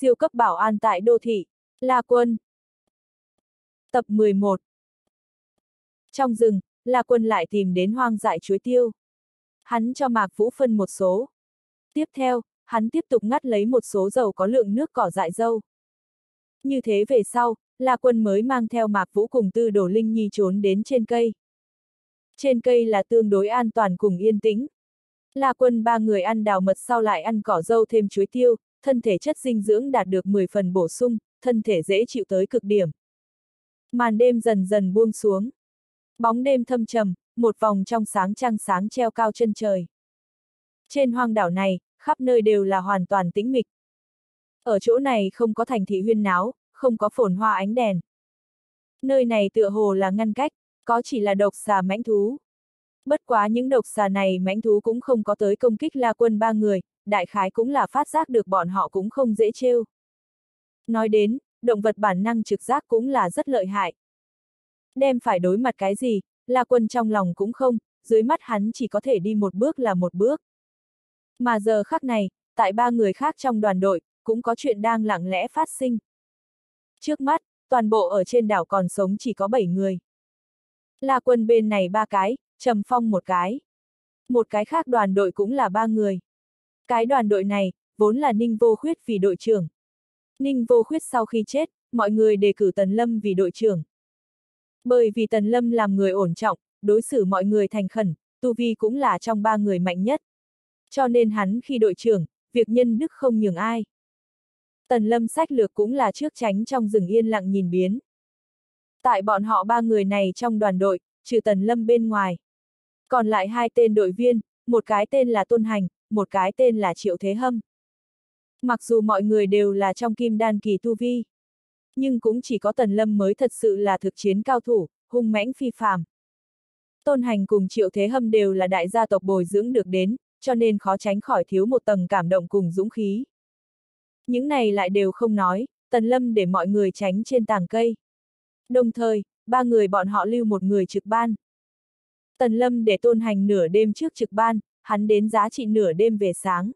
Siêu cấp bảo an tại đô thị, La Quân. Tập 11 Trong rừng, La Quân lại tìm đến hoang dại chuối tiêu. Hắn cho Mạc Vũ phân một số. Tiếp theo, hắn tiếp tục ngắt lấy một số dầu có lượng nước cỏ dại dâu. Như thế về sau, La Quân mới mang theo Mạc Vũ cùng Tư Đồ Linh Nhi trốn đến trên cây. Trên cây là tương đối an toàn cùng yên tĩnh. La Quân ba người ăn đào mật sau lại ăn cỏ dâu thêm chuối tiêu, thân thể chất dinh dưỡng đạt được 10 phần bổ sung, thân thể dễ chịu tới cực điểm. Màn đêm dần dần buông xuống. Bóng đêm thâm trầm, một vòng trong sáng trăng sáng treo cao chân trời. Trên hoang đảo này, khắp nơi đều là hoàn toàn tĩnh mịch. Ở chỗ này không có thành thị huyên náo, không có phồn hoa ánh đèn. Nơi này tựa hồ là ngăn cách, có chỉ là độc xà mãnh thú. Bất quá những độc xà này mãnh thú cũng không có tới công kích La Quân ba người, đại khái cũng là phát giác được bọn họ cũng không dễ trêu. Nói đến, động vật bản năng trực giác cũng là rất lợi hại. Đem phải đối mặt cái gì, La Quân trong lòng cũng không, dưới mắt hắn chỉ có thể đi một bước là một bước. Mà giờ khắc này, tại ba người khác trong đoàn đội, cũng có chuyện đang lặng lẽ phát sinh. Trước mắt, toàn bộ ở trên đảo còn sống chỉ có 7 người. La quân bên này ba cái, Trầm Phong một cái. Một cái khác đoàn đội cũng là ba người. Cái đoàn đội này, vốn là Ninh Vô Khuyết vì đội trưởng. Ninh Vô Khuyết sau khi chết, mọi người đề cử Tần Lâm vì đội trưởng. Bởi vì Tần Lâm làm người ổn trọng, đối xử mọi người thành khẩn, Tu Vi cũng là trong ba người mạnh nhất. Cho nên hắn khi đội trưởng, việc nhân đức không nhường ai. Tần Lâm sách lược cũng là trước tránh trong rừng yên lặng nhìn biến. Tại bọn họ ba người này trong đoàn đội, trừ Tần Lâm bên ngoài. Còn lại hai tên đội viên, một cái tên là Tôn Hành, một cái tên là Triệu Thế Hâm. Mặc dù mọi người đều là trong kim đan kỳ tu vi, nhưng cũng chỉ có Tần Lâm mới thật sự là thực chiến cao thủ, hung mãnh phi phàm. Tôn Hành cùng Triệu Thế Hâm đều là đại gia tộc bồi dưỡng được đến, cho nên khó tránh khỏi thiếu một tầng cảm động cùng dũng khí. Những này lại đều không nói, Tần Lâm để mọi người tránh trên tàng cây. Đồng thời, ba người bọn họ lưu một người trực ban. Tần Lâm để tôn hành nửa đêm trước trực ban, hắn đến giá trị nửa đêm về sáng.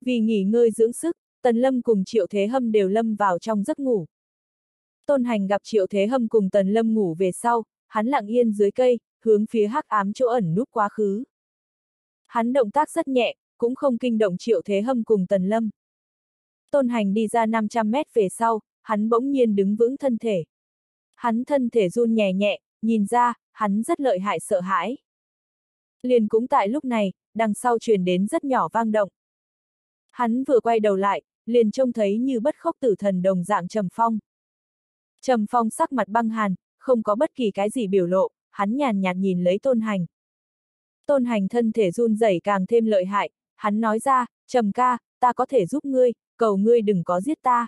Vì nghỉ ngơi dưỡng sức, Tần Lâm cùng Triệu Thế Hâm đều lâm vào trong giấc ngủ. Tôn hành gặp Triệu Thế Hâm cùng Tần Lâm ngủ về sau, hắn lặng yên dưới cây, hướng phía hắc ám chỗ ẩn núp quá khứ. Hắn động tác rất nhẹ, cũng không kinh động Triệu Thế Hâm cùng Tần Lâm. Tôn hành đi ra 500 mét về sau, hắn bỗng nhiên đứng vững thân thể. Hắn thân thể run nhẹ nhẹ, nhìn ra, hắn rất lợi hại sợ hãi. Liền cũng tại lúc này, đằng sau truyền đến rất nhỏ vang động. Hắn vừa quay đầu lại, liền trông thấy như bất khốc tử thần đồng dạng Trầm Phong. Trầm Phong sắc mặt băng hàn, không có bất kỳ cái gì biểu lộ, hắn nhàn nhạt nhìn lấy tôn hành. Tôn hành thân thể run rẩy càng thêm lợi hại, hắn nói ra, Trầm ca, ta có thể giúp ngươi, cầu ngươi đừng có giết ta.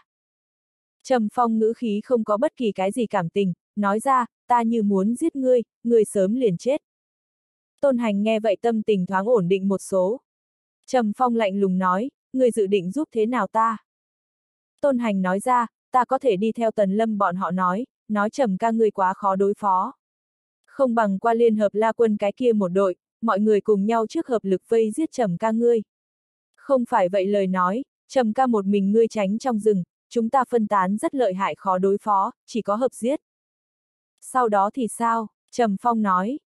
Trầm Phong ngữ khí không có bất kỳ cái gì cảm tình, nói ra, ta như muốn giết ngươi, ngươi sớm liền chết. Tôn Hành nghe vậy tâm tình thoáng ổn định một số. Trầm Phong lạnh lùng nói, Người dự định giúp thế nào ta? Tôn Hành nói ra, ta có thể đi theo Tần Lâm bọn họ nói, nói Trầm ca ngươi quá khó đối phó. Không bằng qua liên hợp la quân cái kia một đội, mọi người cùng nhau trước hợp lực vây giết Trầm ca ngươi. Không phải vậy lời nói, Trầm ca một mình ngươi tránh trong rừng, chúng ta phân tán rất lợi hại khó đối phó, chỉ có hợp giết. Sau đó thì sao? Trầm Phong nói.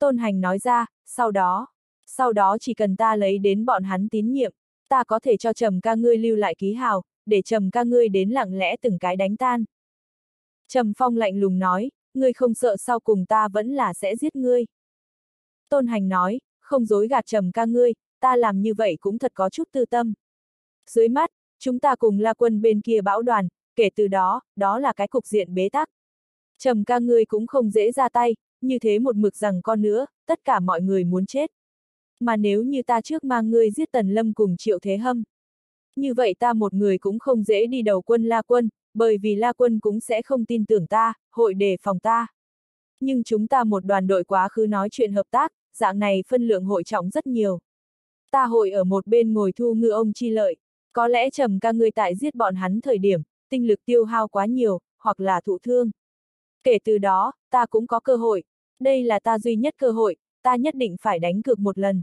Tôn Hành nói ra, sau đó, sau đó chỉ cần ta lấy đến bọn hắn tín nhiệm, ta có thể cho Trầm ca ngươi lưu lại ký hào, để Trầm ca ngươi đến lặng lẽ từng cái đánh tan. Trầm Phong lạnh lùng nói, ngươi không sợ sau cùng ta vẫn là sẽ giết ngươi. Tôn Hành nói, không dối gạt Trầm ca ngươi, ta làm như vậy cũng thật có chút tư tâm. Dưới mắt, chúng ta cùng la quân bên kia bão đoàn, kể từ đó, đó là cái cục diện bế tắc. Trầm ca ngươi cũng không dễ ra tay, như thế một mực rằng con nữa, tất cả mọi người muốn chết. Mà nếu như ta trước mang ngươi giết tần lâm cùng triệu thế hâm, như vậy ta một người cũng không dễ đi đầu quân la quân, bởi vì la quân cũng sẽ không tin tưởng ta, hội đề phòng ta. Nhưng chúng ta một đoàn đội quá khứ nói chuyện hợp tác, dạng này phân lượng hội trọng rất nhiều. Ta hội ở một bên ngồi thu ngư ông chi lợi. Có lẽ trầm ca ngươi tại giết bọn hắn thời điểm, tinh lực tiêu hao quá nhiều, hoặc là thụ thương. Kể từ đó, ta cũng có cơ hội. Đây là ta duy nhất cơ hội, ta nhất định phải đánh cược một lần.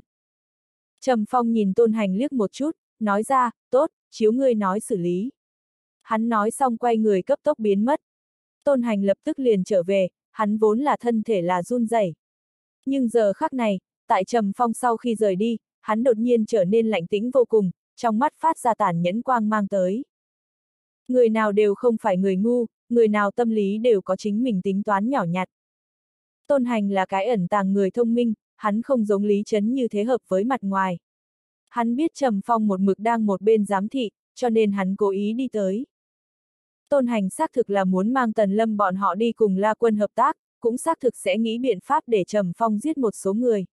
Trầm Phong nhìn Tôn Hành liếc một chút, nói ra, tốt, chiếu ngươi nói xử lý. Hắn nói xong quay người cấp tốc biến mất. Tôn hành lập tức liền trở về, hắn vốn là thân thể là run rẩy. Nhưng giờ khắc này, tại Trầm Phong sau khi rời đi, hắn đột nhiên trở nên lạnh tĩnh vô cùng, trong mắt phát ra tàn nhẫn quang mang tới. Người nào đều không phải người ngu, người nào tâm lý đều có chính mình tính toán nhỏ nhặt. Tôn hành là cái ẩn tàng người thông minh, hắn không giống Lý Trấn như thế hợp với mặt ngoài. Hắn biết Trầm Phong một mực đang một bên giám thị, cho nên hắn cố ý đi tới. Tôn hành xác thực là muốn mang Tần Lâm bọn họ đi cùng La Quân hợp tác, cũng xác thực sẽ nghĩ biện pháp để Trầm Phong giết một số người.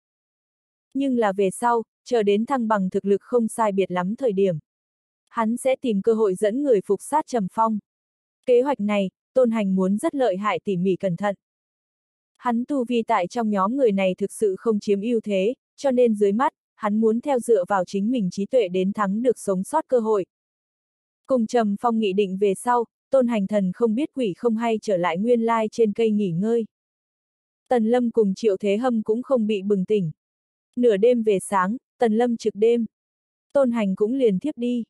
Nhưng là về sau, chờ đến thăng bằng thực lực không sai biệt lắm thời điểm. Hắn sẽ tìm cơ hội dẫn người phục sát Trầm Phong. Kế hoạch này, Tôn Hành muốn rất lợi hại tỉ mỉ cẩn thận. Hắn tu vi tại trong nhóm người này thực sự không chiếm ưu thế, cho nên dưới mắt, hắn muốn theo dựa vào chính mình trí tuệ đến thắng được sống sót cơ hội. Cùng Trầm Phong nghị định về sau, Tôn Hành Thần không biết quỷ không hay trở lại nguyên lai trên cây nghỉ ngơi. Tần Lâm cùng Triệu Thế Hâm cũng không bị bừng tỉnh. Nửa đêm về sáng, Tần Lâm trực đêm. Tôn Hành cũng liền thiếp đi.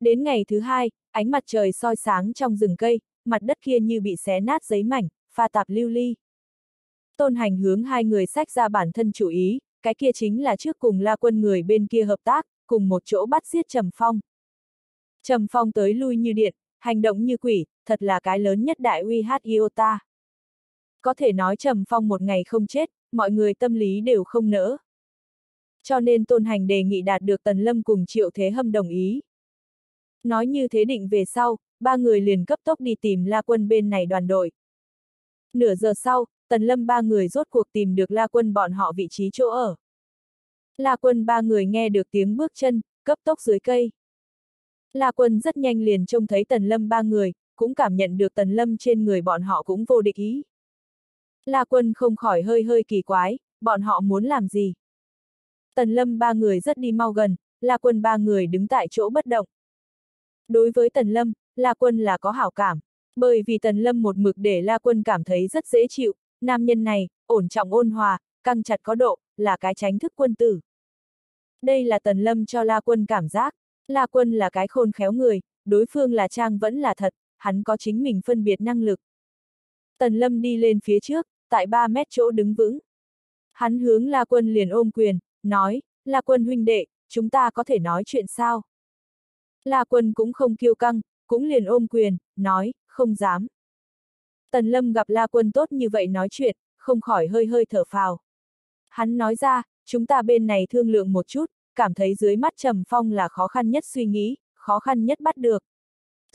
Đến ngày thứ hai, ánh mặt trời soi sáng trong rừng cây, mặt đất kia như bị xé nát giấy mảnh, pha tạp lưu ly. Tôn Hành hướng hai người sách ra bản thân chủ ý, cái kia chính là trước cùng la quân người bên kia hợp tác, cùng một chỗ bắt giết Trầm Phong. Trầm Phong tới lui như điện, hành động như quỷ, thật là cái lớn nhất đại uy hát iota. Có thể nói Trầm Phong một ngày không chết, mọi người tâm lý đều không nỡ. Cho nên Tôn Hành đề nghị đạt được Tần Lâm cùng Triệu Thế Hâm đồng ý. Nói như thế định về sau, ba người liền cấp tốc đi tìm La Quân bên này đoàn đội. Nửa giờ sau, Tần Lâm ba người rốt cuộc tìm được La Quân bọn họ vị trí chỗ ở. La Quân ba người nghe được tiếng bước chân, cấp tốc dưới cây. La Quân rất nhanh liền trông thấy Tần Lâm ba người, cũng cảm nhận được Tần Lâm trên người bọn họ cũng vô địch ý. La Quân không khỏi hơi hơi kỳ quái, bọn họ muốn làm gì? Tần Lâm ba người rất đi mau gần, La Quân ba người đứng tại chỗ bất động. Đối với Tần Lâm, La Quân là có hảo cảm, bởi vì Tần Lâm một mực để La Quân cảm thấy rất dễ chịu, nam nhân này, ổn trọng ôn hòa, căng chặt có độ, là cái tránh thức quân tử. Đây là Tần Lâm cho La Quân cảm giác, La Quân là cái khôn khéo người, đối phương là trang vẫn là thật, hắn có chính mình phân biệt năng lực. Tần Lâm đi lên phía trước, tại 3 mét chỗ đứng vững. Hắn hướng La Quân liền ôm quyền, nói, La Quân huynh đệ, chúng ta có thể nói chuyện sao? La Quân cũng không kiêu căng, cũng liền ôm quyền, nói, không dám. Tần Lâm gặp La Quân tốt như vậy nói chuyện, không khỏi hơi hơi thở phào. Hắn nói ra, chúng ta bên này thương lượng một chút, cảm thấy dưới mắt Trầm Phong là khó khăn nhất suy nghĩ, khó khăn nhất bắt được.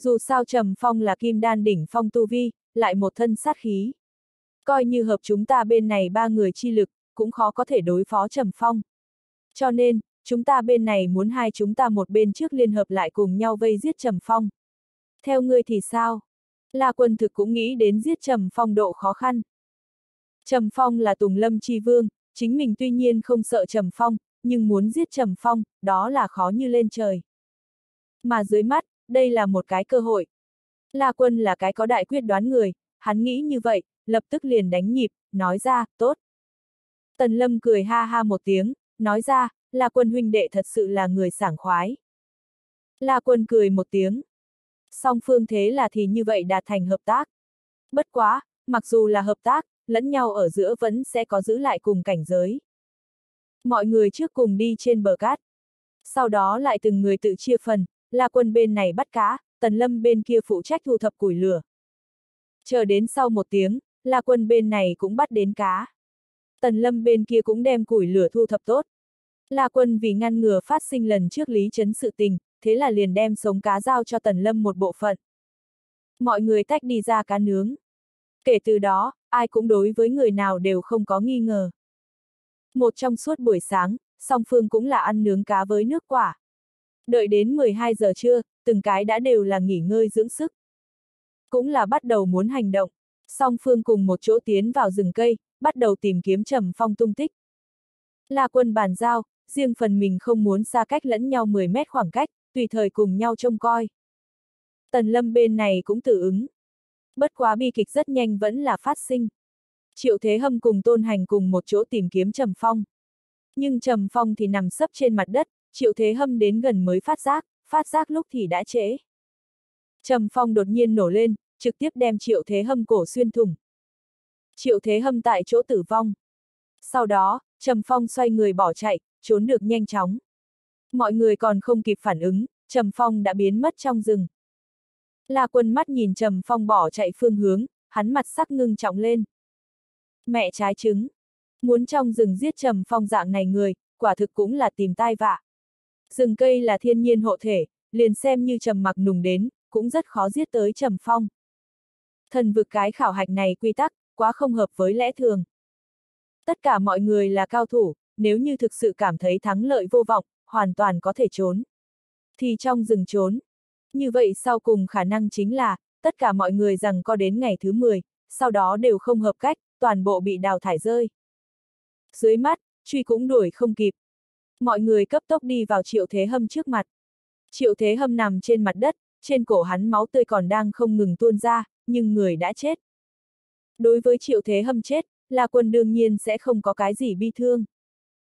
Dù sao Trầm Phong là kim đan đỉnh phong tu vi, lại một thân sát khí. Coi như hợp chúng ta bên này ba người chi lực, cũng khó có thể đối phó Trầm Phong. Cho nên, chúng ta bên này muốn hai chúng ta một bên trước liên hợp lại cùng nhau vây giết Trầm Phong. Theo ngươi thì sao? La quân thực cũng nghĩ đến giết Trầm Phong độ khó khăn. Trầm Phong là Tùng Lâm Chi Vương, chính mình tuy nhiên không sợ Trầm Phong, nhưng muốn giết Trầm Phong, đó là khó như lên trời. Mà dưới mắt, đây là một cái cơ hội. La Quân là cái có đại quyết đoán người, hắn nghĩ như vậy, lập tức liền đánh nhịp, nói ra, tốt. Tần Lâm cười ha ha một tiếng, nói ra, La Quân huynh đệ thật sự là người sảng khoái. La Quân cười một tiếng. Song phương thế là thì như vậy đạt thành hợp tác. Bất quá, mặc dù là hợp tác, lẫn nhau ở giữa vẫn sẽ có giữ lại cùng cảnh giới. Mọi người trước cùng đi trên bờ cát. Sau đó lại từng người tự chia phần, La Quân bên này bắt cá, Tần Lâm bên kia phụ trách thu thập củi lửa. Chờ đến sau một tiếng, La Quân bên này cũng bắt đến cá. Tần Lâm bên kia cũng đem củi lửa thu thập tốt. La Quân vì ngăn ngừa phát sinh lần trước lý chấn sự tình, thế là liền đem sống cá giao cho Tần Lâm một bộ phận. Mọi người tách đi ra cá nướng. Kể từ đó, ai cũng đối với người nào đều không có nghi ngờ. Một trong suốt buổi sáng, song phương cũng là ăn nướng cá với nước quả. Đợi đến 12 giờ trưa, từng cái đã đều là nghỉ ngơi dưỡng sức. Cũng là bắt đầu muốn hành động, song phương cùng một chỗ tiến vào rừng cây, bắt đầu tìm kiếm Trầm Phong tung tích. La quân bàn giao, riêng phần mình không muốn xa cách lẫn nhau 10 mét khoảng cách, tùy thời cùng nhau trông coi. Tần lâm bên này cũng tự ứng. Bất quá bi kịch rất nhanh vẫn là phát sinh. Triệu Thế Hâm cùng Tôn Hành cùng một chỗ tìm kiếm Trầm Phong. Nhưng Trầm Phong thì nằm sấp trên mặt đất, Triệu Thế Hâm đến gần mới phát giác, phát giác lúc thì đã trễ. Trầm phong đột nhiên nổ lên, trực tiếp đem triệu thế hâm cổ xuyên thủng. Triệu thế hâm tại chỗ tử vong. Sau đó, Trầm phong xoay người bỏ chạy, trốn được nhanh chóng. Mọi người còn không kịp phản ứng, Trầm phong đã biến mất trong rừng. La quân mắt nhìn Trầm phong bỏ chạy phương hướng, hắn mặt sắc ngưng trọng lên. Mẹ trái trứng. Muốn trong rừng giết Trầm phong dạng này người, quả thực cũng là tìm tai vạ. Rừng cây là thiên nhiên hộ thể, liền xem như trầm mặc nùng đến, cũng rất khó giết tới trầm phong. Thần vực cái khảo hạch này quy tắc, quá không hợp với lẽ thường. Tất cả mọi người là cao thủ, nếu như thực sự cảm thấy thắng lợi vô vọng, hoàn toàn có thể trốn. Thì trong rừng trốn. Như vậy sau cùng khả năng chính là, tất cả mọi người rằng có đến ngày thứ 10, sau đó đều không hợp cách, toàn bộ bị đào thải rơi. Dưới mắt, truy cũng đuổi không kịp. Mọi người cấp tốc đi vào triệu thế hâm trước mặt. Triệu thế hâm nằm trên mặt đất, trên cổ hắn máu tươi còn đang không ngừng tuôn ra, nhưng người đã chết. Đối với triệu thế hâm chết, là Quân đương nhiên sẽ không có cái gì bi thương.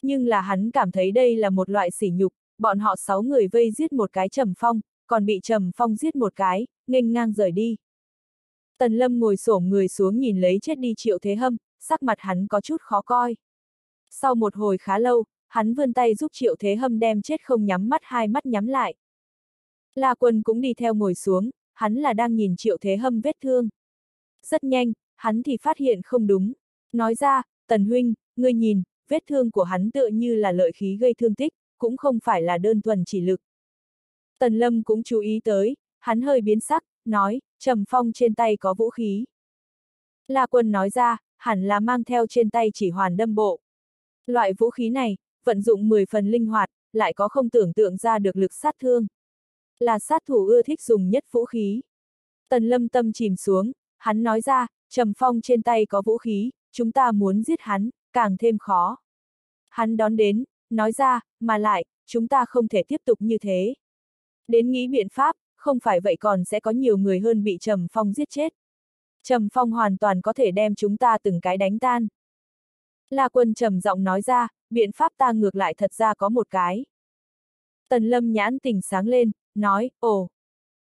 Nhưng là hắn cảm thấy đây là một loại sỉ nhục, bọn họ sáu người vây giết một cái trầm phong, còn bị trầm phong giết một cái, nghênh ngang rời đi. Tần Lâm ngồi xổm người xuống nhìn lấy chết đi triệu thế hâm, sắc mặt hắn có chút khó coi. Sau một hồi khá lâu, hắn vươn tay giúp triệu thế hâm đem chết không nhắm mắt hai mắt nhắm lại. La quân cũng đi theo ngồi xuống, hắn là đang nhìn triệu thế hâm vết thương. Rất nhanh, hắn thì phát hiện không đúng. Nói ra, Tần Huynh, ngươi nhìn, vết thương của hắn tựa như là lợi khí gây thương tích, cũng không phải là đơn thuần chỉ lực. Tần Lâm cũng chú ý tới, hắn hơi biến sắc, nói, Trầm Phong trên tay có vũ khí. La Quân nói ra, hẳn là mang theo trên tay chỉ hoàn đâm bộ. Loại vũ khí này, vận dụng 10 phần linh hoạt, lại có không tưởng tượng ra được lực sát thương. Là sát thủ ưa thích dùng nhất vũ khí. Tần lâm tâm chìm xuống, hắn nói ra, Trầm Phong trên tay có vũ khí, chúng ta muốn giết hắn, càng thêm khó. Hắn đón đến, nói ra, mà lại, chúng ta không thể tiếp tục như thế. Đến nghĩ biện pháp, không phải vậy còn sẽ có nhiều người hơn bị Trầm Phong giết chết. Trầm Phong hoàn toàn có thể đem chúng ta từng cái đánh tan. La quân trầm giọng nói ra, biện pháp ta ngược lại thật ra có một cái. Tần lâm nhãn tỉnh sáng lên, nói, ồ.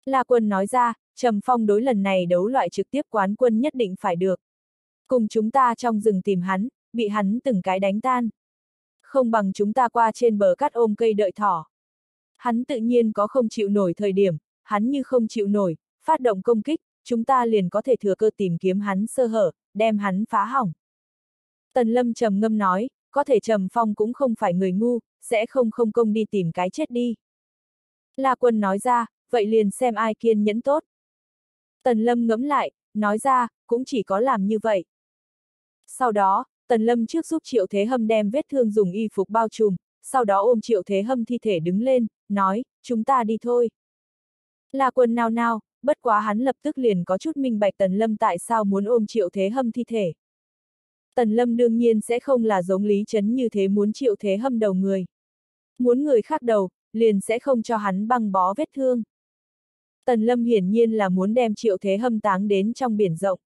La quân nói ra, trầm phong đối lần này đấu loại trực tiếp quán quân nhất định phải được. Cùng chúng ta trong rừng tìm hắn, bị hắn từng cái đánh tan. Không bằng chúng ta qua trên bờ cắt ôm cây đợi thỏ. Hắn tự nhiên có không chịu nổi thời điểm, hắn như không chịu nổi, phát động công kích, chúng ta liền có thể thừa cơ tìm kiếm hắn sơ hở, đem hắn phá hỏng. Tần Lâm trầm ngâm nói, có thể Trầm Phong cũng không phải người ngu, sẽ không không công đi tìm cái chết đi. La Quân nói ra, vậy liền xem ai kiên nhẫn tốt. Tần Lâm ngẫm lại, nói ra, cũng chỉ có làm như vậy. Sau đó, Tần Lâm trước giúp Triệu Thế Hâm đem vết thương dùng y phục bao trùm, sau đó ôm Triệu Thế Hâm thi thể đứng lên, nói, chúng ta đi thôi. La quần nao nao, bất quá hắn lập tức liền có chút minh bạch Tần Lâm tại sao muốn ôm Triệu Thế Hâm thi thể. Tần Lâm đương nhiên sẽ không là giống Lý Trấn như thế muốn triệu thế hâm đầu người. Muốn người khác đầu, liền sẽ không cho hắn băng bó vết thương. Tần Lâm hiển nhiên là muốn đem triệu thế hâm táng đến trong biển rộng.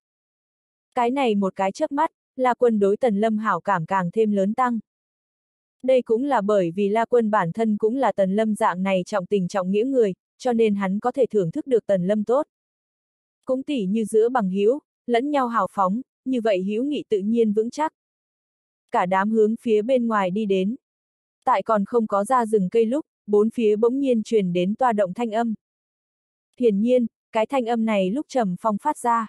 Cái này một cái chớp mắt, La Quân đối Tần Lâm hảo cảm càng thêm lớn tăng. Đây cũng là bởi vì La Quân bản thân cũng là Tần Lâm dạng này trọng tình trọng nghĩa người, cho nên hắn có thể thưởng thức được Tần Lâm tốt. Cũng tỉ như giữa bằng hữu lẫn nhau hào phóng, như vậy hữu nghị tự nhiên vững chắc. Cả đám hướng phía bên ngoài đi đến. Tại còn không có ra rừng cây lúc, bốn phía bỗng nhiên truyền đến toa động thanh âm. Hiển nhiên, cái thanh âm này lúc Trầm Phong phát ra.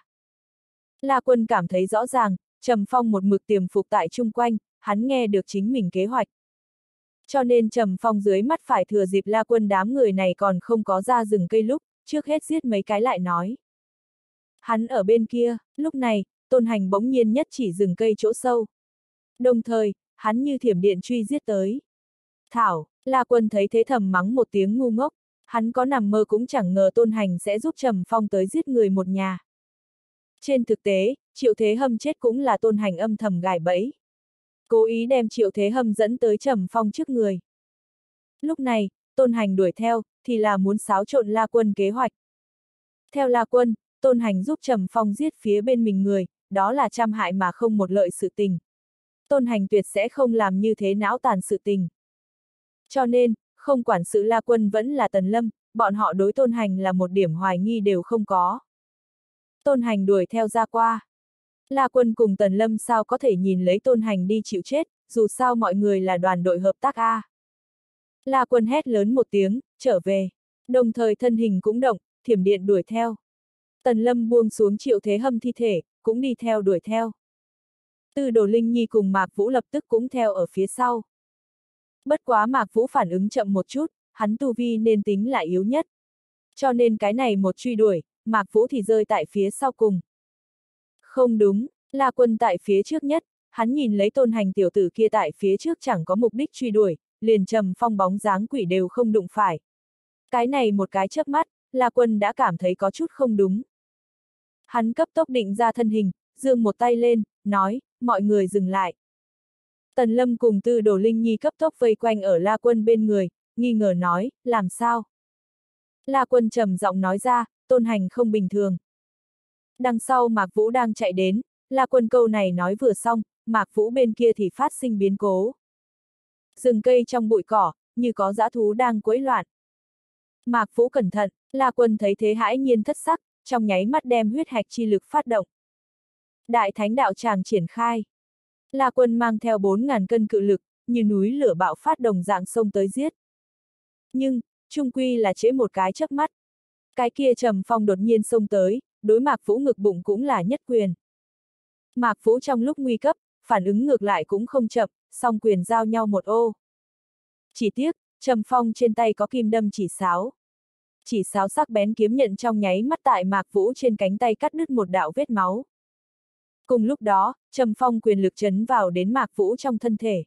La Quân cảm thấy rõ ràng, Trầm Phong một mực tiềm phục tại chung quanh, hắn nghe được chính mình kế hoạch. Cho nên Trầm Phong dưới mắt phải thừa dịp La Quân đám người này còn không có ra rừng cây lúc, trước hết giết mấy cái lại nói. Hắn ở bên kia, lúc này, tôn hành bỗng nhiên nhất chỉ rừng cây chỗ sâu. Đồng thời, hắn như thiểm điện truy giết tới. Thảo, La Quân thấy thế thầm mắng một tiếng ngu ngốc, hắn có nằm mơ cũng chẳng ngờ tôn hành sẽ giúp Trầm Phong tới giết người một nhà. Trên thực tế, triệu thế hâm chết cũng là tôn hành âm thầm gài bẫy. Cố ý đem triệu thế hâm dẫn tới Trầm Phong trước người. Lúc này, tôn hành đuổi theo, thì là muốn xáo trộn La Quân kế hoạch. Theo La Quân, tôn hành giúp Trầm Phong giết phía bên mình người, đó là trăm hại mà không một lợi sự tình. Tôn hành tuyệt sẽ không làm như thế não tàn sự tình. Cho nên, không quản sự La Quân vẫn là Tần Lâm, bọn họ đối tôn hành là một điểm hoài nghi đều không có. Tôn hành đuổi theo ra qua. La quân cùng Tần Lâm sao có thể nhìn lấy tôn hành đi chịu chết, dù sao mọi người là đoàn đội hợp tác A. La quân hét lớn một tiếng, trở về. Đồng thời thân hình cũng động, thiểm điện đuổi theo. Tần Lâm buông xuống triệu thế hâm thi thể, cũng đi theo đuổi theo. Tư đồ Linh Nhi cùng Mạc Vũ lập tức cũng theo ở phía sau. Bất quá Mạc Vũ phản ứng chậm một chút, hắn tu vi nên tính là yếu nhất. Cho nên cái này một truy đuổi, Mạc Vũ thì rơi tại phía sau cùng. Không đúng, La Quân tại phía trước nhất, hắn nhìn lấy tôn hành tiểu tử kia tại phía trước chẳng có mục đích truy đuổi, liền trầm phong bóng dáng quỷ đều không đụng phải. Cái này một cái chớp mắt, La Quân đã cảm thấy có chút không đúng. Hắn cấp tốc định ra thân hình, dương một tay lên, nói, mọi người dừng lại. Tần Lâm cùng Tư Đồ Linh Nhi cấp tốc vây quanh ở La Quân bên người, nghi ngờ nói, làm sao? La Quân trầm giọng nói ra, tôn hành không bình thường. Đằng sau Mạc Vũ đang chạy đến, La Quân câu này nói vừa xong, Mạc Vũ bên kia thì phát sinh biến cố. Rừng cây trong bụi cỏ, như có dã thú đang quấy loạn. Mạc Vũ cẩn thận, La Quân thấy thế hãi nhiên thất sắc, trong nháy mắt đem huyết hạch chi lực phát động. Đại thánh đạo tràng triển khai. La Quân mang theo 4.000 cân cự lực, như núi lửa bạo phát đồng dạng sông tới giết. Nhưng, trung quy là chế một cái chớp mắt. Cái kia trầm phong đột nhiên xông tới, đối Mạc Vũ ngực bụng cũng là nhất quyền. Mạc Vũ trong lúc nguy cấp, phản ứng ngược lại cũng không chậm, song quyền giao nhau một ô. Chỉ tiếc, Trầm Phong trên tay có kim đâm chỉ sáo. Chỉ sáo sắc bén kiếm nhận trong nháy mắt tại Mạc Vũ trên cánh tay cắt đứt một đạo vết máu. Cùng lúc đó, Trầm Phong quyền lực chấn vào đến Mạc Vũ trong thân thể.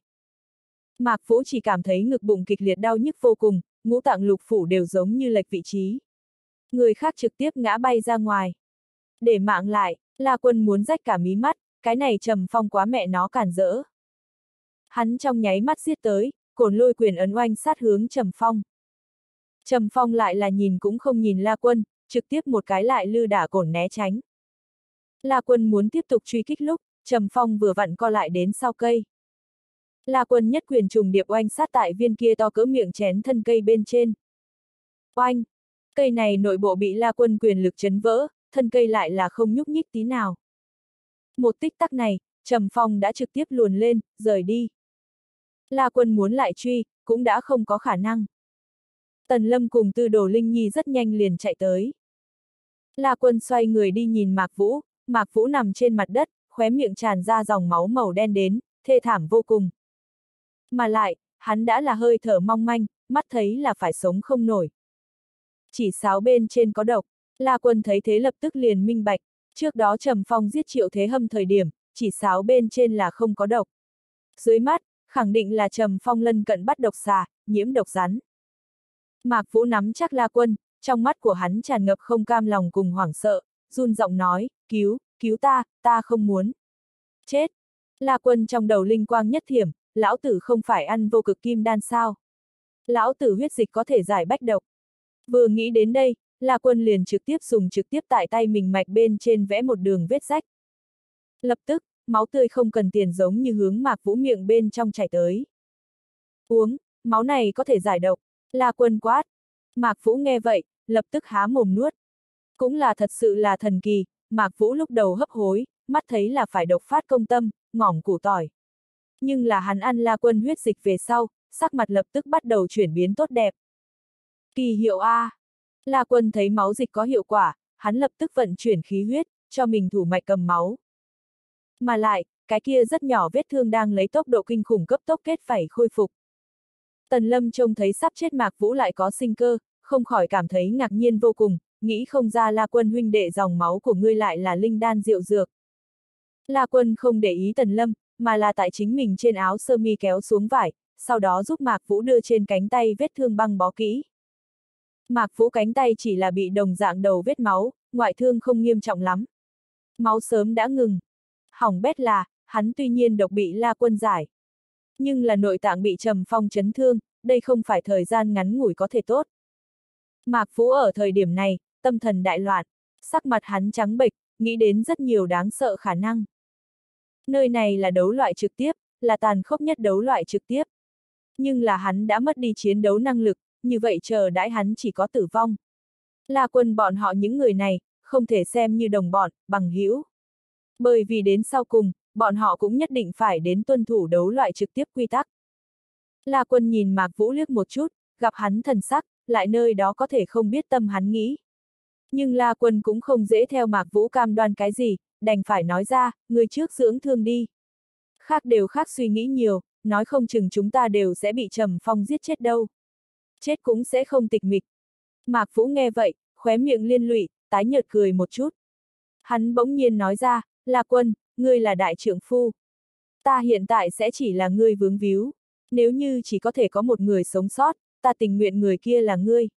Mạc Vũ chỉ cảm thấy ngực bụng kịch liệt đau nhức vô cùng, ngũ tạng lục phủ đều giống như lệch vị trí. Người khác trực tiếp ngã bay ra ngoài. Để mạng lại, La Quân muốn rách cả mí mắt, cái này Trầm Phong quá mẹ nó cản rỡ. Hắn trong nháy mắt giết tới, cồn lôi quyền ấn oanh sát hướng Trầm Phong. Trầm Phong lại là nhìn cũng không nhìn La Quân, trực tiếp một cái lại lư đả cồn né tránh. La Quân muốn tiếp tục truy kích lúc, Trầm Phong vừa vặn co lại đến sau cây. La Quân nhất quyền trùng điệp oanh sát tại viên kia to cỡ miệng chén thân cây bên trên. Oanh! Cây này nội bộ bị La Quân quyền lực chấn vỡ, thân cây lại là không nhúc nhích tí nào. Một tích tắc này, Trầm Phong đã trực tiếp luồn lên, rời đi. La Quân muốn lại truy, cũng đã không có khả năng. Tần Lâm cùng Tư Đồ Linh Nhi rất nhanh liền chạy tới. La Quân xoay người đi nhìn Mạc Vũ, Mạc Vũ nằm trên mặt đất, khóe miệng tràn ra dòng máu màu đen đến, thê thảm vô cùng. Mà lại, hắn đã là hơi thở mong manh, mắt thấy là phải sống không nổi. Chỉ sáo bên trên có độc, La Quân thấy thế lập tức liền minh bạch, trước đó Trầm Phong giết triệu thế hâm thời điểm, chỉ sáo bên trên là không có độc. Dưới mắt, khẳng định là Trầm Phong lân cận bắt độc xà, nhiễm độc rắn. Mạc Vũ nắm chắc La Quân, trong mắt của hắn tràn ngập không cam lòng cùng hoảng sợ, run giọng nói, cứu, cứu ta, ta không muốn. Chết! La Quân trong đầu linh quang nhất thiểm, lão tử không phải ăn vô cực kim đan sao. Lão tử huyết dịch có thể giải bách độc. Vừa nghĩ đến đây, La Quân liền trực tiếp dùng trực tiếp tại tay mình mạch bên trên vẽ một đường vết rách. Lập tức, máu tươi không cần tiền giống như hướng mạc vũ miệng bên trong chảy tới. Uống, máu này có thể giải độc, La Quân quát. Mạc Vũ nghe vậy, lập tức há mồm nuốt. Cũng là thật sự là thần kỳ, Mạc Vũ lúc đầu hấp hối, mắt thấy là phải độc phát công tâm, ngỏm củ tỏi. Nhưng là hắn ăn La Quân huyết dịch về sau, sắc mặt lập tức bắt đầu chuyển biến tốt đẹp. Kỳ hiệu A. La Quân thấy máu dịch có hiệu quả, hắn lập tức vận chuyển khí huyết, cho mình thủ mạch cầm máu. Mà lại, cái kia rất nhỏ vết thương đang lấy tốc độ kinh khủng cấp tốc kết phải khôi phục. Tần Lâm trông thấy sắp chết Mạc Vũ lại có sinh cơ, không khỏi cảm thấy ngạc nhiên vô cùng, nghĩ không ra La Quân huynh đệ dòng máu của ngươi lại là linh đan diệu dược. La Quân không để ý Tần Lâm, mà là tại chính mình trên áo sơ mi kéo xuống vải, sau đó giúp Mạc Vũ đưa trên cánh tay vết thương băng bó kỹ. Mạc Vũ cánh tay chỉ là bị đồng dạng đầu vết máu, ngoại thương không nghiêm trọng lắm. Máu sớm đã ngừng. Hỏng bét là, hắn tuy nhiên độc bị La Quân giải. Nhưng là nội tạng bị trầm phong chấn thương, đây không phải thời gian ngắn ngủi có thể tốt. Mạc Vũ ở thời điểm này, tâm thần đại loạn, sắc mặt hắn trắng bệch, nghĩ đến rất nhiều đáng sợ khả năng. Nơi này là đấu loại trực tiếp, là tàn khốc nhất đấu loại trực tiếp. Nhưng là hắn đã mất đi chiến đấu năng lực, như vậy chờ đãi hắn chỉ có tử vong. La quân bọn họ những người này, không thể xem như đồng bọn, bằng hữu. Bởi vì đến sau cùng, bọn họ cũng nhất định phải đến tuân thủ đấu loại trực tiếp quy tắc. La quân nhìn Mạc Vũ liếc một chút, gặp hắn thần sắc, lại nơi đó có thể không biết tâm hắn nghĩ. Nhưng La quân cũng không dễ theo Mạc Vũ cam đoan cái gì, đành phải nói ra, người trước dưỡng thương đi. Khác đều khác suy nghĩ nhiều, nói không chừng chúng ta đều sẽ bị Trầm Phong giết chết đâu. Chết cũng sẽ không tịch mịch. Mạc Vũ nghe vậy, khóe miệng liên lụy, tái nhợt cười một chút. Hắn bỗng nhiên nói ra, La Quân, ngươi là đại trưởng phu. Ta hiện tại sẽ chỉ là ngươi vướng víu. Nếu như chỉ có thể có một người sống sót, ta tình nguyện người kia là ngươi.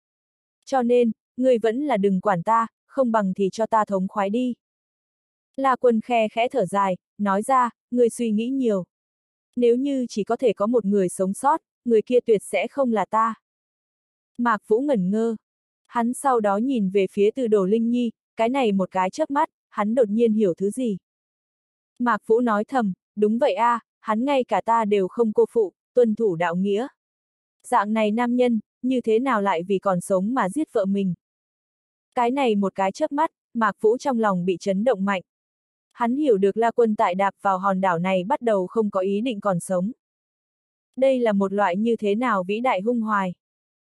Cho nên, ngươi vẫn là đừng quản ta, không bằng thì cho ta thống khoái đi. La Quân khe khẽ thở dài, nói ra, ngươi suy nghĩ nhiều. Nếu như chỉ có thể có một người sống sót, người kia tuyệt sẽ không là ta. Mạc Vũ ngẩn ngơ. Hắn sau đó nhìn về phía từ đồ Linh Nhi, cái này một cái chớp mắt, hắn đột nhiên hiểu thứ gì. Mạc Vũ nói thầm, đúng vậy a, à, hắn ngay cả ta đều không cô phụ, tuân thủ đạo nghĩa. Dạng này nam nhân, như thế nào lại vì còn sống mà giết vợ mình. Cái này một cái chớp mắt, Mạc Vũ trong lòng bị chấn động mạnh. Hắn hiểu được La Quân tại đạp vào hòn đảo này bắt đầu không có ý định còn sống. Đây là một loại như thế nào vĩ đại hung hoài.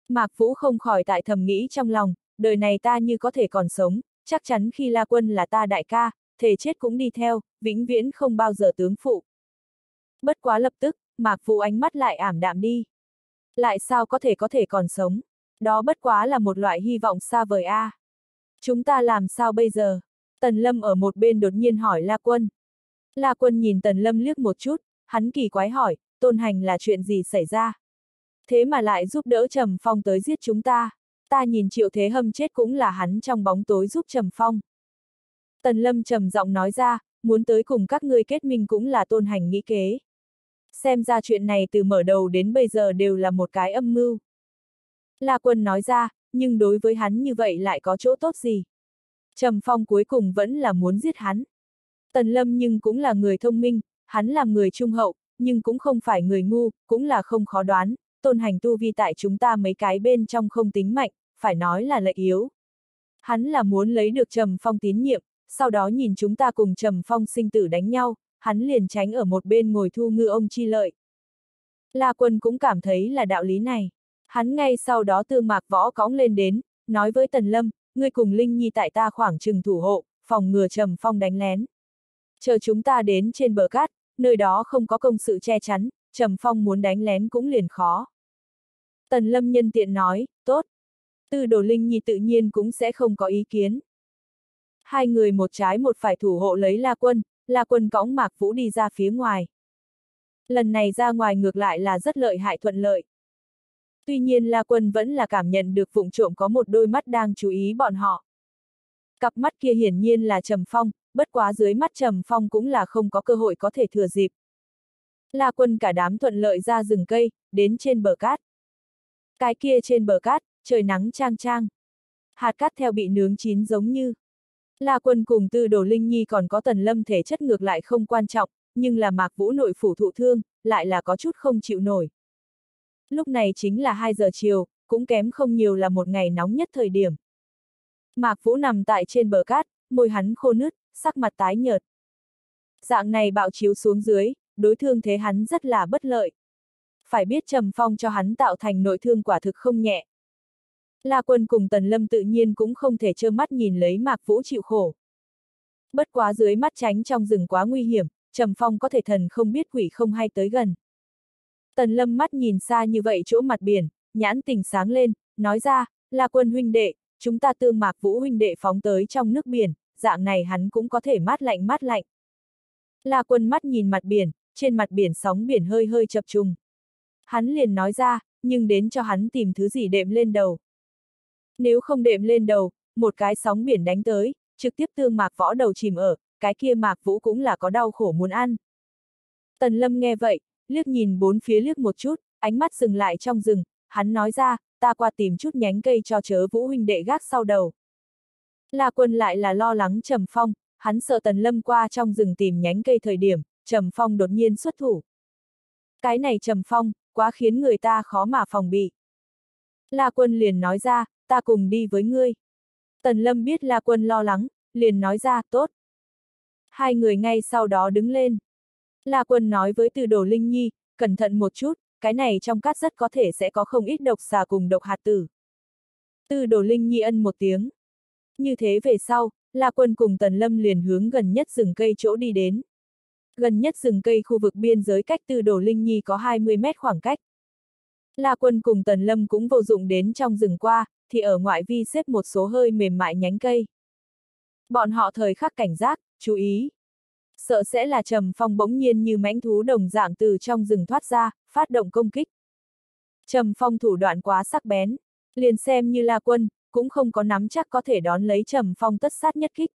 Mạc Vũ không khỏi tại thầm nghĩ trong lòng, đời này ta như có thể còn sống, chắc chắn khi La Quân là ta đại ca, thể chết cũng đi theo, vĩnh viễn không bao giờ tướng phụ. Bất quá lập tức, Mạc Vũ ánh mắt lại ảm đạm đi. Lại sao có thể có thể còn sống? Đó bất quá là một loại hy vọng xa vời a. À. Chúng ta làm sao bây giờ? Tần Lâm ở một bên đột nhiên hỏi La Quân. La Quân nhìn Tần Lâm liếc một chút, hắn kỳ quái hỏi, tôn hành là chuyện gì xảy ra? Thế mà lại giúp đỡ Trầm Phong tới giết chúng ta. Ta nhìn triệu thế hâm chết cũng là hắn trong bóng tối giúp Trầm Phong. Tần Lâm trầm giọng nói ra, muốn tới cùng các ngươi kết minh cũng là tôn hành nghĩ kế. Xem ra chuyện này từ mở đầu đến bây giờ đều là một cái âm mưu. La Quân nói ra, nhưng đối với hắn như vậy lại có chỗ tốt gì? Trầm Phong cuối cùng vẫn là muốn giết hắn. Tần Lâm nhưng cũng là người thông minh, hắn là người trung hậu, nhưng cũng không phải người ngu, cũng là không khó đoán, tôn hành tu vi tại chúng ta mấy cái bên trong không tính mạnh, phải nói là lợi yếu. Hắn là muốn lấy được Trầm Phong tín nhiệm, sau đó nhìn chúng ta cùng Trầm Phong sinh tử đánh nhau, hắn liền tránh ở một bên ngồi thu ngư ông chi lợi. La quân cũng cảm thấy là đạo lý này. Hắn ngay sau đó tương mạc võ cõng lên đến, nói với Tần Lâm, ngươi cùng Linh Nhi tại ta khoảng trừng thủ hộ, phòng ngừa Trầm Phong đánh lén. Chờ chúng ta đến trên bờ cát, nơi đó không có công sự che chắn, Trầm Phong muốn đánh lén cũng liền khó. Tần Lâm nhân tiện nói, tốt. Tư đồ Linh Nhi tự nhiên cũng sẽ không có ý kiến. Hai người một trái một phải thủ hộ lấy La Quân, La Quân cõng Mạc Vũ đi ra phía ngoài. Lần này ra ngoài ngược lại là rất lợi hại thuận lợi. Tuy nhiên La Quân vẫn là cảm nhận được vụng trộm có một đôi mắt đang chú ý bọn họ. Cặp mắt kia hiển nhiên là Trầm Phong, bất quá dưới mắt Trầm Phong cũng là không có cơ hội có thể thừa dịp. La Quân cả đám thuận lợi ra rừng cây, đến trên bờ cát. Cái kia trên bờ cát, trời nắng trang trang. Hạt cát theo bị nướng chín giống như. La quân cùng tư đồ linh nhi còn có tần lâm thể chất ngược lại không quan trọng, nhưng là mạc vũ nội phủ thụ thương, lại là có chút không chịu nổi. Lúc này chính là 2 giờ chiều, cũng kém không nhiều là một ngày nóng nhất thời điểm. Mạc Vũ nằm tại trên bờ cát, môi hắn khô nứt, sắc mặt tái nhợt. Dạng này bạo chiếu xuống dưới, đối thương thế hắn rất là bất lợi phải biết Trầm Phong cho hắn tạo thành nội thương quả thực không nhẹ. La Quân cùng Tần Lâm tự nhiên cũng không thể trơ mắt nhìn lấy Mạc Vũ chịu khổ. Bất quá dưới mắt tránh trong rừng quá nguy hiểm, Trầm Phong có thể thần không biết quỷ không hay tới gần. Tần Lâm mắt nhìn xa như vậy chỗ mặt biển, nhãn tình sáng lên, nói ra, La Quân huynh đệ, chúng ta tương Mạc Vũ huynh đệ phóng tới trong nước biển, dạng này hắn cũng có thể mát lạnh mát lạnh. La Quân mắt nhìn mặt biển, trên mặt biển sóng biển hơi hơi chập trùng. Hắn liền nói ra, nhưng đến cho hắn tìm thứ gì đệm lên đầu. Nếu không đệm lên đầu, một cái sóng biển đánh tới, trực tiếp tương mạc võ đầu chìm ở, cái kia mạc vũ cũng là có đau khổ muốn ăn. Tần lâm nghe vậy, liếc nhìn bốn phía liếc một chút, ánh mắt dừng lại trong rừng, hắn nói ra, ta qua tìm chút nhánh cây cho chớ vũ huynh đệ gác sau đầu. La quân lại là lo lắng Trầm Phong, hắn sợ Tần Lâm qua trong rừng tìm nhánh cây thời điểm, Trầm Phong đột nhiên xuất thủ. Cái này Trầm Phong, quá khiến người ta khó mà phòng bị. La Quân liền nói ra, ta cùng đi với ngươi. Tần Lâm biết La Quân lo lắng, liền nói ra, tốt. Hai người ngay sau đó đứng lên. La Quân nói với Từ Đồ Linh Nhi, cẩn thận một chút, cái này trong cát rất có thể sẽ có không ít độc xà cùng độc hạt tử. Từ Đồ Linh Nhi ân một tiếng. Như thế về sau, La Quân cùng Tần Lâm liền hướng gần nhất rừng cây chỗ đi đến. Gần nhất rừng cây khu vực biên giới cách Từ Đồ Linh Nhi có 20 mét khoảng cách. La Quân cùng Tần Lâm cũng vô dụng đến trong rừng qua, thì ở ngoại vi xếp một số hơi mềm mại nhánh cây. Bọn họ thời khắc cảnh giác, chú ý. Sợ sẽ là Trầm Phong bỗng nhiên như mãnh thú đồng dạng từ trong rừng thoát ra, phát động công kích. Trầm Phong thủ đoạn quá sắc bén, liền xem như La Quân, cũng không có nắm chắc có thể đón lấy Trầm Phong tất sát nhất kích.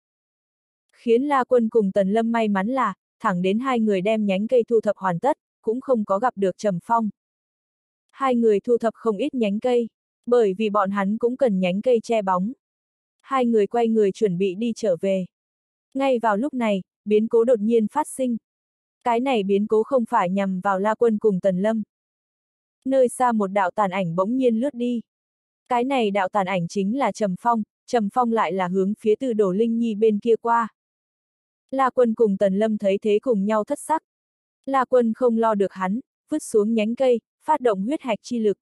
Khiến La Quân cùng Tần Lâm may mắn là, thẳng đến hai người đem nhánh cây thu thập hoàn tất, cũng không có gặp được Trầm Phong. Hai người thu thập không ít nhánh cây, bởi vì bọn hắn cũng cần nhánh cây che bóng. Hai người quay người chuẩn bị đi trở về. Ngay vào lúc này, biến cố đột nhiên phát sinh. Cái này biến cố không phải nhằm vào La Quân cùng Tần Lâm. Nơi xa một đạo tàn ảnh bỗng nhiên lướt đi. Cái này đạo tàn ảnh chính là Trầm Phong, Trầm Phong lại là hướng phía từ đổ Linh Nhi bên kia qua. La Quân cùng Tần Lâm thấy thế cùng nhau thất sắc. La Quân không lo được hắn, vứt xuống nhánh cây, phát động huyết hạch chi lực.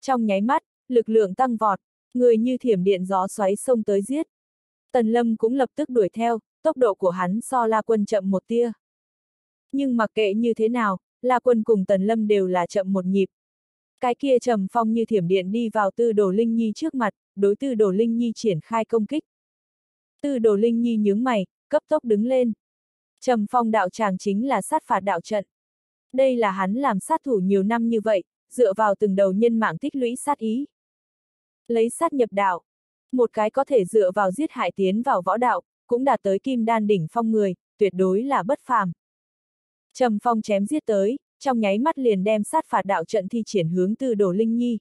Trong nháy mắt, lực lượng tăng vọt, người như thiểm điện gió xoáy sông tới giết. Tần Lâm cũng lập tức đuổi theo, tốc độ của hắn so La Quân chậm một tia. Nhưng mặc kệ như thế nào, La Quân cùng Tần Lâm đều là chậm một nhịp. Cái kia trầm phong như thiểm điện đi vào tư đồ Linh Nhi trước mặt, đối tư đồ Linh Nhi triển khai công kích. Tư đồ Linh Nhi nhướng mày, cấp tốc đứng lên. Trầm phong đạo tràng chính là sát phạt đạo trận. Đây là hắn làm sát thủ nhiều năm như vậy, dựa vào từng đầu nhân mạng tích lũy sát ý. Lấy sát nhập đạo. Một cái có thể dựa vào giết hại tiến vào võ đạo, cũng đạt tới kim đan đỉnh phong người, tuyệt đối là bất phàm. Trầm phong chém giết tới, trong nháy mắt liền đem sát phạt đạo trận thi triển hướng từ đồ linh nhi.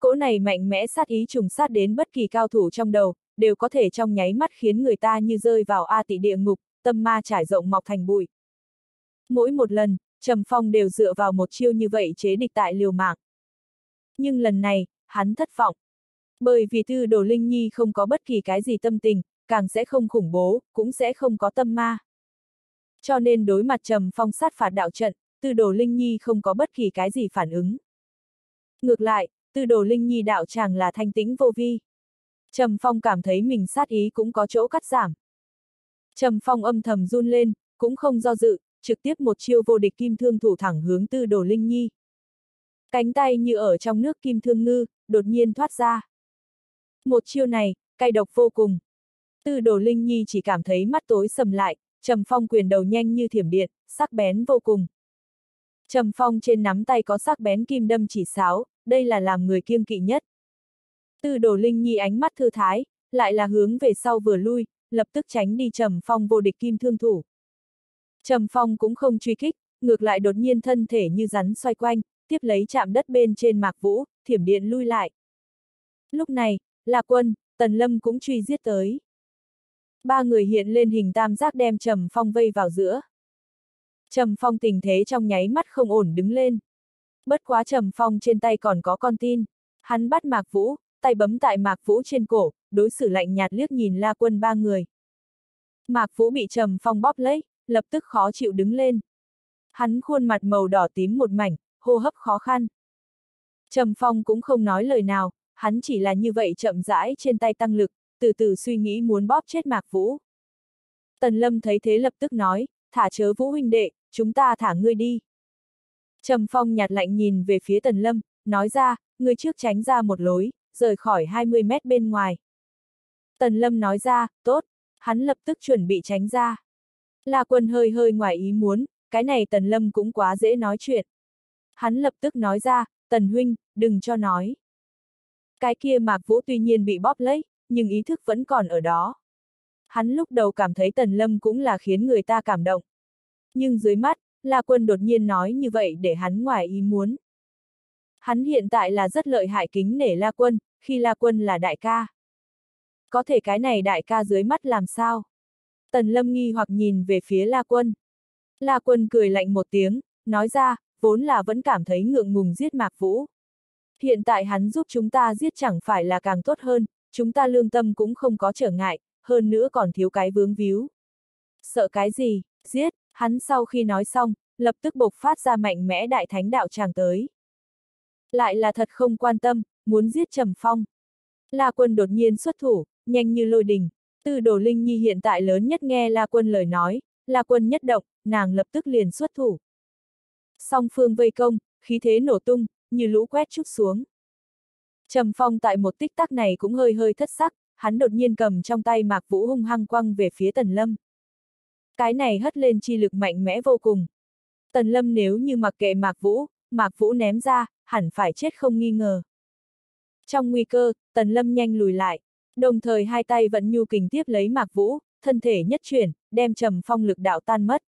Cỗ này mạnh mẽ sát ý trùng sát đến bất kỳ cao thủ trong đầu, đều có thể trong nháy mắt khiến người ta như rơi vào A tỷ địa ngục, tâm ma trải rộng mọc thành bụi. Mỗi một lần, Trầm Phong đều dựa vào một chiêu như vậy chế địch tại liều mạng. Nhưng lần này, hắn thất vọng. Bởi vì tư đồ Linh Nhi không có bất kỳ cái gì tâm tình, càng sẽ không khủng bố, cũng sẽ không có tâm ma. Cho nên đối mặt Trầm Phong sát phạt đạo trận, tư đồ Linh Nhi không có bất kỳ cái gì phản ứng. Ngược lại, tư đồ Linh Nhi đạo tràng là thanh tĩnh vô vi. Trầm Phong cảm thấy mình sát ý cũng có chỗ cắt giảm. Trầm Phong âm thầm run lên, cũng không do dự, trực tiếp một chiêu vô địch kim thương thủ thẳng hướng tư đồ Linh Nhi. Cánh tay như ở trong nước kim thương ngư, đột nhiên thoát ra. Một chiêu này, cay độc vô cùng. Tư đồ Linh Nhi chỉ cảm thấy mắt tối sầm lại, Trầm Phong quyền đầu nhanh như thiểm điện, sắc bén vô cùng. Trầm Phong trên nắm tay có sắc bén kim đâm chỉ sáo, đây là làm người kiêng kỵ nhất. Tư đồ Linh Nhi ánh mắt thư thái, lại là hướng về sau vừa lui, lập tức tránh đi Trầm Phong vô địch kim thương thủ. Trầm Phong cũng không truy kích, ngược lại đột nhiên thân thể như rắn xoay quanh, tiếp lấy chạm đất bên trên mạc vũ, thiểm điện lui lại. Lúc này, là quân, Tần Lâm cũng truy giết tới. Ba người hiện lên hình tam giác đem Trầm Phong vây vào giữa. Trầm Phong tình thế trong nháy mắt không ổn đứng lên. Bất quá Trầm Phong trên tay còn có con tin. Hắn bắt Mạc Vũ, tay bấm tại Mạc Vũ trên cổ, đối xử lạnh nhạt liếc nhìn La Quân ba người. Mạc Vũ bị Trầm Phong bóp lấy, lập tức khó chịu đứng lên. Hắn khuôn mặt màu đỏ tím một mảnh, hô hấp khó khăn. Trầm Phong cũng không nói lời nào, hắn chỉ là như vậy chậm rãi trên tay tăng lực, từ từ suy nghĩ muốn bóp chết Mạc Vũ. Tần Lâm thấy thế lập tức nói, thả chớ Vũ huynh đệ, chúng ta thả ngươi đi. Trầm Phong nhạt lạnh nhìn về phía Tần Lâm, nói ra, ngươi trước tránh ra một lối, rời khỏi 20 mét bên ngoài. Tần Lâm nói ra, tốt, hắn lập tức chuẩn bị tránh ra. La quân hơi hơi ngoài ý muốn, cái này Tần Lâm cũng quá dễ nói chuyện. Hắn lập tức nói ra, Tần Huynh, đừng cho nói. Cái kia Mạc Vũ tuy nhiên bị bóp lấy, nhưng ý thức vẫn còn ở đó. Hắn lúc đầu cảm thấy Tần Lâm cũng là khiến người ta cảm động. Nhưng dưới mắt, La Quân đột nhiên nói như vậy để hắn ngoài ý muốn. Hắn hiện tại là rất lợi hại kính nể La Quân, khi La Quân là đại ca. Có thể cái này đại ca dưới mắt làm sao? Tần Lâm nghi hoặc nhìn về phía La Quân. La Quân cười lạnh một tiếng, nói ra, vốn là vẫn cảm thấy ngượng ngùng giết Mạc Vũ. Hiện tại hắn giúp chúng ta giết chẳng phải là càng tốt hơn, chúng ta lương tâm cũng không có trở ngại, hơn nữa còn thiếu cái vướng víu. Sợ cái gì, giết, hắn sau khi nói xong, lập tức bộc phát ra mạnh mẽ đại thánh đạo tràng tới. Lại là thật không quan tâm, muốn giết Trầm Phong. La Quân đột nhiên xuất thủ, nhanh như lôi đình. Tư đồ Linh Nhi hiện tại lớn nhất nghe La Quân lời nói, La Quân nhất động, nàng lập tức liền xuất thủ. Song phương vây công, khí thế nổ tung, như lũ quét trúc xuống. Trầm Phong tại một tích tắc này cũng hơi hơi thất sắc, hắn đột nhiên cầm trong tay Mạc Vũ hung hăng quăng về phía Tần Lâm. Cái này hất lên chi lực mạnh mẽ vô cùng. Tần Lâm nếu như mặc kệ Mạc Vũ, Mạc Vũ ném ra, hẳn phải chết không nghi ngờ. Trong nguy cơ, Tần Lâm nhanh lùi lại, đồng thời hai tay vẫn nhu kình tiếp lấy Mạc Vũ, thân thể nhất chuyển, đem Trầm Phong lực đạo tan mất.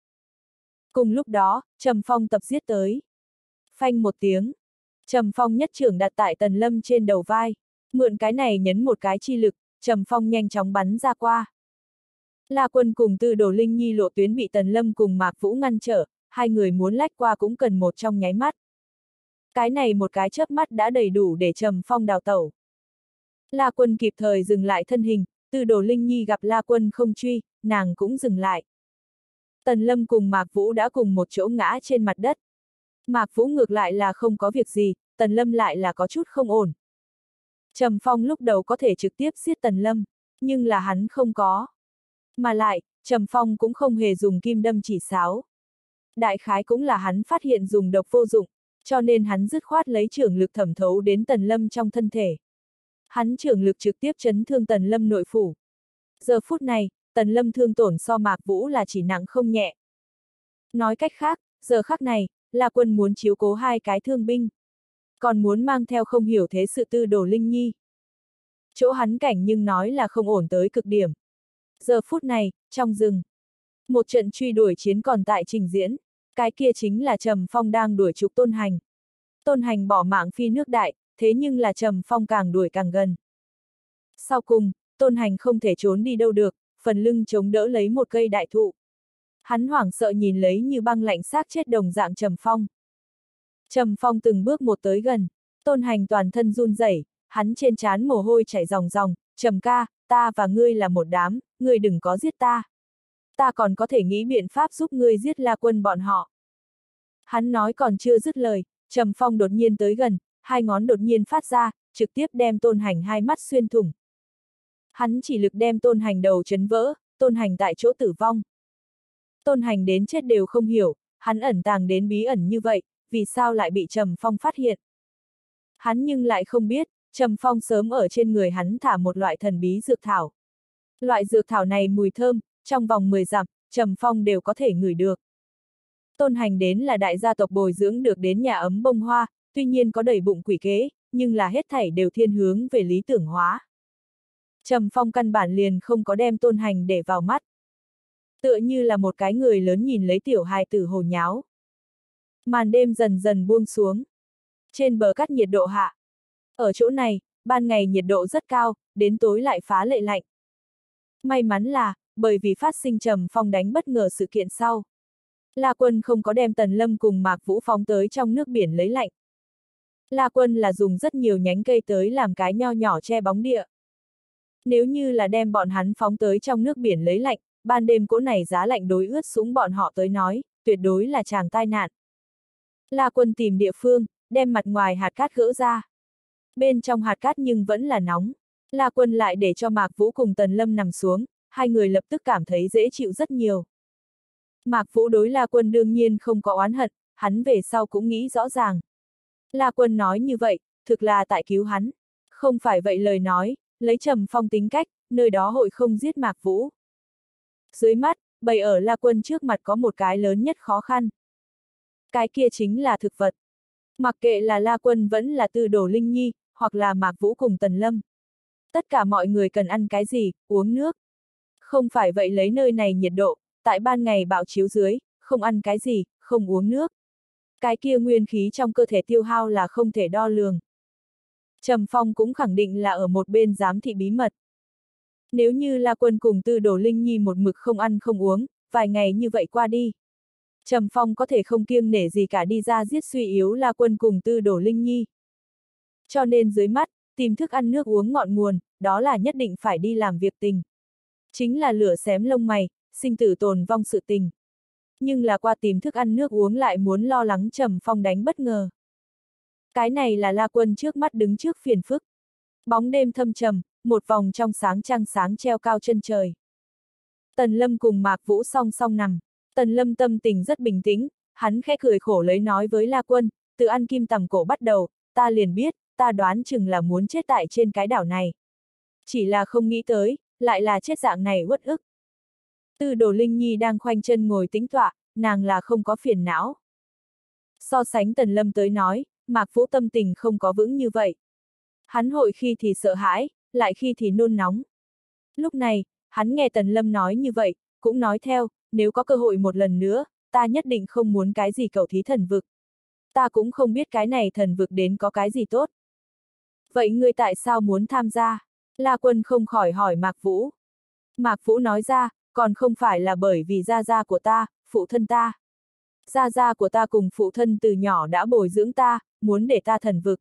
Cùng lúc đó, Trầm Phong tập giết tới. Phanh một tiếng. Trầm Phong nhất trưởng đặt tại Tần Lâm trên đầu vai. Mượn cái này nhấn một cái chi lực, Trầm Phong nhanh chóng bắn ra qua. La quân cùng tư đồ Linh Nhi lộ tuyến bị Tần Lâm cùng Mạc Vũ ngăn trở, hai người muốn lách qua cũng cần một trong nháy mắt. Cái này một cái chớp mắt đã đầy đủ để Trầm Phong đào tẩu. La quân kịp thời dừng lại thân hình, từ đồ Linh Nhi gặp La quân không truy, nàng cũng dừng lại. Tần Lâm cùng Mạc Vũ đã cùng một chỗ ngã trên mặt đất. Mạc Vũ ngược lại là không có việc gì, Tần Lâm lại là có chút không ổn. Trầm Phong lúc đầu có thể trực tiếp giết Tần Lâm, nhưng là hắn không có. Mà lại, Trầm Phong cũng không hề dùng kim đâm chỉ sáo. Đại khái cũng là hắn phát hiện dùng độc vô dụng, cho nên hắn dứt khoát lấy trưởng lực thẩm thấu đến Tần Lâm trong thân thể. Hắn trưởng lực trực tiếp chấn thương Tần Lâm nội phủ. Giờ phút này, Tần Lâm thương tổn so Mạc Vũ là chỉ nặng không nhẹ. Nói cách khác, giờ khắc này, là quân muốn chiếu cố hai cái thương binh. Còn muốn mang theo không hiểu thế sự tư đồ Linh Nhi. Chỗ hắn cảnh nhưng nói là không ổn tới cực điểm. Giờ phút này, trong rừng. Một trận truy đuổi chiến còn tại trình diễn. Cái kia chính là Trầm Phong đang đuổi trục tôn hành. Tôn hành bỏ mạng phi nước đại, thế nhưng là Trầm Phong càng đuổi càng gần. Sau cùng, tôn hành không thể trốn đi đâu được, phần lưng chống đỡ lấy một cây đại thụ. Hắn hoảng sợ nhìn lấy như băng lạnh xác chết đồng dạng Trầm Phong. Trầm Phong từng bước một tới gần, tôn hành toàn thân run rẩy, hắn trên trán mồ hôi chảy ròng ròng, Trầm ca, ta và ngươi là một đám, ngươi đừng có giết ta. Ta còn có thể nghĩ biện pháp giúp ngươi giết la quân bọn họ. Hắn nói còn chưa dứt lời, Trầm Phong đột nhiên tới gần, hai ngón đột nhiên phát ra, trực tiếp đem tôn hành hai mắt xuyên thủng. Hắn chỉ lực đem tôn hành đầu chấn vỡ, tôn hành tại chỗ tử vong. Tôn hành đến chết đều không hiểu, hắn ẩn tàng đến bí ẩn như vậy, vì sao lại bị Trầm Phong phát hiện. Hắn nhưng lại không biết, Trầm Phong sớm ở trên người hắn thả một loại thần bí dược thảo. Loại dược thảo này mùi thơm, trong vòng 10 dặm, Trầm Phong đều có thể ngửi được. Tôn hành đến là đại gia tộc bồi dưỡng được đến nhà ấm bông hoa, tuy nhiên có đầy bụng quỷ kế, nhưng là hết thảy đều thiên hướng về lý tưởng hóa. Trầm Phong căn bản liền không có đem tôn hành để vào mắt. Tựa như là một cái người lớn nhìn lấy tiểu hài tử hồ nháo. Màn đêm dần dần buông xuống. Trên bờ cắt nhiệt độ hạ. Ở chỗ này, ban ngày nhiệt độ rất cao, đến tối lại phá lệ lạnh. May mắn là, bởi vì phát sinh trầm phong đánh bất ngờ sự kiện sau. La quân không có đem tần lâm cùng mạc vũ phóng tới trong nước biển lấy lạnh. La quân là dùng rất nhiều nhánh cây tới làm cái nho nhỏ che bóng địa. Nếu như là đem bọn hắn phóng tới trong nước biển lấy lạnh, ban đêm cỗ này giá lạnh đối ướt súng bọn họ tới nói, tuyệt đối là chàng tai nạn. La quân tìm địa phương, đem mặt ngoài hạt cát gỡ ra. Bên trong hạt cát nhưng vẫn là nóng. La quân lại để cho Mạc Vũ cùng Tần Lâm nằm xuống, hai người lập tức cảm thấy dễ chịu rất nhiều. Mạc Vũ đối La quân đương nhiên không có oán hận, hắn về sau cũng nghĩ rõ ràng. La quân nói như vậy, thực là tại cứu hắn. Không phải vậy lời nói, lấy trầm phong tính cách, nơi đó hội không giết Mạc Vũ. Dưới mắt, bày ở La Quân trước mặt có một cái lớn nhất khó khăn. Cái kia chính là thực vật. Mặc kệ là La Quân vẫn là Tư Đồ Linh Nhi, hoặc là Mạc Vũ cùng Tần Lâm. Tất cả mọi người cần ăn cái gì, uống nước. Không phải vậy lấy nơi này nhiệt độ, tại ban ngày bạo chiếu dưới, không ăn cái gì, không uống nước. Cái kia nguyên khí trong cơ thể tiêu hao là không thể đo lường. Trầm Phong cũng khẳng định là ở một bên giám thị bí mật. Nếu như La Quân cùng Tư Đồ Linh Nhi một mực không ăn không uống, vài ngày như vậy qua đi. Trầm Phong có thể không kiêng nể gì cả đi ra giết suy yếu La Quân cùng Tư Đồ Linh Nhi. Cho nên dưới mắt, tìm thức ăn nước uống ngọn nguồn, đó là nhất định phải đi làm việc tình. Chính là lửa xém lông mày, sinh tử tồn vong sự tình. Nhưng là qua tìm thức ăn nước uống lại muốn lo lắng trầm phong đánh bất ngờ. Cái này là la quân trước mắt đứng trước phiền phức. Bóng đêm thâm trầm, một vòng trong sáng trăng sáng treo cao chân trời. Tần Lâm cùng Mạc Vũ song song nằm. Tần Lâm tâm tình rất bình tĩnh, hắn khẽ cười khổ lấy nói với La Quân, từ ăn kim tầm cổ bắt đầu, ta liền biết, ta đoán chừng là muốn chết tại trên cái đảo này. Chỉ là không nghĩ tới, lại là chết dạng này uất ức. Tư đồ Linh Nhi đang khoanh chân ngồi tính tọa, nàng là không có phiền não. So sánh Tần Lâm tới nói, Mạc Vũ tâm tình không có vững như vậy. Hắn hội khi thì sợ hãi, lại khi thì nôn nóng. Lúc này, hắn nghe Tần Lâm nói như vậy, cũng nói theo, nếu có cơ hội một lần nữa, ta nhất định không muốn cái gì cầu thí thần vực. Ta cũng không biết cái này thần vực đến có cái gì tốt. Vậy ngươi tại sao muốn tham gia? La quân không khỏi hỏi Mạc Vũ. Mạc Vũ nói ra, còn không phải là bởi vì gia gia của ta, phụ thân ta. Gia gia của ta cùng phụ thân từ nhỏ đã bồi dưỡng ta, muốn để ta thần vực.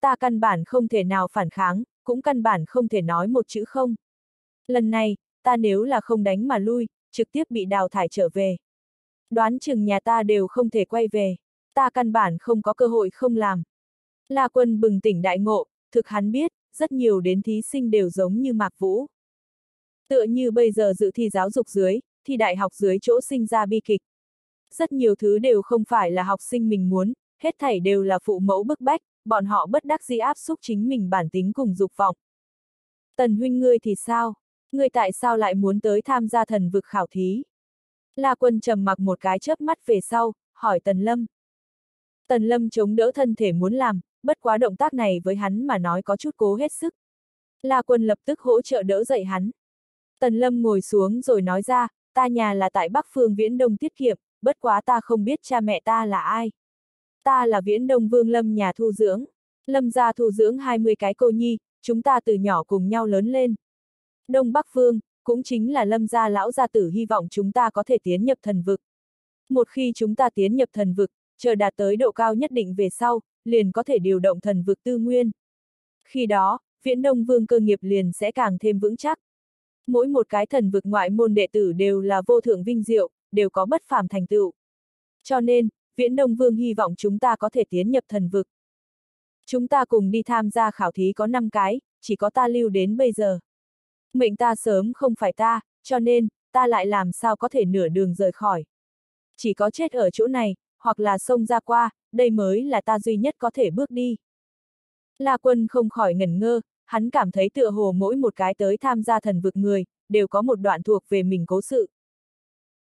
Ta căn bản không thể nào phản kháng, cũng căn bản không thể nói một chữ không. Lần này, ta nếu là không đánh mà lui, trực tiếp bị đào thải trở về. Đoán chừng nhà ta đều không thể quay về, ta căn bản không có cơ hội không làm. La quân bừng tỉnh đại ngộ, thực hắn biết, rất nhiều đến thí sinh đều giống như Mạc Vũ. Tựa như bây giờ dự thi giáo dục dưới, thi đại học dưới chỗ sinh ra bi kịch. Rất nhiều thứ đều không phải là học sinh mình muốn, hết thảy đều là phụ mẫu bức bách, bọn họ bất đắc dĩ áp xúc chính mình bản tính cùng dục vọng. Tần huynh ngươi thì sao? Ngươi tại sao lại muốn tới tham gia thần vực khảo thí? La quân trầm mặc một cái chớp mắt về sau, hỏi Tần Lâm. Tần Lâm chống đỡ thân thể muốn làm, bất quá động tác này với hắn mà nói có chút cố hết sức. La quân lập tức hỗ trợ đỡ dậy hắn. Tần Lâm ngồi xuống rồi nói ra, ta nhà là tại Bắc Phương Viễn Đông tiết kiệm, bất quá ta không biết cha mẹ ta là ai. Ta là Viễn Đông Vương Lâm nhà thu dưỡng. Lâm gia thu dưỡng 20 cái cô nhi, chúng ta từ nhỏ cùng nhau lớn lên. Đông Bắc Phương, cũng chính là Lâm gia lão gia tử hy vọng chúng ta có thể tiến nhập thần vực. Một khi chúng ta tiến nhập thần vực, chờ đạt tới độ cao nhất định về sau, liền có thể điều động thần vực tư nguyên. Khi đó, Viễn Đông Vương cơ nghiệp liền sẽ càng thêm vững chắc. Mỗi một cái thần vực ngoại môn đệ tử đều là vô thượng vinh diệu, đều có bất phàm thành tựu. Cho nên, Viễn Đông Vương hy vọng chúng ta có thể tiến nhập thần vực. Chúng ta cùng đi tham gia khảo thí có 5 cái, chỉ có ta lưu đến bây giờ. Mệnh ta sớm không phải ta, cho nên, ta lại làm sao có thể nửa đường rời khỏi. Chỉ có chết ở chỗ này, hoặc là sông ra qua, đây mới là ta duy nhất có thể bước đi. La quân không khỏi ngẩn ngơ, hắn cảm thấy tựa hồ mỗi một cái tới tham gia thần vực người, đều có một đoạn thuộc về mình cố sự.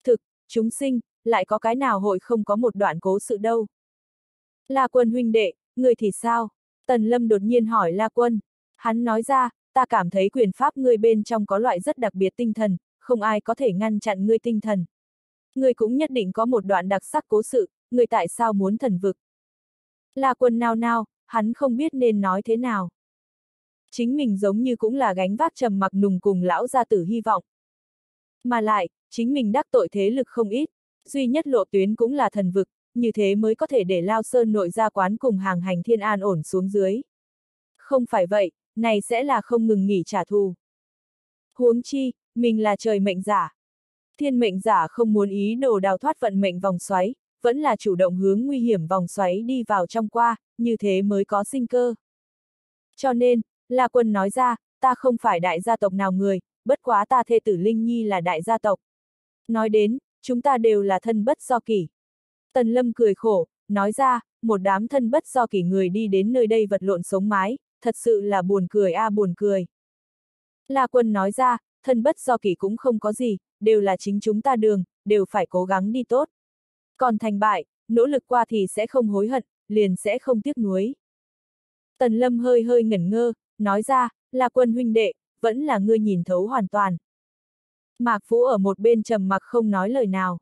Thực, chúng sinh, lại có cái nào hội không có một đoạn cố sự đâu. La quân huynh đệ, người thì sao? Tần Lâm đột nhiên hỏi La quân. Hắn nói ra, ta cảm thấy quyền pháp ngươi bên trong có loại rất đặc biệt tinh thần, không ai có thể ngăn chặn ngươi tinh thần. Ngươi cũng nhất định có một đoạn đặc sắc cố sự, người tại sao muốn thần vực? là quân nào nào hắn không biết nên nói thế nào. Chính mình giống như cũng là gánh vác trầm mặc nùng cùng lão gia tử hy vọng. Mà lại, chính mình đắc tội thế lực không ít, duy nhất lộ tuyến cũng là thần vực, như thế mới có thể để Lao Sơn nội gia quán cùng hàng hành thiên an ổn xuống dưới. Không phải vậy, này sẽ là không ngừng nghỉ trả thù. Huống chi, mình là trời mệnh giả. Thiên mệnh giả không muốn ý đồ đào thoát vận mệnh vòng xoáy, vẫn là chủ động hướng nguy hiểm vòng xoáy đi vào trong qua, như thế mới có sinh cơ. Cho nên, La Quân nói ra, ta không phải đại gia tộc nào người, bất quá ta thê tử Linh Nhi là đại gia tộc. Nói đến, chúng ta đều là thân bất do kỷ. Tần Lâm cười khổ, nói ra, một đám thân bất do kỷ người đi đến nơi đây vật lộn sống mái, thật sự là buồn cười a à, buồn cười. La Quân nói ra, thân bất do kỷ cũng không có gì, đều là chính chúng ta đường, đều phải cố gắng đi tốt. Còn thành bại, nỗ lực qua thì sẽ không hối hận, liền sẽ không tiếc nuối. Tần Lâm hơi hơi ngẩn ngơ, nói ra, là quân huynh đệ, vẫn là ngươi nhìn thấu hoàn toàn. Mạc Vũ ở một bên trầm mặc không nói lời nào.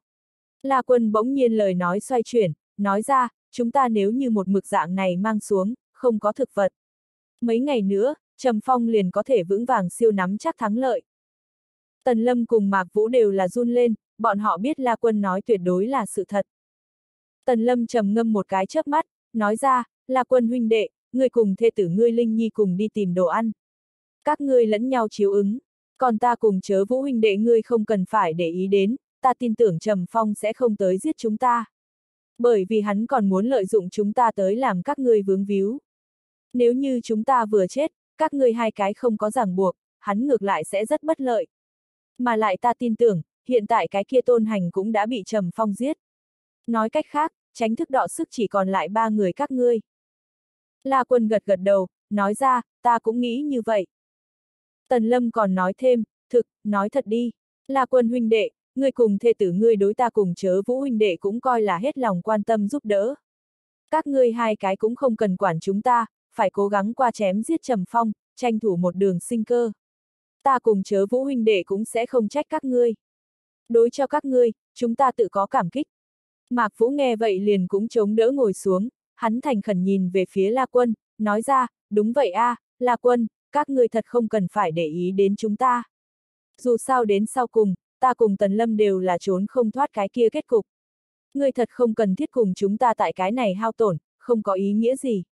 La quân bỗng nhiên lời nói xoay chuyển, nói ra, chúng ta nếu như một mực dạng này mang xuống, không có thực vật. Mấy ngày nữa, Trầm Phong liền có thể vững vàng siêu nắm chắc thắng lợi. Tần Lâm cùng Mạc Vũ đều là run lên, bọn họ biết La Quân nói tuyệt đối là sự thật. Tần Lâm trầm ngâm một cái chớp mắt, nói ra, La Quân huynh đệ, ngươi cùng thê tử ngươi Linh Nhi cùng đi tìm đồ ăn. Các ngươi lẫn nhau chiếu ứng, còn ta cùng chớ vũ huynh đệ ngươi không cần phải để ý đến, ta tin tưởng Trầm Phong sẽ không tới giết chúng ta. Bởi vì hắn còn muốn lợi dụng chúng ta tới làm các ngươi vướng víu. Nếu như chúng ta vừa chết, các ngươi hai cái không có ràng buộc, hắn ngược lại sẽ rất bất lợi. Mà lại ta tin tưởng, hiện tại cái kia tôn hành cũng đã bị Trầm Phong giết. Nói cách khác, tránh thức đọ sức chỉ còn lại ba người các ngươi. La quân gật gật đầu, nói ra, ta cũng nghĩ như vậy. Tần Lâm còn nói thêm, thực, nói thật đi. La quân huynh đệ, ngươi cùng thê tử ngươi đối ta cùng chớ vũ huynh đệ cũng coi là hết lòng quan tâm giúp đỡ. Các ngươi hai cái cũng không cần quản chúng ta, phải cố gắng qua chém giết Trầm Phong, tranh thủ một đường sinh cơ. Ta cùng chớ vũ huynh đệ cũng sẽ không trách các ngươi. Đối cho các ngươi, chúng ta tự có cảm kích. Mạc Vũ nghe vậy liền cũng chống đỡ ngồi xuống, hắn thành khẩn nhìn về phía La Quân, nói ra, đúng vậy a, à, La Quân, các ngươi thật không cần phải để ý đến chúng ta. Dù sao đến sau cùng, ta cùng Tần Lâm đều là trốn không thoát cái kia kết cục. Ngươi thật không cần thiết cùng chúng ta tại cái này hao tổn, không có ý nghĩa gì.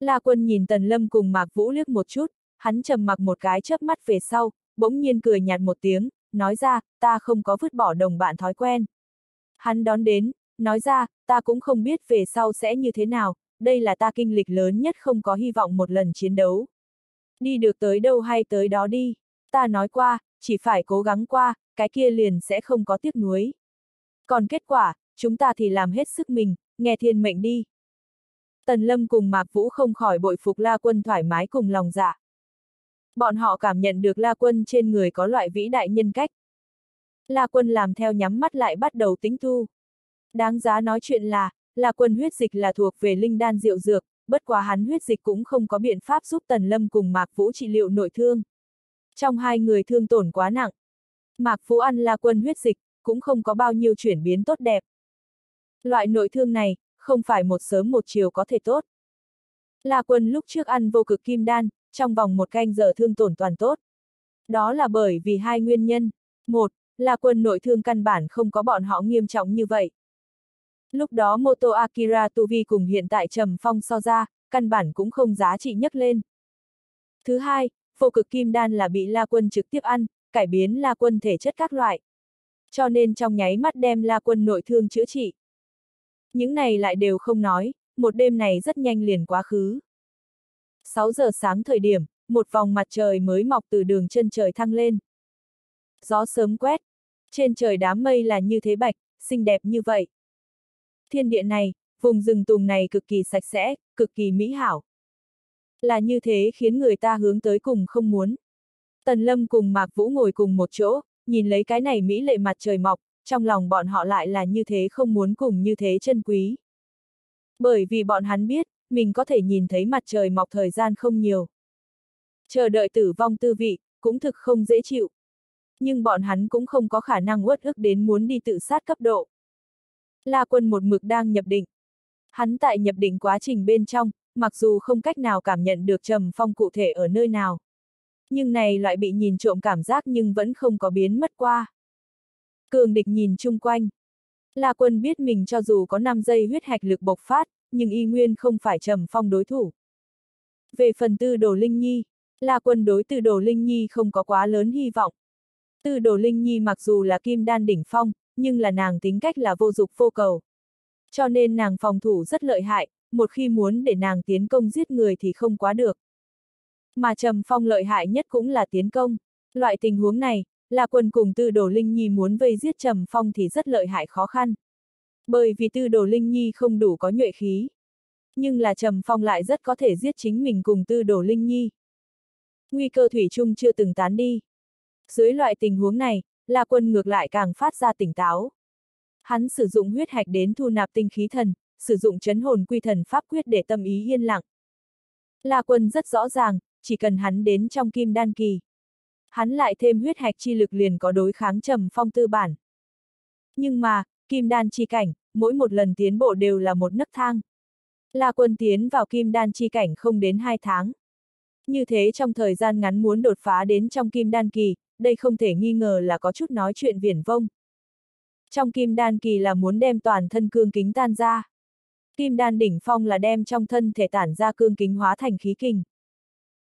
La Quân nhìn Tần Lâm cùng Mạc Vũ liếc một chút, hắn trầm mặc một cái chớp mắt về sau, bỗng nhiên cười nhạt một tiếng, nói ra, ta không có vứt bỏ đồng bạn thói quen. Hắn đón đến, nói ra, ta cũng không biết về sau sẽ như thế nào, đây là ta kinh lịch lớn nhất không có hy vọng một lần chiến đấu. Đi được tới đâu hay tới đó đi, ta nói qua, chỉ phải cố gắng qua, cái kia liền sẽ không có tiếc nuối. Còn kết quả, chúng ta thì làm hết sức mình, nghe thiên mệnh đi. Tần Lâm cùng Mạc Vũ không khỏi bội phục La Quân thoải mái cùng lòng dạ. Bọn họ cảm nhận được La Quân trên người có loại vĩ đại nhân cách. La Quân làm theo nhắm mắt lại bắt đầu tính thu. Đáng giá nói chuyện là, La Quân huyết dịch là thuộc về linh đan diệu dược, bất quá hắn huyết dịch cũng không có biện pháp giúp Tần Lâm cùng Mạc Vũ trị liệu nội thương. Trong hai người thương tổn quá nặng. Mạc Vũ ăn La Quân huyết dịch, cũng không có bao nhiêu chuyển biến tốt đẹp. Loại nội thương này, không phải một sớm một chiều có thể tốt. La Quân lúc trước ăn vô cực kim đan, trong vòng một canh giờ thương tổn toàn tốt. Đó là bởi vì hai nguyên nhân. Một, là quân nội thương căn bản không có bọn họ nghiêm trọng như vậy. Lúc đó Moto Akira Tuvi cùng hiện tại Trầm Phong so ra, căn bản cũng không giá trị nhấc lên. Thứ hai, vô cực kim đan là bị La Quân trực tiếp ăn, cải biến La Quân thể chất các loại. Cho nên trong nháy mắt đem La Quân nội thương chữa trị. Những này lại đều không nói, một đêm này rất nhanh liền quá khứ. 6 giờ sáng thời điểm, một vòng mặt trời mới mọc từ đường chân trời thăng lên. Gió sớm quét, trên trời đám mây là như thế bạch, xinh đẹp như vậy. Thiên địa này, vùng rừng tùng này cực kỳ sạch sẽ, cực kỳ mỹ hảo. Là như thế khiến người ta hướng tới cùng không muốn. Tần Lâm cùng Mạc Vũ ngồi cùng một chỗ, nhìn lấy cái này mỹ lệ mặt trời mọc, trong lòng bọn họ lại là như thế không muốn cùng như thế chân quý. Bởi vì bọn hắn biết, mình có thể nhìn thấy mặt trời mọc thời gian không nhiều. Chờ đợi tử vong tư vị, cũng thực không dễ chịu. Nhưng bọn hắn cũng không có khả năng uất ức đến muốn đi tự sát cấp độ. La quân một mực đang nhập định. Hắn tại nhập định quá trình bên trong, mặc dù không cách nào cảm nhận được trầm phong cụ thể ở nơi nào. Nhưng này loại bị nhìn trộm cảm giác nhưng vẫn không có biến mất qua. Cường địch nhìn chung quanh. La quân biết mình cho dù có 5 giây huyết hạch lực bộc phát, nhưng y nguyên không phải trầm phong đối thủ. Về phần tư đồ Linh Nhi, La quân đối tư đồ Linh Nhi không có quá lớn hy vọng. Tư đồ Linh Nhi mặc dù là kim đan đỉnh phong, nhưng là nàng tính cách là vô dục vô cầu. Cho nên nàng phòng thủ rất lợi hại, một khi muốn để nàng tiến công giết người thì không quá được. Mà Trầm Phong lợi hại nhất cũng là tiến công. Loại tình huống này, là quân cùng tư đồ Linh Nhi muốn vây giết Trầm Phong thì rất lợi hại khó khăn. Bởi vì tư đồ Linh Nhi không đủ có nhuệ khí. Nhưng là Trầm Phong lại rất có thể giết chính mình cùng tư đồ Linh Nhi. Nguy cơ thủy chung chưa từng tán đi. Dưới loại tình huống này, La Quân ngược lại càng phát ra tỉnh táo. Hắn sử dụng huyết hạch đến thu nạp tinh khí thần, sử dụng chấn hồn quy thần pháp quyết để tâm ý yên lặng. La Quân rất rõ ràng, chỉ cần hắn đến trong kim đan kỳ. Hắn lại thêm huyết hạch chi lực liền có đối kháng trầm phong tư bản. Nhưng mà, kim đan chi cảnh, mỗi một lần tiến bộ đều là một nấc thang. La Quân tiến vào kim đan chi cảnh không đến hai tháng. Như thế trong thời gian ngắn muốn đột phá đến trong kim đan kỳ, đây không thể nghi ngờ là có chút nói chuyện viển vông. Trong kim đan kỳ là muốn đem toàn thân cương kính tan ra. Kim đan đỉnh phong là đem trong thân thể tản ra cương kính hóa thành khí kình.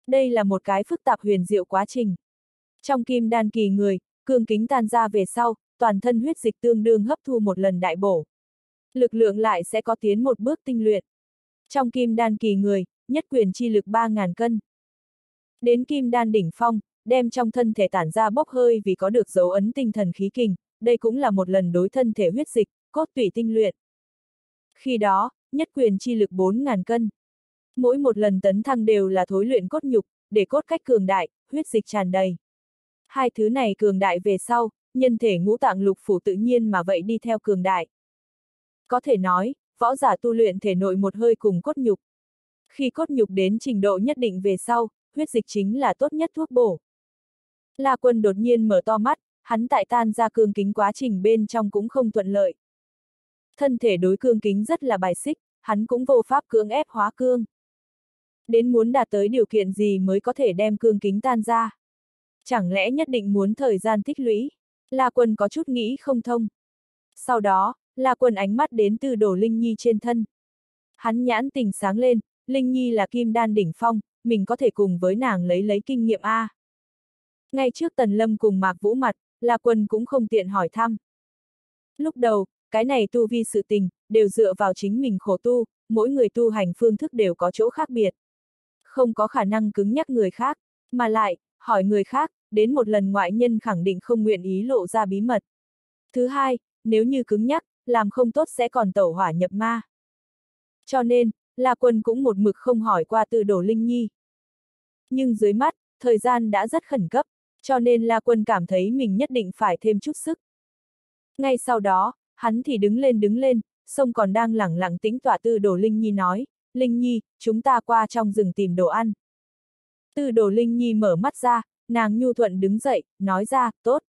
Đây là một cái phức tạp huyền diệu quá trình. Trong kim đan kỳ người, cương kính tan ra về sau, toàn thân huyết dịch tương đương hấp thu một lần đại bổ. Lực lượng lại sẽ có tiến một bước tinh luyện. Trong kim đan kỳ người, nhất quyền chi lực 3.000 cân. Đến kim đan đỉnh phong, đem trong thân thể tản ra bốc hơi vì có được dấu ấn tinh thần khí kình, đây cũng là một lần đối thân thể huyết dịch, cốt tủy tinh luyện. Khi đó, nhất quyền chi lực 4.000 cân. Mỗi một lần tấn thăng đều là thối luyện cốt nhục, để cốt cách cường đại, huyết dịch tràn đầy. Hai thứ này cường đại về sau, nhân thể ngũ tạng lục phủ tự nhiên mà vậy đi theo cường đại. Có thể nói, võ giả tu luyện thể nội một hơi cùng cốt nhục. Khi cốt nhục đến trình độ nhất định về sau, huyết dịch chính là tốt nhất thuốc bổ. La quân đột nhiên mở to mắt, hắn tại tan ra cương kính quá trình bên trong cũng không thuận lợi. Thân thể đối cương kính rất là bài xích, hắn cũng vô pháp cưỡng ép hóa cương. Đến muốn đạt tới điều kiện gì mới có thể đem cương kính tan ra. Chẳng lẽ nhất định muốn thời gian tích lũy? La quân có chút nghĩ không thông. Sau đó, La quân ánh mắt đến từ đổ Linh Nhi trên thân. Hắn nhãn tình sáng lên, Linh Nhi là kim đan đỉnh phong, mình có thể cùng với nàng lấy lấy kinh nghiệm A. Ngay trước Tần Lâm cùng Mạc Vũ mặt, La Quân cũng không tiện hỏi thăm. Lúc đầu, cái này tu vi sự tình, đều dựa vào chính mình khổ tu, mỗi người tu hành phương thức đều có chỗ khác biệt. Không có khả năng cứng nhắc người khác, mà lại, hỏi người khác, đến một lần ngoại nhân khẳng định không nguyện ý lộ ra bí mật. Thứ hai, nếu như cứng nhắc, làm không tốt sẽ còn tẩu hỏa nhập ma. Cho nên, La Quân cũng một mực không hỏi qua từ đổ Linh Nhi. Nhưng dưới mắt, thời gian đã rất khẩn cấp, cho nên La Quân cảm thấy mình nhất định phải thêm chút sức. Ngay sau đó, hắn thì đứng lên đứng lên, sông còn đang lẳng lặng tính tỏa tư đồ Linh Nhi nói, Linh Nhi, chúng ta qua trong rừng tìm đồ ăn. Tư đồ Linh Nhi mở mắt ra, nàng nhu thuận đứng dậy, nói ra, tốt.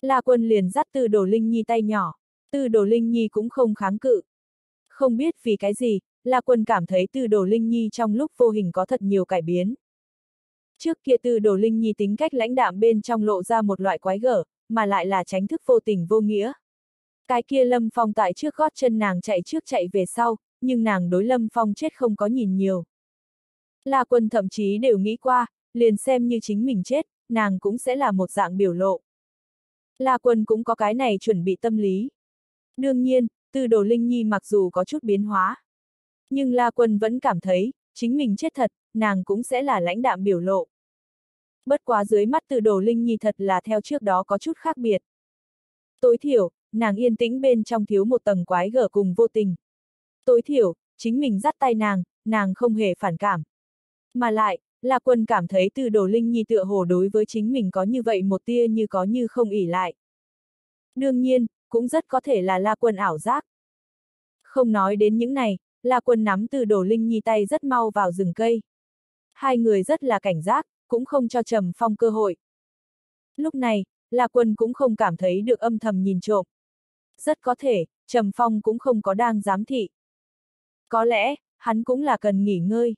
La quân liền dắt từ đồ Linh Nhi tay nhỏ, từ đồ Linh Nhi cũng không kháng cự. Không biết vì cái gì, La quân cảm thấy từ đồ Linh Nhi trong lúc vô hình có thật nhiều cải biến. Trước kia từ đồ Linh Nhi tính cách lãnh đạm bên trong lộ ra một loại quái gở, mà lại là tránh thức vô tình vô nghĩa. Cái kia Lâm Phong tại trước gót chân nàng chạy trước chạy về sau, nhưng nàng đối Lâm Phong chết không có nhìn nhiều. La quân thậm chí đều nghĩ qua, liền xem như chính mình chết, nàng cũng sẽ là một dạng biểu lộ. La quân cũng có cái này chuẩn bị tâm lý. Đương nhiên, từ đồ Linh Nhi mặc dù có chút biến hóa. Nhưng La quân vẫn cảm thấy, chính mình chết thật, nàng cũng sẽ là lãnh đạm biểu lộ. Bất quá dưới mắt từ đồ Linh Nhi thật là theo trước đó có chút khác biệt. Tối thiểu, nàng yên tĩnh bên trong thiếu một tầng quái gở cùng vô tình. Tối thiểu, chính mình dắt tay nàng, nàng không hề phản cảm. Mà lại, La Quân cảm thấy từ đồ Linh Nhi tựa hồ đối với chính mình có như vậy một tia như có như không ỉ lại. Đương nhiên, cũng rất có thể là La Quân ảo giác. Không nói đến những này, La Quân nắm từ đồ Linh Nhi tay rất mau vào rừng cây. Hai người rất là cảnh giác, cũng không cho Trầm Phong cơ hội. Lúc này, La Quân cũng không cảm thấy được âm thầm nhìn trộm. Rất có thể, Trầm Phong cũng không có đang giám thị. Có lẽ, hắn cũng là cần nghỉ ngơi.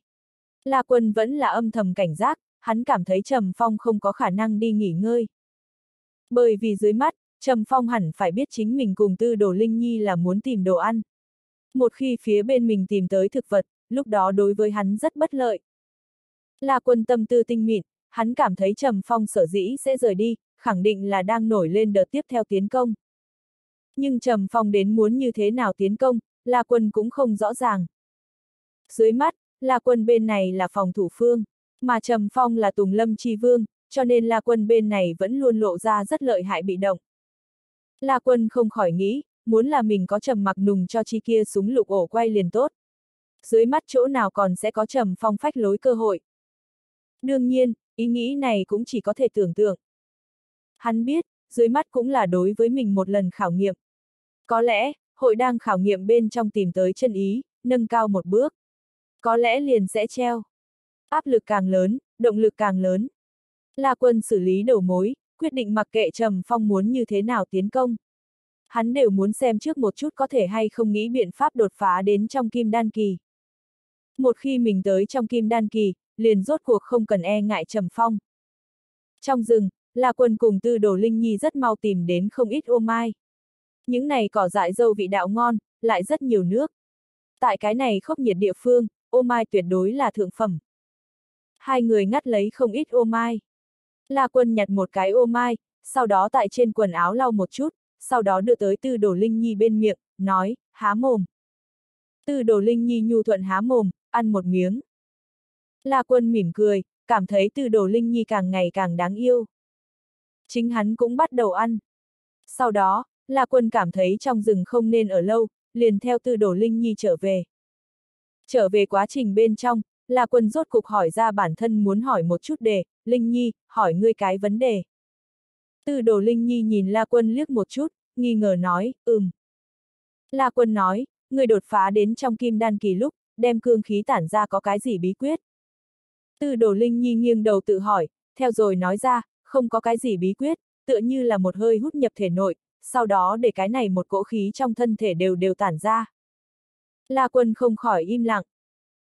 La Quân vẫn là âm thầm cảnh giác, hắn cảm thấy Trầm Phong không có khả năng đi nghỉ ngơi. Bởi vì dưới mắt, Trầm Phong hẳn phải biết chính mình cùng tư đồ Linh Nhi là muốn tìm đồ ăn. Một khi phía bên mình tìm tới thực vật, lúc đó đối với hắn rất bất lợi. La Quân tâm tư tinh mịn, hắn cảm thấy Trầm Phong sở dĩ sẽ rời đi, khẳng định là đang nổi lên đợt tiếp theo tiến công. Nhưng Trầm Phong đến muốn như thế nào tiến công, La Quân cũng không rõ ràng. Dưới mắt, La Quân bên này là phòng thủ phương, mà Trầm Phong là Tùng Lâm Chi Vương, cho nên La Quân bên này vẫn luôn lộ ra rất lợi hại bị động. La Quân không khỏi nghĩ, muốn là mình có Trầm mặc nùng cho chi kia súng lục ổ quay liền tốt. Dưới mắt chỗ nào còn sẽ có Trầm Phong phách lối cơ hội. Đương nhiên, ý nghĩ này cũng chỉ có thể tưởng tượng. Hắn biết, dưới mắt cũng là đối với mình một lần khảo nghiệm. Có lẽ, hội đang khảo nghiệm bên trong tìm tới chân ý, nâng cao một bước. Có lẽ liền sẽ treo. Áp lực càng lớn, động lực càng lớn. La quân xử lý đầu mối, quyết định mặc kệ Trầm Phong muốn như thế nào tiến công. Hắn đều muốn xem trước một chút có thể hay không nghĩ biện pháp đột phá đến trong kim đan kỳ. Một khi mình tới trong kim đan kỳ, liền rốt cuộc không cần e ngại Trầm Phong. Trong rừng, La Quân cùng Tư Đồ Linh Nhi rất mau tìm đến không ít ô mai. Những này cỏ dại dâu vị đạo ngon, lại rất nhiều nước. Tại cái này khốc nhiệt địa phương, ô mai tuyệt đối là thượng phẩm. Hai người ngắt lấy không ít ô mai. La quân nhặt một cái ô mai, sau đó tại trên quần áo lau một chút, sau đó đưa tới tư đồ Linh Nhi bên miệng, nói, há mồm. Tư đồ Linh Nhi nhu thuận há mồm, ăn một miếng. La quân mỉm cười, cảm thấy tư đồ Linh Nhi càng ngày càng đáng yêu. Chính hắn cũng bắt đầu ăn. Sau đó, La quân cảm thấy trong rừng không nên ở lâu, liền theo tư đồ Linh Nhi trở về. Trở về quá trình bên trong, La quân rốt cục hỏi ra bản thân muốn hỏi một chút đề, Linh Nhi, hỏi ngươi cái vấn đề. Tư đồ Linh Nhi nhìn La quân liếc một chút, nghi ngờ nói, ừm. La quân nói, người đột phá đến trong kim đan kỳ lúc, đem cương khí tản ra có cái gì bí quyết. Tư đồ Linh Nhi nghiêng đầu tự hỏi, theo rồi nói ra, không có cái gì bí quyết, tựa như là một hơi hút nhập thể nội, sau đó để cái này một cỗ khí trong thân thể đều đều tản ra. La quân không khỏi im lặng.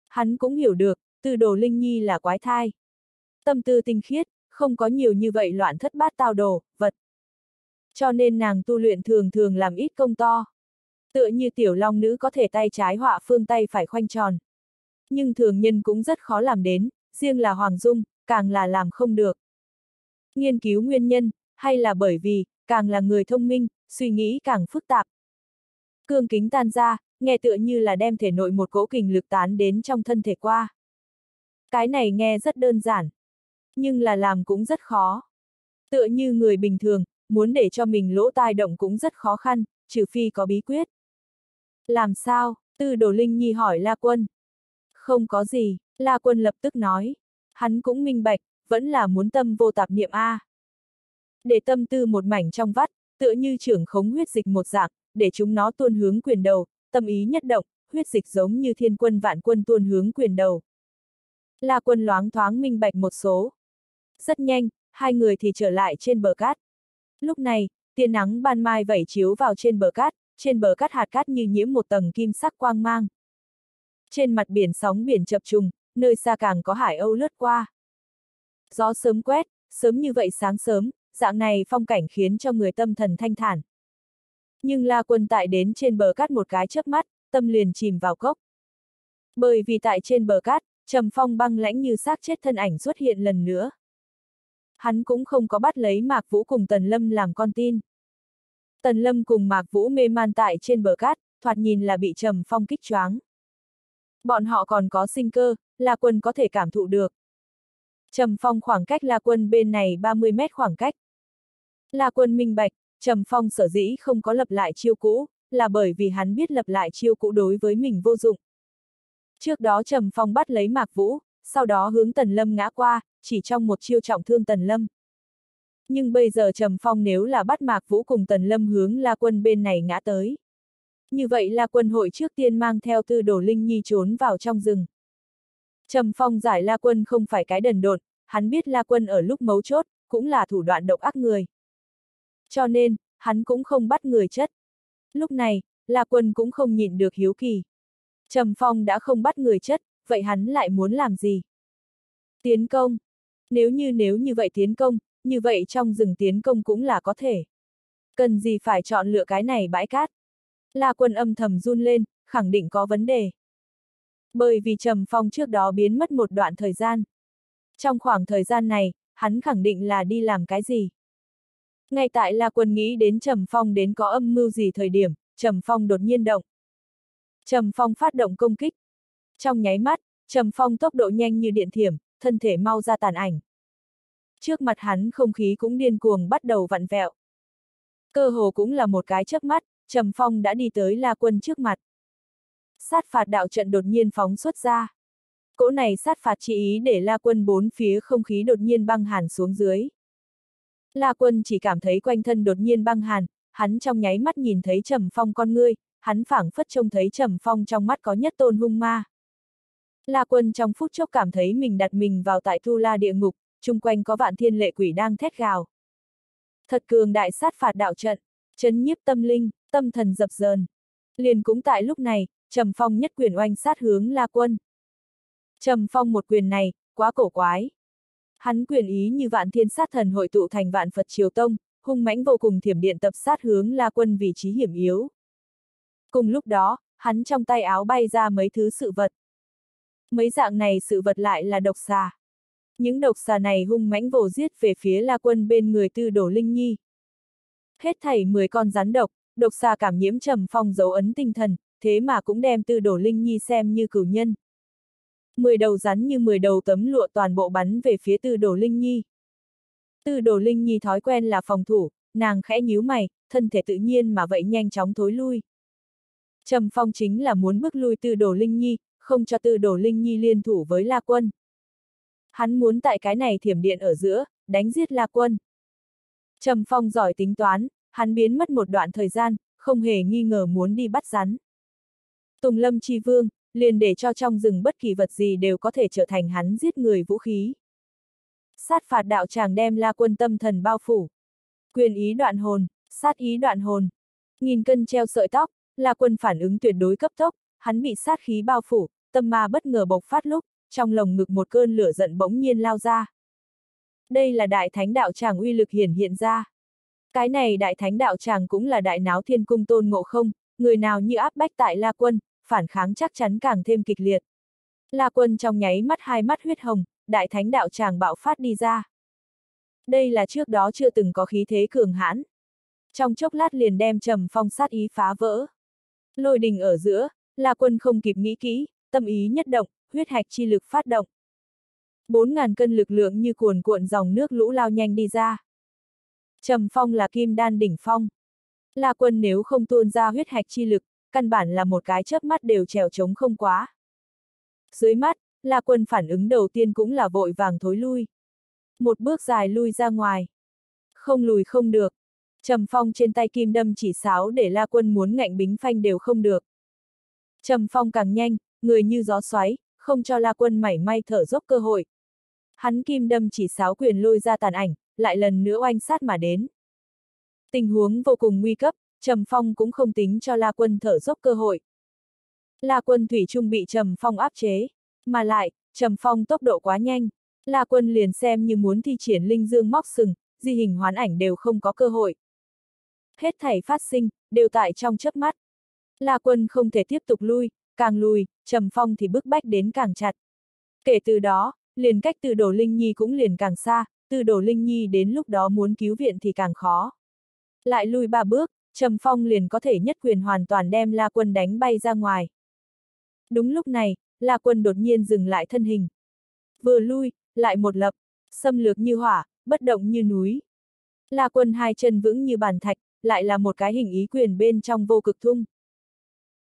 Hắn cũng hiểu được, từ đồ Linh Nhi là quái thai. Tâm tư tinh khiết, không có nhiều như vậy loạn thất bát tao đồ, vật. Cho nên nàng tu luyện thường thường làm ít công to. Tựa như tiểu long nữ có thể tay trái họa phương tay phải khoanh tròn. Nhưng thường nhân cũng rất khó làm đến, riêng là Hoàng Dung, càng là làm không được. Nghiên cứu nguyên nhân, hay là bởi vì, càng là người thông minh, suy nghĩ càng phức tạp. Cương kính tan ra, nghe tựa như là đem thể nội một cỗ kình lực tán đến trong thân thể qua. Cái này nghe rất đơn giản, nhưng là làm cũng rất khó. Tựa như người bình thường, muốn để cho mình lỗ tai động cũng rất khó khăn, trừ phi có bí quyết. Làm sao? Tư đồ Linh Nhi hỏi La Quân. Không có gì, La Quân lập tức nói. Hắn cũng minh bạch, vẫn là muốn tâm vô tạp niệm A. Để tâm tư một mảnh trong vắt, tựa như trưởng khống huyết dịch một dạng, để chúng nó tuôn hướng quyền đầu, tâm ý nhất động, huyết dịch giống như thiên quân vạn quân tuôn hướng quyền đầu. La quân loáng thoáng minh bạch một số. Rất nhanh, hai người thì trở lại trên bờ cát. Lúc này, tia nắng ban mai vẩy chiếu vào trên bờ cát, trên bờ cát hạt cát như nhiễm một tầng kim sắc quang mang. Trên mặt biển sóng biển chập trùng, nơi xa càng có hải âu lướt qua. Gió sớm quét, sớm như vậy sáng sớm, dạng này phong cảnh khiến cho người tâm thần thanh thản. Nhưng La Quân tại đến trên bờ cát một cái chớp mắt, tâm liền chìm vào cốc. Bởi vì tại trên bờ cát, Trầm Phong băng lãnh như xác chết thân ảnh xuất hiện lần nữa. Hắn cũng không có bắt lấy Mạc Vũ cùng Tần Lâm làm con tin. Tần Lâm cùng Mạc Vũ mê man tại trên bờ cát, thoạt nhìn là bị Trầm Phong kích choáng. Bọn họ còn có sinh cơ, La Quân có thể cảm thụ được. Trầm Phong khoảng cách La Quân bên này 30 mét khoảng cách. La Quân minh bạch, Trầm Phong sở dĩ không có lập lại chiêu cũ, là bởi vì hắn biết lập lại chiêu cũ đối với mình vô dụng. Trước đó Trầm Phong bắt lấy Mạc Vũ, sau đó hướng Tần Lâm ngã qua, chỉ trong một chiêu trọng thương Tần Lâm. Nhưng bây giờ Trầm Phong nếu là bắt Mạc Vũ cùng Tần Lâm hướng La Quân bên này ngã tới. Như vậy La Quân hội trước tiên mang theo tư đồ Linh Nhi trốn vào trong rừng. Trầm Phong giải La Quân không phải cái đần đột, hắn biết La Quân ở lúc mấu chốt, cũng là thủ đoạn độc ác người. Cho nên, hắn cũng không bắt người chất. Lúc này, La Quân cũng không nhịn được hiếu kỳ. Trầm Phong đã không bắt người chất, vậy hắn lại muốn làm gì? Tiến công. Nếu như nếu như vậy tiến công, như vậy trong rừng tiến công cũng là có thể. Cần gì phải chọn lựa cái này bãi cát? La Quân âm thầm run lên, khẳng định có vấn đề. Bởi vì Trầm Phong trước đó biến mất một đoạn thời gian. Trong khoảng thời gian này, hắn khẳng định là đi làm cái gì. Ngay tại La Quân nghĩ đến Trầm Phong đến có âm mưu gì thời điểm, Trầm Phong đột nhiên động. Trầm Phong phát động công kích. Trong nháy mắt, Trầm Phong tốc độ nhanh như điện thiểm, thân thể mau ra tàn ảnh. Trước mặt hắn không khí cũng điên cuồng bắt đầu vặn vẹo. Cơ hồ cũng là một cái chớp mắt, Trầm Phong đã đi tới La Quân trước mặt. Sát phạt đạo trận đột nhiên phóng xuất ra. Cỗ này sát phạt chỉ ý để La Quân bốn phía không khí đột nhiên băng hàn xuống dưới. La Quân chỉ cảm thấy quanh thân đột nhiên băng hàn, hắn trong nháy mắt nhìn thấy Trầm Phong con ngươi, hắn phảng phất trông thấy Trầm Phong trong mắt có nhất tôn hung ma. La Quân trong phút chốc cảm thấy mình đặt mình vào tại Thu La địa ngục, chung quanh có vạn thiên lệ quỷ đang thét gào. Thật cường đại sát phạt đạo trận, chấn nhiếp tâm linh, tâm thần dập dờn. Liền cũng tại lúc này, Trầm Phong nhất quyền oanh sát hướng La Quân. Trầm Phong một quyền này, quá cổ quái. Hắn quyền ý như vạn thiên sát thần hội tụ thành vạn Phật Triều Tông, hung mãnh vô cùng thiểm điện tập sát hướng La Quân vị trí hiểm yếu. Cùng lúc đó, hắn trong tay áo bay ra mấy thứ sự vật. Mấy dạng này sự vật lại là độc xà. Những độc xà này hung mãnh vồ giết về phía La Quân bên người Tư Đổ Linh Nhi. Hết thảy 10 con rắn độc, độc xà cảm nhiễm trầm phong dấu ấn tinh thần, thế mà cũng đem Tư Đổ Linh Nhi xem như cửu nhân. 10 đầu rắn như 10 đầu tấm lụa toàn bộ bắn về phía Tư đồ Linh Nhi. Tư đồ Linh Nhi thói quen là phòng thủ, nàng khẽ nhíu mày, thân thể tự nhiên mà vậy nhanh chóng thối lui. Trầm Phong chính là muốn bước lui Tư Đồ Linh Nhi, không cho Tư Đồ Linh Nhi liên thủ với La Quân. Hắn muốn tại cái này thiểm điện ở giữa, đánh giết La Quân. Trầm Phong giỏi tính toán, hắn biến mất một đoạn thời gian, không hề nghi ngờ muốn đi bắt rắn. Tùng Lâm Chi Vương, liền để cho trong rừng bất kỳ vật gì đều có thể trở thành hắn giết người vũ khí. Sát phạt đạo tràng đem La Quân tâm thần bao phủ. Quyền ý đoạn hồn, sát ý đoạn hồn. Nghìn cân treo sợi tóc, La Quân phản ứng tuyệt đối cấp tốc, hắn bị sát khí bao phủ, tâm ma bất ngờ bộc phát lúc, trong lồng ngực một cơn lửa giận bỗng nhiên lao ra. Đây là đại thánh đạo tràng uy lực hiển hiện ra. Cái này đại thánh đạo tràng cũng là đại náo thiên cung tôn ngộ không, người nào như áp bách tại La Quân, phản kháng chắc chắn càng thêm kịch liệt. La Quân trong nháy mắt hai mắt huyết hồng, đại thánh đạo tràng bạo phát đi ra. Đây là trước đó chưa từng có khí thế cường hãn. Trong chốc lát liền đem trầm phong sát ý phá vỡ. Lôi đình ở giữa, La Quân không kịp nghĩ kỹ, tâm ý nhất động, huyết hạch chi lực phát động. Bốn ngàn cân lực lượng như cuồn cuộn dòng nước lũ lao nhanh đi ra. Trầm phong là kim đan đỉnh phong. La Quân nếu không tuôn ra huyết hạch chi lực, căn bản là một cái chớp mắt đều trèo trống không quá. Dưới mắt, La Quân phản ứng đầu tiên cũng là vội vàng thối lui. Một bước dài lui ra ngoài. Không lùi không được. Trầm Phong trên tay kim đâm chỉ sáo để La Quân muốn ngạnh bính phanh đều không được. Trầm Phong càng nhanh, người như gió xoáy, không cho La Quân mảy may thở dốc cơ hội. Hắn kim đâm chỉ sáo quyền lôi ra tàn ảnh, lại lần nữa oanh sát mà đến. Tình huống vô cùng nguy cấp, Trầm Phong cũng không tính cho La Quân thở dốc cơ hội. La Quân thủy trung bị Trầm Phong áp chế, mà lại, Trầm Phong tốc độ quá nhanh, La Quân liền xem như muốn thi triển linh dương móc sừng, di hình hoán ảnh đều không có cơ hội. Hết thảy phát sinh, đều tại trong chớp mắt. La Quân không thể tiếp tục lui, càng lùi, Trầm Phong thì bức bách đến càng chặt. Kể từ đó, liền cách từ đồ Linh Nhi cũng liền càng xa, từ đồ Linh Nhi đến lúc đó muốn cứu viện thì càng khó. Lại lui ba bước, Trầm Phong liền có thể nhất quyền hoàn toàn đem La Quân đánh bay ra ngoài. Đúng lúc này, La Quân đột nhiên dừng lại thân hình. Vừa lui, lại một lập, xâm lược như hỏa, bất động như núi. La Quân hai chân vững như bàn thạch, lại là một cái hình ý quyền bên trong vô cực thung.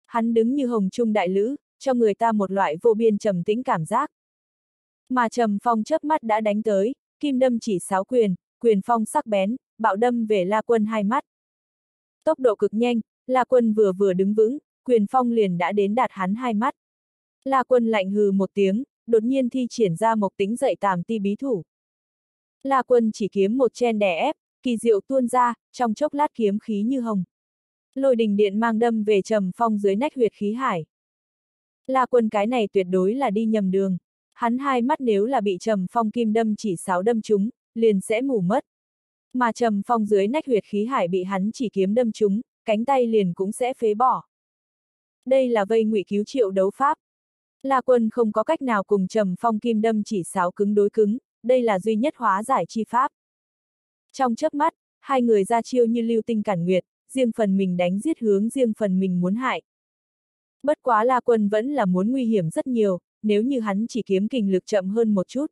Hắn đứng như hồng trung đại lữ, cho người ta một loại vô biên trầm tĩnh cảm giác. Mà trầm phong chớp mắt đã đánh tới, kim đâm chỉ sáu quyền, quyền phong sắc bén, bạo đâm về La Quân hai mắt. Tốc độ cực nhanh, La Quân vừa vừa đứng vững, quyền phong liền đã đến đạt hắn hai mắt. La Quân lạnh hừ một tiếng, đột nhiên thi triển ra một tính dậy tàm ti bí thủ. La Quân chỉ kiếm một chen đè ép, kỳ diệu tuôn ra, trong chốc lát kiếm khí như hồng. Lôi đình điện mang đâm về trầm phong dưới nách huyệt khí hải. La Quân cái này tuyệt đối là đi nhầm đường. Hắn hai mắt nếu là bị trầm phong kim đâm chỉ sáu đâm chúng, liền sẽ mù mất. Mà trầm phong dưới nách huyệt khí hải bị hắn chỉ kiếm đâm trúng, cánh tay liền cũng sẽ phế bỏ. Đây là vây ngụy cứu triệu đấu pháp. La quân không có cách nào cùng trầm phong kim đâm chỉ sáo cứng đối cứng, đây là duy nhất hóa giải chi pháp. Trong chớp mắt, hai người ra chiêu như lưu tinh cản nguyệt, riêng phần mình đánh giết hướng riêng phần mình muốn hại. Bất quá La Quân vẫn là muốn nguy hiểm rất nhiều, nếu như hắn chỉ kiếm kình lực chậm hơn một chút.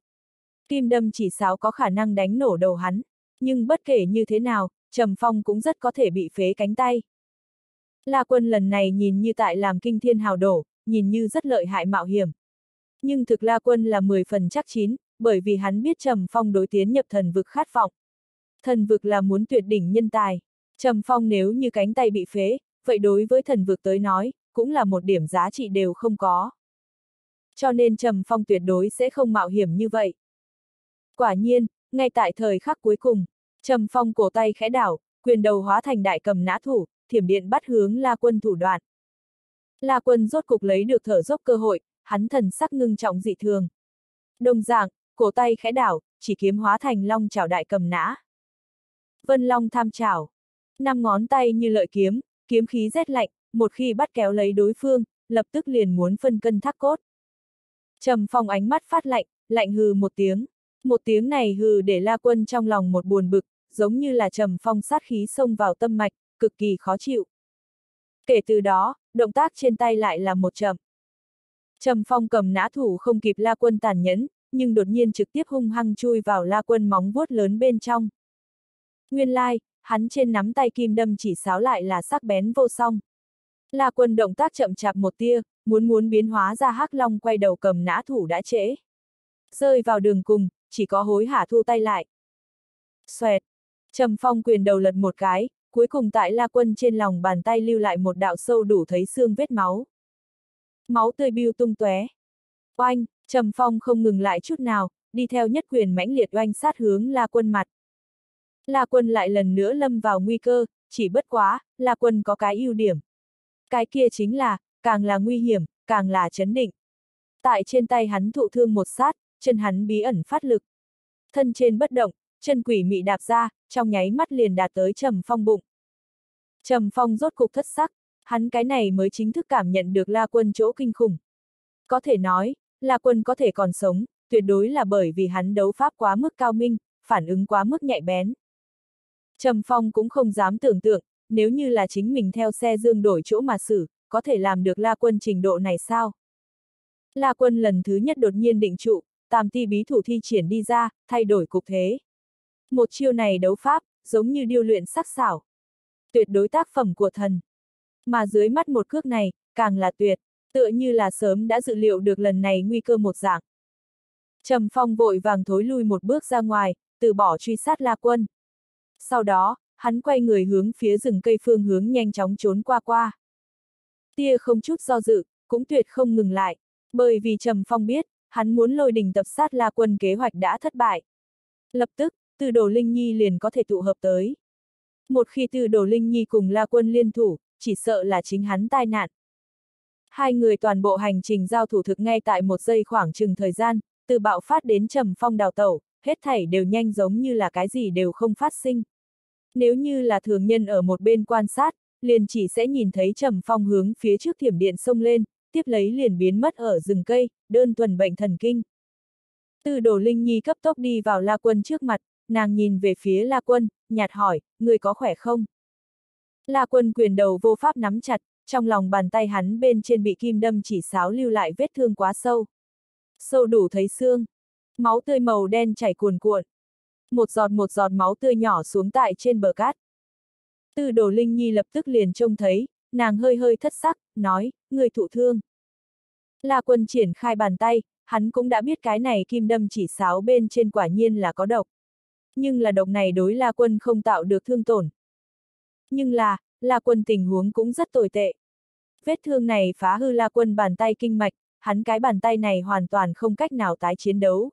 Kim đâm chỉ sáo có khả năng đánh nổ đầu hắn, nhưng bất kể như thế nào, Trầm Phong cũng rất có thể bị phế cánh tay. La Quân lần này nhìn như tại làm kinh thiên hào đổ, nhìn như rất lợi hại mạo hiểm. Nhưng thực La Quân là 10 phần chắc chín, bởi vì hắn biết Trầm Phong đối tiến nhập thần vực khát vọng. Thần vực là muốn tuyệt đỉnh nhân tài. Trầm Phong nếu như cánh tay bị phế, vậy đối với thần vực tới nói, cũng là một điểm giá trị đều không có. Cho nên Trầm Phong tuyệt đối sẽ không mạo hiểm như vậy. Quả nhiên, ngay tại thời khắc cuối cùng, Trầm Phong cổ tay khẽ đảo, quyền đầu hóa thành đại cầm nã thủ, thiểm điện bắt hướng La Quân thủ đoạn. La Quân rốt cục lấy được thở dốc cơ hội, hắn thần sắc ngưng trọng dị thường. Đồng dạng, cổ tay khẽ đảo, chỉ kiếm hóa thành long chảo đại cầm nã. Vân Long tham chảo. Năm ngón tay như lợi kiếm, kiếm khí rét lạnh, một khi bắt kéo lấy đối phương, lập tức liền muốn phân cân thác cốt. Trầm Phong ánh mắt phát lạnh, lạnh hừ một tiếng. Một tiếng này hừ để La Quân trong lòng một buồn bực, giống như là Trầm Phong sát khí xông vào tâm mạch, cực kỳ khó chịu. Kể từ đó, động tác trên tay lại là một chậm. Trầm Phong cầm nã thủ không kịp La Quân tàn nhẫn, nhưng đột nhiên trực tiếp hung hăng chui vào La Quân móng vuốt lớn bên trong. Nguyên lai, like, hắn trên nắm tay kim đâm chỉ sáo lại là sắc bén vô song. La Quân động tác chậm chạp một tia, muốn muốn biến hóa ra hắc long quay đầu cầm nã thủ đã trễ. Rơi vào đường cùng, chỉ có hối hả thu tay lại. Xoẹt! Trầm Phong quyền đầu lật một cái, cuối cùng tại La Quân trên lòng bàn tay lưu lại một đạo sâu đủ thấy xương vết máu. Máu tươi biêu tung tóe. Oanh, Trầm Phong không ngừng lại chút nào, đi theo nhất quyền mãnh liệt oanh sát hướng La Quân mặt. La Quân lại lần nữa lâm vào nguy cơ, chỉ bất quá, La Quân có cái ưu điểm. Cái kia chính là, càng là nguy hiểm, càng là chấn định. Tại trên tay hắn thụ thương một sát, chân hắn bí ẩn phát lực. Thân trên bất động, chân quỷ mị đạp ra, trong nháy mắt liền đạt tới Trầm Phong bụng. Trầm Phong rốt cục thất sắc, hắn cái này mới chính thức cảm nhận được La Quân chỗ kinh khủng. Có thể nói, La Quân có thể còn sống, tuyệt đối là bởi vì hắn đấu pháp quá mức cao minh, phản ứng quá mức nhạy bén. Trầm Phong cũng không dám tưởng tượng, nếu như là chính mình theo xe dương đổi chỗ mà xử, có thể làm được La Quân trình độ này sao? La Quân lần thứ nhất đột nhiên định trụ, tam ti bí thủ thi triển đi ra, thay đổi cục thế. Một chiêu này đấu pháp, giống như điêu luyện sắc xảo. Tuyệt đối tác phẩm của thần. Mà dưới mắt một cước này, càng là tuyệt, tựa như là sớm đã dự liệu được lần này nguy cơ một dạng. Trầm Phong vội vàng thối lui một bước ra ngoài, từ bỏ truy sát La Quân. Sau đó, hắn quay người hướng phía rừng cây phương hướng nhanh chóng trốn qua qua. Tia không chút do dự, cũng tuyệt không ngừng lại, bởi vì Trầm Phong biết, hắn muốn lôi đỉnh tập sát La Quân kế hoạch đã thất bại. Lập tức, từ đồ Linh Nhi liền có thể tụ hợp tới. Một khi từ đồ Linh Nhi cùng La Quân liên thủ, chỉ sợ là chính hắn tai nạn. Hai người toàn bộ hành trình giao thủ thực ngay tại một giây khoảng chừng thời gian, từ bạo phát đến trầm phong đào tẩu, hết thảy đều nhanh giống như là cái gì đều không phát sinh. Nếu như là thường nhân ở một bên quan sát, liền chỉ sẽ nhìn thấy trầm phong hướng phía trước thiểm điện sông lên, tiếp lấy liền biến mất ở rừng cây, đơn thuần bệnh thần kinh. Từ đồ Linh Nhi cấp tốc đi vào La Quân trước mặt, nàng nhìn về phía La Quân, nhạt hỏi, người có khỏe không? La Quân quyền đầu vô pháp nắm chặt, trong lòng bàn tay hắn bên trên bị kim đâm chỉ sáo lưu lại vết thương quá sâu. Sâu đủ thấy xương. Máu tươi màu đen chảy cuồn cuộn. Một giọt một giọt máu tươi nhỏ xuống tại trên bờ cát. Từ đồ Linh Nhi lập tức liền trông thấy, nàng hơi hơi thất sắc, nói, người thụ thương. La quân triển khai bàn tay, hắn cũng đã biết cái này kim đâm chỉ sáo bên trên quả nhiên là có độc. Nhưng là độc này đối La quân không tạo được thương tổn. Nhưng là, La quân tình huống cũng rất tồi tệ. Vết thương này phá hư La quân bàn tay kinh mạch, hắn cái bàn tay này hoàn toàn không cách nào tái chiến đấu.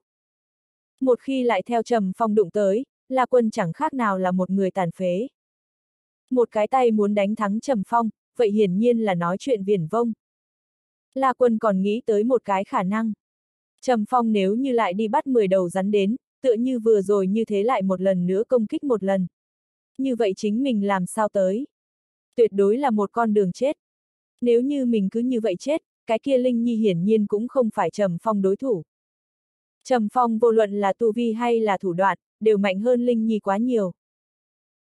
Một khi lại theo trầm phong đụng tới, La quân chẳng khác nào là một người tàn phế. Một cái tay muốn đánh thắng trầm phong, vậy hiển nhiên là nói chuyện viển vông. La quân còn nghĩ tới một cái khả năng. Trầm phong nếu như lại đi bắt 10 đầu rắn đến, tựa như vừa rồi như thế lại một lần nữa công kích một lần. Như vậy chính mình làm sao tới? Tuyệt đối là một con đường chết. Nếu như mình cứ như vậy chết, cái kia Linh Nhi hiển nhiên cũng không phải Trầm Phong đối thủ. Trầm Phong vô luận là tu vi hay là thủ đoạn, đều mạnh hơn Linh Nhi quá nhiều.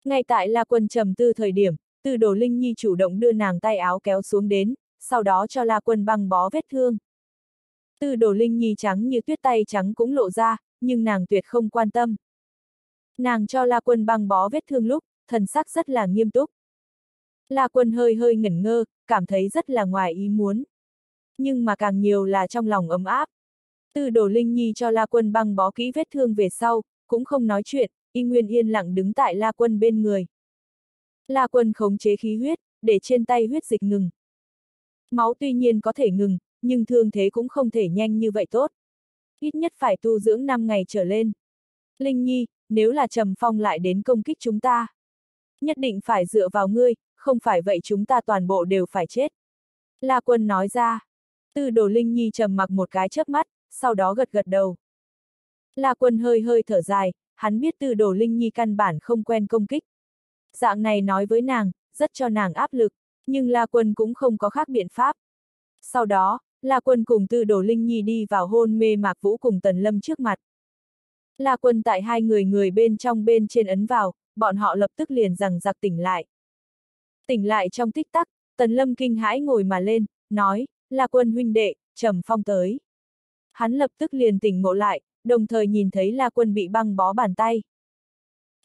Ngay tại La Quân trầm tư thời điểm, từ đồ Linh Nhi chủ động đưa nàng tay áo kéo xuống đến, sau đó cho La Quân băng bó vết thương. Từ đồ Linh Nhi trắng như tuyết tay trắng cũng lộ ra, nhưng nàng tuyệt không quan tâm. Nàng cho La Quân băng bó vết thương lúc, thần sắc rất là nghiêm túc. La Quân hơi hơi ngẩn ngơ, cảm thấy rất là ngoài ý muốn. Nhưng mà càng nhiều là trong lòng ấm áp. Từ đồ Linh Nhi cho La Quân băng bó kỹ vết thương về sau, cũng không nói chuyện, y nguyên yên lặng đứng tại La Quân bên người. La Quân khống chế khí huyết, để trên tay huyết dịch ngừng. Máu tuy nhiên có thể ngừng, nhưng thương thế cũng không thể nhanh như vậy tốt. Ít nhất phải tu dưỡng 5 ngày trở lên. Linh Nhi, nếu là Trầm Phong lại đến công kích chúng ta. Nhất định phải dựa vào ngươi, không phải vậy chúng ta toàn bộ đều phải chết. La Quân nói ra. Tư đồ Linh Nhi trầm mặc một cái chớp mắt, sau đó gật gật đầu. La Quân hơi hơi thở dài, hắn biết tư đồ Linh Nhi căn bản không quen công kích. Dạng này nói với nàng, rất cho nàng áp lực. Nhưng La Quân cũng không có khác biện pháp. Sau đó, La Quân cùng Tư Đồ Linh Nhi đi vào hôn mê Mạc Vũ cùng Tần Lâm trước mặt. La Quân tại hai người người bên trong bên trên ấn vào, bọn họ lập tức liền rằng giặc tỉnh lại. Tỉnh lại trong tích tắc, Tần Lâm kinh hãi ngồi mà lên, nói, La Quân huynh đệ, Trầm Phong tới. Hắn lập tức liền tỉnh ngộ lại, đồng thời nhìn thấy La Quân bị băng bó bàn tay.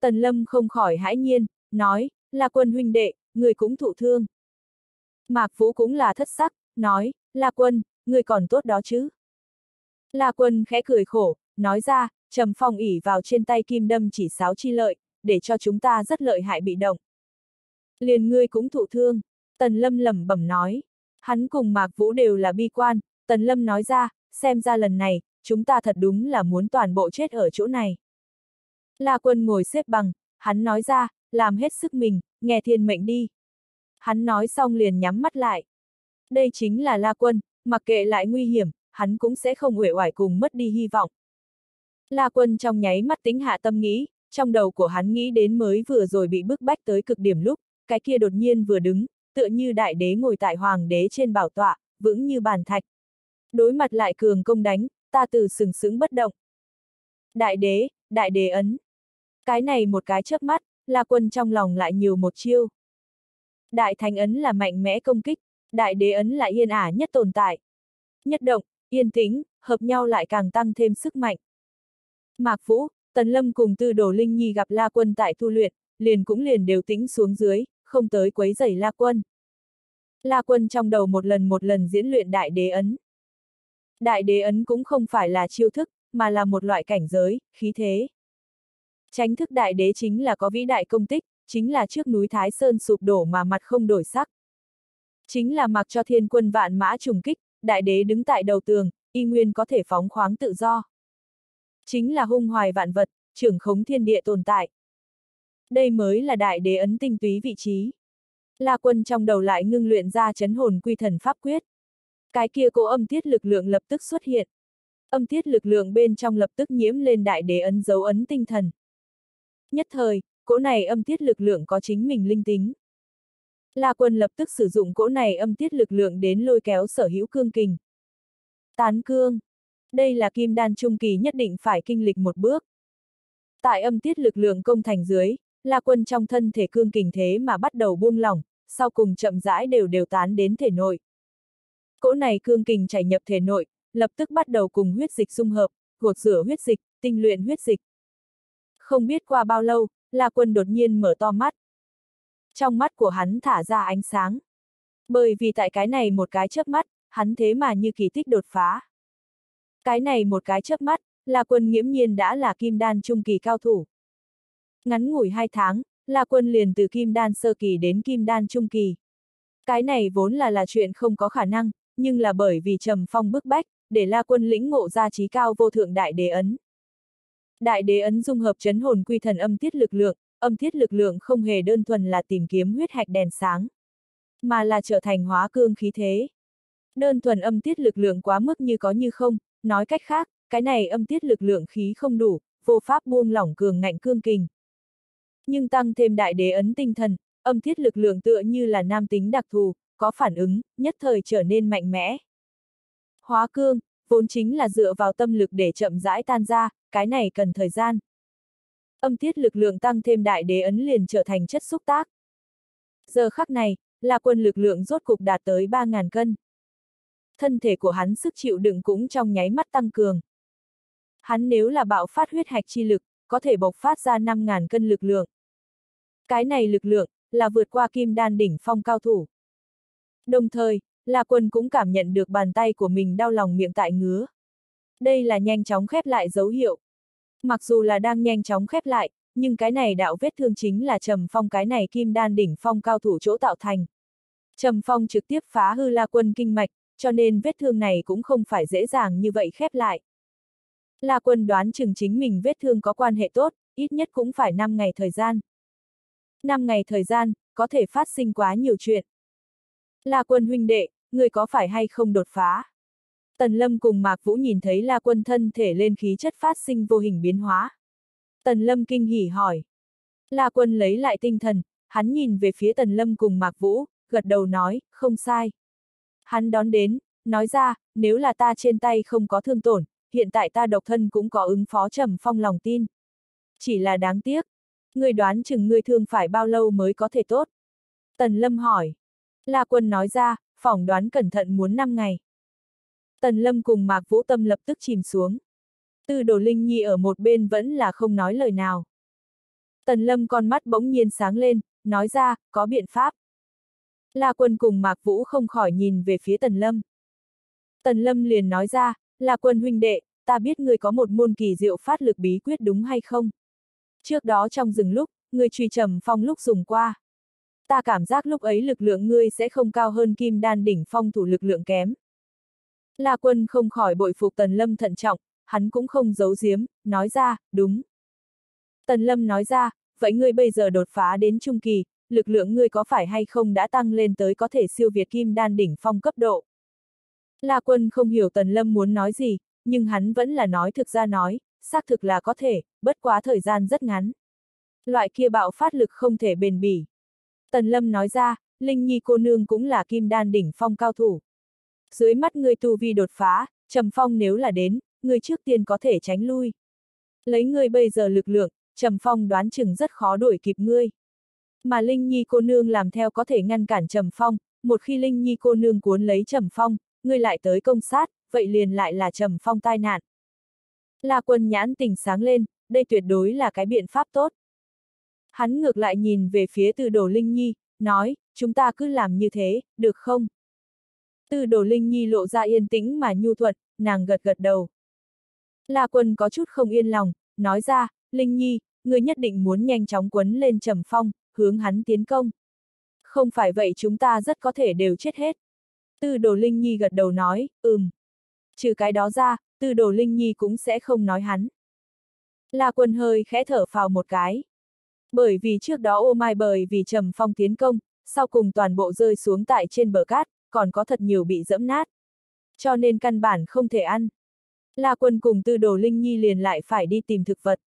Tần Lâm không khỏi hãi nhiên, nói, La Quân huynh đệ, người cũng thụ thương. Mạc Vũ cũng là thất sắc, nói, La Quân, người còn tốt đó chứ. La Quân khẽ cười khổ, nói ra, Trầm Phong ỉ vào trên tay kim đâm chỉ sáo chi lợi, để cho chúng ta rất lợi hại bị động. Liền ngươi cũng thụ thương, Tần Lâm lẩm bẩm nói. Hắn cùng Mạc Vũ đều là bi quan, Tần Lâm nói ra, xem ra lần này, chúng ta thật đúng là muốn toàn bộ chết ở chỗ này. La Quân ngồi xếp bằng, hắn nói ra, làm hết sức mình, nghe thiên mệnh đi. Hắn nói xong liền nhắm mắt lại. Đây chính là La Quân, mặc kệ lại nguy hiểm, hắn cũng sẽ không uể oải cùng mất đi hy vọng. La Quân trong nháy mắt tính hạ tâm nghĩ, trong đầu của hắn nghĩ đến mới vừa rồi bị bức bách tới cực điểm lúc, cái kia đột nhiên vừa đứng, tựa như đại đế ngồi tại hoàng đế trên bảo tọa, vững như bàn thạch. Đối mặt lại cường công đánh, ta từ sừng sững bất động. Đại đế, đại đế ấn. Cái này một cái chớp mắt, La Quân trong lòng lại nhiều một chiêu. Đại thánh ấn là mạnh mẽ công kích, đại đế ấn là yên ả nhất tồn tại. Nhất động, yên tĩnh, hợp nhau lại càng tăng thêm sức mạnh. Mạc Vũ, Tần Lâm cùng Tư Đồ Linh Nhi gặp La Quân tại tu luyện, liền cũng liền đều tĩnh xuống dưới, không tới quấy rầy La Quân. La Quân trong đầu một lần một lần diễn luyện đại đế ấn. Đại đế ấn cũng không phải là chiêu thức, mà là một loại cảnh giới, khí thế. Tránh thức đại đế chính là có vĩ đại công tích, chính là trước núi Thái Sơn sụp đổ mà mặt không đổi sắc. Chính là mặc cho thiên quân vạn mã trùng kích, đại đế đứng tại đầu tường, y nguyên có thể phóng khoáng tự do. Chính là hung hoài vạn vật, trưởng khống thiên địa tồn tại. Đây mới là đại đế ấn tinh túy vị trí. La quân trong đầu lại ngưng luyện ra chấn hồn quy thần pháp quyết. Cái kia cỗ âm tiết lực lượng lập tức xuất hiện. Âm tiết lực lượng bên trong lập tức nhiễm lên đại đế ấn dấu ấn tinh thần. Nhất thời, cỗ này âm tiết lực lượng có chính mình linh tính. La quân lập tức sử dụng cỗ này âm tiết lực lượng đến lôi kéo sở hữu cương kình. Tán cương. Đây là kim đan trung kỳ nhất định phải kinh lịch một bước. Tại âm tiết lực lượng công thành dưới, La quân trong thân thể cương kình thế mà bắt đầu buông lỏng, sau cùng chậm rãi đều đều tán đến thể nội. Cỗ này cương kình chảy nhập thể nội, lập tức bắt đầu cùng huyết dịch dung hợp, gột rửa huyết dịch, tinh luyện huyết dịch. Không biết qua bao lâu, La Quân đột nhiên mở to mắt. Trong mắt của hắn thả ra ánh sáng. Bởi vì tại cái này một cái chớp mắt, hắn thế mà như kỳ tích đột phá. Cái này một cái chớp mắt, La Quân nghiễm nhiên đã là kim đan trung kỳ cao thủ. Ngắn ngủi hai tháng, La Quân liền từ kim đan sơ kỳ đến kim đan trung kỳ. Cái này vốn là là chuyện không có khả năng, nhưng là bởi vì Trầm Phong bức bách, để La Quân lĩnh ngộ ra trí cao vô thượng đại đế ấn. Đại đế ấn dung hợp chấn hồn quy thần âm tiết lực lượng, âm tiết lực lượng không hề đơn thuần là tìm kiếm huyết hạch đèn sáng, mà là trở thành hóa cương khí thế. Đơn thuần âm tiết lực lượng quá mức như có như không, nói cách khác, cái này âm tiết lực lượng khí không đủ, vô pháp buông lỏng cường ngạnh cương kình. Nhưng tăng thêm đại đế ấn tinh thần, âm tiết lực lượng tựa như là nam tính đặc thù, có phản ứng, nhất thời trở nên mạnh mẽ. Hóa cương, vốn chính là dựa vào tâm lực để chậm rãi tan ra, cái này cần thời gian. Âm tiết lực lượng tăng thêm đại đế ấn liền trở thành chất xúc tác. Giờ khắc này, là quân lực lượng rốt cục đạt tới 3.000 cân. Thân thể của hắn sức chịu đựng cũng trong nháy mắt tăng cường. Hắn nếu là bạo phát huyết hạch chi lực, có thể bộc phát ra 5.000 cân lực lượng. Cái này lực lượng, là vượt qua kim đan đỉnh phong cao thủ. Đồng thời, La Quân cũng cảm nhận được bàn tay của mình đau lòng miệng tại ngứa. Đây là nhanh chóng khép lại dấu hiệu. Mặc dù là đang nhanh chóng khép lại, nhưng cái này đạo vết thương chính là Trầm Phong cái này kim đan đỉnh phong cao thủ chỗ tạo thành. Trầm Phong trực tiếp phá hư La Quân kinh mạch, cho nên vết thương này cũng không phải dễ dàng như vậy khép lại. La Quân đoán chừng chính mình vết thương có quan hệ tốt, ít nhất cũng phải 5 ngày thời gian. 5 ngày thời gian, có thể phát sinh quá nhiều chuyện. La Quân huynh đệ, người có phải hay không đột phá? Tần Lâm cùng Mạc Vũ nhìn thấy La Quân thân thể lên khí chất phát sinh vô hình biến hóa. Tần Lâm kinh hỉ hỏi. La Quân lấy lại tinh thần, hắn nhìn về phía Tần Lâm cùng Mạc Vũ, gật đầu nói, không sai. Hắn đón đến, nói ra, nếu là ta trên tay không có thương tổn, hiện tại ta độc thân cũng có ứng phó trầm phong lòng tin. Chỉ là đáng tiếc. Người đoán chừng người thương phải bao lâu mới có thể tốt? Tần Lâm hỏi. La Quân nói ra, phỏng đoán cẩn thận muốn 5 ngày. Tần Lâm cùng Mạc Vũ Tâm lập tức chìm xuống. Tư đồ Linh Nhi ở một bên vẫn là không nói lời nào. Tần Lâm con mắt bỗng nhiên sáng lên, nói ra, có biện pháp. La Quân cùng Mạc Vũ không khỏi nhìn về phía Tần Lâm. Tần Lâm liền nói ra, La Quân huynh đệ, ta biết người có một môn kỳ diệu phát lực bí quyết đúng hay không? Trước đó trong rừng lúc, người truy trầm phong lúc dùng qua. Ta cảm giác lúc ấy lực lượng ngươi sẽ không cao hơn kim đan đỉnh phong thủ lực lượng kém. La quân không khỏi bội phục Tần Lâm thận trọng, hắn cũng không giấu giếm, nói ra, đúng. Tần Lâm nói ra, vậy ngươi bây giờ đột phá đến trung kỳ, lực lượng ngươi có phải hay không đã tăng lên tới có thể siêu việt kim đan đỉnh phong cấp độ. La quân không hiểu Tần Lâm muốn nói gì, nhưng hắn vẫn là nói thực ra nói, xác thực là có thể, bất quá thời gian rất ngắn. Loại kia bạo phát lực không thể bền bỉ. Tần Lâm nói ra, Linh Nhi cô nương cũng là kim đan đỉnh phong cao thủ. Dưới mắt ngươi tu vi đột phá, Trầm Phong nếu là đến, ngươi trước tiên có thể tránh lui. Lấy ngươi bây giờ lực lượng, Trầm Phong đoán chừng rất khó đuổi kịp ngươi. Mà Linh Nhi cô nương làm theo có thể ngăn cản Trầm Phong, một khi Linh Nhi cô nương cuốn lấy Trầm Phong, ngươi lại tới công sát, vậy liền lại là Trầm Phong tai nạn. La quân nhãn tình sáng lên, đây tuyệt đối là cái biện pháp tốt. Hắn ngược lại nhìn về phía từ đồ Linh Nhi, nói, chúng ta cứ làm như thế, được không? Từ đồ Linh Nhi lộ ra yên tĩnh mà nhu thuận, nàng gật gật đầu. La quân có chút không yên lòng, nói ra, Linh Nhi, người nhất định muốn nhanh chóng quấn lên trầm phong, hướng hắn tiến công. Không phải vậy chúng ta rất có thể đều chết hết. Tư đồ Linh Nhi gật đầu nói, ừm. Trừ cái đó ra, tư đồ Linh Nhi cũng sẽ không nói hắn. La quân hơi khẽ thở phào một cái. Bởi vì trước đó ô mai bởi vì trầm phong tiến công, sau cùng toàn bộ rơi xuống tại trên bờ cát, còn có thật nhiều bị dẫm nát. Cho nên căn bản không thể ăn. La quân cùng tư đồ Linh Nhi liền lại phải đi tìm thực vật.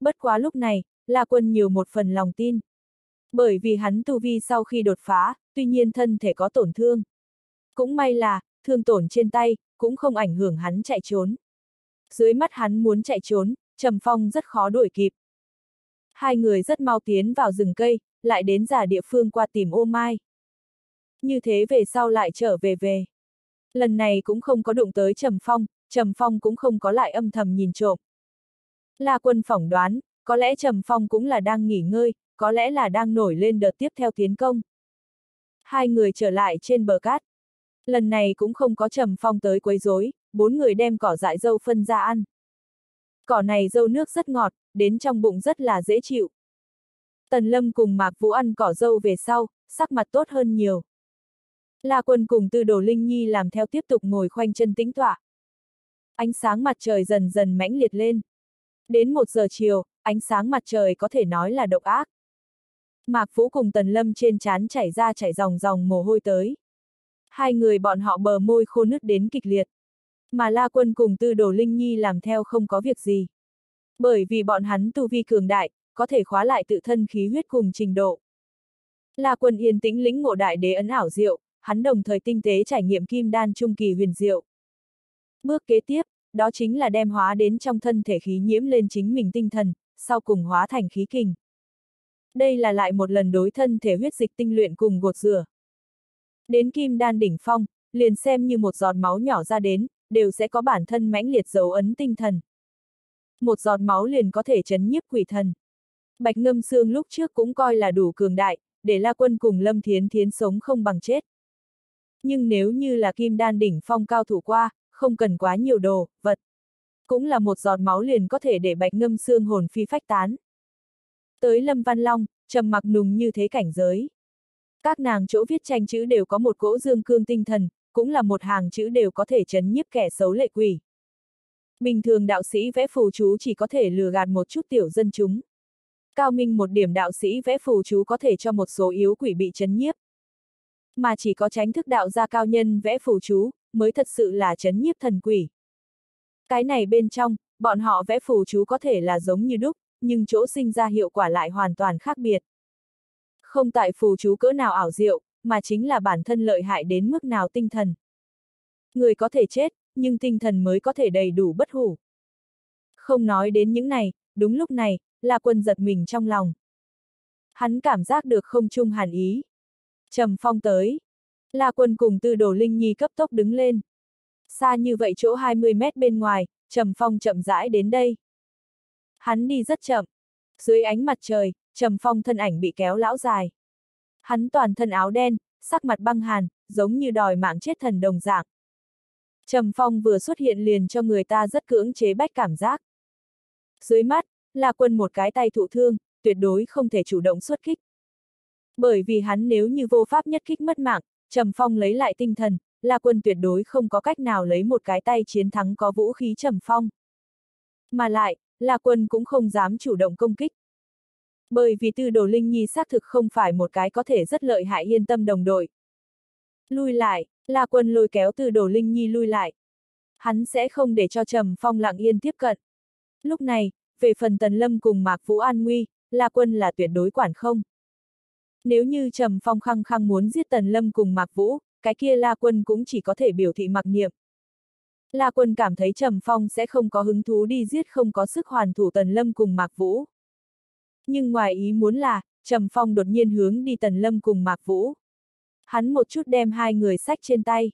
Bất quá lúc này, La quân nhiều một phần lòng tin. Bởi vì hắn tu vi sau khi đột phá, tuy nhiên thân thể có tổn thương. Cũng may là, thương tổn trên tay, cũng không ảnh hưởng hắn chạy trốn. Dưới mắt hắn muốn chạy trốn, Trầm Phong rất khó đuổi kịp. Hai người rất mau tiến vào rừng cây, lại đến giả địa phương qua tìm ô mai. Như thế về sau lại trở về về. Lần này cũng không có đụng tới Trầm Phong, Trầm Phong cũng không có lại âm thầm nhìn trộm. La quân phỏng đoán, có lẽ Trầm Phong cũng là đang nghỉ ngơi, có lẽ là đang nổi lên đợt tiếp theo tiến công. Hai người trở lại trên bờ cát. Lần này cũng không có Trầm Phong tới quấy rối, bốn người đem cỏ dại dâu phân ra ăn. Cỏ này dâu nước rất ngọt, đến trong bụng rất là dễ chịu. Tần Lâm cùng Mạc Vũ ăn cỏ dâu về sau, sắc mặt tốt hơn nhiều. La Quân cùng Tư Đồ Linh Nhi làm theo tiếp tục ngồi khoanh chân tĩnh tọa. Ánh sáng mặt trời dần dần mãnh liệt lên. Đến một giờ chiều, ánh sáng mặt trời có thể nói là độc ác. Mạc Vũ cùng Tần Lâm trên trán chảy ra chảy dòng dòng mồ hôi tới. Hai người bọn họ bờ môi khô nứt đến kịch liệt. Mà La Quân cùng Tư Đồ Linh Nhi làm theo không có việc gì. Bởi vì bọn hắn tu vi cường đại, có thể khóa lại tự thân khí huyết cùng trình độ. là quần yên tĩnh lĩnh ngộ đại đế ấn ảo diệu, hắn đồng thời tinh tế trải nghiệm kim đan trung kỳ huyền diệu. Bước kế tiếp, đó chính là đem hóa đến trong thân thể khí nhiễm lên chính mình tinh thần, sau cùng hóa thành khí kình. Đây là lại một lần đối thân thể huyết dịch tinh luyện cùng gột rửa. Đến kim đan đỉnh phong, liền xem như một giọt máu nhỏ ra đến, đều sẽ có bản thân mãnh liệt dấu ấn tinh thần. Một giọt máu liền có thể chấn nhiếp quỷ thần. Bạch Ngâm Sương lúc trước cũng coi là đủ cường đại, để La Quân cùng Lâm Thiến Thiến sống không bằng chết. Nhưng nếu như là kim đan đỉnh phong cao thủ qua, không cần quá nhiều đồ, vật. Cũng là một giọt máu liền có thể để Bạch Ngâm Sương hồn phi phách tán. Tới Lâm Văn Long, trầm mặc nùng như thế cảnh giới. Các nàng chỗ viết tranh chữ đều có một cỗ dương cương tinh thần, cũng là một hàng chữ đều có thể chấn nhiếp kẻ xấu lệ quỷ. Bình thường đạo sĩ vẽ phù chú chỉ có thể lừa gạt một chút tiểu dân chúng. Cao minh một điểm đạo sĩ vẽ phù chú có thể cho một số yếu quỷ bị chấn nhiếp. Mà chỉ có tránh thức đạo gia cao nhân vẽ phù chú, mới thật sự là chấn nhiếp thần quỷ. Cái này bên trong, bọn họ vẽ phù chú có thể là giống như đúc, nhưng chỗ sinh ra hiệu quả lại hoàn toàn khác biệt. Không tại phù chú cỡ nào ảo diệu, mà chính là bản thân lợi hại đến mức nào tinh thần. Người có thể chết, nhưng tinh thần mới có thể đầy đủ bất hủ. Không nói đến những này, đúng lúc này, La Quân giật mình trong lòng. Hắn cảm giác được không chung hàn ý. Trầm Phong tới. La Quân cùng Tư Đồ Linh Nhi cấp tốc đứng lên. Xa như vậy chỗ 20 mét bên ngoài, Trầm Phong chậm rãi đến đây. Hắn đi rất chậm. Dưới ánh mặt trời, Trầm Phong thân ảnh bị kéo lão dài. Hắn toàn thân áo đen, sắc mặt băng hàn, giống như đòi mạng chết thần đồng dạng. Trầm Phong vừa xuất hiện liền cho người ta rất cưỡng chế bách cảm giác. Dưới mắt, là quân một cái tay thụ thương, tuyệt đối không thể chủ động xuất kích. Bởi vì hắn nếu như vô pháp nhất kích mất mạng, Trầm Phong lấy lại tinh thần, La Quân tuyệt đối không có cách nào lấy một cái tay chiến thắng có vũ khí Trầm Phong. Mà lại, La Quân cũng không dám chủ động công kích. Bởi vì Tư Đồ Linh Nhi xác thực không phải một cái có thể rất lợi hại yên tâm đồng đội. Lui lại, La Quân lôi kéo từ Đồ Linh Nhi lui lại. Hắn sẽ không để cho Trầm Phong lặng yên tiếp cận. Lúc này, về phần Tần Lâm cùng Mạc Vũ An Nguy, La Quân là tuyệt đối quản không. Nếu như Trầm Phong khăng khăng muốn giết Tần Lâm cùng Mạc Vũ, cái kia La Quân cũng chỉ có thể biểu thị mặc niệm. La Quân cảm thấy Trầm Phong sẽ không có hứng thú đi giết không có sức hoàn thủ Tần Lâm cùng Mạc Vũ. Nhưng ngoài ý muốn là, Trầm Phong đột nhiên hướng đi Tần Lâm cùng Mạc Vũ. Hắn một chút đem hai người sách trên tay.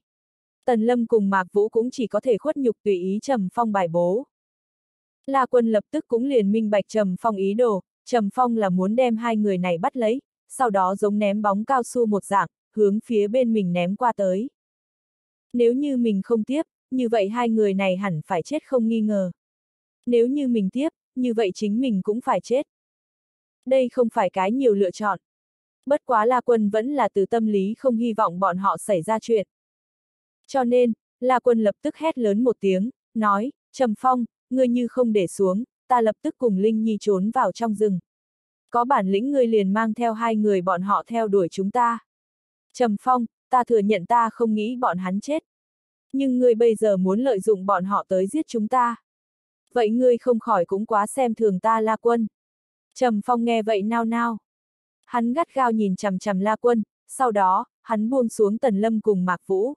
Tần Lâm cùng Mạc Vũ cũng chỉ có thể khuất nhục tùy ý Trầm Phong bài bố. La Quân lập tức cũng liền minh bạch Trầm Phong ý đồ, Trầm Phong là muốn đem hai người này bắt lấy, sau đó giống ném bóng cao su một dạng, hướng phía bên mình ném qua tới. Nếu như mình không tiếp, như vậy hai người này hẳn phải chết không nghi ngờ. Nếu như mình tiếp, như vậy chính mình cũng phải chết. Đây không phải cái nhiều lựa chọn. Bất quá La Quân vẫn là từ tâm lý không hy vọng bọn họ xảy ra chuyện. Cho nên, La Quân lập tức hét lớn một tiếng, nói, Trầm Phong, ngươi như không để xuống, ta lập tức cùng Linh Nhi trốn vào trong rừng. Có bản lĩnh ngươi liền mang theo hai người bọn họ theo đuổi chúng ta. Trầm Phong, ta thừa nhận ta không nghĩ bọn hắn chết. Nhưng ngươi bây giờ muốn lợi dụng bọn họ tới giết chúng ta. Vậy ngươi không khỏi cũng quá xem thường ta La Quân. Trầm Phong nghe vậy nao nao. Hắn gắt gao nhìn chằm chằm La Quân, sau đó, hắn buông xuống Tần Lâm cùng Mạc Vũ.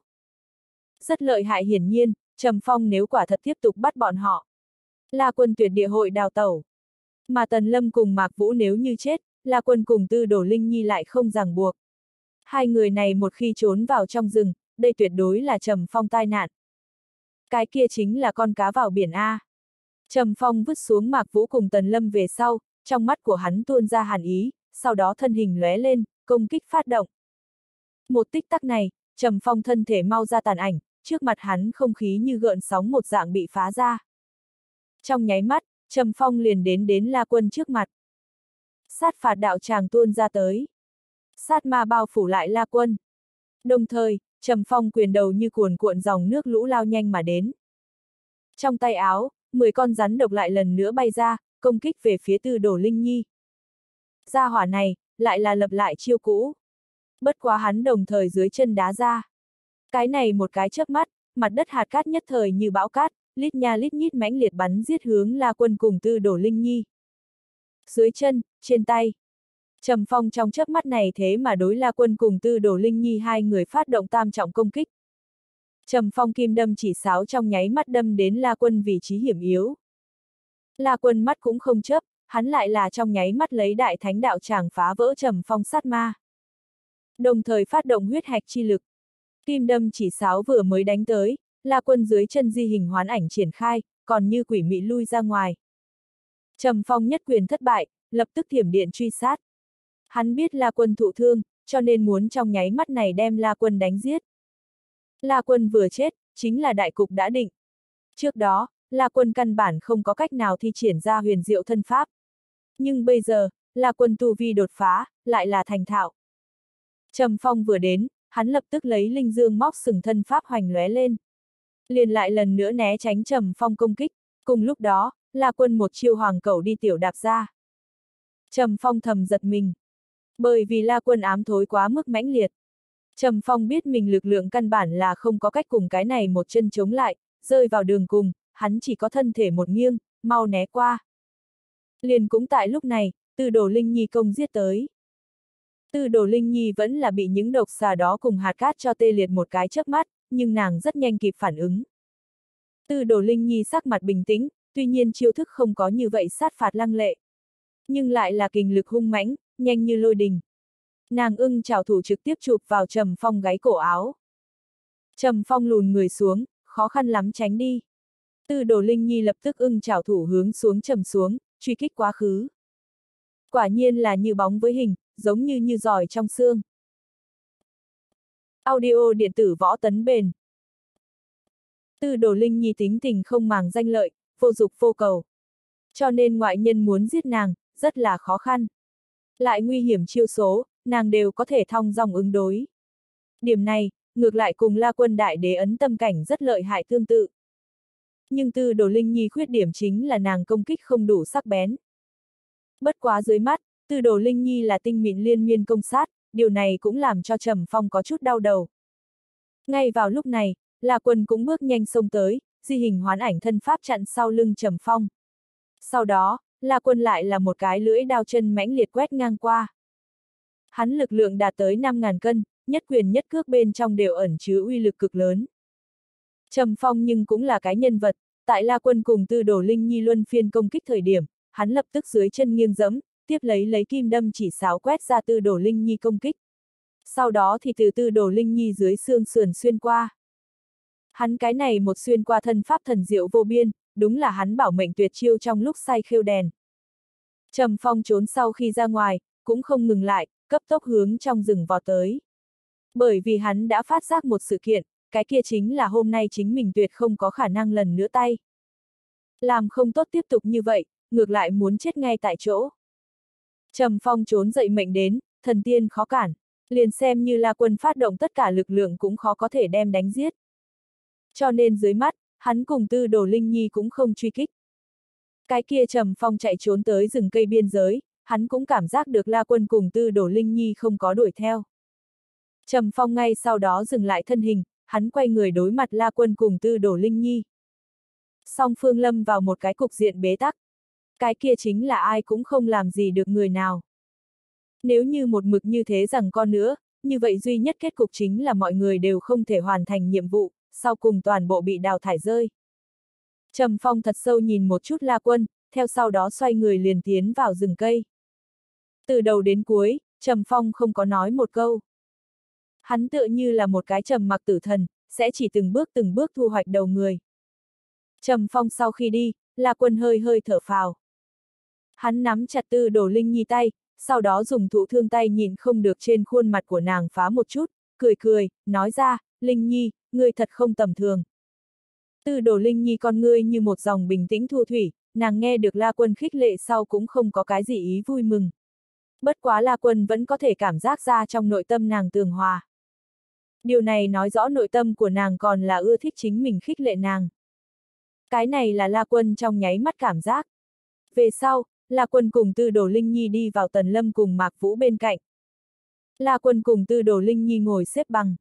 Rất lợi hại hiển nhiên, Trầm Phong nếu quả thật tiếp tục bắt bọn họ. La Quân tuyệt địa hội đào tẩu. Mà Tần Lâm cùng Mạc Vũ nếu như chết, La Quân cùng Tư Đồ Linh Nhi lại không ràng buộc. Hai người này một khi trốn vào trong rừng, đây tuyệt đối là Trầm Phong tai nạn. Cái kia chính là con cá vào biển A. Trầm Phong vứt xuống Mạc Vũ cùng Tần Lâm về sau, trong mắt của hắn tuôn ra hàn ý, sau đó thân hình lóe lên, công kích phát động. Một tích tắc này, Trầm Phong thân thể mau ra tàn ảnh, trước mặt hắn không khí như gợn sóng một dạng bị phá ra. Trong nháy mắt, Trầm Phong liền đến đến La Quân trước mặt. Sát phạt đạo tràng tuôn ra tới. Sát ma bao phủ lại La Quân. Đồng thời, Trầm Phong quyền đầu như cuồn cuộn dòng nước lũ lao nhanh mà đến. Trong tay áo, 10 con rắn độc lại lần nữa bay ra, công kích về phía tư đồ Linh Nhi. Gia hỏa này, lại là lập lại chiêu cũ. Bất quá hắn đồng thời dưới chân đá ra. Cái này một cái chớp mắt, mặt đất hạt cát nhất thời như bão cát, lít nha lít nhít mãnh liệt bắn giết hướng La Quân cùng Tư Đồ Linh Nhi. Dưới chân, trên tay. Trầm Phong trong chớp mắt này thế mà đối La Quân cùng Tư Đồ Linh Nhi hai người phát động tam trọng công kích. Trầm Phong kim đâm chỉ sáo trong nháy mắt đâm đến La Quân vị trí hiểm yếu. La Quân mắt cũng không chớp, hắn lại là trong nháy mắt lấy đại thánh đạo tràng phá vỡ Trầm Phong sát ma. Đồng thời phát động huyết hạch chi lực. Kim đâm chỉ sáo vừa mới đánh tới, là Quân dưới chân di hình hoán ảnh triển khai, còn như quỷ mị lui ra ngoài. Trầm Phong nhất quyền thất bại, lập tức thiểm điện truy sát. Hắn biết La Quân thụ thương, cho nên muốn trong nháy mắt này đem La Quân đánh giết. La Quân vừa chết, chính là đại cục đã định. Trước đó, La Quân căn bản không có cách nào thi triển ra huyền diệu thân pháp. Nhưng bây giờ, là Quân tu vi đột phá, lại là thành thạo. Trầm Phong vừa đến, hắn lập tức lấy linh dương móc sừng thân pháp hoành lóe lên liền lại lần nữa né tránh trầm phong công kích, cùng lúc đó, La Quân một chiêu hoàng cầu đi tiểu đạp ra. Trầm phong thầm giật mình. Bởi vì La Quân ám thối quá mức mãnh liệt. Trầm phong biết mình lực lượng căn bản là không có cách cùng cái này một chân chống lại, rơi vào đường cùng, hắn chỉ có thân thể một nghiêng, mau né qua. Liền cũng tại lúc này, từ đồ linh nhi công giết tới. từ đồ Linh Nhi vẫn là bị những độc xà đó cùng hạt cát cho tê liệt một cái chớp mắt, nhưng nàng rất nhanh kịp phản ứng. từ đồ Linh Nhi sắc mặt bình tĩnh, tuy nhiên chiêu thức không có như vậy sát phạt lăng lệ. Nhưng lại là kình lực hung mãnh, nhanh như lôi đình. Nàng ưng trào thủ trực tiếp chụp vào Trầm Phong gáy cổ áo. Trầm Phong lùn người xuống, khó khăn lắm tránh đi. từ đồ Linh Nhi lập tức ưng trào thủ hướng xuống trầm xuống, truy kích quá khứ. Quả nhiên là như bóng với hình, giống như như giỏi trong xương. Audio điện tử võ tấn bền. Tư đồ Linh Nhi tính tình không màng danh lợi, vô dục vô cầu. Cho nên ngoại nhân muốn giết nàng, rất là khó khăn. Lại nguy hiểm chiêu số, nàng đều có thể thong dòng ứng đối. Điểm này, ngược lại cùng La Quân Đại Đế ấn tâm cảnh rất lợi hại tương tự. Nhưng Tư Đồ Linh Nhi khuyết điểm chính là nàng công kích không đủ sắc bén. Bất quá dưới mắt, Tư Đồ Linh Nhi là tinh mịn liên miên công sát, điều này cũng làm cho Trầm Phong có chút đau đầu. Ngay vào lúc này, La Quân cũng bước nhanh xông tới, di hình hoán ảnh thân pháp chặn sau lưng Trầm Phong. Sau đó, La Quân lại là một cái lưỡi đao chân mãnh liệt quét ngang qua. Hắn lực lượng đạt tới 5.000 cân, nhất quyền nhất cước bên trong đều ẩn chứa uy lực cực lớn. Trầm Phong nhưng cũng là cái nhân vật, tại La Quân cùng Tư Đồ Linh Nhi luân phiên công kích thời điểm, hắn lập tức dưới chân nghiêng dẫm, tiếp lấy lấy kim đâm chỉ sáo quét ra Tư Đồ Linh Nhi công kích. Sau đó thì từ Tư Đồ Linh Nhi dưới xương sườn xuyên qua. Hắn cái này một xuyên qua thân pháp thần diệu vô biên, đúng là hắn bảo mệnh tuyệt chiêu trong lúc say khêu đèn. Trầm Phong trốn sau khi ra ngoài, cũng không ngừng lại, cấp tốc hướng trong rừng vọt tới. Bởi vì hắn đã phát giác một sự kiện, cái kia chính là hôm nay chính mình tuyệt không có khả năng lần nữa tay. Làm không tốt tiếp tục như vậy, ngược lại muốn chết ngay tại chỗ. Trầm Phong trốn dậy mệnh đến, thần tiên khó cản, liền xem như là quân phát động tất cả lực lượng cũng khó có thể đem đánh giết. Cho nên dưới mắt, hắn cùng tư đồ Linh Nhi cũng không truy kích. Cái kia Trầm Phong chạy trốn tới rừng cây biên giới, hắn cũng cảm giác được La Quân cùng tư đồ Linh Nhi không có đuổi theo. Trầm Phong ngay sau đó dừng lại thân hình, hắn quay người đối mặt La Quân cùng tư đồ Linh Nhi. Song Phương Lâm vào một cái cục diện bế tắc. Cái kia chính là ai cũng không làm gì được người nào. Nếu như một mực như thế rằng con nữa, như vậy duy nhất kết cục chính là mọi người đều không thể hoàn thành nhiệm vụ, sau cùng toàn bộ bị đào thải rơi. Trầm Phong thật sâu nhìn một chút La Quân, theo sau đó xoay người liền tiến vào rừng cây. Từ đầu đến cuối, Trầm Phong không có nói một câu. Hắn tựa như là một cái trầm mặc tử thần, sẽ chỉ từng bước từng bước thu hoạch đầu người. Trầm Phong sau khi đi, La Quân hơi hơi thở phào. Hắn nắm chặt tư đồ Linh Nhi tay, sau đó dùng thụ thương tay nhìn không được trên khuôn mặt của nàng phá một chút, cười cười, nói ra, Linh Nhi, ngươi thật không tầm thường. Tư đồ Linh Nhi con ngươi như một dòng bình tĩnh thu thủy, nàng nghe được La Quân khích lệ sau cũng không có cái gì ý vui mừng. Bất quá La Quân vẫn có thể cảm giác ra trong nội tâm nàng tường hòa. Điều này nói rõ nội tâm của nàng còn là ưa thích chính mình khích lệ nàng. Cái này là La Quân trong nháy mắt cảm giác. Về sau, La Quân cùng Tư Đồ Linh Nhi đi vào Tần Lâm cùng Mạc Vũ bên cạnh. La Quân cùng Tư Đồ Linh Nhi ngồi xếp bằng.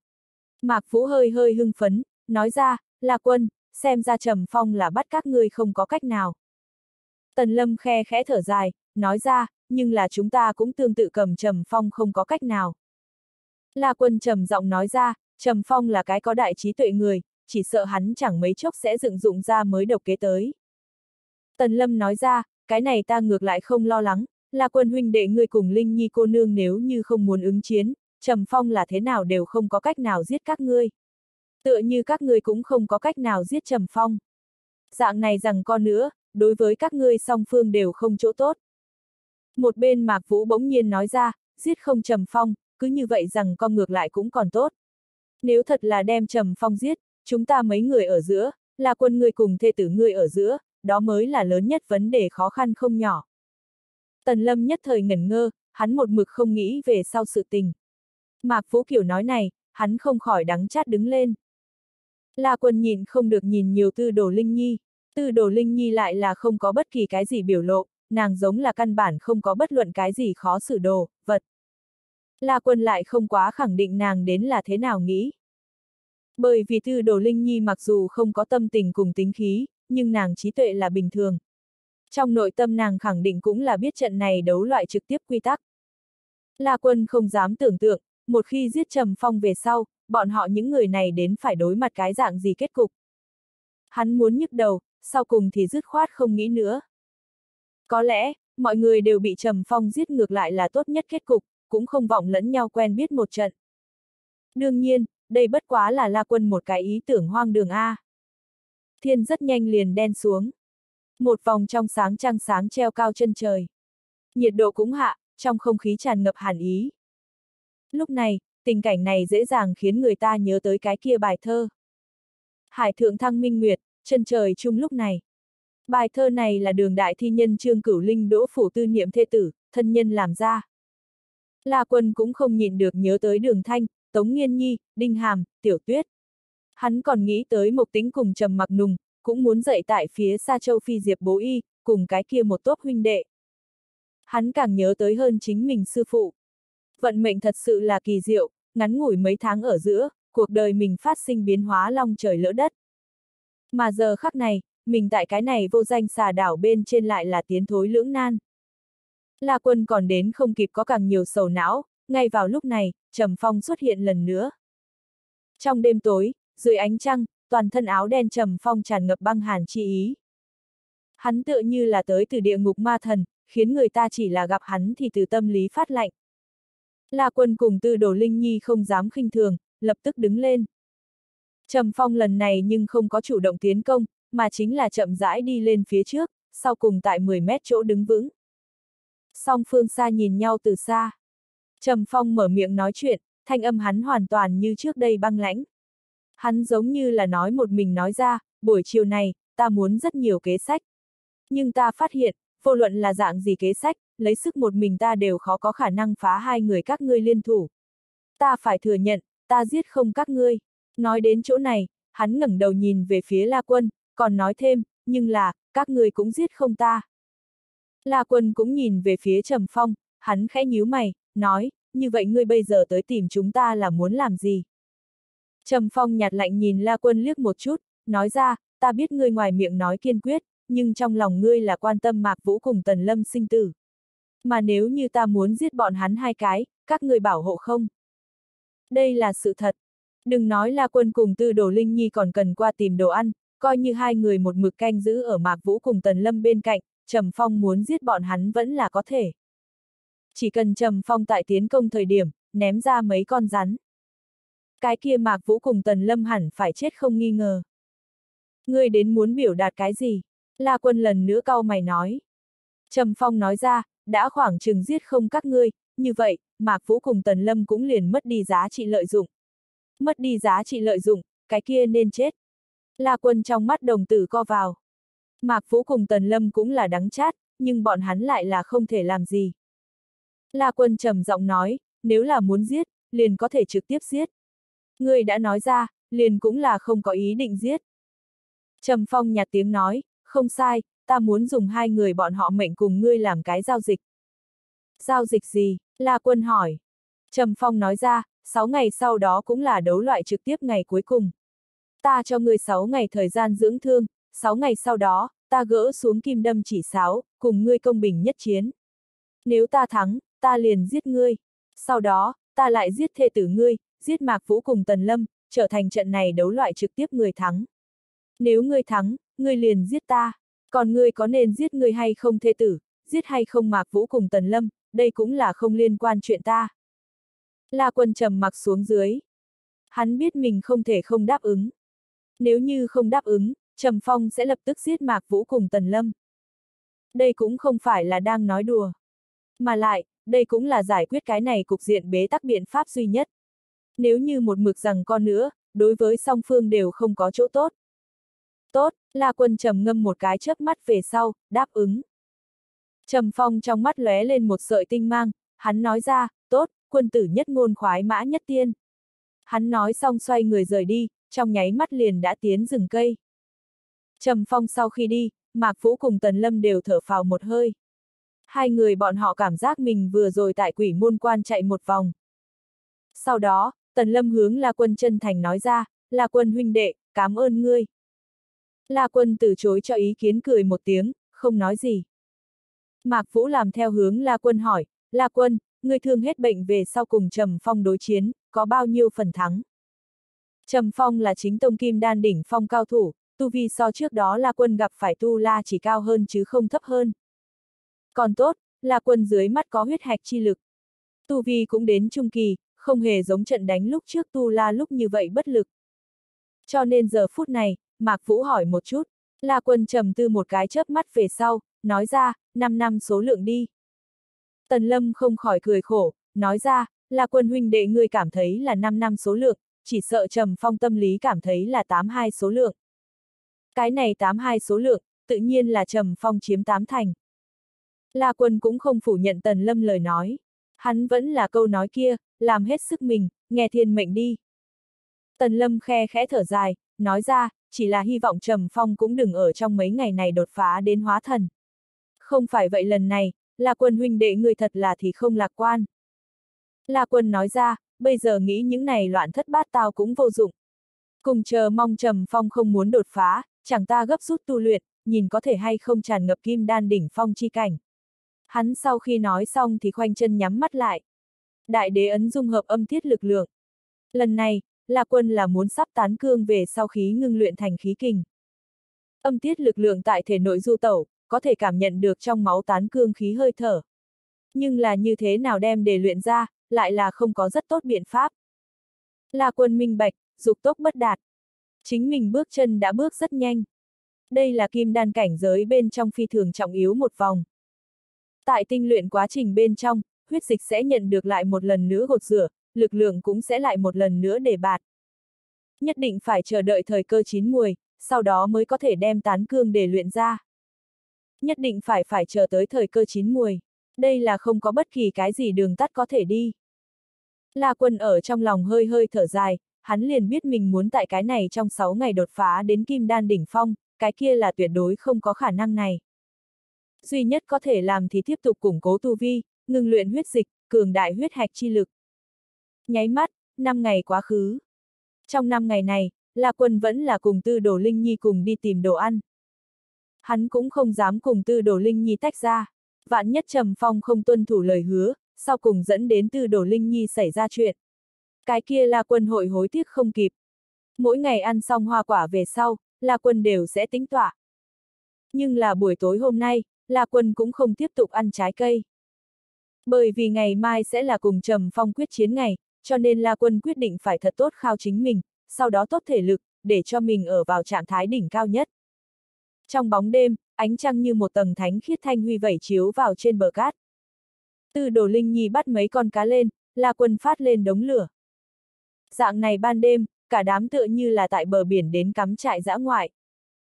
Mạc Vũ hơi hơi hưng phấn, nói ra, La Quân, xem ra Trầm Phong là bắt các ngươi không có cách nào. Tần Lâm khe khẽ thở dài, nói ra, nhưng là chúng ta cũng tương tự cầm Trầm Phong không có cách nào. La Quân trầm giọng nói ra, Trầm Phong là cái có đại trí tuệ người, chỉ sợ hắn chẳng mấy chốc sẽ dựng dụng ra mới độc kế tới. Tần Lâm nói ra, cái này ta ngược lại không lo lắng, là quân huynh đệ ngươi cùng Linh Nhi cô nương nếu như không muốn ứng chiến, Trầm Phong là thế nào đều không có cách nào giết các ngươi. Tựa như các ngươi cũng không có cách nào giết Trầm Phong. Dạng này rằng con nữa, đối với các ngươi song phương đều không chỗ tốt. Một bên Mạc Vũ bỗng nhiên nói ra, giết không Trầm Phong, cứ như vậy rằng con ngược lại cũng còn tốt. Nếu thật là đem Trầm Phong giết, chúng ta mấy người ở giữa, là quân người cùng thê tử người ở giữa, đó mới là lớn nhất vấn đề khó khăn không nhỏ. Tần Lâm nhất thời ngẩn ngơ, hắn một mực không nghĩ về sau sự tình. Mạc Vũ Kiểu nói này, hắn không khỏi đắng chát đứng lên. La quân nhìn không được nhìn nhiều tư đồ Linh Nhi, tư đồ Linh Nhi lại là không có bất kỳ cái gì biểu lộ, nàng giống là căn bản không có bất luận cái gì khó xử đồ, vật. La quân lại không quá khẳng định nàng đến là thế nào nghĩ. Bởi vì tư đồ Linh Nhi mặc dù không có tâm tình cùng tính khí, nhưng nàng trí tuệ là bình thường. Trong nội tâm nàng khẳng định cũng là biết trận này đấu loại trực tiếp quy tắc. La Quân không dám tưởng tượng, một khi giết Trầm Phong về sau, bọn họ những người này đến phải đối mặt cái dạng gì kết cục. Hắn muốn nhức đầu, sau cùng thì dứt khoát không nghĩ nữa. Có lẽ, mọi người đều bị Trầm Phong giết ngược lại là tốt nhất kết cục, cũng không vọng lẫn nhau quen biết một trận. Đương nhiên, đây bất quá là La Quân một cái ý tưởng hoang đường A. Thiên rất nhanh liền đen xuống. Một vòng trong sáng trăng sáng treo cao chân trời. Nhiệt độ cũng hạ, trong không khí tràn ngập hàn ý. Lúc này, tình cảnh này dễ dàng khiến người ta nhớ tới cái kia bài thơ. Hải thượng thăng minh nguyệt, chân trời chung lúc này. Bài thơ này là đường đại thi nhân Trương Cửu Linh đỗ phủ tư niệm thê tử, thân nhân làm ra. La quân cũng không nhìn được nhớ tới đường thanh, Tống Nghiên Nhi, Đinh Hàm, Tiểu Tuyết. Hắn còn nghĩ tới Mộc Tính cùng Trầm Mặc Nùng, cũng muốn dậy tại phía xa châu phi diệp bố y, cùng cái kia một tốt huynh đệ. Hắn càng nhớ tới hơn chính mình sư phụ. Vận mệnh thật sự là kỳ diệu, ngắn ngủi mấy tháng ở giữa, cuộc đời mình phát sinh biến hóa long trời lỡ đất. Mà giờ khắc này, mình tại cái này vô danh xà đảo bên trên lại là tiến thối lưỡng nan. La quân còn đến không kịp có càng nhiều sầu não, ngay vào lúc này, Trầm Phong xuất hiện lần nữa. Trong đêm tối, dưới ánh trăng, toàn thân áo đen Trầm Phong tràn ngập băng hàn chi ý. Hắn tựa như là tới từ địa ngục ma thần, khiến người ta chỉ là gặp hắn thì từ tâm lý phát lạnh. La quân cùng tư đồ Linh Nhi không dám khinh thường, lập tức đứng lên. Trầm Phong lần này nhưng không có chủ động tiến công, mà chính là chậm rãi đi lên phía trước, sau cùng tại 10 mét chỗ đứng vững. Song phương xa nhìn nhau từ xa. Trầm Phong mở miệng nói chuyện, thanh âm hắn hoàn toàn như trước đây băng lãnh. Hắn giống như là nói một mình nói ra, buổi chiều này, ta muốn rất nhiều kế sách. Nhưng ta phát hiện, vô luận là dạng gì kế sách, lấy sức một mình ta đều khó có khả năng phá hai người các ngươi liên thủ. Ta phải thừa nhận, ta giết không các ngươi. Nói đến chỗ này, hắn ngẩng đầu nhìn về phía La Quân, còn nói thêm, nhưng là, các ngươi cũng giết không ta. La Quân cũng nhìn về phía Trầm Phong, hắn khẽ nhíu mày, nói, như vậy ngươi bây giờ tới tìm chúng ta là muốn làm gì? Trầm Phong nhạt lạnh nhìn La Quân liếc một chút, nói ra, ta biết ngươi ngoài miệng nói kiên quyết, nhưng trong lòng ngươi là quan tâm Mạc Vũ cùng Tần Lâm sinh tử. Mà nếu như ta muốn giết bọn hắn hai cái, các ngươi bảo hộ không? Đây là sự thật. Đừng nói La Quân cùng Tư Đồ Linh Nhi còn cần qua tìm đồ ăn, coi như hai người một mực canh giữ ở Mạc Vũ cùng Tần Lâm bên cạnh, Trầm Phong muốn giết bọn hắn vẫn là có thể. Chỉ cần Trầm Phong tại tiến công thời điểm, ném ra mấy con rắn. Cái kia Mạc Vũ cùng Tần Lâm hẳn phải chết không nghi ngờ. Ngươi đến muốn biểu đạt cái gì? La Quân lần nữa cau mày nói. Trầm Phong nói ra, đã khoảng chừng giết không các ngươi, như vậy, Mạc Vũ cùng Tần Lâm cũng liền mất đi giá trị lợi dụng. Mất đi giá trị lợi dụng, cái kia nên chết. La Quân trong mắt đồng tử co vào. Mạc Vũ cùng Tần Lâm cũng là đắng chát, nhưng bọn hắn lại là không thể làm gì. La Quân trầm giọng nói, nếu là muốn giết, liền có thể trực tiếp giết. Ngươi đã nói ra, liền cũng là không có ý định giết. Trầm Phong nhạt tiếng nói, không sai, ta muốn dùng hai người bọn họ mệnh cùng ngươi làm cái giao dịch. Giao dịch gì? La Quân hỏi. Trầm Phong nói ra, 6 ngày sau đó cũng là đấu loại trực tiếp ngày cuối cùng. Ta cho ngươi 6 ngày thời gian dưỡng thương, sáu ngày sau đó, ta gỡ xuống kim đâm chỉ sáo, cùng ngươi công bình nhất chiến. Nếu ta thắng, ta liền giết ngươi. Sau đó, ta lại giết thê tử ngươi, giết Mạc Vũ cùng Tần Lâm, trở thành trận này đấu loại trực tiếp người thắng. Nếu ngươi thắng, ngươi liền giết ta. Còn ngươi có nên giết ngươi hay không thê tử, giết hay không Mạc Vũ cùng Tần Lâm, đây cũng là không liên quan chuyện ta. La quân trầm mặc xuống dưới. Hắn biết mình không thể không đáp ứng. Nếu như không đáp ứng, Trầm Phong sẽ lập tức giết Mạc Vũ cùng Tần Lâm. Đây cũng không phải là đang nói đùa. Mà lại, đây cũng là giải quyết cái này cục diện bế tắc biện pháp duy nhất. Nếu như một mực rằng con nữa, đối với song phương đều không có chỗ tốt. Tốt, La Quân trầm ngâm một cái chớp mắt về sau, đáp ứng. Trầm Phong trong mắt lóe lên một sợi tinh mang, hắn nói ra, tốt, quân tử nhất ngôn khoái mã nhất tiên. Hắn nói xong xoay người rời đi, trong nháy mắt liền đã tiến rừng cây. Trầm Phong sau khi đi, Mạc Vũ cùng Tần Lâm đều thở phào một hơi. Hai người bọn họ cảm giác mình vừa rồi tại quỷ môn quan chạy một vòng. Sau đó, Tần Lâm hướng La Quân chân thành nói ra, La Quân huynh đệ, cảm ơn ngươi. La Quân từ chối cho ý kiến cười một tiếng, không nói gì. Mạc Vũ làm theo hướng La Quân hỏi, La Quân, ngươi thương hết bệnh về sau cùng Trầm Phong đối chiến, có bao nhiêu phần thắng? Trầm Phong là chính tông kim đan đỉnh phong cao thủ, tu vi so trước đó La Quân gặp phải tu La chỉ cao hơn chứ không thấp hơn. Còn tốt, La Quân dưới mắt có huyết hạch chi lực. Tu vi cũng đến trung kỳ, không hề giống trận đánh lúc trước tu La lúc như vậy bất lực. Cho nên giờ phút này, Mạc Vũ hỏi một chút, La Quân trầm tư một cái chớp mắt về sau, nói ra, 5 năm số lượng đi. Tần Lâm không khỏi cười khổ, nói ra, La Quân huynh đệ ngươi cảm thấy là 5 năm số lượng, chỉ sợ Trầm Phong tâm lý cảm thấy là 82 số lượng. Cái này 82 số lượng, tự nhiên là Trầm Phong chiếm 8 thành. La Quân cũng không phủ nhận Tần Lâm lời nói. Hắn vẫn là câu nói kia, làm hết sức mình, nghe thiên mệnh đi. Tần Lâm khe khẽ thở dài, nói ra, chỉ là hy vọng Trầm Phong cũng đừng ở trong mấy ngày này đột phá đến hóa thần. Không phải vậy lần này, La Quân huynh đệ người thật là thì không lạc quan. La Quân nói ra, bây giờ nghĩ những này loạn thất bát tao cũng vô dụng. Cùng chờ mong Trầm Phong không muốn đột phá, chẳng ta gấp rút tu luyện, nhìn có thể hay không tràn ngập kim đan đỉnh phong chi cảnh. Hắn sau khi nói xong thì khoanh chân nhắm mắt lại. Đại đế ấn dung hợp âm thiết lực lượng. Lần này, La Quân là muốn sắp tán cương về sau khí ngưng luyện thành khí kình. Âm tiết lực lượng tại thể nội du tẩu, có thể cảm nhận được trong máu tán cương khí hơi thở. Nhưng là như thế nào đem để luyện ra, lại là không có rất tốt biện pháp. La Quân minh bạch, dục tốc bất đạt. Chính mình bước chân đã bước rất nhanh. Đây là kim đan cảnh giới bên trong phi thường trọng yếu một vòng. Tại tinh luyện quá trình bên trong, huyết dịch sẽ nhận được lại một lần nữa gột rửa, lực lượng cũng sẽ lại một lần nữa để bạt. Nhất định phải chờ đợi thời cơ chín muồi, sau đó mới có thể đem tán cương để luyện ra. Nhất định phải phải chờ tới thời cơ chín muồi. Đây là không có bất kỳ cái gì đường tắt có thể đi. La quân ở trong lòng hơi hơi thở dài, hắn liền biết mình muốn tại cái này trong 6 ngày đột phá đến kim đan đỉnh phong, cái kia là tuyệt đối không có khả năng này. Duy nhất có thể làm thì tiếp tục củng cố tu vi, ngừng luyện huyết dịch, cường đại huyết hạch chi lực. Nháy mắt, 5 ngày quá khứ. Trong 5 ngày này, La Quân vẫn là cùng Tư Đồ Linh Nhi cùng đi tìm đồ ăn. Hắn cũng không dám cùng Tư Đồ Linh Nhi tách ra. Vạn nhất Trầm Phong không tuân thủ lời hứa, sau cùng dẫn đến Tư Đồ Linh Nhi xảy ra chuyện. Cái kia La Quân hội hối tiếc không kịp. Mỗi ngày ăn xong hoa quả về sau, La Quân đều sẽ tính tỏa. Nhưng là buổi tối hôm nay, La Quân cũng không tiếp tục ăn trái cây. Bởi vì ngày mai sẽ là cùng Trầm Phong quyết chiến ngày, cho nên La Quân quyết định phải thật tốt khao chính mình, sau đó tốt thể lực, để cho mình ở vào trạng thái đỉnh cao nhất. Trong bóng đêm, ánh trăng như một tầng thánh khiết thanh huy vẩy chiếu vào trên bờ cát. Từ đồ linh nhi bắt mấy con cá lên, La Quân phát lên đống lửa. Dạng này ban đêm, cả đám tựa như là tại bờ biển đến cắm trại dã ngoại.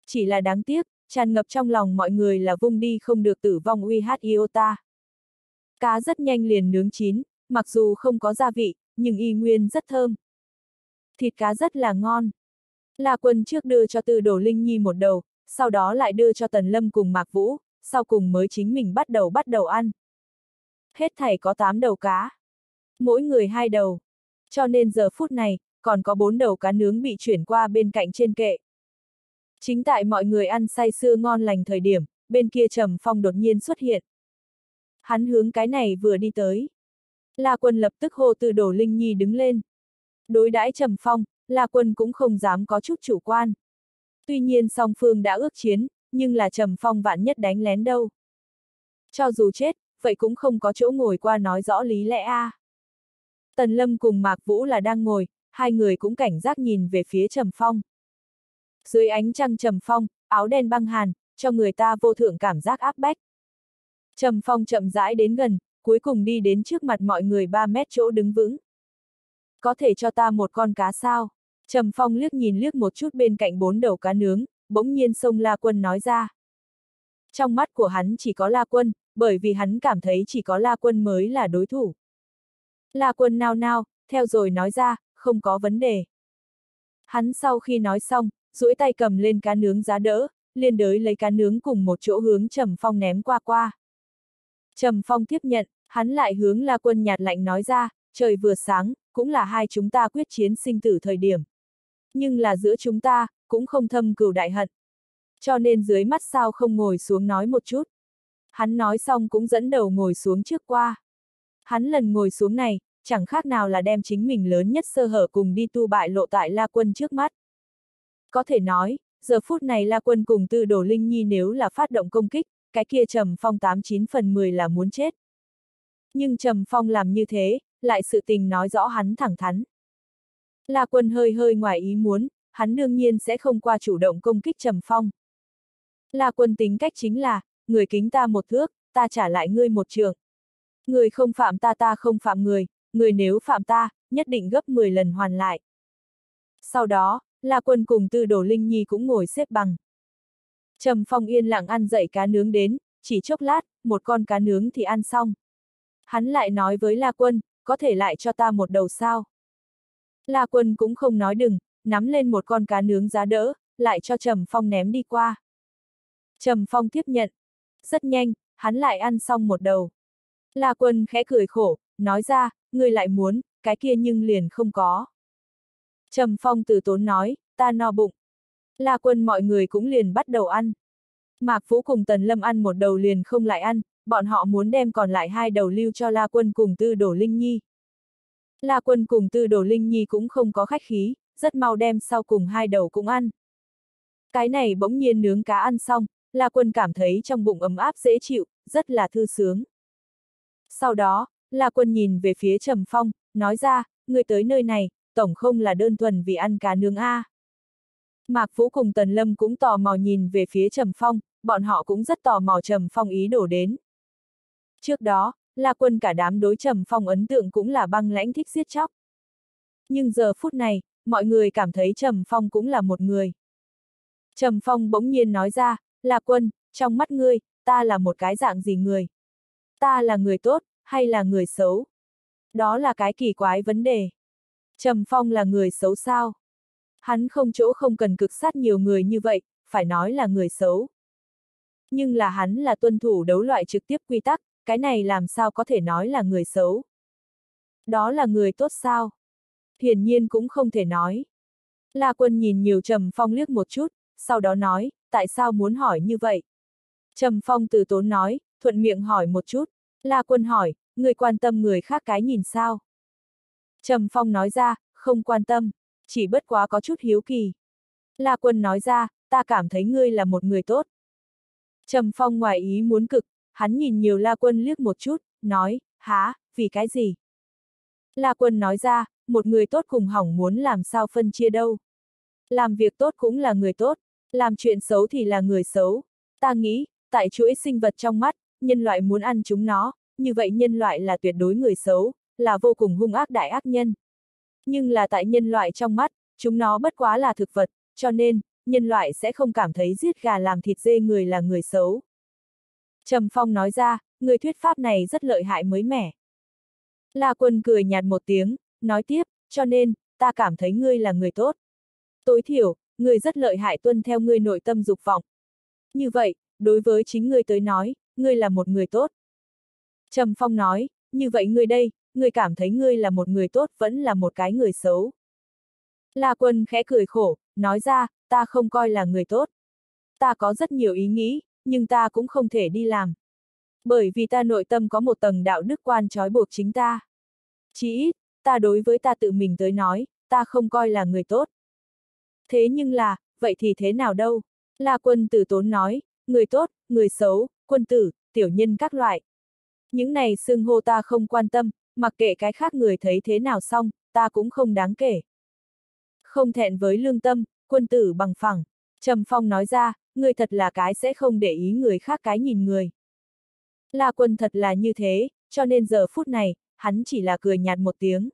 Chỉ là đáng tiếc, tràn ngập trong lòng mọi người là vung đi không được tử vong uy hát iota. Cá rất nhanh liền nướng chín, mặc dù không có gia vị, nhưng y nguyên rất thơm. Thịt cá rất là ngon. La quân trước đưa cho tư đồ Linh Nhi một đầu, sau đó lại đưa cho Tần Lâm cùng Mạc Vũ, sau cùng mới chính mình bắt đầu bắt đầu ăn. Hết thảy có 8 đầu cá. Mỗi người hai đầu. Cho nên giờ phút này, còn có bốn đầu cá nướng bị chuyển qua bên cạnh trên kệ. Chính tại mọi người ăn say sưa ngon lành thời điểm, bên kia Trầm Phong đột nhiên xuất hiện. Hắn hướng cái này vừa đi tới. La Quân lập tức hô từ đổ Linh Nhi đứng lên. Đối đãi Trầm Phong, La Quân cũng không dám có chút chủ quan. Tuy nhiên song phương đã ước chiến, nhưng là Trầm Phong vạn nhất đánh lén đâu. Cho dù chết, vậy cũng không có chỗ ngồi qua nói rõ lý lẽ a. À. Tần Lâm cùng Mạc Vũ là đang ngồi, hai người cũng cảnh giác nhìn về phía Trầm Phong. Dưới ánh trăng Trầm Phong, áo đen băng hàn, cho người ta vô thượng cảm giác áp bách. Trầm Phong chậm rãi đến gần, cuối cùng đi đến trước mặt mọi người 3 mét chỗ đứng vững. Có thể cho ta một con cá sao? Trầm Phong liếc nhìn liếc một chút bên cạnh bốn đầu cá nướng, bỗng nhiên sông La Quân nói ra. Trong mắt của hắn chỉ có La Quân, bởi vì hắn cảm thấy chỉ có La Quân mới là đối thủ. La Quân nao nao, theo rồi nói ra, không có vấn đề. Hắn sau khi nói xong, duỗi tay cầm lên cá nướng giá đỡ, liên đới lấy cá nướng cùng một chỗ hướng Trầm Phong ném qua qua. Trầm Phong tiếp nhận, hắn lại hướng La Quân nhạt lạnh nói ra, trời vừa sáng, cũng là hai chúng ta quyết chiến sinh tử thời điểm. Nhưng là giữa chúng ta, cũng không thâm cửu đại hận. Cho nên dưới mắt sao không ngồi xuống nói một chút. Hắn nói xong cũng dẫn đầu ngồi xuống trước qua. Hắn lần ngồi xuống này, chẳng khác nào là đem chính mình lớn nhất sơ hở cùng đi tu bại lộ tại La Quân trước mắt. Có thể nói, giờ phút này La Quân cùng Tư Đồ Linh Nhi nếu là phát động công kích, cái kia Trầm Phong 89 phần 10 là muốn chết. Nhưng Trầm Phong làm như thế, lại sự tình nói rõ hắn thẳng thắn. La Quân hơi hơi ngoài ý muốn, hắn đương nhiên sẽ không qua chủ động công kích Trầm Phong. La Quân tính cách chính là, người kính ta một thước, ta trả lại ngươi một trường. Người không phạm ta ta không phạm người, người nếu phạm ta, nhất định gấp 10 lần hoàn lại. Sau đó, La Quân cùng Tư Đồ Linh Nhi cũng ngồi xếp bằng. Trầm Phong yên lặng ăn dậy cá nướng đến, chỉ chốc lát, một con cá nướng thì ăn xong. Hắn lại nói với La Quân, có thể lại cho ta một đầu sao? La Quân cũng không nói đừng, nắm lên một con cá nướng giá đỡ, lại cho Trầm Phong ném đi qua. Trầm Phong tiếp nhận. Rất nhanh, hắn lại ăn xong một đầu. La Quân khẽ cười khổ, nói ra, ngươi lại muốn, cái kia nhưng liền không có. Trầm Phong từ tốn nói, ta no bụng. La Quân mọi người cũng liền bắt đầu ăn. Mạc Phú cùng Tần Lâm ăn một đầu liền không lại ăn, bọn họ muốn đem còn lại hai đầu lưu cho La Quân cùng Tư Đổ Linh Nhi. La Quân cùng Tư Đổ Linh Nhi cũng không có khách khí, rất mau đem sau cùng hai đầu cũng ăn. Cái này bỗng nhiên nướng cá ăn xong, La Quân cảm thấy trong bụng ấm áp dễ chịu, rất là thư sướng. Sau đó, La Quân nhìn về phía Trầm Phong, nói ra, người tới nơi này, tổng không là đơn thuần vì ăn cá nướng A. Mạc Vũ cùng Tần Lâm cũng tò mò nhìn về phía Trầm Phong, bọn họ cũng rất tò mò Trầm Phong ý đổ đến. Trước đó, La Quân cả đám đối Trầm Phong ấn tượng cũng là băng lãnh thích giết chóc. Nhưng giờ phút này, mọi người cảm thấy Trầm Phong cũng là một người. Trầm Phong bỗng nhiên nói ra, La Quân, trong mắt ngươi, ta là một cái dạng gì người? Ta là người tốt, hay là người xấu? Đó là cái kỳ quái vấn đề. Trầm Phong là người xấu sao? Hắn không chỗ không cần cực sát nhiều người như vậy, phải nói là người xấu. Nhưng là hắn là tuân thủ đấu loại trực tiếp quy tắc, cái này làm sao có thể nói là người xấu? Đó là người tốt sao? Hiển nhiên cũng không thể nói. La quân nhìn nhiều Trầm Phong liếc một chút, sau đó nói, tại sao muốn hỏi như vậy? Trầm Phong từ tốn nói, thuận miệng hỏi một chút. La quân hỏi, người quan tâm người khác cái nhìn sao? Trầm Phong nói ra, không quan tâm, chỉ bất quá có chút hiếu kỳ. La quân nói ra, ta cảm thấy ngươi là một người tốt. Trầm Phong ngoài ý muốn cực, hắn nhìn nhiều La quân liếc một chút, nói, há, vì cái gì? La quân nói ra, một người tốt cùng hỏng muốn làm sao phân chia đâu. Làm việc tốt cũng là người tốt, làm chuyện xấu thì là người xấu. Ta nghĩ, tại chuỗi sinh vật trong mắt, nhân loại muốn ăn chúng nó, như vậy nhân loại là tuyệt đối người xấu, là vô cùng hung ác đại ác nhân. Nhưng là tại nhân loại trong mắt, chúng nó bất quá là thực vật, cho nên, nhân loại sẽ không cảm thấy giết gà làm thịt dê người là người xấu. Trầm Phong nói ra, người thuyết pháp này rất lợi hại mới mẻ. La Quân cười nhạt một tiếng, nói tiếp, cho nên, ta cảm thấy ngươi là người tốt. Tối thiểu, ngươi rất lợi hại tuân theo ngươi nội tâm dục vọng. Như vậy, đối với chính ngươi tới nói, ngươi là một người tốt. Trầm Phong nói, như vậy ngươi đây, ngươi cảm thấy ngươi là một người tốt vẫn là một cái người xấu. La Quân khẽ cười khổ, nói ra, ta không coi là người tốt. Ta có rất nhiều ý nghĩ, nhưng ta cũng không thể đi làm. Bởi vì ta nội tâm có một tầng đạo đức quan trói buộc chính ta. Chỉ ít, ta đối với ta tự mình tới nói, ta không coi là người tốt. Thế nhưng là, vậy thì thế nào đâu? La quân tử tốn nói, người tốt, người xấu, quân tử, tiểu nhân các loại. Những này xưng hô ta không quan tâm, mặc kệ cái khác người thấy thế nào xong, ta cũng không đáng kể. Không thẹn với lương tâm, quân tử bằng phẳng. Trầm Phong nói ra, người thật là cái sẽ không để ý người khác cái nhìn người. La quân thật là như thế, cho nên giờ phút này, hắn chỉ là cười nhạt một tiếng.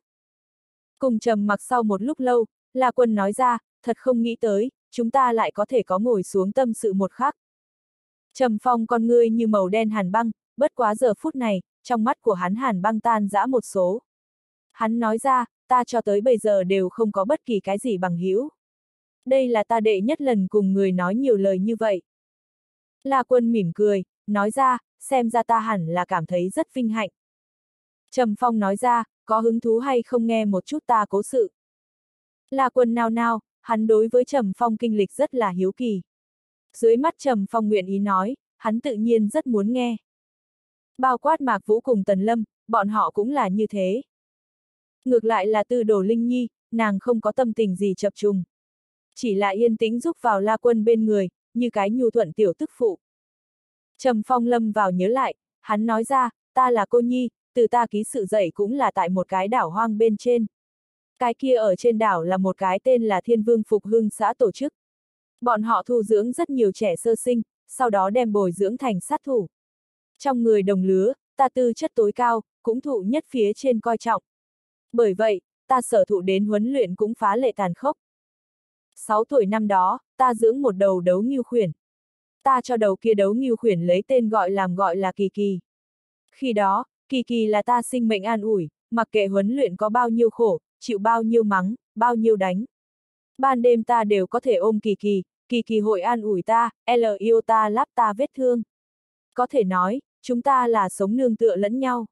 Cùng trầm mặc sau một lúc lâu, La quân nói ra, thật không nghĩ tới, chúng ta lại có thể có ngồi xuống tâm sự một khắc. Trầm phong con ngươi như màu đen hàn băng, bất quá giờ phút này, trong mắt của hắn hàn băng tan dã một số. Hắn nói ra, ta cho tới bây giờ đều không có bất kỳ cái gì bằng hữu. Đây là ta đệ nhất lần cùng người nói nhiều lời như vậy. La quân mỉm cười, nói ra, xem ra ta hẳn là cảm thấy rất vinh hạnh. Trầm Phong nói ra, có hứng thú hay không nghe một chút ta cố sự. La quân nao nao, hắn đối với Trầm Phong kinh lịch rất là hiếu kỳ. Dưới mắt Trầm Phong nguyện ý nói, hắn tự nhiên rất muốn nghe. Bao quát Mạc Vũ cùng Tần Lâm, bọn họ cũng là như thế. Ngược lại là tư đồ Linh Nhi, nàng không có tâm tình gì chập trùng. Chỉ là yên tĩnh giúp vào la quân bên người, như cái nhu thuận tiểu tức phụ. Trầm Phong lâm vào nhớ lại, hắn nói ra, ta là cô Nhi, từ ta ký sự dậy cũng là tại một cái đảo hoang bên trên. Cái kia ở trên đảo là một cái tên là Thiên Vương Phục Hưng xã tổ chức. Bọn họ thu dưỡng rất nhiều trẻ sơ sinh, sau đó đem bồi dưỡng thành sát thủ. Trong người đồng lứa, ta tư chất tối cao, cũng thụ nhất phía trên coi trọng. Bởi vậy, ta sở thụ đến huấn luyện cũng phá lệ tàn khốc. 6 tuổi năm đó, ta dưỡng một đầu đấu nghiêu khuyển. Ta cho đầu kia đấu nghiêu khuyển lấy tên gọi làm gọi là Kỳ Kỳ. Khi đó, Kỳ Kỳ là ta sinh mệnh an ủi, mặc kệ huấn luyện có bao nhiêu khổ, chịu bao nhiêu mắng, bao nhiêu đánh. Ban đêm ta đều có thể ôm Kỳ Kỳ, Kỳ Kỳ hội an ủi ta, L yêu ta lắp ta vết thương. Có thể nói, chúng ta là sống nương tựa lẫn nhau.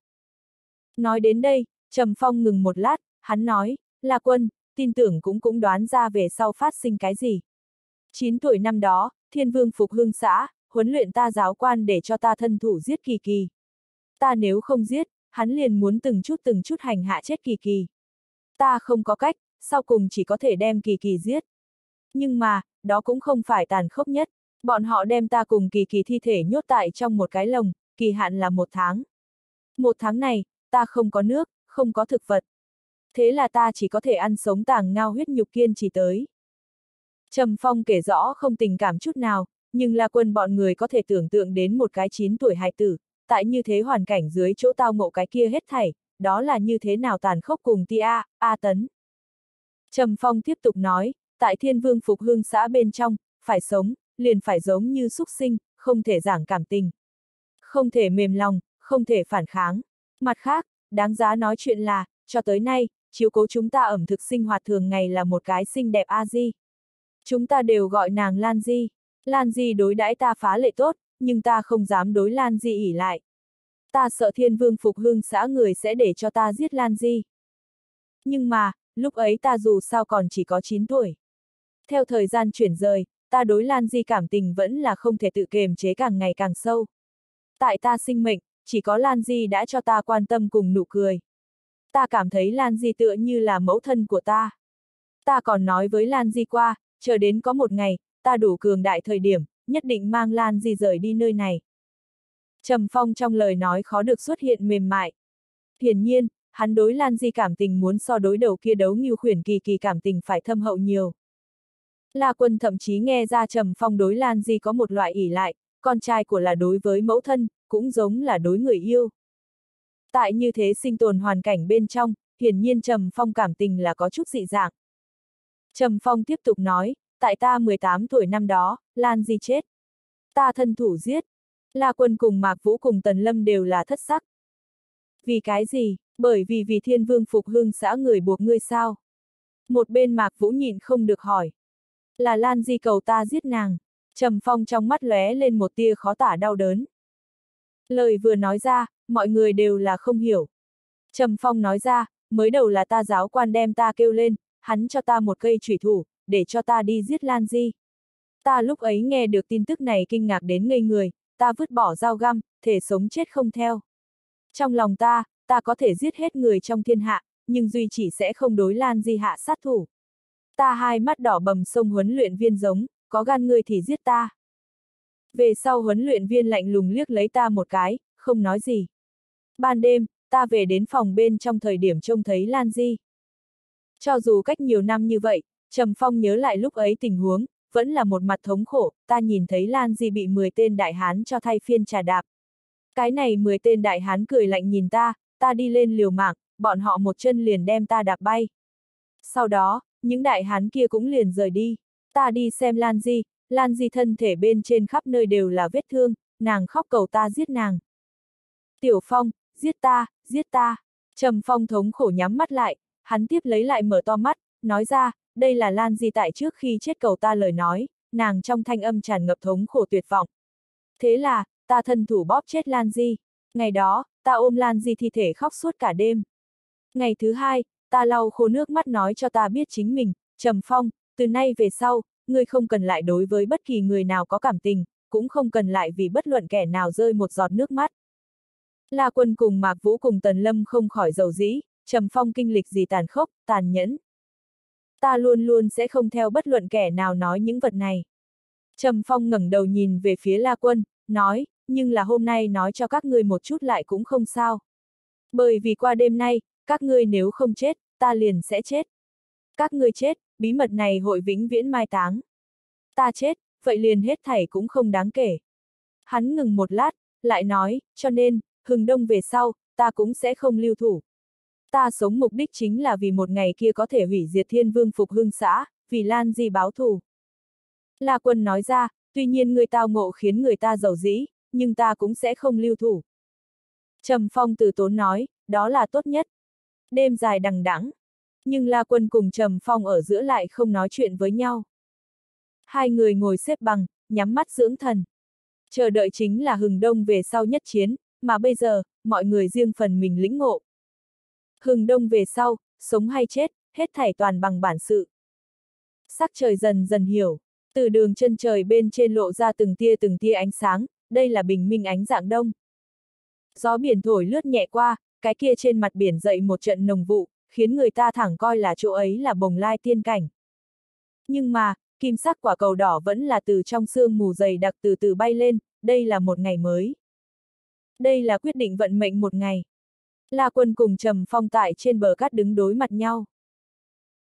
Nói đến đây, Trầm Phong ngừng một lát, hắn nói, là quân, tin tưởng cũng cũng đoán ra về sau phát sinh cái gì. 9 tuổi năm đó, thiên vương phục hương xã, huấn luyện ta giáo quan để cho ta thân thủ giết kỳ kỳ. Ta nếu không giết, hắn liền muốn từng chút từng chút hành hạ chết kỳ kỳ. Ta không có cách, sau cùng chỉ có thể đem kỳ kỳ giết. Nhưng mà, đó cũng không phải tàn khốc nhất, bọn họ đem ta cùng kỳ kỳ thi thể nhốt tại trong một cái lồng, kỳ hạn là một tháng. Một tháng này, ta không có nước, không có thực vật. Thế là ta chỉ có thể ăn sống tàng ngao huyết nhục kiên trì tới. Trầm Phong kể rõ không tình cảm chút nào, nhưng là quân bọn người có thể tưởng tượng đến một cái 9 tuổi hài tử, tại như thế hoàn cảnh dưới chỗ tao ngộ cái kia hết thảy, đó là như thế nào tàn khốc cùng tia, A, A tấn. Trầm Phong tiếp tục nói, tại thiên vương phục hương xã bên trong, phải sống, liền phải giống như súc sinh, không thể giảng cảm tình. Không thể mềm lòng, không thể phản kháng. Mặt khác, đáng giá nói chuyện là, cho tới nay, chiếu cố chúng ta ẩm thực sinh hoạt thường ngày là một cái xinh đẹp A-di. Chúng ta đều gọi nàng Lan Di. Lan Di đối đãi ta phá lệ tốt, nhưng ta không dám đối Lan Di ỉ lại. Ta sợ thiên vương phục Hương xã người sẽ để cho ta giết Lan Di. Nhưng mà, lúc ấy ta dù sao còn chỉ có 9 tuổi. Theo thời gian chuyển rời, ta đối Lan Di cảm tình vẫn là không thể tự kiềm chế càng ngày càng sâu. Tại ta sinh mệnh, chỉ có Lan Di đã cho ta quan tâm cùng nụ cười. Ta cảm thấy Lan Di tựa như là mẫu thân của ta. Ta còn nói với Lan Di qua, chờ đến có một ngày, ta đủ cường đại thời điểm, nhất định mang Lan Di rời đi nơi này. Trầm Phong trong lời nói khó được xuất hiện mềm mại. Hiển nhiên, hắn đối Lan Di cảm tình muốn so đối đầu kia đấu như khuyển kỳ kỳ cảm tình phải thâm hậu nhiều. La quân thậm chí nghe ra Trầm Phong đối Lan Di có một loại ỉ lại, con trai của là đối với mẫu thân, cũng giống là đối người yêu. Tại như thế sinh tồn hoàn cảnh bên trong, hiển nhiên Trầm Phong cảm tình là có chút dị dạng. Trầm Phong tiếp tục nói, tại ta 18 tuổi năm đó, Lan Di chết. Ta thân thủ giết. La Quân cùng Mạc Vũ cùng Tần Lâm đều là thất sắc. Vì cái gì? Bởi vì vì thiên vương phục hưng xã người buộc ngươi sao? Một bên Mạc Vũ nhịn không được hỏi. Là Lan Di cầu ta giết nàng. Trầm Phong trong mắt lóe lên một tia khó tả đau đớn. Lời vừa nói ra, mọi người đều là không hiểu. Trầm Phong nói ra, mới đầu là ta giáo quan đem ta kêu lên, hắn cho ta một cây thủy thủ, để cho ta đi giết Lan Di. Ta lúc ấy nghe được tin tức này kinh ngạc đến ngây người, ta vứt bỏ dao găm, thể sống chết không theo. Trong lòng ta, ta có thể giết hết người trong thiên hạ, nhưng duy chỉ sẽ không đối Lan Di hạ sát thủ. Ta hai mắt đỏ bầm sông huấn luyện viên giống, có gan ngươi thì giết ta. Về sau huấn luyện viên lạnh lùng liếc lấy ta một cái, không nói gì. Ban đêm, ta về đến phòng bên trong thời điểm trông thấy Lan Di. Cho dù cách nhiều năm như vậy, Trầm Phong nhớ lại lúc ấy tình huống, vẫn là một mặt thống khổ, ta nhìn thấy Lan Di bị 10 tên đại hán cho thay phiên trà đạp. Cái này 10 tên đại hán cười lạnh nhìn ta, ta đi lên liều mạng, bọn họ một chân liền đem ta đạp bay. Sau đó, những đại hán kia cũng liền rời đi. Ta đi xem Lan Di, Lan Di thân thể bên trên khắp nơi đều là vết thương, nàng khóc cầu ta giết nàng. Tiểu Phong, giết ta, giết ta. Trầm Phong thống khổ nhắm mắt lại, hắn tiếp lấy lại mở to mắt, nói ra, đây là Lan Di tại trước khi chết cầu ta lời nói, nàng trong thanh âm tràn ngập thống khổ tuyệt vọng. Thế là, ta thân thủ bóp chết Lan Di. Ngày đó, ta ôm Lan Di thi thể khóc suốt cả đêm. Ngày thứ hai, ta lau khô nước mắt nói cho ta biết chính mình, Trầm Phong, từ nay về sau, ngươi không cần lại đối với bất kỳ người nào có cảm tình, cũng không cần lại vì bất luận kẻ nào rơi một giọt nước mắt. La quân cùng Mạc Vũ cùng Tần Lâm không khỏi dầu dĩ, Trầm Phong kinh lịch gì tàn khốc, tàn nhẫn. Ta luôn luôn sẽ không theo bất luận kẻ nào nói những vật này. Trầm Phong ngẩng đầu nhìn về phía La Quân, nói, nhưng là hôm nay nói cho các ngươi một chút lại cũng không sao. Bởi vì qua đêm nay, các ngươi nếu không chết, ta liền sẽ chết. Các ngươi chết, bí mật này hội vĩnh viễn mai táng. Ta chết, vậy liền hết thảy cũng không đáng kể. Hắn ngừng một lát, lại nói, cho nên, hừng đông về sau, ta cũng sẽ không lưu thủ. Ta sống mục đích chính là vì một ngày kia có thể hủy diệt thiên vương phục hương xã, vì Lan Di báo thù. La quân nói ra, tuy nhiên người tao ngộ khiến người ta giàu dĩ, nhưng ta cũng sẽ không lưu thủ. Trầm Phong từ tốn nói, đó là tốt nhất. Đêm dài đằng đẵng, nhưng La Quân cùng Trầm Phong ở giữa lại không nói chuyện với nhau. Hai người ngồi xếp bằng, nhắm mắt dưỡng thần. Chờ đợi chính là hừng đông về sau nhất chiến, mà bây giờ, mọi người riêng phần mình lĩnh ngộ. Hừng đông về sau, sống hay chết, hết thảy toàn bằng bản sự. Sắc trời dần dần hiểu, từ đường chân trời bên trên lộ ra từng tia từng tia ánh sáng, đây là bình minh ánh dạng đông. Gió biển thổi lướt nhẹ qua, cái kia trên mặt biển dậy một trận nồng vụ, khiến người ta thẳng coi là chỗ ấy là bồng lai tiên cảnh. Nhưng mà, kim sắc quả cầu đỏ vẫn là từ trong sương mù dày đặc từ từ bay lên, đây là một ngày mới. Đây là quyết định vận mệnh một ngày. La quân cùng Trầm Phong tại trên bờ cát đứng đối mặt nhau.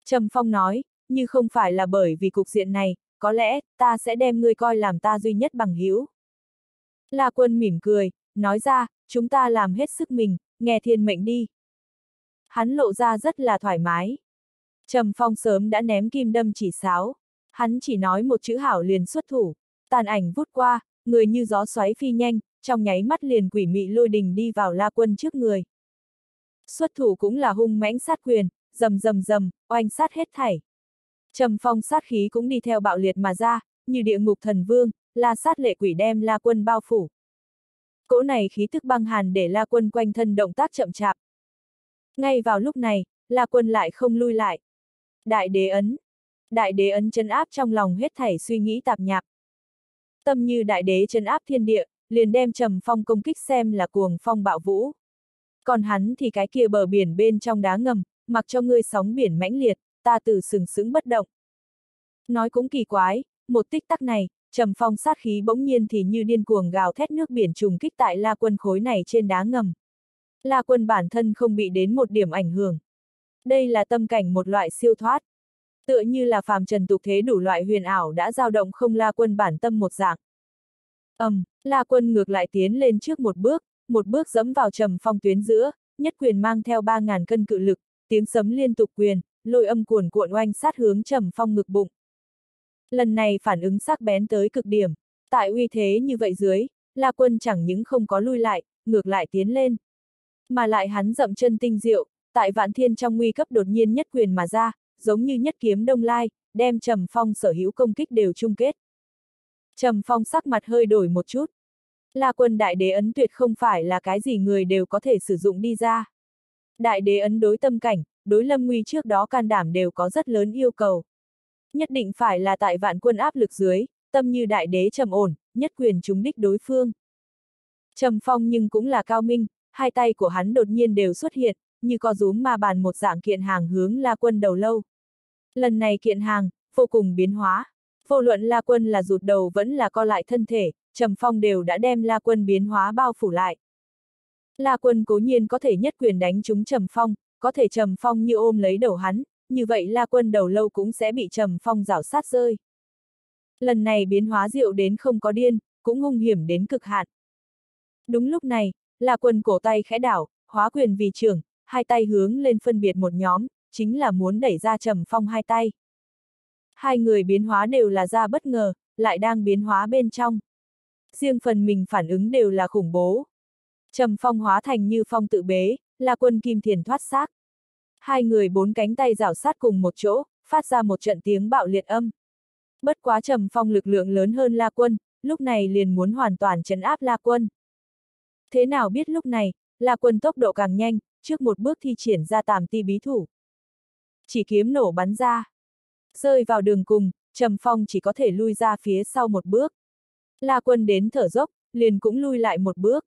Trầm Phong nói, như không phải là bởi vì cục diện này, có lẽ, ta sẽ đem ngươi coi làm ta duy nhất bằng hữu. La quân mỉm cười, nói ra, chúng ta làm hết sức mình, nghe thiên mệnh đi. Hắn lộ ra rất là thoải mái. Trầm Phong sớm đã ném kim đâm chỉ sáo. Hắn chỉ nói một chữ hảo liền xuất thủ. Tàn ảnh vút qua, người như gió xoáy phi nhanh, trong nháy mắt liền quỷ mị lôi đình đi vào la quân trước người. Xuất thủ cũng là hung mãnh sát quyền, rầm rầm rầm, oanh sát hết thảy. Trầm phong sát khí cũng đi theo bạo liệt mà ra, như địa ngục thần vương, la sát lệ quỷ đem la quân bao phủ. Cỗ này khí tức băng hàn để la quân quanh thân động tác chậm chạp. Ngay vào lúc này, la quân lại không lui lại. Đại đế ấn. Đại đế ấn chân áp trong lòng hết thảy suy nghĩ tạp nhạp. Tâm như đại đế chân áp thiên địa, liền đem trầm phong công kích xem là cuồng phong bạo vũ. Còn hắn thì cái kia bờ biển bên trong đá ngầm, mặc cho ngươi sóng biển mãnh liệt, ta từ sừng sững bất động. Nói cũng kỳ quái, một tích tắc này, trầm phong sát khí bỗng nhiên thì như điên cuồng gào thét nước biển trùng kích tại la quân khối này trên đá ngầm. La quân bản thân không bị đến một điểm ảnh hưởng. Đây là tâm cảnh một loại siêu thoát. Tựa như là phàm trần tục thế đủ loại huyền ảo đã dao động không la quân bản tâm một dạng. ầm, um, la quân ngược lại tiến lên trước một bước, một bước dẫm vào trầm phong tuyến giữa, nhất quyền mang theo 3.000 cân cự lực, tiếng sấm liên tục quyền, lôi âm cuồn cuộn oanh sát hướng trầm phong ngực bụng. Lần này phản ứng sắc bén tới cực điểm, tại uy thế như vậy dưới, La Quân chẳng những không có lui lại, ngược lại tiến lên. Mà lại hắn dậm chân tinh diệu, tại vạn thiên trong nguy cấp đột nhiên nhất quyền mà ra, giống như nhất kiếm đông lai, đem Trầm Phong sở hữu công kích đều chung kết. Trầm Phong sắc mặt hơi đổi một chút. La quân đại đế ấn tuyệt không phải là cái gì người đều có thể sử dụng đi ra. Đại đế ấn đối tâm cảnh, đối lâm nguy trước đó can đảm đều có rất lớn yêu cầu. Nhất định phải là tại vạn quân áp lực dưới, tâm như đại đế trầm ổn, nhất quyền trúng đích đối phương. Trầm phong nhưng cũng là cao minh, hai tay của hắn đột nhiên đều xuất hiện, như có rúm ma bàn một dạng kiện hàng hướng la quân đầu lâu. Lần này kiện hàng, vô cùng biến hóa. Vô luận la quân là rụt đầu vẫn là co lại thân thể, Trầm Phong đều đã đem La Quân biến hóa bao phủ lại. La Quân cố nhiên có thể nhất quyền đánh trúng Trầm Phong, có thể Trầm Phong như ôm lấy đầu hắn, như vậy La Quân đầu lâu cũng sẽ bị Trầm Phong rảo sát rơi. Lần này biến hóa diệu đến không có điên, cũng hung hiểm đến cực hạn. Đúng lúc này, La Quân cổ tay khẽ đảo, hóa quyền vì trưởng, hai tay hướng lên phân biệt một nhóm, chính là muốn đẩy ra Trầm Phong hai tay. Hai người biến hóa đều là ra bất ngờ, lại đang biến hóa bên trong riêng phần mình phản ứng đều là khủng bố. Trầm phong hóa thành như phong tự bế, là quân kim thiền thoát xác. Hai người bốn cánh tay rảo sát cùng một chỗ, phát ra một trận tiếng bạo liệt âm. Bất quá trầm phong lực lượng lớn hơn La Quân, lúc này liền muốn hoàn toàn chấn áp La Quân. Thế nào biết lúc này, La Quân tốc độ càng nhanh, trước một bước thi triển ra tàm ti bí thủ. Chỉ kiếm nổ bắn ra. Rơi vào đường cùng, Trầm Phong chỉ có thể lui ra phía sau một bước. La quân đến thở dốc, liền cũng lui lại một bước.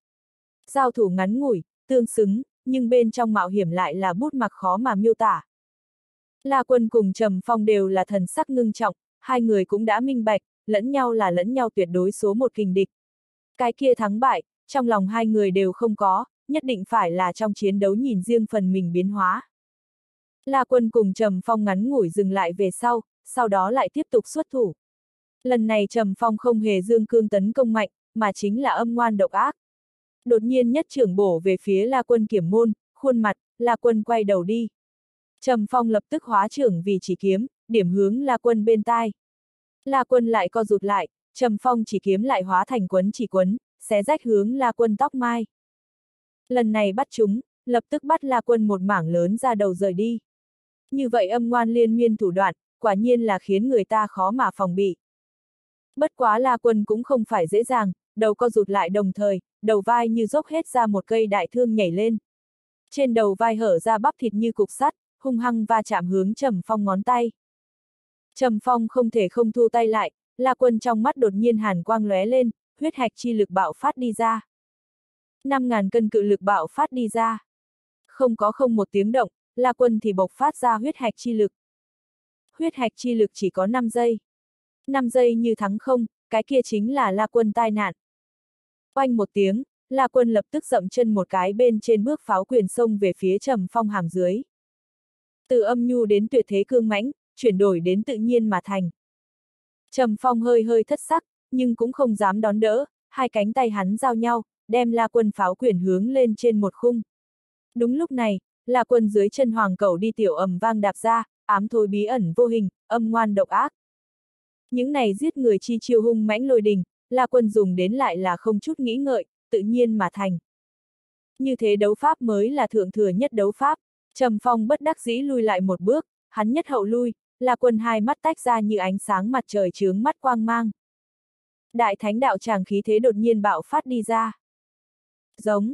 Giao thủ ngắn ngủi, tương xứng, nhưng bên trong mạo hiểm lại là bút mặc khó mà miêu tả. La Quân cùng Trầm Phong đều là thần sắc ngưng trọng, hai người cũng đã minh bạch, lẫn nhau là lẫn nhau tuyệt đối số một kình địch. Cái kia thắng bại, trong lòng hai người đều không có, nhất định phải là trong chiến đấu nhìn riêng phần mình biến hóa. La Quân cùng Trầm Phong ngắn ngủi dừng lại về sau, sau đó lại tiếp tục xuất thủ. Lần này Trầm Phong không hề dương cương tấn công mạnh, mà chính là âm ngoan độc ác. Đột nhiên nhất trưởng bổ về phía La Quân kiểm môn, khuôn mặt, La Quân quay đầu đi. Trầm Phong lập tức hóa trưởng vì chỉ kiếm, điểm hướng La Quân bên tai. La Quân lại co rụt lại, Trầm Phong chỉ kiếm lại hóa thành quấn chỉ quấn, xé rách hướng La Quân tóc mai. Lần này bắt chúng, lập tức bắt La Quân một mảng lớn ra đầu rời đi. Như vậy âm ngoan liên miên thủ đoạn, quả nhiên là khiến người ta khó mà phòng bị. Bất quá La Quân cũng không phải dễ dàng, đầu co rụt lại đồng thời, đầu vai như dốc hết ra một cây đại thương nhảy lên. Trên đầu vai hở ra bắp thịt như cục sắt, hung hăng va chạm hướng Trầm Phong ngón tay. Trầm Phong không thể không thu tay lại, La Quân trong mắt đột nhiên hàn quang lóe lên, huyết hạch chi lực bạo phát đi ra. 5.000 cân cự lực bạo phát đi ra. Không có không một tiếng động, La Quân thì bộc phát ra huyết hạch chi lực. Huyết hạch chi lực chỉ có 5 giây. 5 giây như thắng không, cái kia chính là La Quân tai nạn. Oanh một tiếng, La Quân lập tức dậm chân một cái bên trên bước pháo quyền sông về phía Trầm Phong hàm dưới. Từ âm nhu đến tuyệt thế cương mãnh, chuyển đổi đến tự nhiên mà thành. Trầm Phong hơi hơi thất sắc, nhưng cũng không dám đón đỡ, hai cánh tay hắn giao nhau, đem La Quân pháo quyền hướng lên trên một khung. Đúng lúc này, La Quân dưới chân hoàng cầu đi tiểu ầm vang đạp ra, ám thôi bí ẩn vô hình, âm ngoan độc ác. Những này giết người chi chiêu hung mãnh lôi đình, La Quân dùng đến lại là không chút nghĩ ngợi, tự nhiên mà thành. Như thế đấu pháp mới là thượng thừa nhất đấu pháp, Trầm Phong bất đắc dĩ lui lại một bước, hắn nhất hậu lui, La Quân hai mắt tách ra như ánh sáng mặt trời chướng mắt quang mang. Đại thánh đạo tràng khí thế đột nhiên bạo phát đi ra. Giống.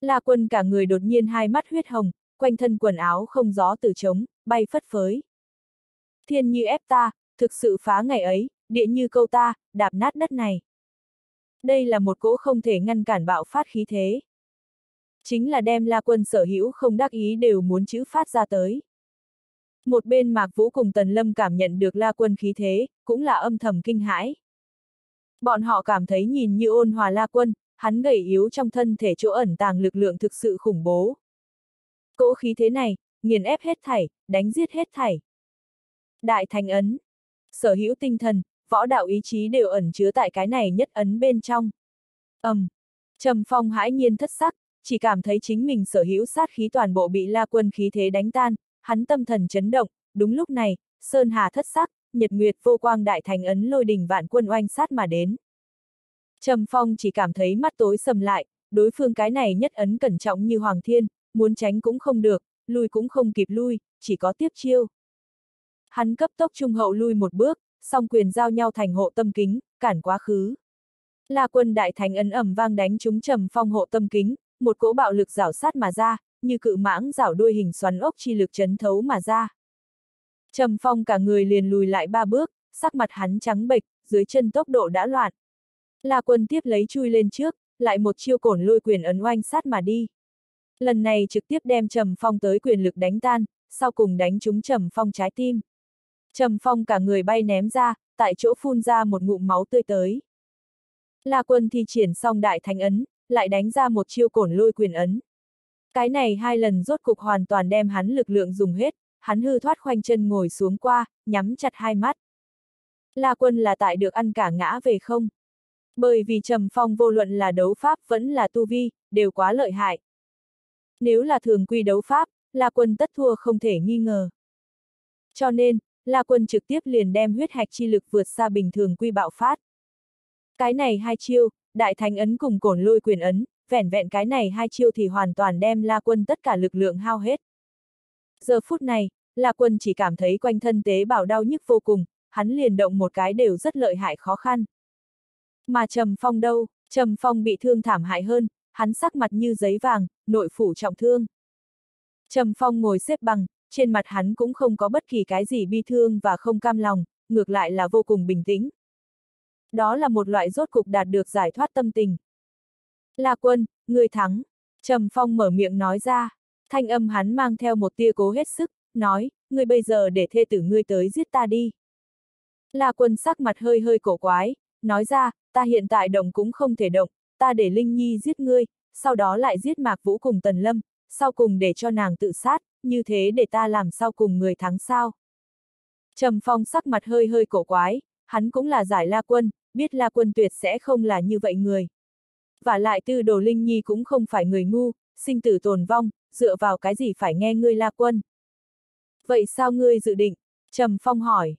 La Quân cả người đột nhiên hai mắt huyết hồng, quanh thân quần áo không gió từ trống, bay phất phới. Thiên như ép ta, thực sự phá ngày ấy, địa như câu ta, đạp nát đất này. Đây là một cỗ không thể ngăn cản bạo phát khí thế. Chính là đem la quân sở hữu không đắc ý đều muốn chữ phát ra tới. Một bên Mạc Vũ cùng Tần Lâm cảm nhận được la quân khí thế, cũng là âm thầm kinh hãi. Bọn họ cảm thấy nhìn như ôn hòa la quân, hắn gầy yếu trong thân thể chỗ ẩn tàng lực lượng thực sự khủng bố. Cỗ khí thế này, nghiền ép hết thảy, đánh giết hết thảy. Đại thành ấn. Sở hữu tinh thần, võ đạo ý chí đều ẩn chứa tại cái này nhất ấn bên trong. ầm, um, Trầm Phong hãi nhiên thất sắc, chỉ cảm thấy chính mình sở hữu sát khí toàn bộ bị La Quân khí thế đánh tan, hắn tâm thần chấn động, đúng lúc này, Sơn Hà thất sắc, Nhật Nguyệt vô quang đại thành ấn lôi đình vạn quân oanh sát mà đến. Trầm Phong chỉ cảm thấy mắt tối sầm lại, đối phương cái này nhất ấn cẩn trọng như Hoàng Thiên, muốn tránh cũng không được, lui cũng không kịp lui, chỉ có tiếp chiêu. Hắn cấp tốc trung hậu lui một bước, song quyền giao nhau thành hộ tâm kính, cản quá khứ. La quân đại thành ấn ẩm vang đánh trúng trầm phong hộ tâm kính, một cỗ bạo lực rảo sát mà ra, như cự mãng rảo đuôi hình xoắn ốc chi lực chấn thấu mà ra. Trầm phong cả người liền lùi lại ba bước, sắc mặt hắn trắng bệch, dưới chân tốc độ đã loạn. La quân tiếp lấy chui lên trước, lại một chiêu cổn lôi quyền ấn oanh sát mà đi. Lần này trực tiếp đem Trầm Phong tới quyền lực đánh tan, sau cùng đánh trúng Trầm Phong trái tim. Trầm Phong cả người bay ném ra, tại chỗ phun ra một ngụm máu tươi tới. La quân thi triển xong đại thánh ấn, lại đánh ra một chiêu cổn lôi quyền ấn. Cái này hai lần rốt cục hoàn toàn đem hắn lực lượng dùng hết, hắn hư thoát khoanh chân ngồi xuống qua, nhắm chặt hai mắt. La quân là tại được ăn cả ngã về không? Bởi vì Trầm Phong vô luận là đấu pháp vẫn là tu vi, đều quá lợi hại. Nếu là thường quy đấu pháp, La quân tất thua không thể nghi ngờ. Cho nên, La quân trực tiếp liền đem huyết hạch chi lực vượt xa bình thường quy bạo phát. Cái này hai chiêu, đại thánh ấn cùng cổn lôi quyền ấn, vẻn vẹn cái này hai chiêu thì hoàn toàn đem La quân tất cả lực lượng hao hết. Giờ phút này, La quân chỉ cảm thấy quanh thân tế bào đau nhức vô cùng, hắn liền động một cái đều rất lợi hại khó khăn. Mà Trầm Phong đâu, Trầm Phong bị thương thảm hại hơn, hắn sắc mặt như giấy vàng, nội phủ trọng thương. Trầm Phong ngồi xếp bằng, trên mặt hắn cũng không có bất kỳ cái gì bi thương và không cam lòng, ngược lại là vô cùng bình tĩnh. Đó là một loại rốt cục đạt được giải thoát tâm tình. La quân, người thắng. Trầm Phong mở miệng nói ra. Thanh âm hắn mang theo một tia cố hết sức, nói, ngươi bây giờ để thê tử ngươi tới giết ta đi. La quân sắc mặt hơi hơi cổ quái, nói ra, ta hiện tại động cũng không thể động, ta để Linh Nhi giết ngươi, sau đó lại giết Mạc Vũ cùng Tần Lâm, sau cùng để cho nàng tự sát, như thế để ta làm sao cùng người thắng sao. Trầm Phong sắc mặt hơi hơi cổ quái, hắn cũng là giải La Quân, biết La Quân tuyệt sẽ không là như vậy người. Và lại tư đồ Linh Nhi cũng không phải người ngu, sinh tử tồn vong, dựa vào cái gì phải nghe ngươi La Quân. Vậy sao ngươi dự định? Trầm Phong hỏi.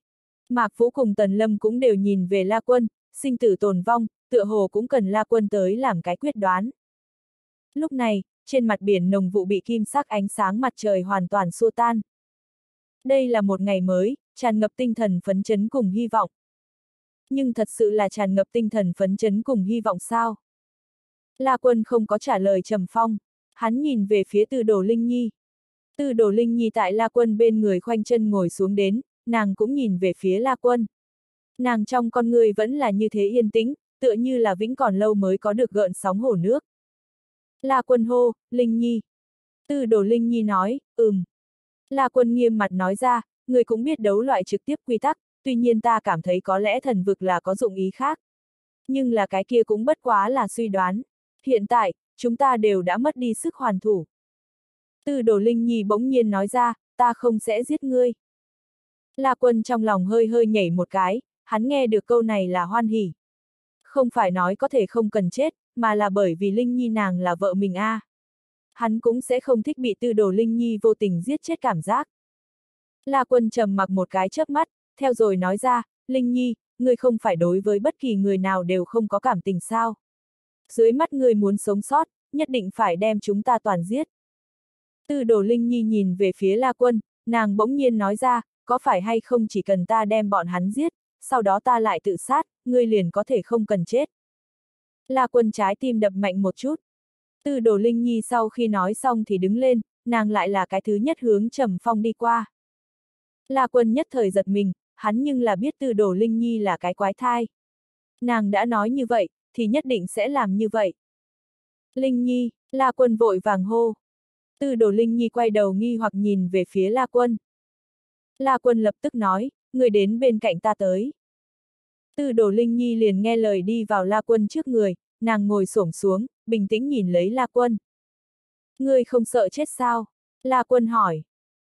Mạc Vũ cùng Tần Lâm cũng đều nhìn về La Quân, sinh tử tồn vong, tựa hồ cũng cần La Quân tới làm cái quyết đoán. Lúc này, trên mặt biển nồng vụ bị kim sắc ánh sáng mặt trời hoàn toàn xua tan. Đây là một ngày mới, tràn ngập tinh thần phấn chấn cùng hy vọng. Nhưng thật sự là tràn ngập tinh thần phấn chấn cùng hy vọng sao? La Quân không có trả lời Trầm Phong, hắn nhìn về phía Từ Đồ Linh Nhi. Từ Đồ Linh Nhi tại La Quân bên người khoanh chân ngồi xuống đến, nàng cũng nhìn về phía La Quân. Nàng trong con người vẫn là như thế yên tĩnh, tựa như là vĩnh còn lâu mới có được gợn sóng hồ nước. La Quân hô, Linh Nhi. tư Đồ Linh Nhi nói, ừm. La Quân nghiêm mặt nói ra, người cũng biết đấu loại trực tiếp quy tắc, tuy nhiên ta cảm thấy có lẽ thần vực là có dụng ý khác. Nhưng là cái kia cũng bất quá là suy đoán. Hiện tại, chúng ta đều đã mất đi sức hoàn thủ. tư đồ Linh Nhi bỗng nhiên nói ra, ta không sẽ giết ngươi. La quân trong lòng hơi hơi nhảy một cái, hắn nghe được câu này là hoan hỉ. Không phải nói có thể không cần chết, mà là bởi vì Linh Nhi nàng là vợ mình a. À. Hắn cũng sẽ không thích bị tư đồ Linh Nhi vô tình giết chết cảm giác. La quân trầm mặc một cái chớp mắt, theo rồi nói ra, Linh Nhi, ngươi không phải đối với bất kỳ người nào đều không có cảm tình sao. Dưới mắt ngươi muốn sống sót, nhất định phải đem chúng ta toàn giết. Tư đồ Linh Nhi nhìn về phía La Quân, nàng bỗng nhiên nói ra, có phải hay không chỉ cần ta đem bọn hắn giết, sau đó ta lại tự sát, ngươi liền có thể không cần chết. La Quân trái tim đập mạnh một chút. Tư đồ Linh Nhi sau khi nói xong thì đứng lên, nàng lại là cái thứ nhất hướng Trầm Phong đi qua. La Quân nhất thời giật mình, hắn nhưng là biết tư đồ Linh Nhi là cái quái thai. Nàng đã nói như vậy, thì nhất định sẽ làm như vậy. Linh Nhi, La Quân vội vàng hô. Tư đồ Linh Nhi quay đầu nghi hoặc nhìn về phía La Quân. La Quân lập tức nói, người đến bên cạnh ta tới. Tư đồ Linh Nhi liền nghe lời đi vào La Quân trước người, nàng ngồi xổm xuống, bình tĩnh nhìn lấy La Quân. Ngươi không sợ chết sao? La Quân hỏi.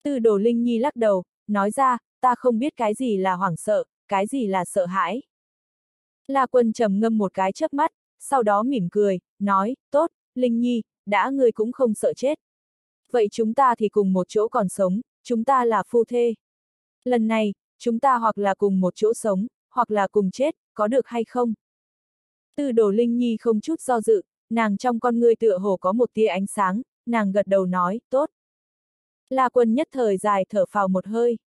Tư đồ Linh Nhi lắc đầu, nói ra, ta không biết cái gì là hoảng sợ, cái gì là sợ hãi. La Quân trầm ngâm một cái chớp mắt, sau đó mỉm cười, nói, tốt, Linh Nhi, đã ngươi cũng không sợ chết. Vậy chúng ta thì cùng một chỗ còn sống, chúng ta là phu thê. Lần này, chúng ta hoặc là cùng một chỗ sống, hoặc là cùng chết, có được hay không? Tư đồ Linh Nhi không chút do dự, nàng trong con người tựa hồ có một tia ánh sáng, nàng gật đầu nói, tốt. La quân nhất thời dài thở phào một hơi.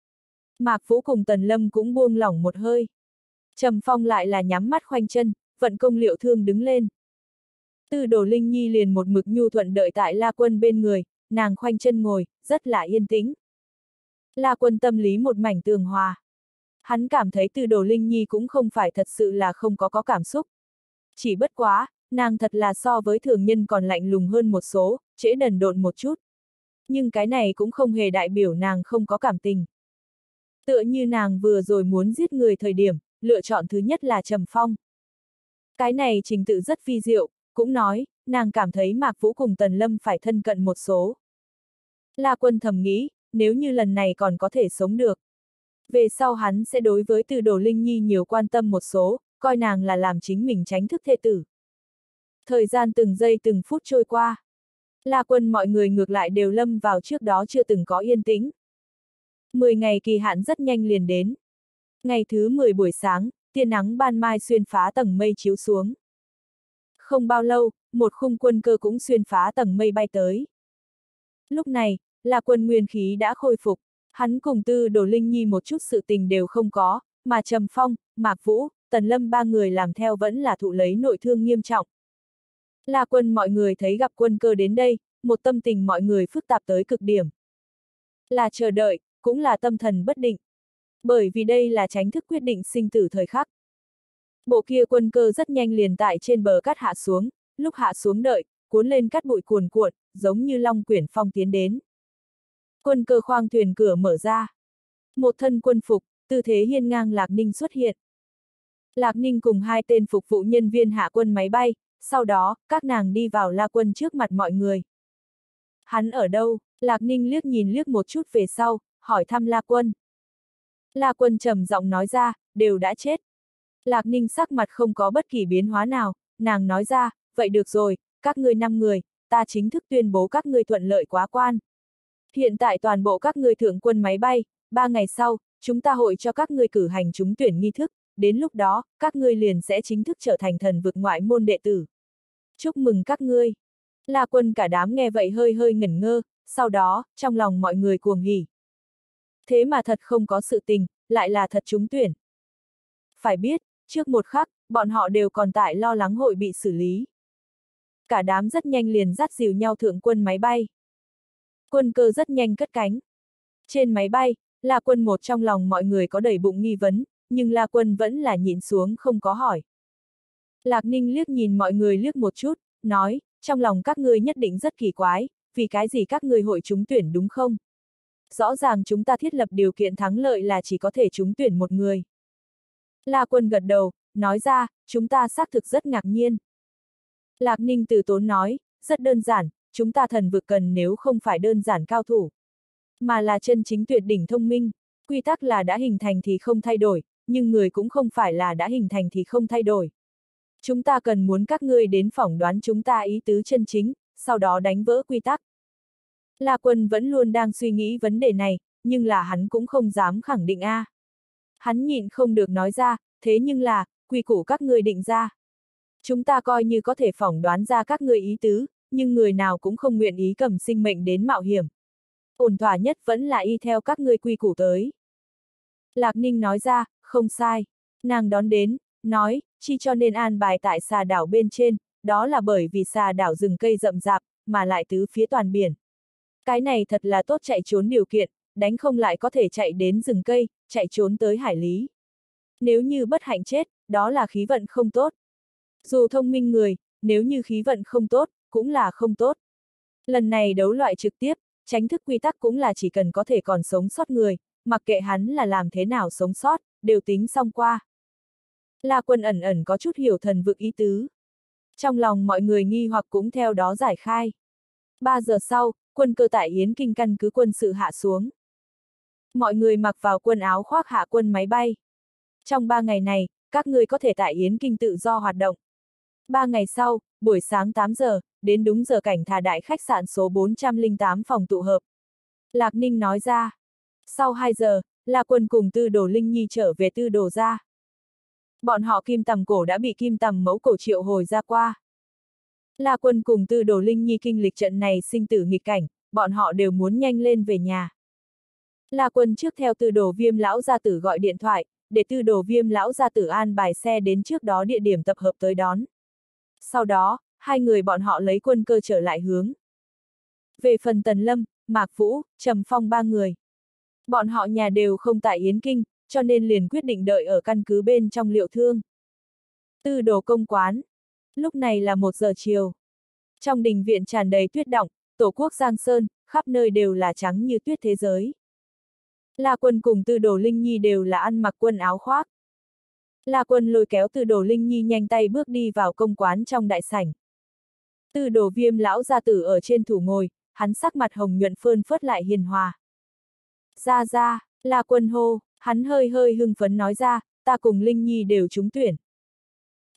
Mạc Vũ cùng Tần Lâm cũng buông lỏng một hơi. Trầm Phong lại là nhắm mắt khoanh chân, vận công liệu thương đứng lên. Tư đồ Linh Nhi liền một mực nhu thuận đợi tại La Quân bên người, nàng khoanh chân ngồi, rất là yên tĩnh. La Quân tâm lý một mảnh tường hòa. Hắn cảm thấy từ đồ Linh Nhi cũng không phải thật sự là không có có cảm xúc. Chỉ bất quá, nàng thật là so với thường nhân còn lạnh lùng hơn một số, trễ đần độn một chút. Nhưng cái này cũng không hề đại biểu nàng không có cảm tình. Tựa như nàng vừa rồi muốn giết người thời điểm, lựa chọn thứ nhất là Trầm Phong. Cái này trình tự rất vi diệu, cũng nói, nàng cảm thấy Mạc Vũ cùng Tần Lâm phải thân cận một số. La quân thầm nghĩ, nếu như lần này còn có thể sống được. Về sau hắn sẽ đối với từ đồ Linh Nhi nhiều quan tâm một số, coi nàng là làm chính mình tránh thức thê tử. Thời gian từng giây từng phút trôi qua. La quân mọi người ngược lại đều lâm vào trước đó chưa từng có yên tĩnh. Mười ngày kỳ hạn rất nhanh liền đến. Ngày thứ 10 buổi sáng, tia nắng ban mai xuyên phá tầng mây chiếu xuống. Không bao lâu, một khung quân cơ cũng xuyên phá tầng mây bay tới. Lúc này, là quân nguyên khí đã khôi phục, hắn cùng tư đồ linh nhi một chút sự tình đều không có, mà Trầm Phong, Mạc Vũ, Tần Lâm ba người làm theo vẫn là thụ lấy nội thương nghiêm trọng. Là quân mọi người thấy gặp quân cơ đến đây, một tâm tình mọi người phức tạp tới cực điểm. Là chờ đợi, cũng là tâm thần bất định. Bởi vì đây là tránh thức quyết định sinh tử thời khắc. Bộ kia quân cơ rất nhanh liền tại trên bờ cát hạ xuống, lúc hạ xuống đợi, cuốn lên cắt bụi cuồn cuộn, giống như long quyển phong tiến đến. Quân cơ khoang thuyền cửa mở ra. Một thân quân phục, tư thế hiên ngang Lạc Ninh xuất hiện. Lạc Ninh cùng hai tên phục vụ nhân viên hạ quân máy bay, sau đó, các nàng đi vào la quân trước mặt mọi người. Hắn ở đâu? Lạc Ninh liếc nhìn liếc một chút về sau, hỏi thăm La Quân. La Quân trầm giọng nói ra, đều đã chết. Lạc Ninh sắc mặt không có bất kỳ biến hóa nào, nàng nói ra, vậy được rồi, các ngươi năm người, ta chính thức tuyên bố các ngươi thuận lợi quá quan. Hiện tại toàn bộ các ngươi thượng quân máy bay, ba ngày sau, chúng ta hội cho các ngươi cử hành chúng tuyển nghi thức, đến lúc đó, các ngươi liền sẽ chính thức trở thành thần vực ngoại môn đệ tử. Chúc mừng các ngươi! La quân cả đám nghe vậy hơi hơi ngẩn ngơ, sau đó, trong lòng mọi người cuồng hỉ. Thế mà thật không có sự tình, lại là thật trúng tuyển. Phải biết, trước một khắc, bọn họ đều còn tại lo lắng hội bị xử lý. Cả đám rất nhanh liền dắt dìu nhau thượng quân máy bay. Quân cơ rất nhanh cất cánh. Trên máy bay, La Quân một trong lòng mọi người có đầy bụng nghi vấn, nhưng La Quân vẫn là nhịn xuống không có hỏi. Lạc Ninh liếc nhìn mọi người liếc một chút, nói, trong lòng các ngươi nhất định rất kỳ quái, vì cái gì các ngươi hội trúng tuyển đúng không? Rõ ràng chúng ta thiết lập điều kiện thắng lợi là chỉ có thể trúng tuyển một người. La Quân gật đầu, nói ra, chúng ta xác thực rất ngạc nhiên. Lạc Ninh từ tốn nói, rất đơn giản, chúng ta thần vực cần nếu không phải đơn giản cao thủ, mà là chân chính tuyệt đỉnh thông minh, quy tắc là đã hình thành thì không thay đổi, nhưng người cũng không phải là đã hình thành thì không thay đổi. Chúng ta cần muốn các ngươi đến phỏng đoán chúng ta ý tứ chân chính, sau đó đánh vỡ quy tắc. La Quân vẫn luôn đang suy nghĩ vấn đề này, nhưng là hắn cũng không dám khẳng định a. À. Hắn nhịn không được nói ra, thế nhưng là, quy củ các ngươi định ra. Chúng ta coi như có thể phỏng đoán ra các ngươi ý tứ, nhưng người nào cũng không nguyện ý cầm sinh mệnh đến mạo hiểm. Ổn thỏa nhất vẫn là y theo các ngươi quy củ tới. Lạc Ninh nói ra, không sai. Nàng đón đến, nói, chi cho nên an bài tại xà đảo bên trên, đó là bởi vì xà đảo rừng cây rậm rạp, mà lại tứ phía toàn biển. Cái này thật là tốt chạy trốn điều kiện, đánh không lại có thể chạy đến rừng cây, chạy trốn tới hải lý. Nếu như bất hạnh chết, đó là khí vận không tốt. Dù thông minh người, nếu như khí vận không tốt, cũng là không tốt. Lần này đấu loại trực tiếp, tránh thức quy tắc cũng là chỉ cần có thể còn sống sót người, mặc kệ hắn là làm thế nào sống sót, đều tính xong qua. La quân ẩn ẩn có chút hiểu thần vực ý tứ. Trong lòng mọi người nghi hoặc cũng theo đó giải khai. Ba giờ sau, quân cơ tại Yến Kinh căn cứ quân sự hạ xuống. Mọi người mặc vào quần áo khoác hạ quân máy bay. Trong ba ngày này, các người có thể tại Yến Kinh tự do hoạt động. Ba ngày sau, buổi sáng 8 giờ, đến đúng giờ cảnh thà đại khách sạn số 408 phòng tụ hợp. Lạc Ninh nói ra. Sau 2 giờ, La Quân cùng Tư Đồ Linh Nhi trở về Tư Đồ ra. Bọn họ kim tầm cổ đã bị kim tầm mẫu cổ triệu hồi ra qua. La Quân cùng Tư Đồ Linh Nhi kinh lịch trận này sinh tử nghịch cảnh, bọn họ đều muốn nhanh lên về nhà. La Quân trước theo Tư Đồ Viêm lão gia tử gọi điện thoại, để Tư Đồ Viêm lão gia tử an bài xe đến trước đó địa điểm tập hợp tới đón. Sau đó, hai người bọn họ lấy quân cơ trở lại hướng. Về phần Tần Lâm, Mạc Vũ, Trầm Phong ba người. Bọn họ nhà đều không tại Yến Kinh, cho nên liền quyết định đợi ở căn cứ bên trong liệu thương. Tư đồ công quán. Lúc này là một giờ chiều. Trong đình viện tràn đầy tuyết động, tổ quốc Giang Sơn, khắp nơi đều là trắng như tuyết thế giới. La quân cùng tư đồ Linh Nhi đều là ăn mặc quân áo khoác. La quân lôi kéo tư đồ Linh Nhi nhanh tay bước đi vào công quán trong đại sảnh. Tư đồ viêm lão gia tử ở trên thủ ngồi, hắn sắc mặt hồng nhuận phơn phớt lại hiền hòa. Ra ra, La quân hô, hắn hơi hơi hưng phấn nói ra, ta cùng Linh Nhi đều trúng tuyển.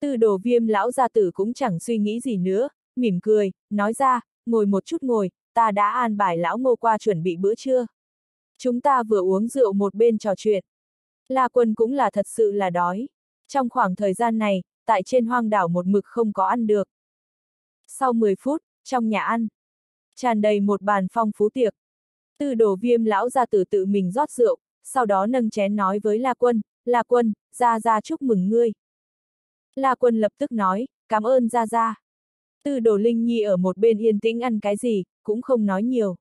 Tư đồ viêm lão gia tử cũng chẳng suy nghĩ gì nữa, mỉm cười, nói ra, ngồi một chút ngồi, ta đã an bài lão ngô qua chuẩn bị bữa trưa. Chúng ta vừa uống rượu một bên trò chuyện. La quân cũng là thật sự là đói. Trong khoảng thời gian này, tại trên hoang đảo một mực không có ăn được. Sau 10 phút, trong nhà ăn, tràn đầy một bàn phong phú tiệc. Tư đồ viêm lão ra từ tự mình rót rượu, sau đó nâng chén nói với La Quân, La Quân, ra ra chúc mừng ngươi. La Quân lập tức nói, cảm ơn ra ra. Tư đồ Linh Nhi ở một bên yên tĩnh ăn cái gì, cũng không nói nhiều.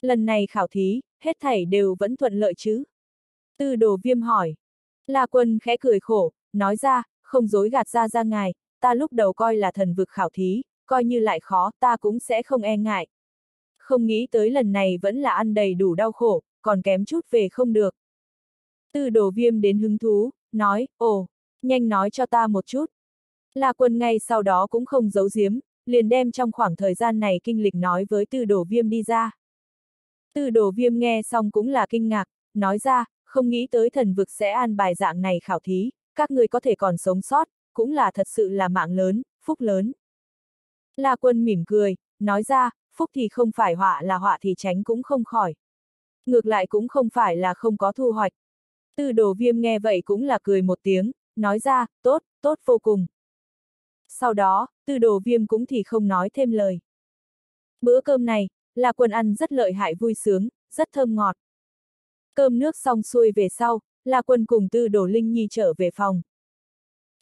Lần này khảo thí, hết thảy đều vẫn thuận lợi chứ. Tư đồ viêm hỏi. La Quân khẽ cười khổ, nói ra, không dối gạt ra ra ngài, ta lúc đầu coi là thần vực khảo thí, coi như lại khó, ta cũng sẽ không e ngại. Không nghĩ tới lần này vẫn là ăn đầy đủ đau khổ, còn kém chút về không được. Tư đồ viêm đến hứng thú, nói, ồ, nhanh nói cho ta một chút. La quân ngay sau đó cũng không giấu giếm, liền đem trong khoảng thời gian này kinh lịch nói với tư đồ viêm đi ra. Tư đồ viêm nghe xong cũng là kinh ngạc, nói ra, không nghĩ tới thần vực sẽ an bài dạng này khảo thí, các người có thể còn sống sót, cũng là thật sự là mạng lớn, phúc lớn. La quân mỉm cười, nói ra, phúc thì không phải họa là họa thì tránh cũng không khỏi. Ngược lại cũng không phải là không có thu hoạch. Tư đồ viêm nghe vậy cũng là cười một tiếng, nói ra, tốt, tốt vô cùng. Sau đó, tư đồ viêm cũng thì không nói thêm lời. Bữa cơm này, là quân ăn rất lợi hại vui sướng, rất thơm ngọt. Cơm nước xong xuôi về sau, La Quân cùng Tư Đồ Linh Nhi trở về phòng.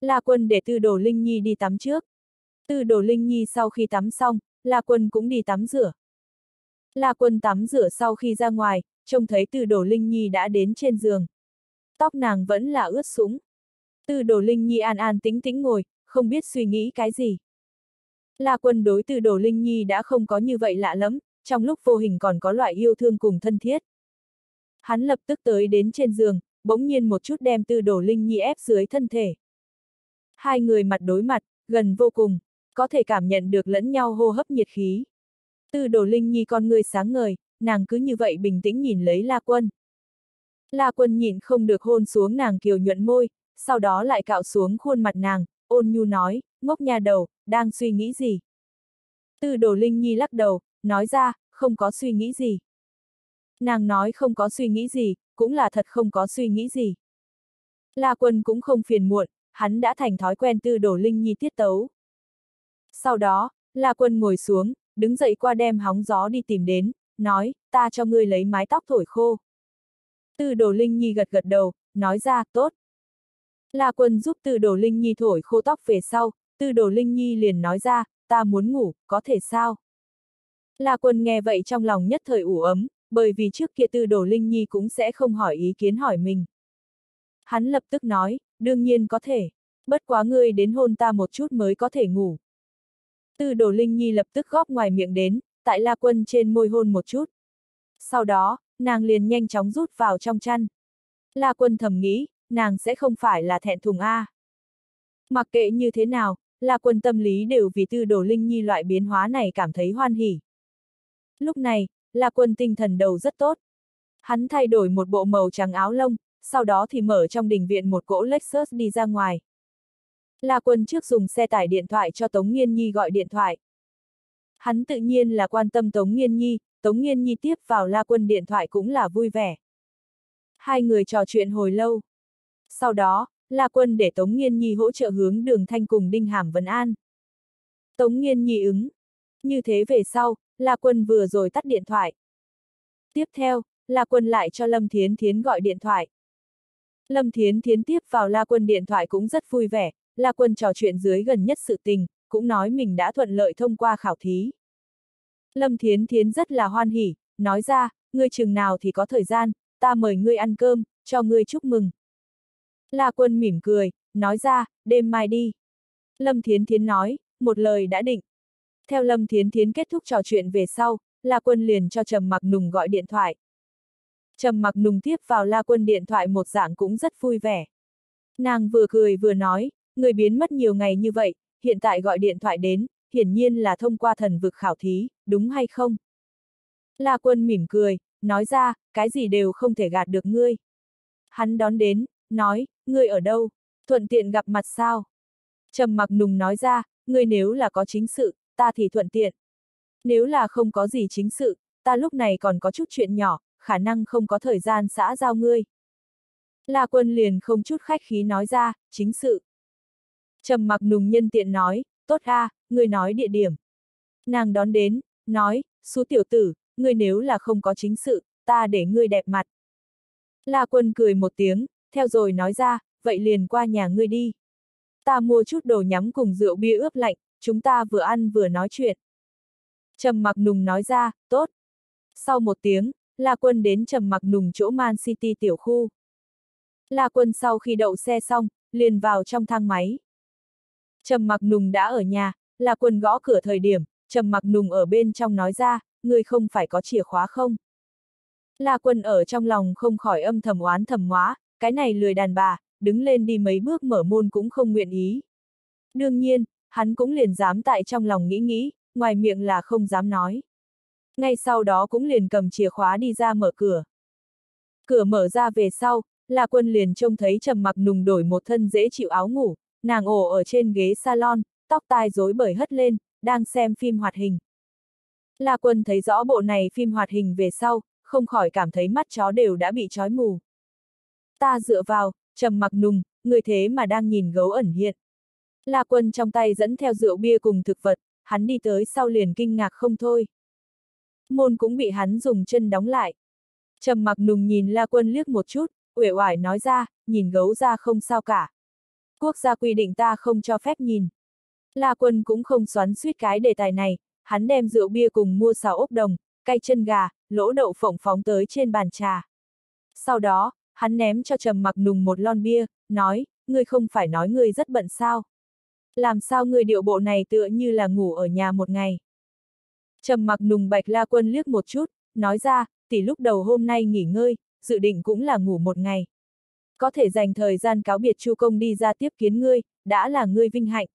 La Quân để Tư Đồ Linh Nhi đi tắm trước. Tư Đồ Linh Nhi sau khi tắm xong, La Quân cũng đi tắm rửa. La Quân tắm rửa sau khi ra ngoài, trông thấy Tư Đồ Linh Nhi đã đến trên giường. Tóc nàng vẫn là ướt sũng. Tư Đồ Linh Nhi an an tĩnh tĩnh ngồi, không biết suy nghĩ cái gì. La Quân đối Tư Đồ Linh Nhi đã không có như vậy lạ lắm, trong lúc vô hình còn có loại yêu thương cùng thân thiết. Hắn lập tức tới đến trên giường, bỗng nhiên một chút đem Tư Đồ Linh Nhi ép dưới thân thể. Hai người mặt đối mặt, gần vô cùng, có thể cảm nhận được lẫn nhau hô hấp nhiệt khí. Tư Đồ Linh Nhi con người sáng ngời, nàng cứ như vậy bình tĩnh nhìn lấy La Quân. La Quân nhìn không được hôn xuống nàng kiều nhuận môi, sau đó lại cạo xuống khuôn mặt nàng, ôn nhu nói, ngốc nhà đầu, đang suy nghĩ gì? Tư Đồ Linh Nhi lắc đầu, nói ra, không có suy nghĩ gì. Nàng nói không có suy nghĩ gì, cũng là thật không có suy nghĩ gì. La quân cũng không phiền muộn, hắn đã thành thói quen tư đổ linh nhi tiết tấu. Sau đó, La quân ngồi xuống, đứng dậy qua đem hóng gió đi tìm đến, nói, ta cho ngươi lấy mái tóc thổi khô. Tư đồ linh nhi gật gật đầu, nói ra, tốt. La quân giúp tư đồ linh nhi thổi khô tóc về sau, tư đồ linh nhi liền nói ra, ta muốn ngủ, có thể sao? La quân nghe vậy trong lòng nhất thời ủ ấm, bởi vì trước kia tư đồ Linh Nhi cũng sẽ không hỏi ý kiến hỏi mình. Hắn lập tức nói, đương nhiên có thể, bất quá ngươi đến hôn ta một chút mới có thể ngủ. Tư đồ Linh Nhi lập tức góp ngoài miệng đến, tại La Quân trên môi hôn một chút. Sau đó, nàng liền nhanh chóng rút vào trong chăn. La Quân thầm nghĩ, nàng sẽ không phải là thẹn thùng A. Mặc kệ như thế nào, La Quân tâm lý đều vì tư đồ Linh Nhi loại biến hóa này cảm thấy hoan hỉ. Lúc này, La Quân tinh thần đầu rất tốt. Hắn thay đổi một bộ màu trắng áo lông, sau đó thì mở trong đình viện một cỗ Lexus đi ra ngoài. La Quân trước dùng xe tải điện thoại cho Tống Nghiên Nhi gọi điện thoại. Hắn tự nhiên là quan tâm Tống Nghiên Nhi, Tống Nghiên Nhi tiếp vào La Quân điện thoại cũng là vui vẻ. Hai người trò chuyện hồi lâu. Sau đó, La Quân để Tống Nghiên Nhi hỗ trợ hướng đường thanh cùng Đinh Hàm Vân An. Tống Nghiên Nhi ứng. Như thế về sau, La Quân vừa rồi tắt điện thoại. Tiếp theo, La Quân lại cho Lâm Thiến Thiến gọi điện thoại. Lâm Thiến Thiến tiếp vào La Quân điện thoại cũng rất vui vẻ, La Quân trò chuyện dưới gần nhất sự tình, cũng nói mình đã thuận lợi thông qua khảo thí. Lâm Thiến Thiến rất là hoan hỉ, nói ra, ngươi chừng nào thì có thời gian, ta mời ngươi ăn cơm, cho ngươi chúc mừng. La Quân mỉm cười, nói ra, đêm mai đi. Lâm Thiến Thiến nói, một lời đã định. Theo Lâm Thiến Thiến kết thúc trò chuyện về sau, La Quân liền cho Trầm Mặc Nùng gọi điện thoại. Trầm Mặc Nùng tiếp vào La Quân điện thoại một dạng cũng rất vui vẻ. Nàng vừa cười vừa nói, người biến mất nhiều ngày như vậy, hiện tại gọi điện thoại đến, hiển nhiên là thông qua thần vực khảo thí, đúng hay không? La Quân mỉm cười, nói ra, cái gì đều không thể gạt được ngươi. Hắn đón đến, nói, ngươi ở đâu? Thuận tiện gặp mặt sao? Trầm Mặc Nùng nói ra, ngươi nếu là có chính sự, ta thì thuận tiện. Nếu là không có gì chính sự, ta lúc này còn có chút chuyện nhỏ, khả năng không có thời gian xã giao ngươi. La quân liền không chút khách khí nói ra, chính sự. Trầm mặc nùng nhân tiện nói, tốt a, ngươi nói địa điểm. Nàng đón đến, nói, số tiểu tử, ngươi nếu là không có chính sự, ta để ngươi đẹp mặt. La quân cười một tiếng, theo rồi nói ra, vậy liền qua nhà ngươi đi. Ta mua chút đồ nhắm cùng rượu bia ướp lạnh, chúng ta vừa ăn vừa nói chuyện. Trầm mặc nùng nói ra, tốt. Sau một tiếng, La Quân đến trầm mặc nùng chỗ Man City tiểu khu. La Quân sau khi đậu xe xong, liền vào trong thang máy. Trầm mặc nùng đã ở nhà, La quân gõ cửa thời điểm, trầm mặc nùng ở bên trong nói ra, người không phải có chìa khóa không? La quân ở trong lòng không khỏi âm thầm oán thầm hóa, cái này lười đàn bà, đứng lên đi mấy bước mở môn cũng không nguyện ý. Đương nhiên, hắn cũng liền dám tại trong lòng nghĩ nghĩ, ngoài miệng là không dám nói. Ngay sau đó cũng liền cầm chìa khóa đi ra mở cửa. Cửa mở ra về sau, là Quân liền trông thấy Trầm Mặc Nùng đổi một thân dễ chịu áo ngủ, nàng ổ ở trên ghế salon, tóc tai rối bời hất lên, đang xem phim hoạt hình. La Quân thấy rõ bộ này phim hoạt hình về sau, không khỏi cảm thấy mắt chó đều đã bị trói mù. Ta dựa vào, Trầm Mặc Nùng, người thế mà đang nhìn gấu ẩn hiện. La Quân trong tay dẫn theo rượu bia cùng thực vật, hắn đi tới sau liền kinh ngạc không thôi. Môn cũng bị hắn dùng chân đóng lại. Trầm mặc nùng nhìn La Quân liếc một chút, uể oải nói ra, nhìn gấu ra không sao cả. Quốc gia quy định ta không cho phép nhìn. La Quân cũng không xoắn suýt cái đề tài này, hắn đem rượu bia cùng mua xào ốc đồng, cay chân gà, lỗ đậu phộng phóng tới trên bàn trà. Sau đó, hắn ném cho Trầm mặc nùng một lon bia, nói, ngươi không phải nói ngươi rất bận sao. Làm sao người điệu bộ này tựa như là ngủ ở nhà một ngày. Trầm mặc nùng bạch la quân liếc một chút, nói ra, tỷ lúc đầu hôm nay nghỉ ngơi, dự định cũng là ngủ một ngày. Có thể dành thời gian cáo biệt chu công đi ra tiếp kiến ngươi, đã là ngươi vinh hạnh.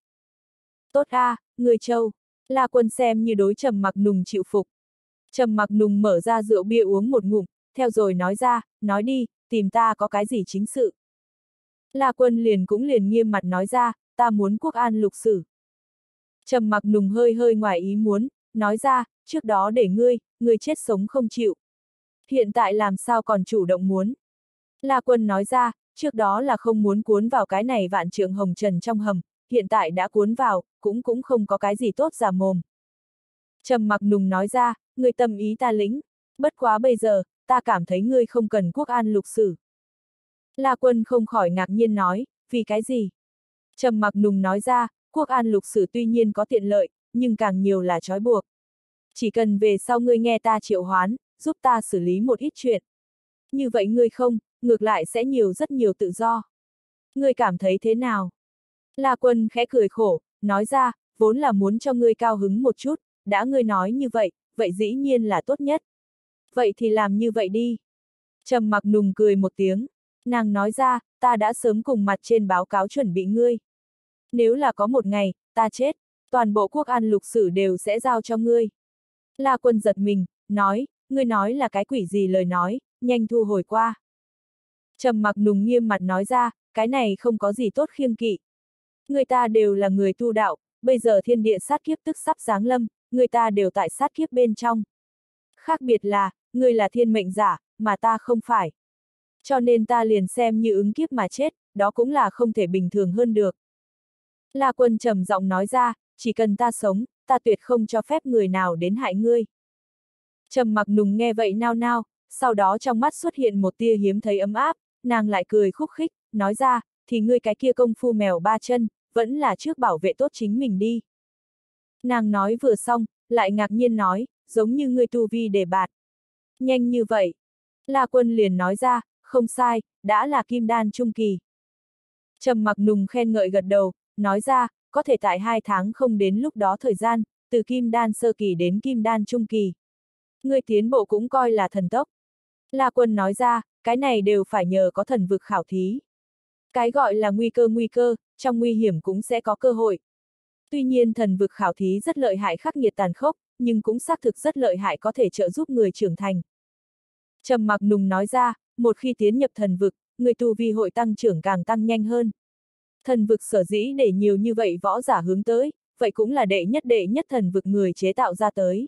Tốt a, à, ngươi châu. La quân xem như đối trầm mặc nùng chịu phục. Trầm mặc nùng mở ra rượu bia uống một ngụm, theo rồi nói ra, nói đi, tìm ta có cái gì chính sự. La quân liền cũng liền nghiêm mặt nói ra, ta muốn quốc an lục sử. Trầm mặc nùng hơi hơi ngoài ý muốn, nói ra, trước đó để ngươi, ngươi chết sống không chịu. Hiện tại làm sao còn chủ động muốn. La quân nói ra, trước đó là không muốn cuốn vào cái này vạn trượng hồng trần trong hầm, hiện tại đã cuốn vào, cũng cũng không có cái gì tốt giả mồm. Trầm mặc nùng nói ra, ngươi tâm ý ta lĩnh, bất quá bây giờ, ta cảm thấy ngươi không cần quốc an lục sử. La quân không khỏi ngạc nhiên nói, vì cái gì? Trầm mặc nùng nói ra, quốc an lục sử tuy nhiên có tiện lợi, nhưng càng nhiều là trói buộc. Chỉ cần về sau ngươi nghe ta triệu hoán, giúp ta xử lý một ít chuyện. Như vậy ngươi không, ngược lại sẽ nhiều rất nhiều tự do. Ngươi cảm thấy thế nào? La quân khẽ cười khổ, nói ra, vốn là muốn cho ngươi cao hứng một chút, đã ngươi nói như vậy, vậy dĩ nhiên là tốt nhất. Vậy thì làm như vậy đi. Trầm mặc nùng cười một tiếng, nàng nói ra, ta đã sớm cùng mặt trên báo cáo chuẩn bị ngươi. Nếu là có một ngày, ta chết, toàn bộ quốc an lục sử đều sẽ giao cho ngươi. La quân giật mình, nói, ngươi nói là cái quỷ gì lời nói, nhanh thu hồi qua. Trầm mặc nùng nghiêm mặt nói ra, cái này không có gì tốt khiêng kỵ. Người ta đều là người tu đạo, bây giờ thiên địa sát kiếp tức sắp giáng lâm, người ta đều tại sát kiếp bên trong. Khác biệt là, ngươi là thiên mệnh giả, mà ta không phải. Cho nên ta liền xem như ứng kiếp mà chết, đó cũng là không thể bình thường hơn được. La quân trầm giọng nói ra, chỉ cần ta sống, ta tuyệt không cho phép người nào đến hại ngươi. Trầm mặc nùng nghe vậy nao nao, sau đó trong mắt xuất hiện một tia hiếm thấy ấm áp, nàng lại cười khúc khích, nói ra, thì ngươi cái kia công phu mèo ba chân, vẫn là trước bảo vệ tốt chính mình đi. Nàng nói vừa xong, lại ngạc nhiên nói, giống như ngươi tu vi đề bạt. Nhanh như vậy. La quân liền nói ra, không sai, đã là kim đan trung kỳ. Trầm mặc nùng khen ngợi gật đầu, nói ra, có thể tại hai tháng không đến lúc đó thời gian, từ kim đan sơ kỳ đến kim đan trung kỳ. Người tiến bộ cũng coi là thần tốc. La quân nói ra, cái này đều phải nhờ có thần vực khảo thí. Cái gọi là nguy cơ nguy cơ, trong nguy hiểm cũng sẽ có cơ hội. Tuy nhiên thần vực khảo thí rất lợi hại khắc nghiệt tàn khốc, nhưng cũng xác thực rất lợi hại có thể trợ giúp người trưởng thành. Trầm mặc nùng nói ra, một khi tiến nhập thần vực, người tu vi hội tăng trưởng càng tăng nhanh hơn. Thần vực sở dĩ để nhiều như vậy võ giả hướng tới, vậy cũng là đệ nhất đệ nhất thần vực người chế tạo ra tới.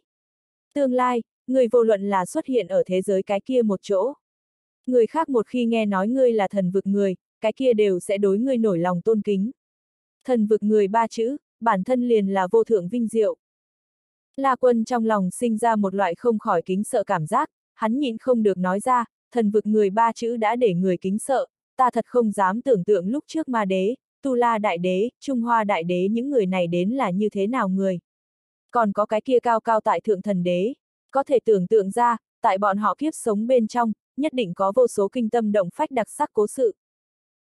Tương lai, người vô luận là xuất hiện ở thế giới cái kia một chỗ. Người khác một khi nghe nói ngươi là thần vực người, cái kia đều sẽ đối ngươi nổi lòng tôn kính. Thần vực người ba chữ, bản thân liền là vô thượng vinh diệu. La quân trong lòng sinh ra một loại không khỏi kính sợ cảm giác, hắn nhịn không được nói ra, thần vực người ba chữ đã để người kính sợ, ta thật không dám tưởng tượng lúc trước ma đế, tu la đại đế, trung hoa đại đế những người này đến là như thế nào người. Còn có cái kia cao cao tại thượng thần đế, có thể tưởng tượng ra, tại bọn họ kiếp sống bên trong, nhất định có vô số kinh tâm động phách đặc sắc cố sự.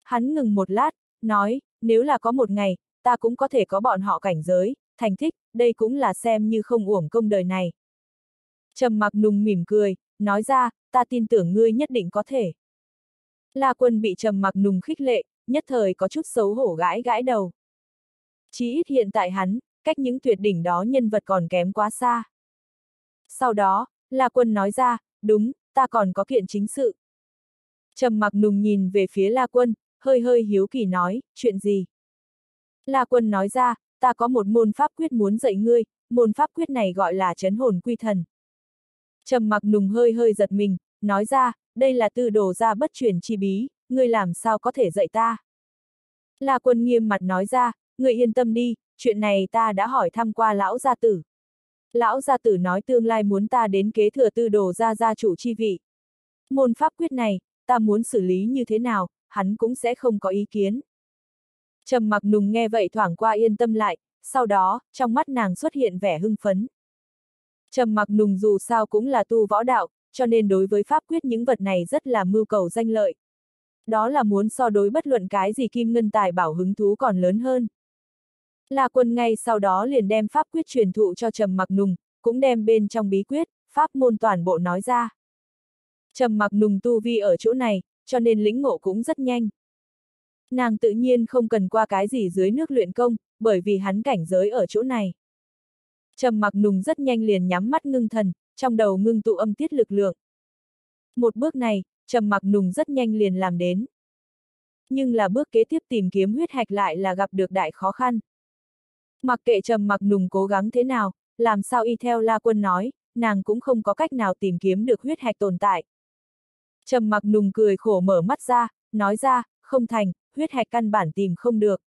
Hắn ngừng một lát, nói, nếu là có một ngày, ta cũng có thể có bọn họ cảnh giới, thành thích, đây cũng là xem như không uổng công đời này. Trầm mặc nùng mỉm cười, nói ra, ta tin tưởng ngươi nhất định có thể. La quân bị trầm mặc nùng khích lệ, nhất thời có chút xấu hổ gãi gãi đầu. Chí ít hiện tại hắn, cách những tuyệt đỉnh đó nhân vật còn kém quá xa. Sau đó, La quân nói ra, đúng, ta còn có kiện chính sự. Trầm mặc nùng nhìn về phía La quân, hơi hơi hiếu kỳ nói, chuyện gì? La quân nói ra, ta có một môn pháp quyết muốn dạy ngươi, môn pháp quyết này gọi là chấn hồn quy thần. Trầm mặc nùng hơi hơi giật mình, nói ra, đây là tư đồ ra bất truyền chi bí, ngươi làm sao có thể dạy ta? La quân nghiêm mặt nói ra, ngươi yên tâm đi, chuyện này ta đã hỏi thăm qua lão gia tử. Lão gia tử nói tương lai muốn ta đến kế thừa tư đồ ra gia chủ chi vị. Môn pháp quyết này, ta muốn xử lý như thế nào, hắn cũng sẽ không có ý kiến. Trầm mặc nùng nghe vậy thoảng qua yên tâm lại, sau đó, trong mắt nàng xuất hiện vẻ hưng phấn. Trầm mặc nùng dù sao cũng là tu võ đạo, cho nên đối với pháp quyết những vật này rất là mưu cầu danh lợi. Đó là muốn so đối bất luận cái gì kim ngân tài bảo hứng thú còn lớn hơn. La quân ngay sau đó liền đem pháp quyết truyền thụ cho Trầm mặc nùng, cũng đem bên trong bí quyết, pháp môn toàn bộ nói ra. Trầm mặc nùng tu vi ở chỗ này, cho nên lĩnh ngộ cũng rất nhanh. Nàng tự nhiên không cần qua cái gì dưới nước luyện công, bởi vì hắn cảnh giới ở chỗ này. Trầm mặc nùng rất nhanh liền nhắm mắt ngưng thần, trong đầu ngưng tụ âm tiết lực lượng. Một bước này, trầm mặc nùng rất nhanh liền làm đến. Nhưng là bước kế tiếp tìm kiếm huyết hạch lại là gặp được đại khó khăn. Mặc kệ trầm mặc nùng cố gắng thế nào, làm sao y theo La Quân nói, nàng cũng không có cách nào tìm kiếm được huyết hạch tồn tại. Trầm mặc nùng cười khổ mở mắt ra, nói ra, không thành, huyết hạch căn bản tìm không được.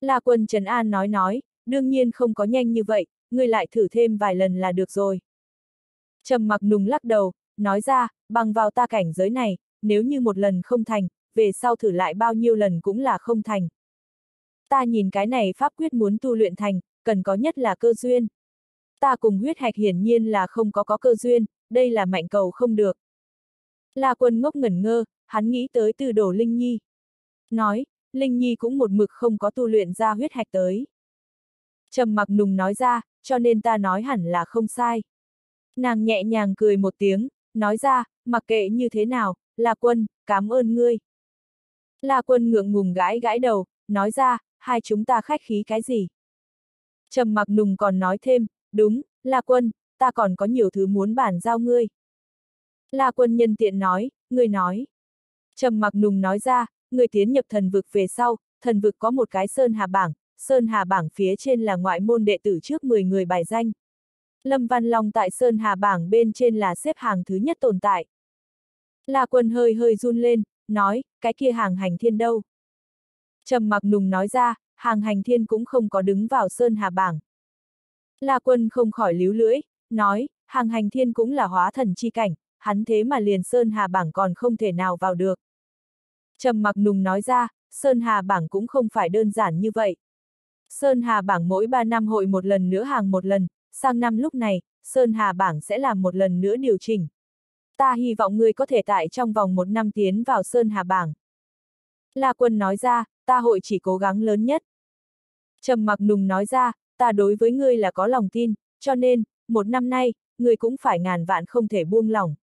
La Quân Trần An nói nói, đương nhiên không có nhanh như vậy, ngươi lại thử thêm vài lần là được rồi. Trầm mặc nùng lắc đầu, nói ra, bằng vào ta cảnh giới này, nếu như một lần không thành, về sau thử lại bao nhiêu lần cũng là không thành. Ta nhìn cái này pháp quyết muốn tu luyện thành, cần có nhất là cơ duyên. Ta cùng huyết hạch hiển nhiên là không có có cơ duyên, đây là mạnh cầu không được. La quân ngốc ngẩn ngơ, hắn nghĩ tới từ đồ Linh Nhi. Nói, Linh Nhi cũng một mực không có tu luyện ra huyết hạch tới. Trầm mặc nùng nói ra, cho nên ta nói hẳn là không sai. Nàng nhẹ nhàng cười một tiếng, nói ra, mặc kệ như thế nào, La Quân, cảm ơn ngươi. La Quân ngượng ngùng gãi gãi đầu, nói ra, hai chúng ta khách khí cái gì? Trầm mặc nùng còn nói thêm, đúng, La Quân, ta còn có nhiều thứ muốn bản giao ngươi. La Quân nhân tiện nói, ngươi nói. Trầm mặc nùng nói ra, ngươi tiến nhập thần vực về sau, thần vực có một cái sơn hà bảng, sơn hà bảng phía trên là ngoại môn đệ tử trước 10 người bài danh. Lâm Văn Long tại Sơn Hà bảng bên trên là xếp hàng thứ nhất tồn tại. La quân hơi hơi run lên, nói, cái kia hàng hành thiên đâu? Trầm mặc nùng nói ra, hàng hành thiên cũng không có đứng vào Sơn Hà bảng. La quân không khỏi líu lưỡi, nói, hàng hành thiên cũng là hóa thần chi cảnh, hắn thế mà liền Sơn Hà bảng còn không thể nào vào được. Trầm mặc nùng nói ra, Sơn Hà bảng cũng không phải đơn giản như vậy. Sơn Hà bảng mỗi 3 năm hội một lần nữa hàng một lần, sang năm lúc này, Sơn Hà bảng sẽ làm một lần nữa điều chỉnh. Ta hy vọng ngươi có thể tại trong vòng một năm tiến vào Sơn Hà bảng. La Quân nói ra, ta hội chỉ cố gắng lớn nhất. Trầm mặc nùng nói ra, ta đối với ngươi là có lòng tin, cho nên, một năm nay, ngươi cũng phải ngàn vạn không thể buông lỏng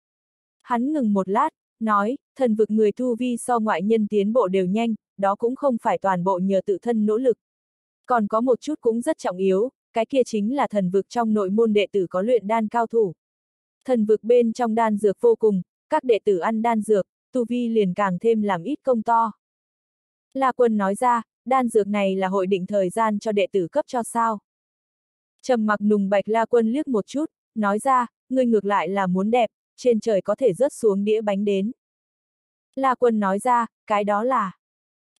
Hắn ngừng một lát, nói, thần vực người thu vi so ngoại nhân tiến bộ đều nhanh, đó cũng không phải toàn bộ nhờ tự thân nỗ lực. Còn có một chút cũng rất trọng yếu, cái kia chính là thần vực trong nội môn đệ tử có luyện đan cao thủ. Thần vực bên trong đan dược vô cùng, các đệ tử ăn đan dược, tu vi liền càng thêm làm ít công to. La quân nói ra, đan dược này là hội định thời gian cho đệ tử cấp cho sao. Trầm mặc nùng bạch la quân liếc một chút, nói ra, ngươi ngược lại là muốn đẹp, trên trời có thể rớt xuống đĩa bánh đến. La quân nói ra, cái đó là.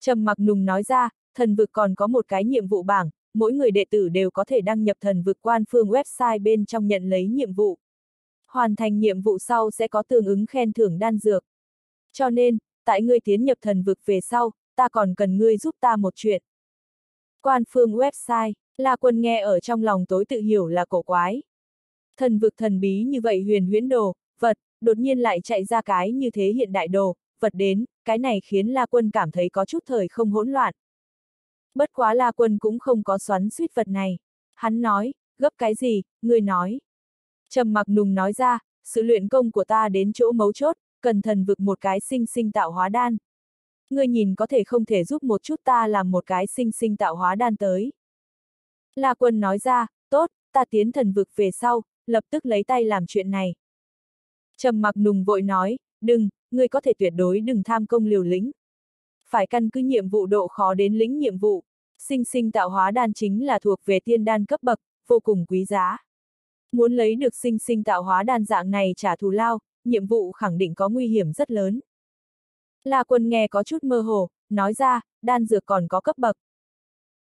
Trầm mặc nùng nói ra, thần vực còn có một cái nhiệm vụ bảng, mỗi người đệ tử đều có thể đăng nhập thần vực quan phương website bên trong nhận lấy nhiệm vụ. Hoàn thành nhiệm vụ sau sẽ có tương ứng khen thưởng đan dược. Cho nên, tại ngươi tiến nhập thần vực về sau, ta còn cần ngươi giúp ta một chuyện. Quan phương website, La Quân nghe ở trong lòng tối tự hiểu là cổ quái. Thần vực thần bí như vậy huyền huyễn đồ, vật, đột nhiên lại chạy ra cái như thế hiện đại đồ, vật đến, cái này khiến La Quân cảm thấy có chút thời không hỗn loạn. Bất quá La Quân cũng không có xoắn suýt vật này. Hắn nói, gấp cái gì, người nói. Trầm mặc nùng nói ra, sự luyện công của ta đến chỗ mấu chốt, cần thần vực một cái sinh sinh tạo hóa đan. Ngươi nhìn có thể không thể giúp một chút ta làm một cái sinh sinh tạo hóa đan tới. La quân nói ra, tốt, ta tiến thần vực về sau, lập tức lấy tay làm chuyện này. Trầm mặc nùng vội nói, đừng, ngươi có thể tuyệt đối đừng tham công liều lĩnh. Phải căn cứ nhiệm vụ độ khó đến lĩnh nhiệm vụ. Sinh sinh tạo hóa đan chính là thuộc về tiên đan cấp bậc, vô cùng quý giá. Muốn lấy được sinh sinh tạo hóa đan dạng này trả thù lao, nhiệm vụ khẳng định có nguy hiểm rất lớn. La quân nghe có chút mơ hồ, nói ra, đan dược còn có cấp bậc.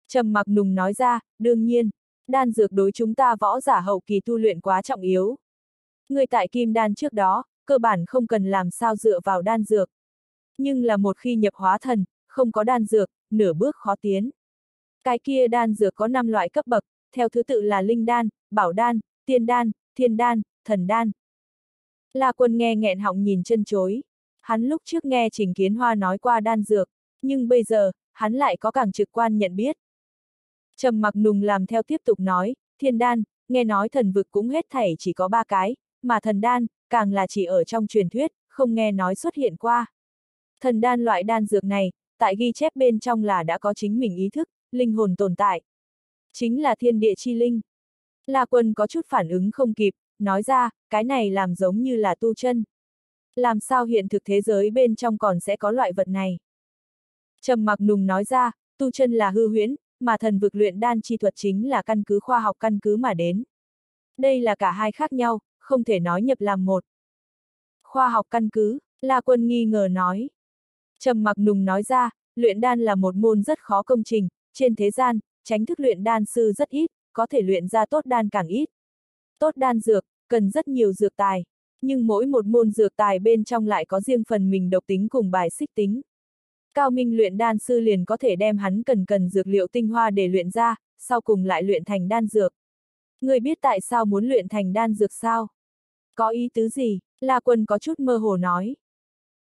Trầm mặc nùng nói ra, đương nhiên, đan dược đối chúng ta võ giả hậu kỳ tu luyện quá trọng yếu. Người tại kim đan trước đó, cơ bản không cần làm sao dựa vào đan dược. Nhưng là một khi nhập hóa thần, không có đan dược, nửa bước khó tiến. Cái kia đan dược có 5 loại cấp bậc, theo thứ tự là linh đan, bảo đan, tiên đan, thiên đan, thần đan. La quân nghe nghẹn họng nhìn chân chối. Hắn lúc trước nghe Trình Kiến Hoa nói qua đan dược, nhưng bây giờ, hắn lại có càng trực quan nhận biết. Trầm mặc nùng làm theo tiếp tục nói, thiên đan, nghe nói thần vực cũng hết thảy chỉ có ba cái, mà thần đan, càng là chỉ ở trong truyền thuyết, không nghe nói xuất hiện qua. Thần đan loại đan dược này, tại ghi chép bên trong là đã có chính mình ý thức, linh hồn tồn tại. Chính là thiên địa chi linh. La quân có chút phản ứng không kịp, nói ra, cái này làm giống như là tu chân. Làm sao hiện thực thế giới bên trong còn sẽ có loại vật này? Trầm mặc nùng nói ra, tu chân là hư huyễn, mà thần vực luyện đan chi thuật chính là căn cứ khoa học căn cứ mà đến. Đây là cả hai khác nhau, không thể nói nhập làm một. Khoa học căn cứ, La Quân nghi ngờ nói. Trầm mặc nùng nói ra, luyện đan là một môn rất khó công trình, trên thế gian, tránh thức luyện đan sư rất ít, có thể luyện ra tốt đan càng ít. Tốt đan dược, cần rất nhiều dược tài, nhưng mỗi một môn dược tài bên trong lại có riêng phần mình độc tính cùng bài xích tính. Cao minh luyện đan sư liền có thể đem hắn cần cần dược liệu tinh hoa để luyện ra, sau cùng lại luyện thành đan dược. Người biết tại sao muốn luyện thành đan dược sao? Có ý tứ gì? La quân có chút mơ hồ nói.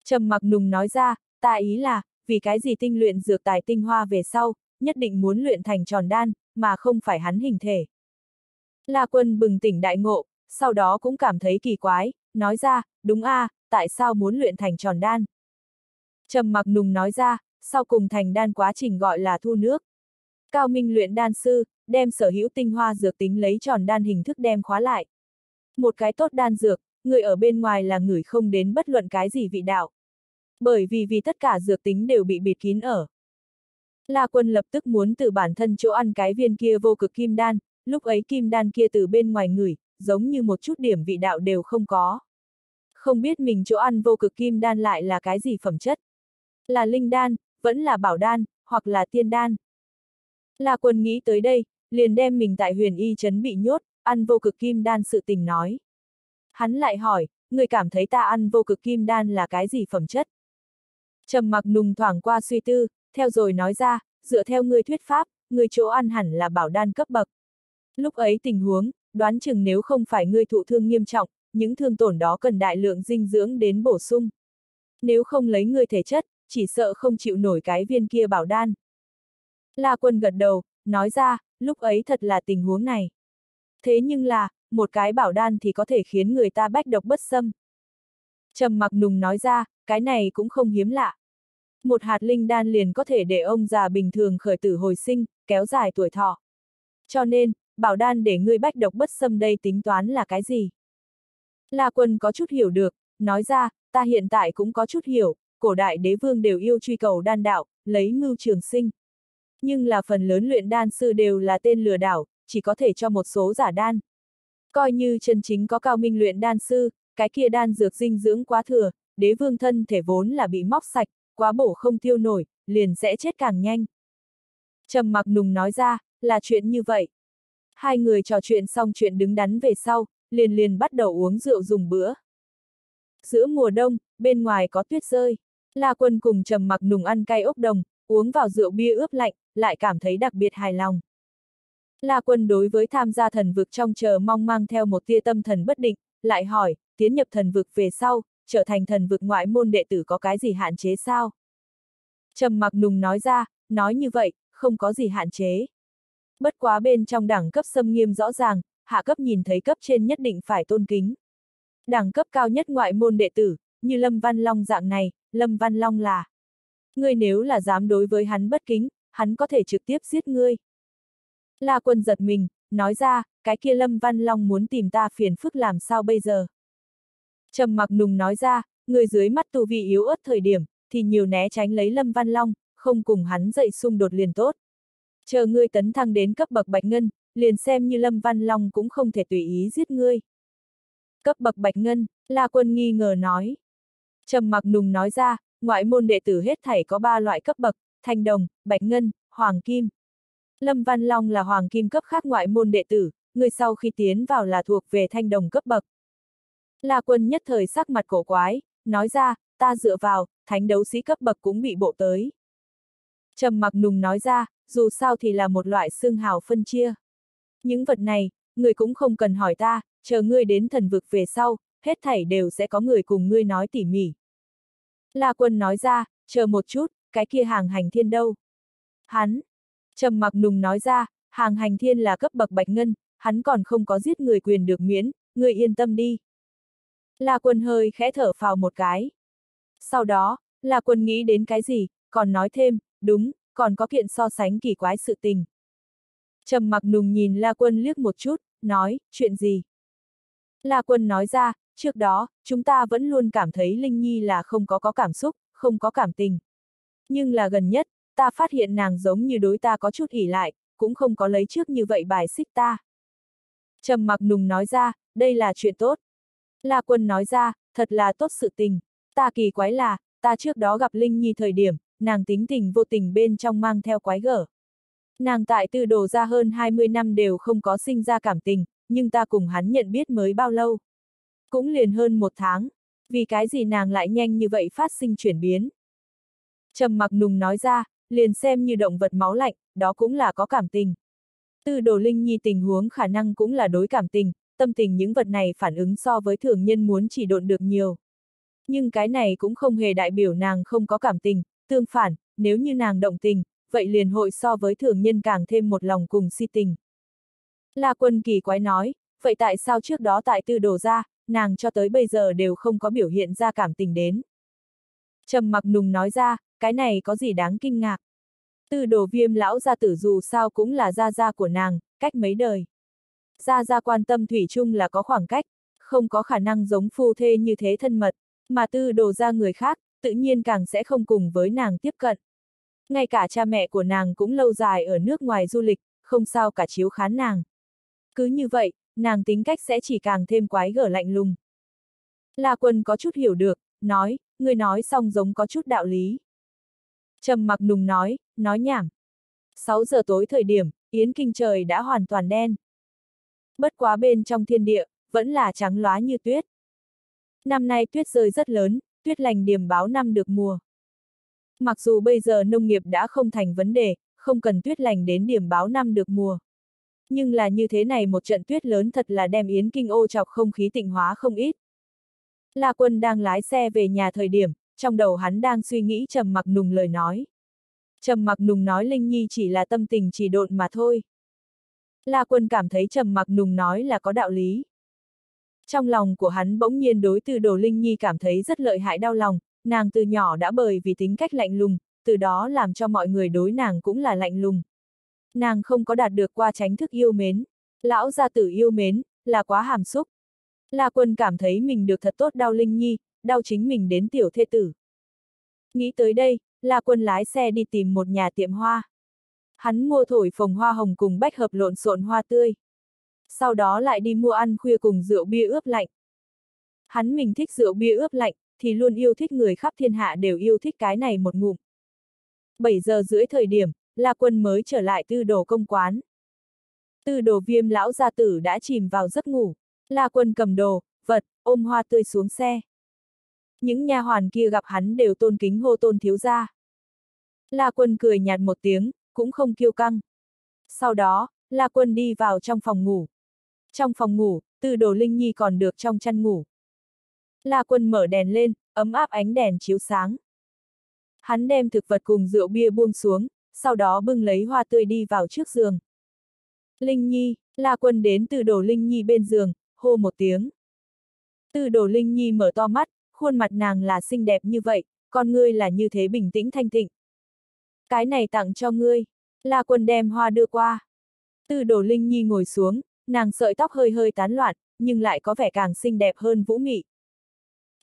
Trầm mặc nùng nói ra, ta ý là, vì cái gì tinh luyện dược tài tinh hoa về sau, nhất định muốn luyện thành tròn đan, mà không phải hắn hình thể. La quân bừng tỉnh đại ngộ, sau đó cũng cảm thấy kỳ quái, nói ra, đúng a, à, tại sao muốn luyện thành tròn đan? Trầm mặc nùng nói ra, sau cùng thành đan quá trình gọi là thu nước. Cao Minh luyện đan sư, đem sở hữu tinh hoa dược tính lấy tròn đan hình thức đem khóa lại. Một cái tốt đan dược, người ở bên ngoài là người không đến bất luận cái gì vị đạo. Bởi vì vì tất cả dược tính đều bị bịt kín ở. La quân lập tức muốn từ bản thân chỗ ăn cái viên kia vô cực kim đan, lúc ấy kim đan kia từ bên ngoài người, giống như một chút điểm vị đạo đều không có. Không biết mình chỗ ăn vô cực kim đan lại là cái gì phẩm chất. Là linh đan, vẫn là bảo đan, hoặc là tiên đan. La quân nghĩ tới đây, liền đem mình tại huyền y chấn bị nhốt, ăn vô cực kim đan sự tình nói. Hắn lại hỏi, người cảm thấy ta ăn vô cực kim đan là cái gì phẩm chất? Trầm mặc nùng thoảng qua suy tư, theo rồi nói ra, dựa theo ngươi thuyết pháp, người chỗ ăn hẳn là bảo đan cấp bậc. Lúc ấy tình huống, đoán chừng nếu không phải ngươi thụ thương nghiêm trọng, những thương tổn đó cần đại lượng dinh dưỡng đến bổ sung. Nếu không lấy ngươi thể chất, chỉ sợ không chịu nổi cái viên kia bảo đan. La quân gật đầu, nói ra, lúc ấy thật là tình huống này. Thế nhưng là, một cái bảo đan thì có thể khiến người ta bách độc bất xâm. Trầm mặc nùng nói ra, cái này cũng không hiếm lạ. Một hạt linh đan liền có thể để ông già bình thường khởi tử hồi sinh, kéo dài tuổi thọ. Cho nên, bảo đan để ngươi bách độc bất xâm đây tính toán là cái gì? La quân có chút hiểu được, nói ra, ta hiện tại cũng có chút hiểu, cổ đại đế vương đều yêu truy cầu đan đạo, lấy mưu trường sinh. Nhưng là phần lớn luyện đan sư đều là tên lừa đảo, chỉ có thể cho một số giả đan. Coi như chân chính có cao minh luyện đan sư, cái kia đan dược dinh dưỡng quá thừa, đế vương thân thể vốn là bị móc sạch, quá bổ không tiêu nổi, liền sẽ chết càng nhanh. Trầm mặc nùng nói ra, là chuyện như vậy. Hai người trò chuyện xong chuyện đứng đắn về sau, liền liền bắt đầu uống rượu dùng bữa. Giữa mùa đông, bên ngoài có tuyết rơi. La quân cùng trầm mặc nùng ăn cay ốc đồng, uống vào rượu bia ướp lạnh, lại cảm thấy đặc biệt hài lòng. La quân đối với tham gia thần vực trong chờ mong mang theo một tia tâm thần bất định, lại hỏi, tiến nhập thần vực về sau, trở thành thần vực ngoại môn đệ tử có cái gì hạn chế sao? Trầm mặc nùng nói ra, nói như vậy, không có gì hạn chế. Bất quá bên trong đẳng cấp xâm nghiêm rõ ràng, hạ cấp nhìn thấy cấp trên nhất định phải tôn kính. Đẳng cấp cao nhất ngoại môn đệ tử, như Lâm Văn Long dạng này, Lâm Văn Long là. Ngươi nếu là dám đối với hắn bất kính, hắn có thể trực tiếp giết ngươi. La quân giật mình, nói ra, cái kia Lâm Văn Long muốn tìm ta phiền phức làm sao bây giờ. Trầm mặc nùng nói ra, người dưới mắt tu vị yếu ớt thời điểm, thì nhiều né tránh lấy Lâm Văn Long, không cùng hắn dậy xung đột liền tốt. Chờ ngươi tấn thăng đến cấp bậc bạch ngân, liền xem như Lâm Văn Long cũng không thể tùy ý giết ngươi. Cấp bậc bạch ngân, La Quân nghi ngờ nói. Trầm mặc nùng nói ra, ngoại môn đệ tử hết thảy có ba loại cấp bậc, thanh đồng, bạch ngân, hoàng kim. Lâm Văn Long là hoàng kim cấp khác ngoại môn đệ tử, người sau khi tiến vào là thuộc về thanh đồng cấp bậc. La quân nhất thời sắc mặt cổ quái, nói ra, ta dựa vào, thánh đấu sĩ cấp bậc cũng bị bộ tới. Trầm mặc nùng nói ra, dù sao thì là một loại xương hào phân chia. Những vật này, người cũng không cần hỏi ta, chờ ngươi đến thần vực về sau, hết thảy đều sẽ có người cùng ngươi nói tỉ mỉ. La quân nói ra, chờ một chút, cái kia hàng hành thiên đâu? Hắn! Trầm mặc nùng nói ra, hàng hành thiên là cấp bậc bạch ngân, hắn còn không có giết người quyền được miễn, người yên tâm đi. La quân hơi khẽ thở phào một cái. Sau đó, La quân nghĩ đến cái gì, còn nói thêm, đúng, còn có kiện so sánh kỳ quái sự tình. Trầm mặc nùng nhìn La quân liếc một chút, nói, chuyện gì? La quân nói ra, trước đó, chúng ta vẫn luôn cảm thấy Linh Nhi là không có có cảm xúc, không có cảm tình. Nhưng là gần nhất, ta phát hiện nàng giống như đối ta có chút ỉ lại, cũng không có lấy trước như vậy bài xích ta. Trầm mặc nùng nói ra, đây là chuyện tốt. La quân nói ra, thật là tốt sự tình. Ta kỳ quái là, ta trước đó gặp Linh Nhi thời điểm, nàng tính tình vô tình bên trong mang theo quái gở. Nàng tại tư đồ ra hơn 20 năm đều không có sinh ra cảm tình, nhưng ta cùng hắn nhận biết mới bao lâu. Cũng liền hơn một tháng, vì cái gì nàng lại nhanh như vậy phát sinh chuyển biến. Trầm mặc nùng nói ra, liền xem như động vật máu lạnh, đó cũng là có cảm tình. Tư đồ linh nhi tình huống khả năng cũng là đối cảm tình, tâm tình những vật này phản ứng so với thường nhân muốn chỉ độn được nhiều. Nhưng cái này cũng không hề đại biểu nàng không có cảm tình, tương phản, nếu như nàng động tình, vậy liền hội so với thường nhân càng thêm một lòng cùng si tình. La quân kỳ quái nói, vậy tại sao trước đó tại tư đồ ra, nàng cho tới bây giờ đều không có biểu hiện ra cảm tình đến. Trầm mặc nùng nói ra, cái này có gì đáng kinh ngạc. Tư đồ viêm lão gia tử dù sao cũng là gia gia của nàng, cách mấy đời. Gia gia quan tâm thủy chung là có khoảng cách, không có khả năng giống phu thê như thế thân mật, mà tư đồ ra người khác, tự nhiên càng sẽ không cùng với nàng tiếp cận. Ngay cả cha mẹ của nàng cũng lâu dài ở nước ngoài du lịch, không sao cả chiếu khán nàng. Cứ như vậy, nàng tính cách sẽ chỉ càng thêm quái gở lạnh lùng. La quân có chút hiểu được, nói, người nói xong giống có chút đạo lý. Trầm mặc nùng nói, nói nhảm. 6 giờ tối thời điểm, yến kinh trời đã hoàn toàn đen. Bất quá bên trong thiên địa, vẫn là trắng lóa như tuyết. Năm nay tuyết rơi rất lớn, tuyết lành điểm báo năm được mùa. Mặc dù bây giờ nông nghiệp đã không thành vấn đề, không cần tuyết lành đến điểm báo năm được mùa. Nhưng là như thế này một trận tuyết lớn thật là đem Yến Kinh ô chọc không khí tịnh hóa không ít. La Quân đang lái xe về nhà thời điểm, trong đầu hắn đang suy nghĩ trầm mặc nùng lời nói. Trầm mặc nùng nói Linh Nhi chỉ là tâm tình chỉ độn mà thôi. La Quân cảm thấy trầm mặc nùng nói là có đạo lý. Trong lòng của hắn bỗng nhiên đối từ đồ Linh Nhi cảm thấy rất lợi hại đau lòng, nàng từ nhỏ đã bởi vì tính cách lạnh lùng, từ đó làm cho mọi người đối nàng cũng là lạnh lùng. Nàng không có đạt được qua tránh thức yêu mến. Lão gia tử yêu mến, là quá hàm xúc. La quân cảm thấy mình được thật tốt đau Linh Nhi, đau chính mình đến tiểu thê tử. Nghĩ tới đây, La quân lái xe đi tìm một nhà tiệm hoa. Hắn mua thổi phồng hoa hồng cùng bách hợp lộn xộn hoa tươi. Sau đó lại đi mua ăn khuya cùng rượu bia ướp lạnh. Hắn mình thích rượu bia ướp lạnh, thì luôn yêu thích người khắp thiên hạ đều yêu thích cái này một ngụm. 7 giờ rưỡi thời điểm, La Quân mới trở lại tư đồ công quán. Tư đồ viêm lão gia tử đã chìm vào giấc ngủ. La Quân cầm đồ, vật, ôm hoa tươi xuống xe. Những nha hoàn kia gặp hắn đều tôn kính hô tôn thiếu gia. La Quân cười nhạt một tiếng, cũng không kiêu căng. Sau đó, La Quân đi vào trong phòng ngủ. Trong phòng ngủ, tư đồ Linh Nhi còn được trong chăn ngủ. La Quân mở đèn lên, ấm áp ánh đèn chiếu sáng. Hắn đem thực vật cùng rượu bia buông xuống, sau đó bưng lấy hoa tươi đi vào trước giường. Linh Nhi, La Quân đến từ đồ Linh Nhi bên giường, hô một tiếng. Từ đồ Linh Nhi mở to mắt, khuôn mặt nàng là xinh đẹp như vậy, con ngươi là như thế bình tĩnh thanh tịnh. Cái này tặng cho ngươi, La Quân đem hoa đưa qua. Từ đồ Linh Nhi ngồi xuống, nàng sợi tóc hơi hơi tán loạn, nhưng lại có vẻ càng xinh đẹp hơn Vũ Mị.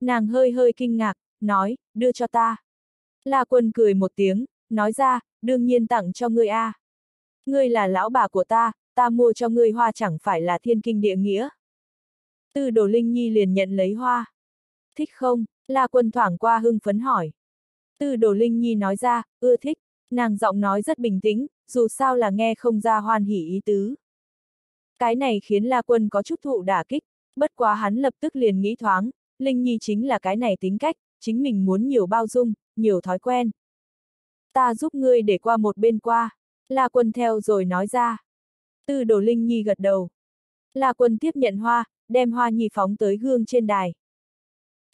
Nàng hơi hơi kinh ngạc, nói, đưa cho ta. La Quân cười một tiếng, nói ra, đương nhiên tặng cho ngươi a. À. Ngươi là lão bà của ta, ta mua cho ngươi hoa chẳng phải là thiên kinh địa nghĩa. Tư đồ Linh Nhi liền nhận lấy hoa. Thích không? La Quân thoảng qua hưng phấn hỏi. Tư đồ Linh Nhi nói ra, ưa thích, nàng giọng nói rất bình tĩnh, dù sao là nghe không ra hoan hỉ ý tứ. Cái này khiến La Quân có chút thụ đả kích, bất quá hắn lập tức liền nghĩ thoáng, Linh Nhi chính là cái này tính cách, chính mình muốn nhiều bao dung, nhiều thói quen. Ta giúp ngươi để qua một bên qua. La Quân theo rồi nói ra. Tư đồ Linh Nhi gật đầu. La Quân tiếp nhận hoa, đem hoa nhi phóng tới gương trên đài.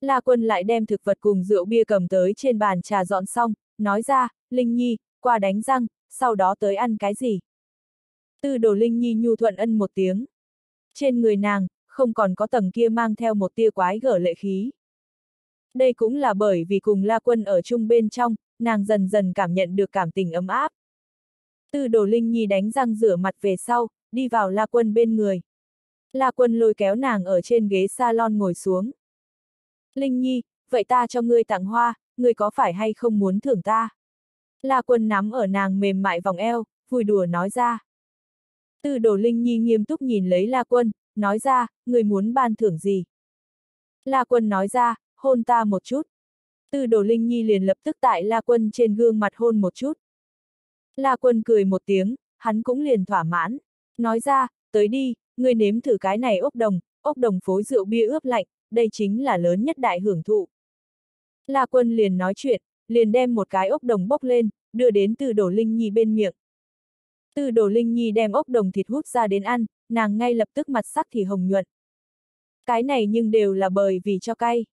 La Quân lại đem thực vật cùng rượu bia cầm tới trên bàn trà dọn xong, nói ra, Linh Nhi, qua đánh răng, sau đó tới ăn cái gì. Tư đồ Linh Nhi nhu thuận ân một tiếng. Trên người nàng, không còn có tầng kia mang theo một tia quái gở lệ khí. Đây cũng là bởi vì cùng La Quân ở chung bên trong, nàng dần dần cảm nhận được cảm tình ấm áp. Tư đồ Linh Nhi đánh răng rửa mặt về sau, đi vào La Quân bên người. La Quân lôi kéo nàng ở trên ghế salon ngồi xuống. Linh Nhi, vậy ta cho ngươi tặng hoa, ngươi có phải hay không muốn thưởng ta? La Quân nắm ở nàng mềm mại vòng eo, vui đùa nói ra. Tư đồ Linh Nhi nghiêm túc nhìn lấy La Quân, nói ra, người muốn ban thưởng gì? La Quân nói ra, hôn ta một chút. Tư đồ Linh Nhi liền lập tức tại La Quân trên gương mặt hôn một chút. La Quân cười một tiếng, hắn cũng liền thỏa mãn. Nói ra, tới đi, người nếm thử cái này ốc đồng, ốc đồng phối rượu bia ướp lạnh, đây chính là lớn nhất đại hưởng thụ. La Quân liền nói chuyện, liền đem một cái ốc đồng bốc lên, đưa đến từ Đổ Linh Nhi bên miệng. Từ Đổ Linh Nhi đem ốc đồng thịt hút ra đến ăn, nàng ngay lập tức mặt sắc thì hồng nhuận. Cái này nhưng đều là bởi vì cho cay.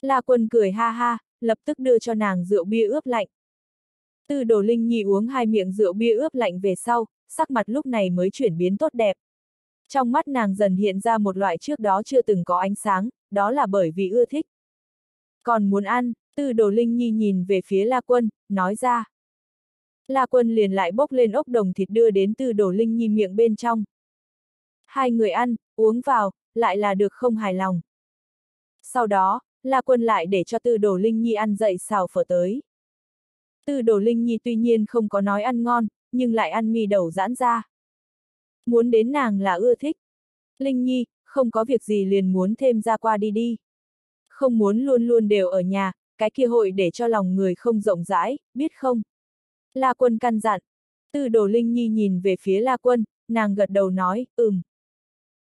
La Quân cười ha ha, lập tức đưa cho nàng rượu bia ướp lạnh. Từ đồ Linh Nhi uống hai miệng rượu bia ướp lạnh về sau, sắc mặt lúc này mới chuyển biến tốt đẹp. Trong mắt nàng dần hiện ra một loại trước đó chưa từng có ánh sáng, đó là bởi vì ưa thích. Còn muốn ăn, Tư đồ Linh Nhi nhìn về phía La Quân, nói ra. La Quân liền lại bốc lên ốc đồng thịt đưa đến Tư đồ Linh Nhi miệng bên trong. Hai người ăn, uống vào, lại là được không hài lòng. Sau đó, La Quân lại để cho Tư Đồ Linh Nhi ăn dậy xào phở tới. Tư Đồ Linh Nhi tuy nhiên không có nói ăn ngon, nhưng lại ăn mì đầu giãn ra. Muốn đến nàng là ưa thích. Linh Nhi, không có việc gì liền muốn thêm ra qua đi đi. Không muốn luôn luôn đều ở nhà, cái kia hội để cho lòng người không rộng rãi, biết không? La Quân căn dặn. Tư Đồ Linh Nhi nhìn về phía La Quân, nàng gật đầu nói, ừm.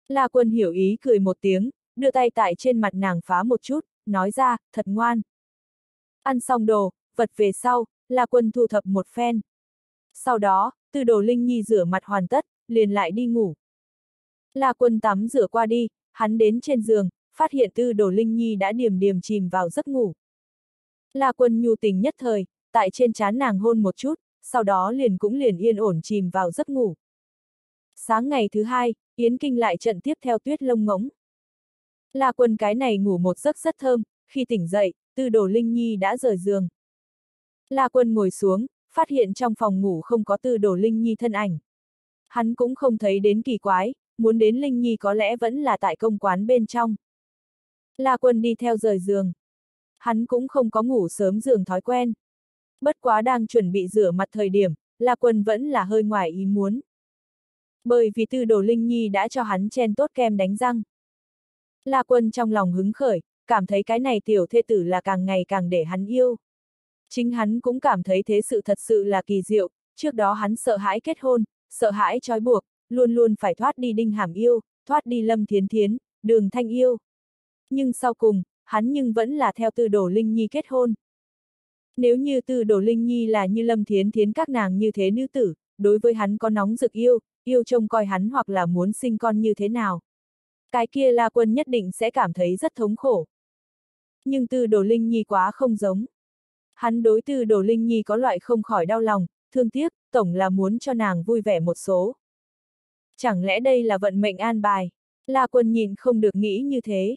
La Quân hiểu ý cười một tiếng, đưa tay tại trên mặt nàng phá một chút, nói ra, thật ngoan. Ăn xong đồ, vật về sau, La Quân thu thập một phen. Sau đó, Tư đồ Linh Nhi rửa mặt hoàn tất, liền lại đi ngủ. La Quân tắm rửa qua đi, hắn đến trên giường, phát hiện tư đồ Linh Nhi đã điềm điềm chìm vào giấc ngủ. La Quân nhu tình nhất thời, tại trên trán nàng hôn một chút, sau đó liền cũng liền yên ổn chìm vào giấc ngủ. Sáng ngày thứ hai, Yến Kinh lại trận tiếp theo tuyết lông ngỗng. La quân cái này ngủ một giấc rất thơm, khi tỉnh dậy, tư đồ Linh Nhi đã rời giường. La quân ngồi xuống, phát hiện trong phòng ngủ không có tư đồ Linh Nhi thân ảnh. Hắn cũng không thấy đến kỳ quái, muốn đến Linh Nhi có lẽ vẫn là tại công quán bên trong. La quân đi theo rời giường. Hắn cũng không có ngủ sớm giường thói quen. Bất quá đang chuẩn bị rửa mặt thời điểm, La quân vẫn là hơi ngoài ý muốn. Bởi vì tư đồ Linh Nhi đã cho hắn chen tốt kem đánh răng. La quân trong lòng hứng khởi, cảm thấy cái này tiểu thê tử là càng ngày càng để hắn yêu. Chính hắn cũng cảm thấy thế sự thật sự là kỳ diệu, trước đó hắn sợ hãi kết hôn, sợ hãi trói buộc, luôn luôn phải thoát đi đinh hàm yêu, thoát đi lâm thiến thiến, đường thanh yêu. Nhưng sau cùng, hắn nhưng vẫn là theo tư đồ Linh Nhi kết hôn. Nếu như tư đồ Linh Nhi là như lâm thiến thiến các nàng như thế nữ tử, đối với hắn có nóng rực yêu, yêu trông coi hắn hoặc là muốn sinh con như thế nào. Cái kia La Quân nhất định sẽ cảm thấy rất thống khổ. Nhưng Tư Đồ Linh Nhi quá không giống. Hắn đối Tư Đồ Linh Nhi có loại không khỏi đau lòng, thương tiếc, tổng là muốn cho nàng vui vẻ một số. Chẳng lẽ đây là vận mệnh an bài? La quân nhìn không được nghĩ như thế.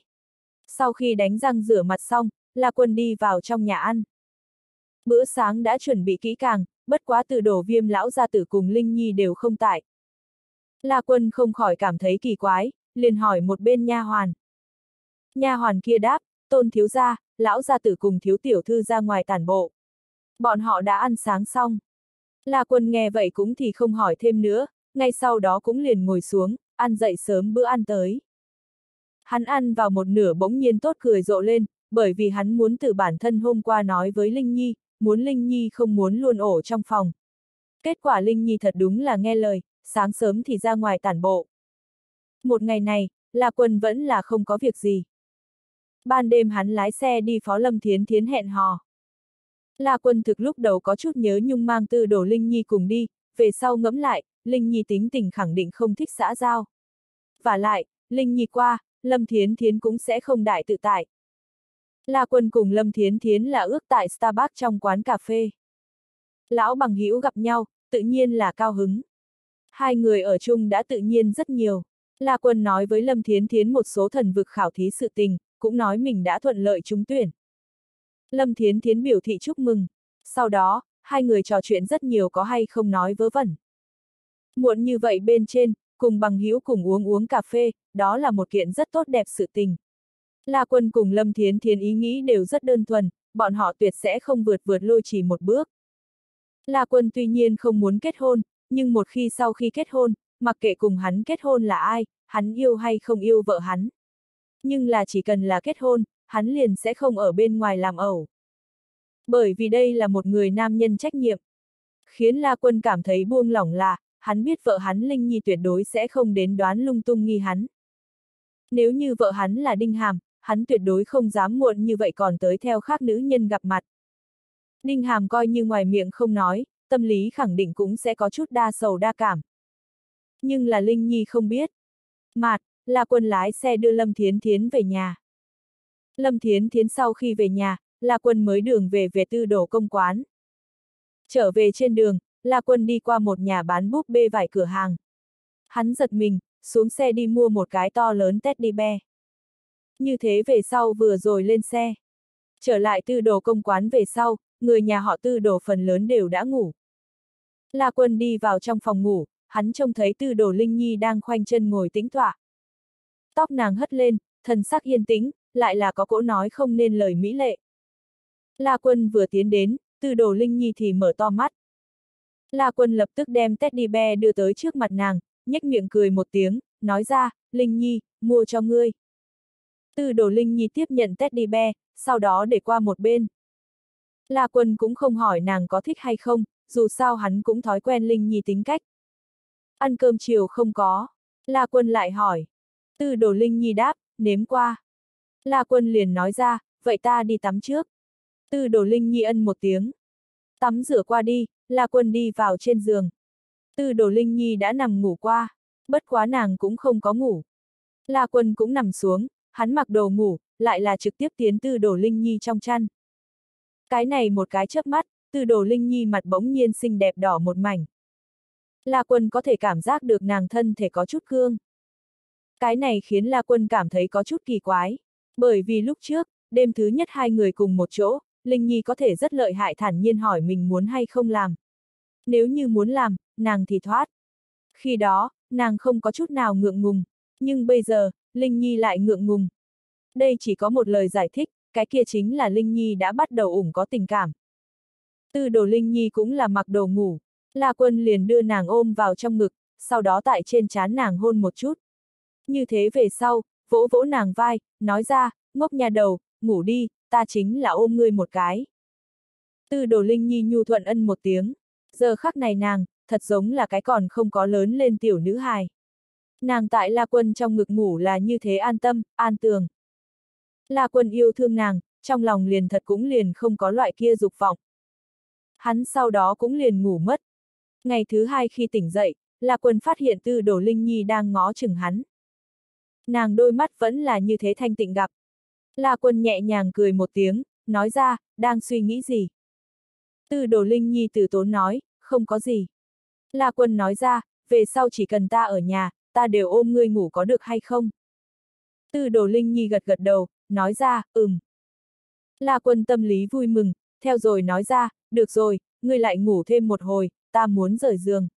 Sau khi đánh răng rửa mặt xong, La quân đi vào trong nhà ăn. Bữa sáng đã chuẩn bị kỹ càng, bất quá từ đổ viêm lão gia tử cùng Linh Nhi đều không tại. La quân không khỏi cảm thấy kỳ quái, liền hỏi một bên nha hoàn. Nha hoàn kia đáp, tôn thiếu gia, lão gia tử cùng thiếu tiểu thư ra ngoài tản bộ. Bọn họ đã ăn sáng xong. La quân nghe vậy cũng thì không hỏi thêm nữa, ngay sau đó cũng liền ngồi xuống, ăn dậy sớm bữa ăn tới. Hắn ăn vào một nửa bỗng nhiên tốt cười rộ lên, bởi vì hắn muốn từ bản thân hôm qua nói với Linh Nhi, muốn Linh Nhi không muốn luôn ổ trong phòng. Kết quả Linh Nhi thật đúng là nghe lời, sáng sớm thì ra ngoài tản bộ. Một ngày này, La Quân vẫn là không có việc gì. Ban đêm hắn lái xe đi Phó Lâm Thiến Thiến hẹn hò. La Quân thực lúc đầu có chút nhớ nhung mang tư đồ Linh Nhi cùng đi, về sau ngẫm lại, Linh Nhi tính tình khẳng định không thích xã giao. Và lại, Linh Nhi qua, Lâm Thiến Thiến cũng sẽ không đại tự tại. La Quân cùng Lâm Thiến Thiến là ước tại Starbucks trong quán cà phê. Lão bằng hữu gặp nhau, tự nhiên là cao hứng. Hai người ở chung đã tự nhiên rất nhiều. La Quân nói với Lâm Thiến Thiến một số thần vực khảo thí sự tình, cũng nói mình đã thuận lợi trúng tuyển. Lâm Thiến Thiến biểu thị chúc mừng. Sau đó, hai người trò chuyện rất nhiều có hay không nói vớ vẩn. Muộn như vậy bên trên, cùng bằng hữu cùng uống uống cà phê, đó là một kiện rất tốt đẹp sự tình. La Quân cùng Lâm Thiến Thiến ý nghĩ đều rất đơn thuần, bọn họ tuyệt sẽ không vượt vượt lôi chỉ một bước. La Quân tuy nhiên không muốn kết hôn, nhưng một khi sau khi kết hôn, mặc kệ cùng hắn kết hôn là ai, hắn yêu hay không yêu vợ hắn. Nhưng là chỉ cần là kết hôn, hắn liền sẽ không ở bên ngoài làm ẩu. Bởi vì đây là một người nam nhân trách nhiệm. Khiến La Quân cảm thấy buông lỏng là, hắn biết vợ hắn Linh Nhi tuyệt đối sẽ không đến đoán lung tung nghi hắn. Nếu như vợ hắn là Đinh Hàm, hắn tuyệt đối không dám muộn như vậy còn tới theo khác nữ nhân gặp mặt. Đinh Hàm coi như ngoài miệng không nói, tâm lý khẳng định cũng sẽ có chút đa sầu đa cảm. Nhưng là Linh Nhi không biết. Mạt, là quân lái xe đưa Lâm Thiến Thiến về nhà. Lâm Thiến Thiến sau khi về nhà, là quân mới đường về về tư đổ công quán. Trở về trên đường, La Quân đi qua một nhà bán búp bê vải cửa hàng. Hắn giật mình, xuống xe đi mua một cái to lớn teddy bear. Như thế về sau vừa rồi lên xe. Trở lại tư đồ công quán về sau, người nhà họ tư đồ phần lớn đều đã ngủ. La Quân đi vào trong phòng ngủ, hắn trông thấy tư đồ Linh Nhi đang khoanh chân ngồi tĩnh tọa. Tóc nàng hất lên, thần sắc yên tĩnh, lại là có cỗ nói không nên lời mỹ lệ. La Quân vừa tiến đến, tư đồ Linh Nhi thì mở to mắt. La Quân lập tức đem teddy bear đưa tới trước mặt nàng, nhếch miệng cười một tiếng, nói ra, Linh Nhi, mua cho ngươi. Tư đồ Linh Nhi tiếp nhận teddy bear, sau đó để qua một bên. La Quân cũng không hỏi nàng có thích hay không, dù sao hắn cũng thói quen Linh Nhi tính cách. Ăn cơm chiều không có. La Quân lại hỏi. Tư đồ Linh Nhi đáp, nếm qua. La Quân liền nói ra, vậy ta đi tắm trước. Tư đồ Linh Nhi ân một tiếng. Tắm rửa qua đi, La Quân đi vào trên giường. Tư đồ Linh Nhi đã nằm ngủ qua, bất quá nàng cũng không có ngủ. La Quân cũng nằm xuống, hắn mặc đồ ngủ, lại là trực tiếp tiến tư đồ Linh Nhi trong chăn. Cái này một cái chớp mắt, tư đồ Linh Nhi mặt bỗng nhiên xinh đẹp đỏ một mảnh. La Quân có thể cảm giác được nàng thân thể có chút cương. Cái này khiến La Quân cảm thấy có chút kỳ quái. Bởi vì lúc trước, đêm thứ nhất hai người cùng một chỗ, Linh Nhi có thể rất lợi hại thản nhiên hỏi mình muốn hay không làm. Nếu như muốn làm, nàng thì thoát. Khi đó, nàng không có chút nào ngượng ngùng. Nhưng bây giờ, Linh Nhi lại ngượng ngùng. Đây chỉ có một lời giải thích, cái kia chính là Linh Nhi đã bắt đầu ủng có tình cảm. Tư đồ Linh Nhi cũng là mặc đồ ngủ. La Quân liền đưa nàng ôm vào trong ngực, sau đó tại trên trán nàng hôn một chút. Như thế về sau, vỗ vỗ nàng vai, nói ra, ngốc nhà đầu, ngủ đi, ta chính là ôm ngươi một cái. Tư đồ Linh Nhi nhu thuận ân một tiếng. Giờ khắc này nàng, thật giống là cái còn không có lớn lên tiểu nữ hài. Nàng tại La Quân trong ngực ngủ là như thế an tâm, an tường. La Quân yêu thương nàng, trong lòng liền thật cũng liền không có loại kia dục vọng. Hắn sau đó cũng liền ngủ mất. Ngày thứ hai khi tỉnh dậy, La Quân phát hiện tư đồ Linh Nhi đang ngó chừng hắn. Nàng đôi mắt vẫn là như thế thanh tịnh gặp. La Quân nhẹ nhàng cười một tiếng, nói ra, đang suy nghĩ gì? Tư đồ Linh Nhi từ tốn nói, không có gì. La quân nói ra, về sau chỉ cần ta ở nhà, ta đều ôm ngươi ngủ có được hay không? Tư đồ Linh Nhi gật gật đầu, nói ra, ừm. La quân tâm lý vui mừng, theo rồi nói ra, được rồi, ngươi lại ngủ thêm một hồi, ta muốn rời giường.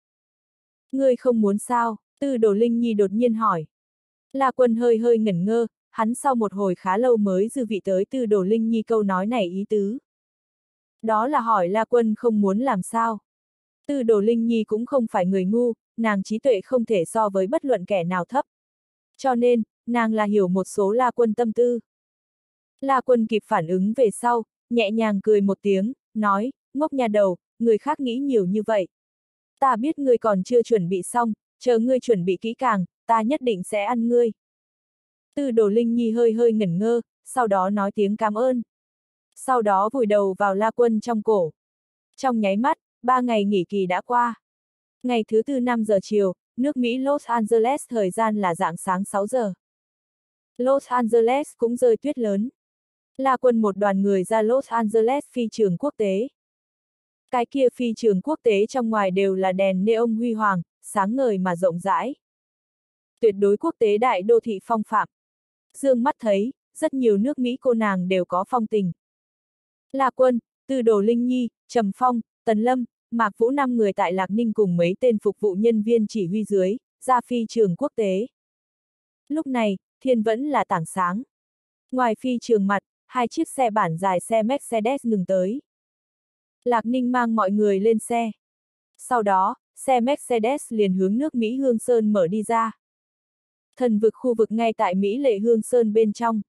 Ngươi không muốn sao? Tư đồ Linh Nhi đột nhiên hỏi. La quân hơi hơi ngẩn ngơ, hắn sau một hồi khá lâu mới dư vị tới tư đồ Linh Nhi câu nói này ý tứ. Đó là hỏi La quân không muốn làm sao. Tư đồ Linh Nhi cũng không phải người ngu, nàng trí tuệ không thể so với bất luận kẻ nào thấp. Cho nên, nàng là hiểu một số La quân tâm tư. La quân kịp phản ứng về sau, nhẹ nhàng cười một tiếng, nói, ngốc nhà đầu, người khác nghĩ nhiều như vậy. Ta biết ngươi còn chưa chuẩn bị xong, chờ ngươi chuẩn bị kỹ càng, ta nhất định sẽ ăn ngươi. Tư đồ Linh Nhi hơi hơi ngẩn ngơ, sau đó nói tiếng cảm ơn. Sau đó vùi đầu vào la quân trong cổ. Trong nháy mắt, ba ngày nghỉ kỳ đã qua. Ngày thứ tư 5 giờ chiều, nước Mỹ Los Angeles thời gian là dạng sáng 6 giờ. Los Angeles cũng rơi tuyết lớn. La quân một đoàn người ra Los Angeles phi trường quốc tế. Cái kia phi trường quốc tế trong ngoài đều là đèn neon huy hoàng, sáng ngời mà rộng rãi. Tuyệt đối quốc tế đại đô thị phong phạm. Dương mắt thấy, rất nhiều nước Mỹ cô nàng đều có phong tình. La Quân, Tư Đồ Linh Nhi, Trầm Phong, Tần Lâm, Mạc Vũ năm người tại Lạc Ninh cùng mấy tên phục vụ nhân viên chỉ huy dưới, ra phi trường quốc tế. Lúc này, thiên vẫn là tảng sáng. Ngoài phi trường mặt, hai chiếc xe bản dài xe Mercedes ngừng tới. Lạc Ninh mang mọi người lên xe. Sau đó, xe Mercedes liền hướng nước Mỹ Hương Sơn mở đi ra. Thần vực khu vực ngay tại Mỹ Lệ Hương Sơn bên trong.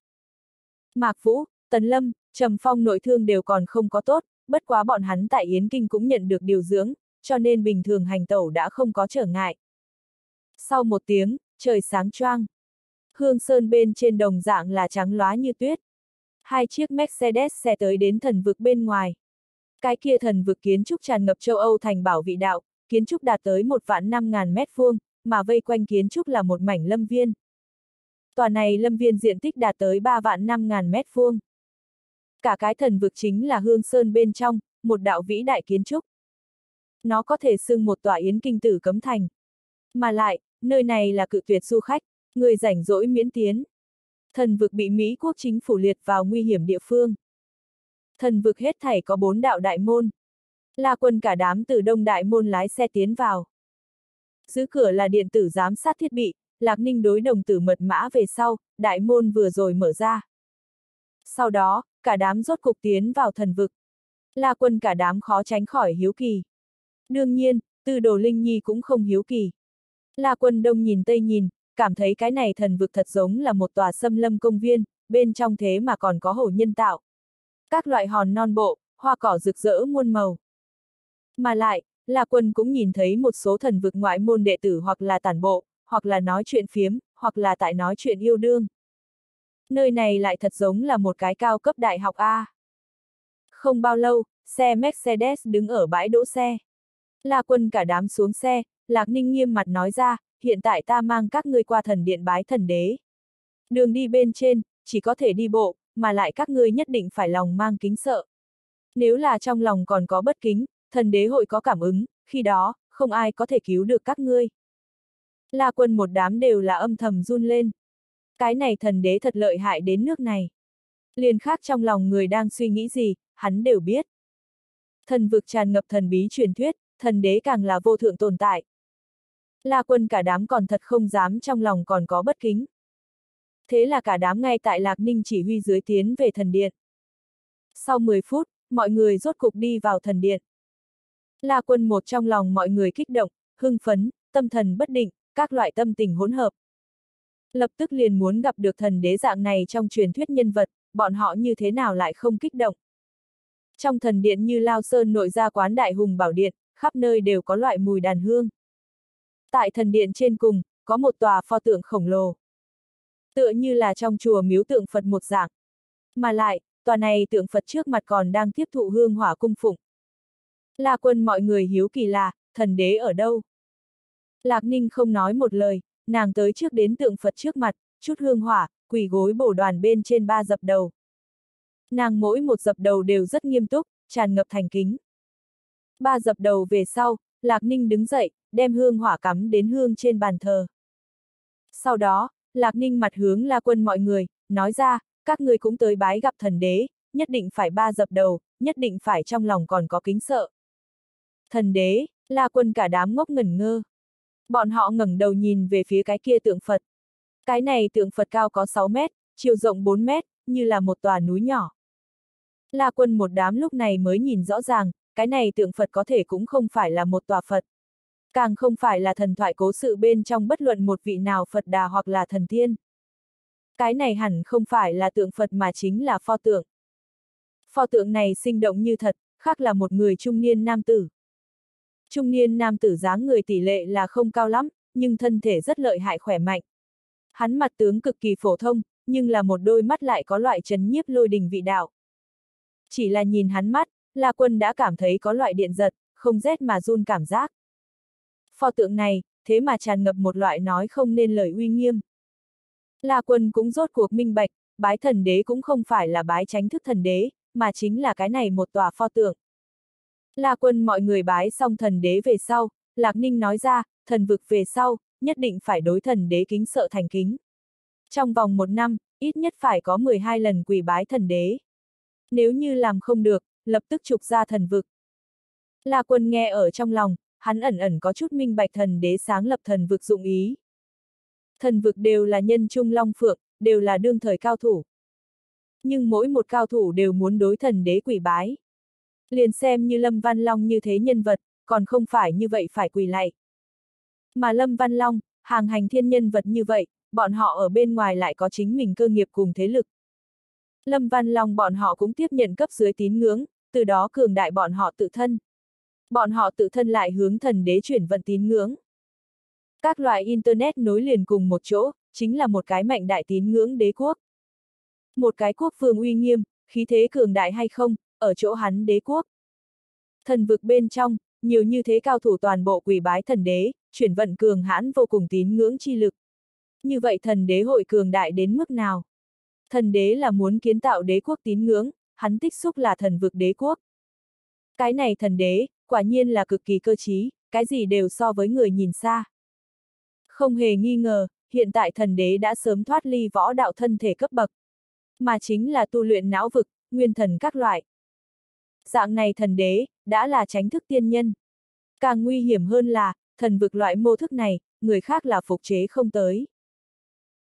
Mạc Vũ, Tần Lâm, Trầm Phong nội thương đều còn không có tốt, bất quá bọn hắn tại Yến Kinh cũng nhận được điều dưỡng, cho nên bình thường hành tẩu đã không có trở ngại. Sau một tiếng, trời sáng choang. Hương Sơn bên trên đồng dạng là trắng lóa như tuyết. Hai chiếc Mercedes xe tới đến thần vực bên ngoài. Cái kia thần vực kiến trúc tràn ngập châu Âu thành bảo vị đạo, kiến trúc đạt tới một vạn năm ngàn mét vuông, mà vây quanh kiến trúc là một mảnh lâm viên. Tòa này lâm viên diện tích đạt tới 3 vạn năm ngàn mét vuông. Cả cái thần vực chính là hương sơn bên trong, một đạo vĩ đại kiến trúc. Nó có thể xưng một tòa yến kinh tử cấm thành. Mà lại, nơi này là cự tuyệt du khách, người rảnh rỗi miễn tiến. Thần vực bị Mỹ quốc chính phủ liệt vào nguy hiểm địa phương. Thần vực hết thảy có bốn đạo đại môn. La quân cả đám từ đông đại môn lái xe tiến vào. Giữ cửa là điện tử giám sát thiết bị, Lạc Ninh đối đồng tử mật mã về sau, đại môn vừa rồi mở ra. Sau đó, cả đám rốt cục tiến vào thần vực. La quân cả đám khó tránh khỏi hiếu kỳ. Đương nhiên, tư đồ Linh Nhi cũng không hiếu kỳ. La quân đông nhìn tây nhìn, cảm thấy cái này thần vực thật giống là một tòa xâm lâm công viên, bên trong thế mà còn có hồ nhân tạo. Các loại hòn non bộ, hoa cỏ rực rỡ muôn màu. Mà lại, La Quân cũng nhìn thấy một số thần vực ngoại môn đệ tử hoặc là tản bộ, hoặc là nói chuyện phiếm, hoặc là tại nói chuyện yêu đương. Nơi này lại thật giống là một cái cao cấp đại học A. Không bao lâu, xe Mercedes đứng ở bãi đỗ xe. La Quân cả đám xuống xe, Lạc Ninh nghiêm mặt nói ra, hiện tại ta mang các ngươi qua thần điện bái thần đế. Đường đi bên trên, chỉ có thể đi bộ, mà lại các ngươi nhất định phải lòng mang kính sợ. Nếu là trong lòng còn có bất kính, thần đế hội có cảm ứng, khi đó, không ai có thể cứu được các ngươi. La quân một đám đều là âm thầm run lên. Cái này thần đế thật lợi hại đến nước này. Liền khác trong lòng người đang suy nghĩ gì, hắn đều biết. Thần vực tràn ngập thần bí truyền thuyết, thần đế càng là vô thượng tồn tại. La quân cả đám còn thật không dám trong lòng còn có bất kính. Thế là cả đám ngay tại Lạc Ninh chỉ huy dưới tiến về thần điện. Sau 10 phút, mọi người rốt cục đi vào thần điện. La quân một trong lòng mọi người kích động, hưng phấn, tâm thần bất định, các loại tâm tình hỗn hợp. Lập tức liền muốn gặp được thần đế dạng này trong truyền thuyết nhân vật, bọn họ như thế nào lại không kích động. Trong thần điện như Lao Sơn nội ra quán đại hùng bảo điện, khắp nơi đều có loại mùi đàn hương. Tại thần điện trên cùng, có một tòa pho tượng khổng lồ. Tựa như là trong chùa miếu tượng Phật một dạng. Mà lại, tòa này tượng Phật trước mặt còn đang tiếp thụ hương hỏa cung phụng. La quân mọi người hiếu kỳ là, thần đế ở đâu? Lạc Ninh không nói một lời, nàng tới trước đến tượng Phật trước mặt, chút hương hỏa, quỳ gối bổ đoàn bên trên ba dập đầu. Nàng mỗi một dập đầu đều rất nghiêm túc, tràn ngập thành kính. Ba dập đầu về sau, Lạc Ninh đứng dậy, đem hương hỏa cắm đến hương trên bàn thờ. Sau đó, Lạc Ninh mặt hướng La Quân mọi người, nói ra, các người cũng tới bái gặp thần đế, nhất định phải ba dập đầu, nhất định phải trong lòng còn có kính sợ. Thần đế, La Quân cả đám ngốc ngẩn ngơ. Bọn họ ngẩng đầu nhìn về phía cái kia tượng Phật. Cái này tượng Phật cao có 6 mét, chiều rộng 4 mét, như là một tòa núi nhỏ. La Quân một đám lúc này mới nhìn rõ ràng, cái này tượng Phật có thể cũng không phải là một tòa Phật. Càng không phải là thần thoại cố sự bên trong bất luận một vị nào Phật đà hoặc là thần tiên. Cái này hẳn không phải là tượng Phật mà chính là pho tượng. Pho tượng này sinh động như thật, khác là một người trung niên nam tử. Trung niên nam tử dáng người tỷ lệ là không cao lắm, nhưng thân thể rất lợi hại khỏe mạnh. Hắn mặt tướng cực kỳ phổ thông, nhưng là một đôi mắt lại có loại chấn nhiếp lôi đình vị đạo. Chỉ là nhìn hắn mắt, La Quân đã cảm thấy có loại điện giật, không rét mà run cảm giác. Pho tượng này, thế mà tràn ngập một loại nói không nên lời uy nghiêm. La Quân cũng rốt cuộc minh bạch, bái thần đế cũng không phải là bái tránh thức thần đế, mà chính là cái này một tòa pho tượng. La Quân mọi người bái xong thần đế về sau, Lạc Ninh nói ra, thần vực về sau, nhất định phải đối thần đế kính sợ thành kính. Trong vòng một năm, ít nhất phải có 12 lần quỳ bái thần đế. Nếu như làm không được, lập tức trục ra thần vực. La quân nghe ở trong lòng, hắn ẩn ẩn có chút minh bạch thần đế sáng lập thần vực dụng ý. Thần vực đều là nhân trung long phượng, đều là đương thời cao thủ. Nhưng mỗi một cao thủ đều muốn đối thần đế quỷ bái. Liền xem như Lâm Văn Long như thế nhân vật, còn không phải như vậy phải quỳ lại. Mà Lâm Văn Long, hàng hành thiên nhân vật như vậy, bọn họ ở bên ngoài lại có chính mình cơ nghiệp cùng thế lực. Lâm Văn Long bọn họ cũng tiếp nhận cấp dưới tín ngưỡng, từ đó cường đại bọn họ tự thân. Bọn họ tự thân lại hướng thần đế chuyển vận tín ngưỡng. Các loại Internet nối liền cùng một chỗ, chính là một cái mạnh đại tín ngưỡng đế quốc. Một cái quốc phương uy nghiêm, khí thế cường đại hay không, ở chỗ hắn đế quốc. Thần vực bên trong, nhiều như thế cao thủ toàn bộ quỷ bái thần đế, chuyển vận cường hãn vô cùng tín ngưỡng chi lực. Như vậy thần đế hội cường đại đến mức nào? Thần đế là muốn kiến tạo đế quốc tín ngưỡng, hắn tích xúc là thần vực đế quốc. Cái này thần đế, quả nhiên là cực kỳ cơ trí, cái gì đều so với người nhìn xa. Không hề nghi ngờ, hiện tại thần đế đã sớm thoát ly võ đạo thân thể cấp bậc. Mà chính là tu luyện não vực, nguyên thần các loại. Dạng này thần đế, đã là tránh thức tiên nhân. Càng nguy hiểm hơn là, thần vực loại mô thức này, người khác là phục chế không tới.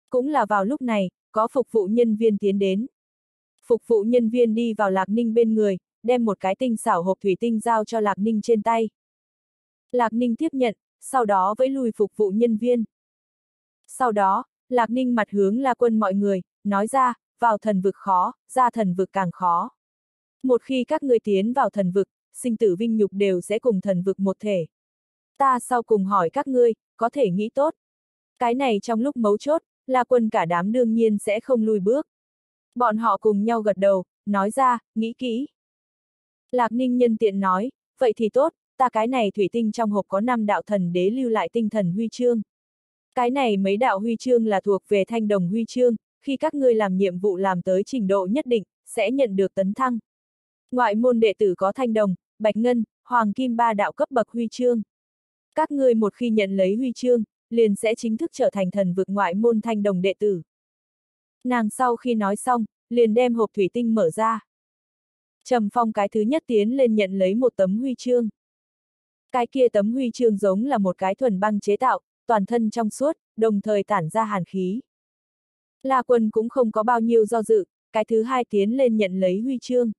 Cũng là vào lúc này, có phục vụ nhân viên tiến đến. Phục vụ nhân viên đi vào Lạc Ninh bên người, đem một cái tinh xảo hộp thủy tinh giao cho Lạc Ninh trên tay. Lạc Ninh tiếp nhận, sau đó vẫy lùi phục vụ nhân viên. Sau đó, Lạc Ninh mặt hướng La Quân mọi người, nói ra, vào thần vực khó, ra thần vực càng khó. Một khi các ngươi tiến vào thần vực, sinh tử vinh nhục đều sẽ cùng thần vực một thể. Ta sau cùng hỏi các ngươi, có thể nghĩ tốt. Cái này trong lúc mấu chốt, La Quân cả đám đương nhiên sẽ không lùi bước. Bọn họ cùng nhau gật đầu, nói ra, nghĩ kỹ. Lạc Ninh nhân tiện nói, vậy thì tốt, ta cái này thủy tinh trong hộp có năm đạo thần đế lưu lại tinh thần huy chương. Cái này mấy đạo huy chương là thuộc về thanh đồng huy chương, khi các ngươi làm nhiệm vụ làm tới trình độ nhất định, sẽ nhận được tấn thăng. Ngoại môn đệ tử có thanh đồng, bạch ngân, hoàng kim ba đạo cấp bậc huy chương. Các ngươi một khi nhận lấy huy chương, liền sẽ chính thức trở thành thần vực ngoại môn thanh đồng đệ tử. Nàng sau khi nói xong, liền đem hộp thủy tinh mở ra. Trầm Phong cái thứ nhất tiến lên nhận lấy một tấm huy chương. Cái kia tấm huy chương giống là một cái thuần băng chế tạo, toàn thân trong suốt, đồng thời tản ra hàn khí. La quân cũng không có bao nhiêu do dự, cái thứ hai tiến lên nhận lấy huy chương.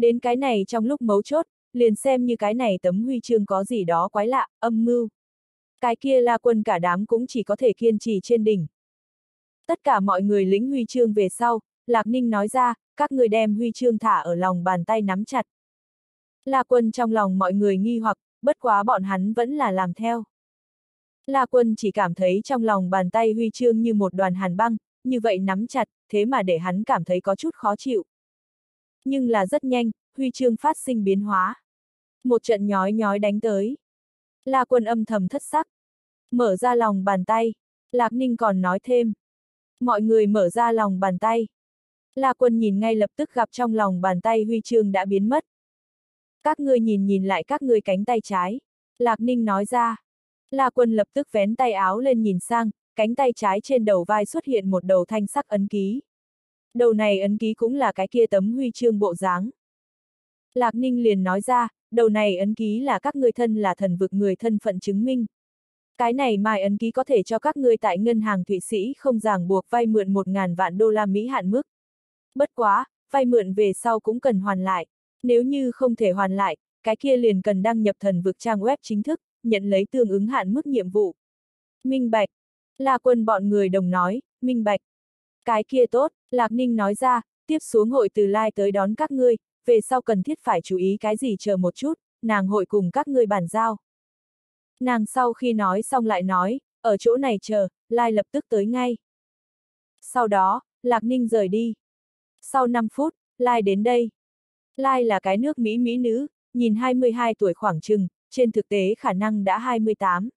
Đến cái này trong lúc mấu chốt, liền xem như cái này tấm huy chương có gì đó quái lạ, âm mưu. Cái kia la quân cả đám cũng chỉ có thể kiên trì trên đỉnh. Tất cả mọi người lính huy chương về sau, Lạc Ninh nói ra, các người đem huy chương thả ở lòng bàn tay nắm chặt. La quân trong lòng mọi người nghi hoặc, bất quá bọn hắn vẫn là làm theo. La quân chỉ cảm thấy trong lòng bàn tay huy chương như một đoàn hàn băng, như vậy nắm chặt, thế mà để hắn cảm thấy có chút khó chịu. Nhưng là rất nhanh, huy chương phát sinh biến hóa. Một trận nhói nhói đánh tới. La quân âm thầm thất sắc. Mở ra lòng bàn tay. Lạc Ninh còn nói thêm. Mọi người mở ra lòng bàn tay. La quân nhìn ngay lập tức gặp trong lòng bàn tay huy chương đã biến mất. Các ngươi nhìn nhìn lại các ngươi cánh tay trái. Lạc Ninh nói ra. La quân lập tức vén tay áo lên nhìn sang, cánh tay trái trên đầu vai xuất hiện một đầu thanh sắc ấn ký. Đầu này ấn ký cũng là cái kia tấm huy chương bộ dáng. Lạc Ninh liền nói ra, đầu này ấn ký là các ngươi thân là thần vực người thân phận chứng minh. Cái này mai ấn ký có thể cho các ngươi tại ngân hàng Thụy Sĩ không ràng buộc vay mượn 1.000 vạn đô la Mỹ hạn mức. Bất quá, vay mượn về sau cũng cần hoàn lại. Nếu như không thể hoàn lại, cái kia liền cần đăng nhập thần vực trang web chính thức, nhận lấy tương ứng hạn mức nhiệm vụ. Minh Bạch. La quân bọn người đồng nói, Minh Bạch. Cái kia tốt, Lạc Ninh nói ra, tiếp xuống hội từ lai tới đón các ngươi, về sau cần thiết phải chú ý cái gì chờ một chút, nàng hội cùng các ngươi bàn giao. Nàng sau khi nói xong lại nói, ở chỗ này chờ, lai lập tức tới ngay. Sau đó, Lạc Ninh rời đi. Sau 5 phút, lai đến đây. Lai là cái nước Mỹ Mỹ nữ, nhìn 22 tuổi khoảng chừng, trên thực tế khả năng đã 28.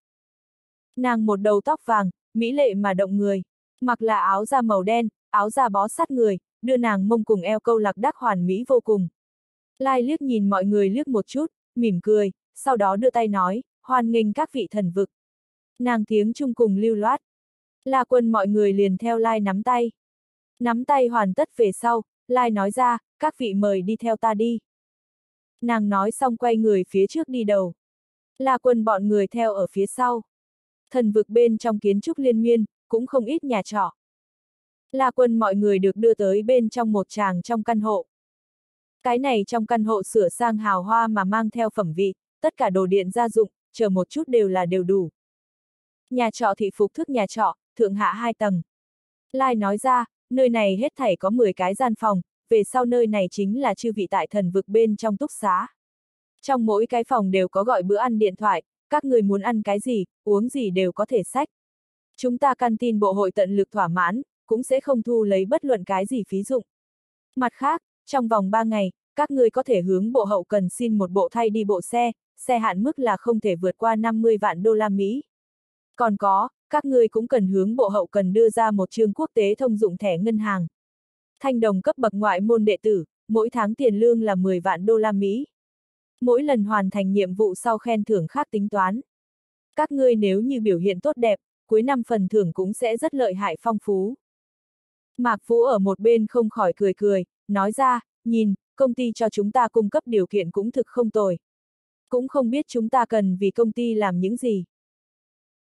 Nàng một đầu tóc vàng, mỹ lệ mà động người, mặc là áo da màu đen, áo da bó sát người, đưa nàng mông cùng eo câu lạc đắc hoàn mỹ vô cùng. Lai liếc nhìn mọi người liếc một chút, mỉm cười, sau đó đưa tay nói, hoan nghênh các vị thần vực. Nàng tiếng chung cùng lưu loát. La quân mọi người liền theo Lai nắm tay. Nắm tay hoàn tất về sau, Lai nói ra, các vị mời đi theo ta đi. Nàng nói xong quay người phía trước đi đầu. La quân bọn người theo ở phía sau. Thần vực bên trong kiến trúc liên miên, cũng không ít nhà trọ. La quân mọi người được đưa tới bên trong một tràng trong căn hộ. Cái này trong căn hộ sửa sang hào hoa mà mang theo phẩm vị, tất cả đồ điện gia dụng, chờ một chút đều là đều đủ. Nhà trọ thị phục thức nhà trọ, thượng hạ hai tầng. Lai nói ra, nơi này hết thảy có 10 cái gian phòng, về sau nơi này chính là chư vị tại thần vực bên trong túc xá. Trong mỗi cái phòng đều có gọi bữa ăn điện thoại, các người muốn ăn cái gì, uống gì đều có thể sách. Chúng ta căn tin bộ hội tận lực thỏa mãn, cũng sẽ không thu lấy bất luận cái gì phí dụng. Mặt khác, trong vòng 3 ngày, các người có thể hướng bộ hậu cần xin một bộ thay đi bộ xe, xe hạn mức là không thể vượt qua 50 vạn đô la Mỹ. Còn có, các người cũng cần hướng bộ hậu cần đưa ra một chương quốc tế thông dụng thẻ ngân hàng. Thanh đồng cấp bậc ngoại môn đệ tử, mỗi tháng tiền lương là 10 vạn đô la Mỹ. Mỗi lần hoàn thành nhiệm vụ sau khen thưởng khác tính toán. Các ngươi nếu như biểu hiện tốt đẹp, cuối năm phần thưởng cũng sẽ rất lợi hại phong phú. Mạc Phú ở một bên không khỏi cười cười, nói ra, nhìn, công ty cho chúng ta cung cấp điều kiện cũng thực không tồi. Cũng không biết chúng ta cần vì công ty làm những gì.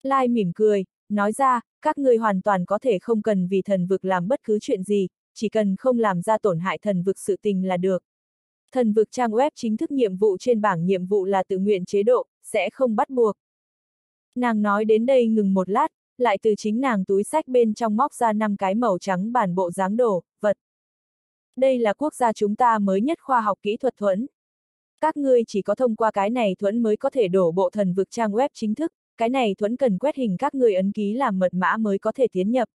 Lai mỉm cười, nói ra, các ngươi hoàn toàn có thể không cần vì thần vực làm bất cứ chuyện gì, chỉ cần không làm ra tổn hại thần vực sự tình là được. Thần vực trang web chính thức nhiệm vụ trên bảng nhiệm vụ là tự nguyện chế độ, sẽ không bắt buộc. Nàng nói đến đây ngừng một lát, lại từ chính nàng túi sách bên trong móc ra năm cái màu trắng bản bộ dáng đồ, vật. Đây là quốc gia chúng ta mới nhất khoa học kỹ thuật thuẫn. Các ngươi chỉ có thông qua cái này thuẫn mới có thể đổ bộ thần vực trang web chính thức, cái này thuẫn cần quét hình các ngươi ấn ký làm mật mã mới có thể tiến nhập.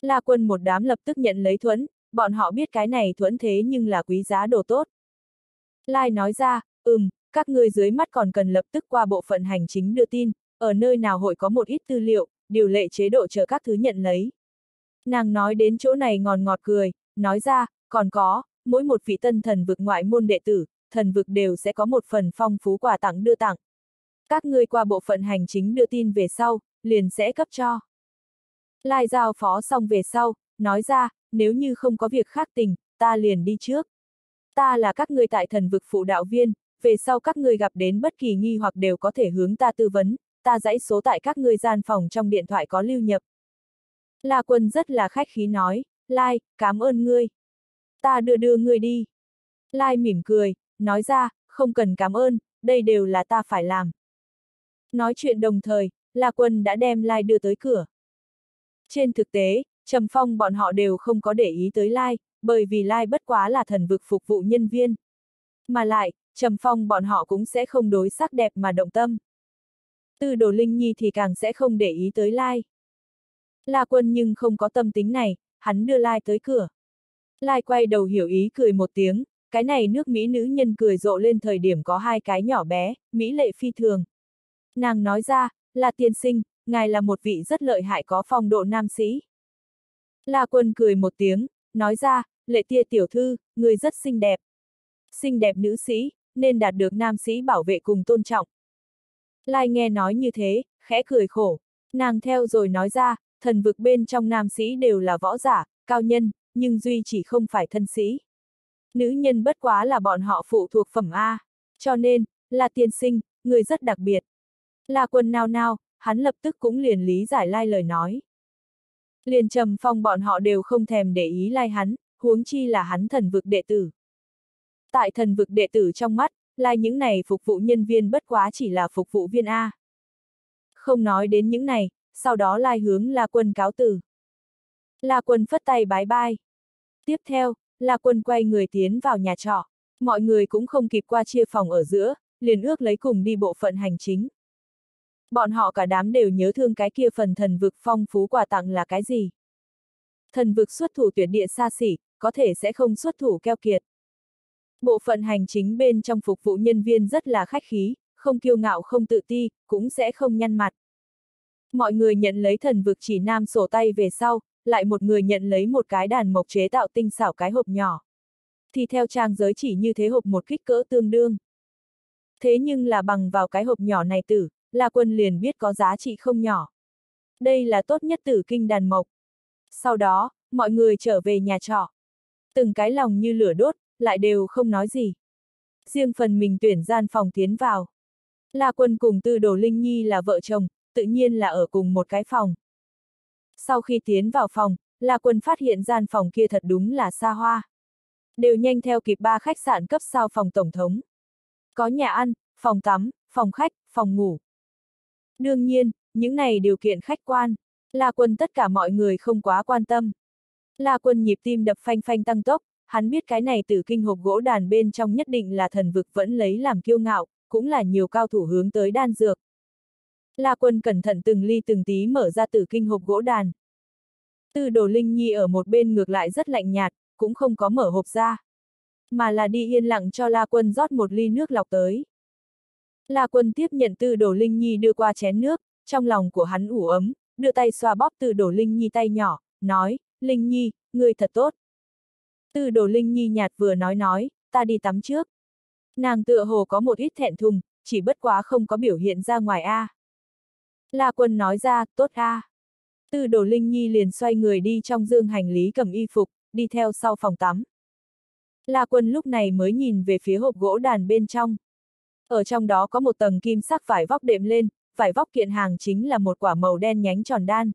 La quân một đám lập tức nhận lấy thuẫn, bọn họ biết cái này thuẫn thế nhưng là quý giá đồ tốt. Lai nói ra, ừm, các ngươi dưới mắt còn cần lập tức qua bộ phận hành chính đưa tin, ở nơi nào hội có một ít tư liệu, điều lệ chế độ chờ các thứ nhận lấy. Nàng nói đến chỗ này ngòn ngọt cười, nói ra, còn có, mỗi một vị tân thần vực ngoại môn đệ tử, thần vực đều sẽ có một phần phong phú quà tặng đưa tặng. Các ngươi qua bộ phận hành chính đưa tin về sau, liền sẽ cấp cho. Lai giao phó xong về sau, nói ra, nếu như không có việc khác tình, ta liền đi trước. Ta là các ngươi tại thần vực phụ đạo viên, về sau các ngươi gặp đến bất kỳ nghi hoặc đều có thể hướng ta tư vấn, ta dãy số tại các ngươi gian phòng trong điện thoại có lưu nhập. La quân rất là khách khí nói, Lai, cảm ơn ngươi. Ta đưa đưa ngươi đi. Lai mỉm cười, nói ra, không cần cảm ơn, đây đều là ta phải làm. Nói chuyện đồng thời, La quân đã đem Lai đưa tới cửa. Trên thực tế, Trầm Phong bọn họ đều không có để ý tới Lai, bởi vì Lai bất quá là thần vực phục vụ nhân viên. Mà lại, Trầm Phong bọn họ cũng sẽ không đối sắc đẹp mà động tâm. Tư đồ Linh Nhi thì càng sẽ không để ý tới Lai. La quân nhưng không có tâm tính này, hắn đưa Lai tới cửa. Lai quay đầu hiểu ý cười một tiếng, cái này nước Mỹ nữ nhân cười rộ lên thời điểm có hai cái nhỏ bé, Mỹ lệ phi thường. Nàng nói ra, là tiên sinh, ngài là một vị rất lợi hại có phong độ nam sĩ. La quân cười một tiếng, nói ra, lệ tia tiểu thư, người rất xinh đẹp. Xinh đẹp nữ sĩ, nên đạt được nam sĩ bảo vệ cùng tôn trọng. Lai nghe nói như thế, khẽ cười khổ. Nàng theo rồi nói ra, thần vực bên trong nam sĩ đều là võ giả, cao nhân, nhưng duy chỉ không phải thân sĩ. Nữ nhân bất quá là bọn họ phụ thuộc phẩm A. Cho nên, là tiên sinh, người rất đặc biệt. Là quân nào nào, hắn lập tức cũng liền lý giải lai lời nói. Liền trầm phong bọn họ đều không thèm để ý lai hắn, huống chi là hắn thần vực đệ tử. Tại thần vực đệ tử trong mắt, lai những này phục vụ nhân viên bất quá chỉ là phục vụ viên A. Không nói đến những này, sau đó lai hướng La Quân cáo từ. La Quân phất tay bái bai. Tiếp theo, La Quân quay người tiến vào nhà trọ. Mọi người cũng không kịp qua chia phòng ở giữa, liền ước lấy cùng đi bộ phận hành chính. Bọn họ cả đám đều nhớ thương cái kia phần thần vực phong phú quà tặng là cái gì. Thần vực xuất thủ tuyệt địa xa xỉ, có thể sẽ không xuất thủ keo kiệt. Bộ phận hành chính bên trong phục vụ nhân viên rất là khách khí, không kiêu ngạo không tự ti, cũng sẽ không nhăn mặt. Mọi người nhận lấy thần vực chỉ nam sổ tay về sau, lại một người nhận lấy một cái đàn mộc chế tạo tinh xảo cái hộp nhỏ. Thì theo trang giới chỉ như thế hộp một kích cỡ tương đương. Thế nhưng là bằng vào cái hộp nhỏ này tử, là quân liền biết có giá trị không nhỏ. Đây là tốt nhất tử kinh đàn mộc. Sau đó, mọi người trở về nhà trọ. Từng cái lòng như lửa đốt, lại đều không nói gì. Riêng phần mình tuyển gian phòng tiến vào. La Quân cùng Tư Đồ Linh Nhi là vợ chồng, tự nhiên là ở cùng một cái phòng. Sau khi tiến vào phòng, La Quân phát hiện gian phòng kia thật đúng là xa hoa. Đều nhanh theo kịp ba khách sạn cấp sao phòng tổng thống. Có nhà ăn, phòng tắm, phòng khách, phòng ngủ. Đương nhiên, những này điều kiện khách quan, La Quân tất cả mọi người không quá quan tâm. La Quân nhịp tim đập phanh phanh tăng tốc, hắn biết cái này từ kinh hộp gỗ đàn bên trong nhất định là thần vực vẫn lấy làm kiêu ngạo, cũng là nhiều cao thủ hướng tới đan dược. La Quân cẩn thận từng ly từng tí mở ra tử kinh hộp gỗ đàn. Tư đồ Linh Nhi ở một bên ngược lại rất lạnh nhạt, cũng không có mở hộp ra. Mà là đi yên lặng cho La Quân rót một ly nước lọc tới. La Quân tiếp nhận tư đồ Linh Nhi đưa qua chén nước, trong lòng của hắn ủ ấm, đưa tay xoa bóp tư đồ Linh Nhi tay nhỏ, nói, Linh Nhi, ngươi thật tốt. Tư đồ Linh Nhi nhạt vừa nói nói, ta đi tắm trước. Nàng tựa hồ có một ít thẹn thùng, chỉ bất quá không có biểu hiện ra ngoài A. La quân nói ra, tốt A. Tư đồ Linh Nhi liền xoay người đi trong dương hành lý cầm y phục, đi theo sau phòng tắm. La quân lúc này mới nhìn về phía hộp gỗ đàn bên trong. Ở trong đó có một tầng kim sắc vải vóc đệm lên, vải vóc kiện hàng chính là một quả màu đen nhánh tròn đan.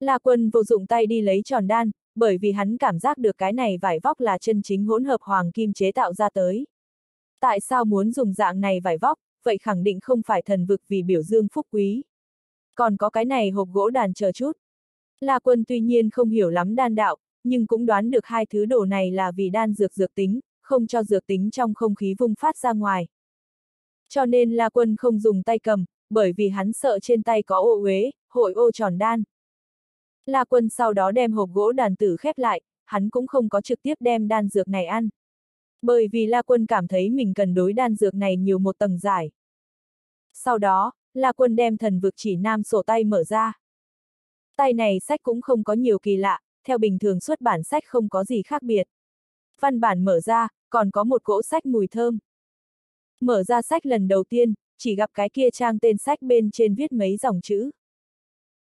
La quân vô dụng tay đi lấy tròn đan, bởi vì hắn cảm giác được cái này vải vóc là chân chính hỗn hợp hoàng kim chế tạo ra tới. Tại sao muốn dùng dạng này vải vóc, vậy khẳng định không phải thần vực vì biểu dương phúc quý. Còn có cái này hộp gỗ đàn chờ chút. La quân tuy nhiên không hiểu lắm đan đạo, nhưng cũng đoán được hai thứ đồ này là vì đan dược dược tính, không cho dược tính trong không khí vung phát ra ngoài. Cho nên La quân không dùng tay cầm, bởi vì hắn sợ trên tay có ô uế, hội ô tròn đan. La quân sau đó đem hộp gỗ đàn tử khép lại, hắn cũng không có trực tiếp đem đan dược này ăn. Bởi vì La quân cảm thấy mình cần đối đan dược này nhiều một tầng giải. Sau đó, La quân đem thần vực chỉ nam sổ tay mở ra. Tay này sách cũng không có nhiều kỳ lạ, theo bình thường xuất bản sách không có gì khác biệt. Văn bản mở ra, còn có một cỗ sách mùi thơm. Mở ra sách lần đầu tiên, chỉ gặp cái kia trang tên sách bên trên viết mấy dòng chữ.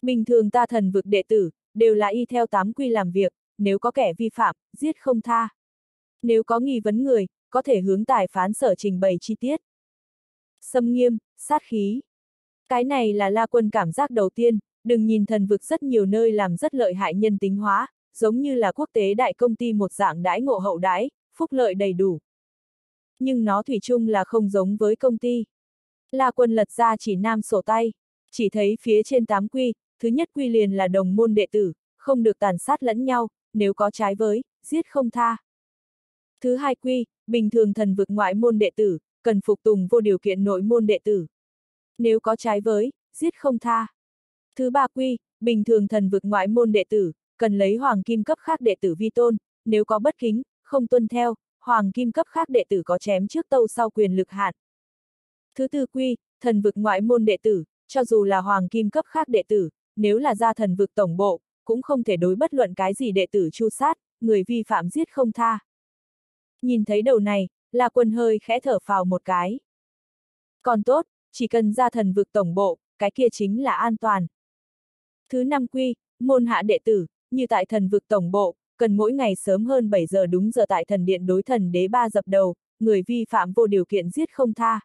Bình thường ta thần vực đệ tử, đều là y theo tám quy làm việc, nếu có kẻ vi phạm, giết không tha. Nếu có nghi vấn người, có thể hướng tài phán sở trình bày chi tiết. Xâm nghiêm, sát khí. Cái này là la quân cảm giác đầu tiên, đừng nhìn thần vực rất nhiều nơi làm rất lợi hại nhân tính hóa, giống như là quốc tế đại công ty một dạng đãi ngộ hậu đãi, phúc lợi đầy đủ. Nhưng nó thủy chung là không giống với công ty. La quân lật ra chỉ nam sổ tay, chỉ thấy phía trên tám quy, thứ nhất quy liền là đồng môn đệ tử, không được tàn sát lẫn nhau, nếu có trái với, giết không tha. Thứ hai quy, bình thường thần vực ngoại môn đệ tử, cần phục tùng vô điều kiện nội môn đệ tử. Nếu có trái với, giết không tha. Thứ ba quy, bình thường thần vực ngoại môn đệ tử, cần lấy hoàng kim cấp khác đệ tử vi tôn, nếu có bất kính, không tuân theo, hoàng kim cấp khác đệ tử có chém trước tâu sau quyền lực hạn. Thứ tư quy, thần vực ngoại môn đệ tử, cho dù là hoàng kim cấp khác đệ tử, nếu là gia thần vực tổng bộ, cũng không thể đối bất luận cái gì đệ tử chu sát, người vi phạm giết không tha. Nhìn thấy đầu này, là Quân hơi khẽ thở phào một cái. Còn tốt, chỉ cần gia thần vực tổng bộ, cái kia chính là an toàn. Thứ năm quy, môn hạ đệ tử, như tại thần vực tổng bộ, cần mỗi ngày sớm hơn 7 giờ đúng giờ tại thần điện đối thần đế ba dập đầu, người vi phạm vô điều kiện giết không tha.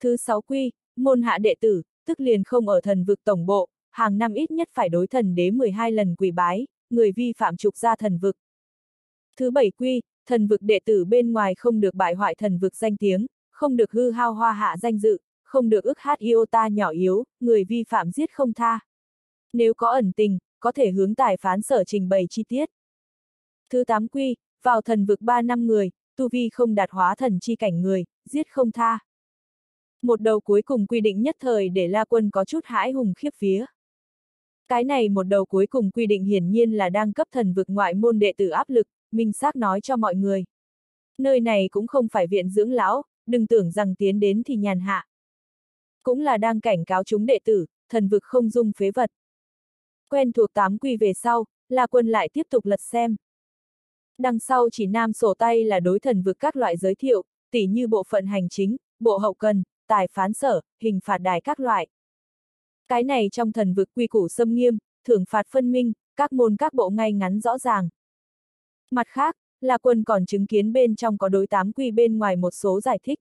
Thứ sáu quy, môn hạ đệ tử, tức liền không ở thần vực tổng bộ, hàng năm ít nhất phải đối thần đế 12 lần quỳ bái, người vi phạm trục ra thần vực. Thứ bảy quy, thần vực đệ tử bên ngoài không được bại hoại thần vực danh tiếng, không được hư hao hoa hạ danh dự, không được ức hát iota nhỏ yếu, người vi phạm giết không tha. Nếu có ẩn tình, có thể hướng tài phán sở trình bày chi tiết. Thứ tám quy, vào thần vực 3 năm người, tu vi không đạt hóa thần chi cảnh người, giết không tha. Một đầu cuối cùng quy định nhất thời để La Quân có chút hãi hùng khiếp vía. Cái này một đầu cuối cùng quy định hiển nhiên là đang cấp thần vực ngoại môn đệ tử áp lực, minh xác nói cho mọi người. Nơi này cũng không phải viện dưỡng lão, đừng tưởng rằng tiến đến thì nhàn hạ. Cũng là đang cảnh cáo chúng đệ tử, thần vực không dung phế vật. Quen thuộc tám quy về sau, là Quân lại tiếp tục lật xem. Đằng sau chỉ nam sổ tay là đối thần vực các loại giới thiệu, tỉ như bộ phận hành chính, bộ hậu cần, tài phán sở, hình phạt đài các loại. Cái này trong thần vực quy củ xâm nghiêm, thưởng phạt phân minh, các môn các bộ ngay ngắn rõ ràng. Mặt khác, là quân còn chứng kiến bên trong có đối tám quy bên ngoài một số giải thích.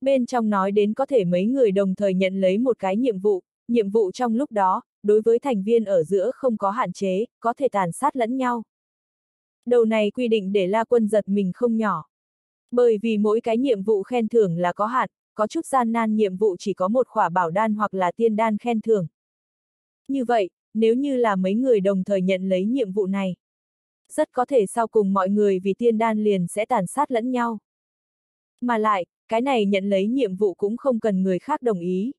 Bên trong nói đến có thể mấy người đồng thời nhận lấy một cái nhiệm vụ, nhiệm vụ trong lúc đó, đối với thành viên ở giữa không có hạn chế, có thể tàn sát lẫn nhau. Đầu này quy định để La Quân giật mình không nhỏ. Bởi vì mỗi cái nhiệm vụ khen thưởng là có hạn, có chút gian nan nhiệm vụ chỉ có một khỏa bảo đan hoặc là tiên đan khen thưởng. Như vậy, nếu như là mấy người đồng thời nhận lấy nhiệm vụ này, rất có thể sau cùng mọi người vì tiên đan liền sẽ tàn sát lẫn nhau. Mà lại, cái này nhận lấy nhiệm vụ cũng không cần người khác đồng ý.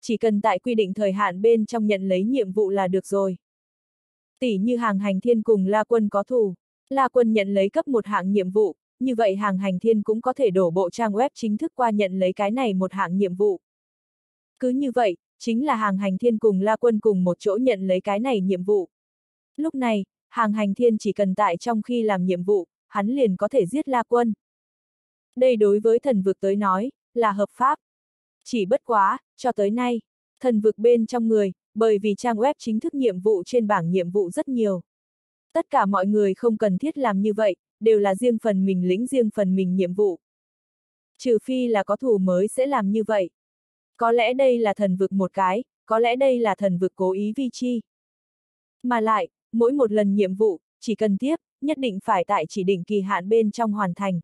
Chỉ cần tại quy định thời hạn bên trong nhận lấy nhiệm vụ là được rồi. Tỷ như hàng hành thiên cùng La Quân có thù, La Quân nhận lấy cấp một hạng nhiệm vụ, như vậy hàng hành thiên cũng có thể đổ bộ trang web chính thức qua nhận lấy cái này một hạng nhiệm vụ. Cứ như vậy, chính là hàng hành thiên cùng La Quân cùng một chỗ nhận lấy cái này nhiệm vụ. Lúc này, hàng hành thiên chỉ cần tại trong khi làm nhiệm vụ, hắn liền có thể giết La Quân. Đây đối với thần vực tới nói, là hợp pháp. Chỉ bất quá, cho tới nay, thần vực bên trong người, bởi vì trang web chính thức nhiệm vụ trên bảng nhiệm vụ rất nhiều. Tất cả mọi người không cần thiết làm như vậy, đều là riêng phần mình lĩnh riêng phần mình nhiệm vụ. Trừ phi là có thù mới sẽ làm như vậy. Có lẽ đây là thần vực một cái, có lẽ đây là thần vực cố ý vi chi. Mà lại, mỗi một lần nhiệm vụ, chỉ cần tiếp, nhất định phải tại chỉ định kỳ hạn bên trong hoàn thành.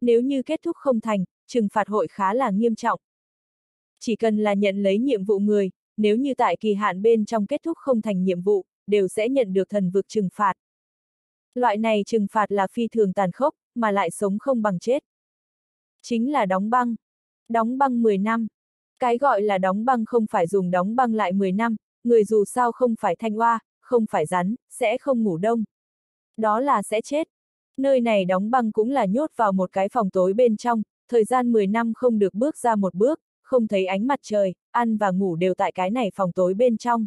Nếu như kết thúc không thành, trừng phạt hội khá là nghiêm trọng. Chỉ cần là nhận lấy nhiệm vụ người, nếu như tại kỳ hạn bên trong kết thúc không thành nhiệm vụ, đều sẽ nhận được thần vực trừng phạt. Loại này trừng phạt là phi thường tàn khốc, mà lại sống không bằng chết. Chính là đóng băng. Đóng băng 10 năm. Cái gọi là đóng băng không phải dùng đóng băng lại 10 năm, người dù sao không phải thanh hoa, không phải rắn, sẽ không ngủ đông. Đó là sẽ chết. Nơi này đóng băng cũng là nhốt vào một cái phòng tối bên trong, thời gian 10 năm không được bước ra một bước, không thấy ánh mặt trời, ăn và ngủ đều tại cái này phòng tối bên trong.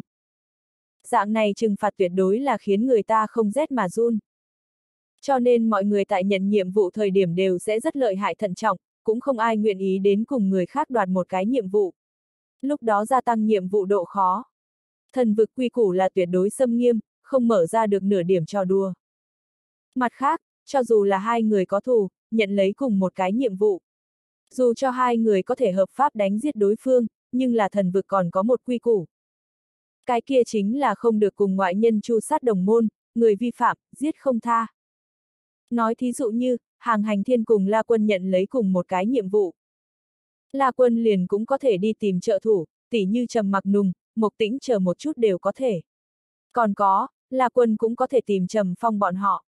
Dạng này trừng phạt tuyệt đối là khiến người ta không rét mà run. Cho nên mọi người tại nhận nhiệm vụ thời điểm đều sẽ rất lợi hại thận trọng, cũng không ai nguyện ý đến cùng người khác đoạt một cái nhiệm vụ. Lúc đó gia tăng nhiệm vụ độ khó. Thần vực quy củ là tuyệt đối xâm nghiêm, không mở ra được nửa điểm cho đua. Mặt khác, cho dù là hai người có thù, nhận lấy cùng một cái nhiệm vụ. Dù cho hai người có thể hợp pháp đánh giết đối phương, nhưng là thần vực còn có một quy củ. Cái kia chính là không được cùng ngoại nhân chu sát đồng môn, người vi phạm, giết không tha. Nói thí dụ như, hàng hành thiên cùng La Quân nhận lấy cùng một cái nhiệm vụ. La Quân liền cũng có thể đi tìm trợ thủ, tỉ như trầm mặc nùng, mộc tĩnh chờ một chút đều có thể. Còn có, La Quân cũng có thể tìm trầm phong bọn họ.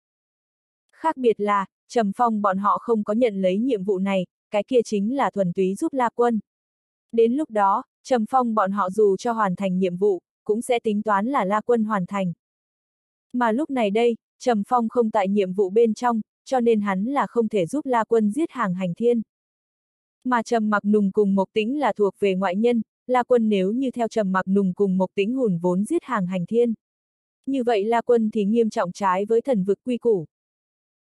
Khác biệt là, trầm phong bọn họ không có nhận lấy nhiệm vụ này, cái kia chính là thuần túy giúp La Quân. Đến lúc đó, trầm phong bọn họ dù cho hoàn thành nhiệm vụ, cũng sẽ tính toán là La Quân hoàn thành. Mà lúc này đây, Trầm Phong không tại nhiệm vụ bên trong, cho nên hắn là không thể giúp La Quân giết hàng hành thiên. Mà Trầm Mặc Nùng cùng Mộc Tĩnh là thuộc về ngoại nhân, La Quân nếu như theo Trầm Mặc Nùng cùng Mộc Tĩnh hùn vốn giết hàng hành thiên. Như vậy La Quân thì nghiêm trọng trái với thần vực quy củ.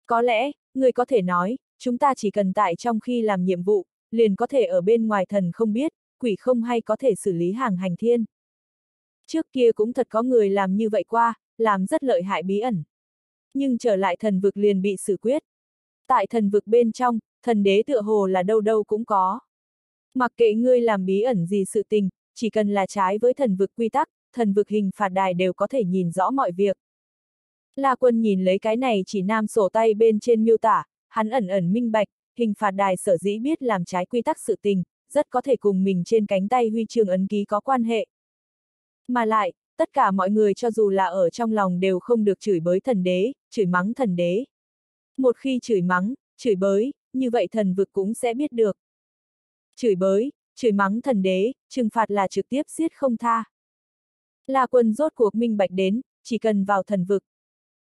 Có lẽ, người có thể nói, chúng ta chỉ cần tại trong khi làm nhiệm vụ, liền có thể ở bên ngoài thần không biết, quỷ không hay có thể xử lý hàng hành thiên. Trước kia cũng thật có người làm như vậy qua, làm rất lợi hại bí ẩn. Nhưng trở lại thần vực liền bị xử quyết. Tại thần vực bên trong, thần đế tựa hồ là đâu đâu cũng có. Mặc kệ ngươi làm bí ẩn gì sự tình, chỉ cần là trái với thần vực quy tắc, thần vực hình phạt đài đều có thể nhìn rõ mọi việc. La quân nhìn lấy cái này chỉ nam sổ tay bên trên miêu tả, hắn ẩn ẩn minh bạch, hình phạt đài sở dĩ biết làm trái quy tắc sự tình, rất có thể cùng mình trên cánh tay huy chương ấn ký có quan hệ. Mà lại, tất cả mọi người cho dù là ở trong lòng đều không được chửi bới thần đế, chửi mắng thần đế. Một khi chửi mắng, chửi bới, như vậy thần vực cũng sẽ biết được. Chửi bới, chửi mắng thần đế, trừng phạt là trực tiếp giết không tha. La quân rốt cuộc minh bạch đến, chỉ cần vào thần vực.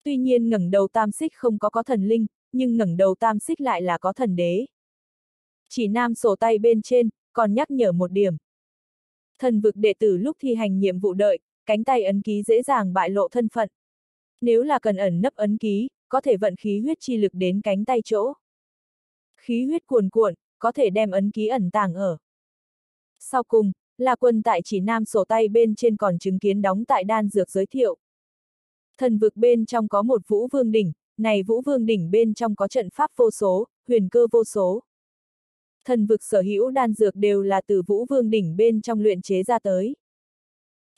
Tuy nhiên ngẩng đầu tam xích không có có thần linh, nhưng ngẩng đầu tam xích lại là có thần đế. Chỉ nam sổ tay bên trên, còn nhắc nhở một điểm. Thần vực đệ tử lúc thi hành nhiệm vụ đợi, cánh tay ấn ký dễ dàng bại lộ thân phận. Nếu là cần ẩn nấp ấn ký, có thể vận khí huyết chi lực đến cánh tay chỗ. Khí huyết cuồn cuộn, có thể đem ấn ký ẩn tàng ở. Sau cùng, là quân tại chỉ nam sổ tay bên trên còn chứng kiến đóng tại đan dược giới thiệu. Thần vực bên trong có một vũ vương đỉnh, này vũ vương đỉnh bên trong có trận pháp vô số, huyền cơ vô số. Thần vực sở hữu đan dược đều là từ vũ vương đỉnh bên trong luyện chế ra tới.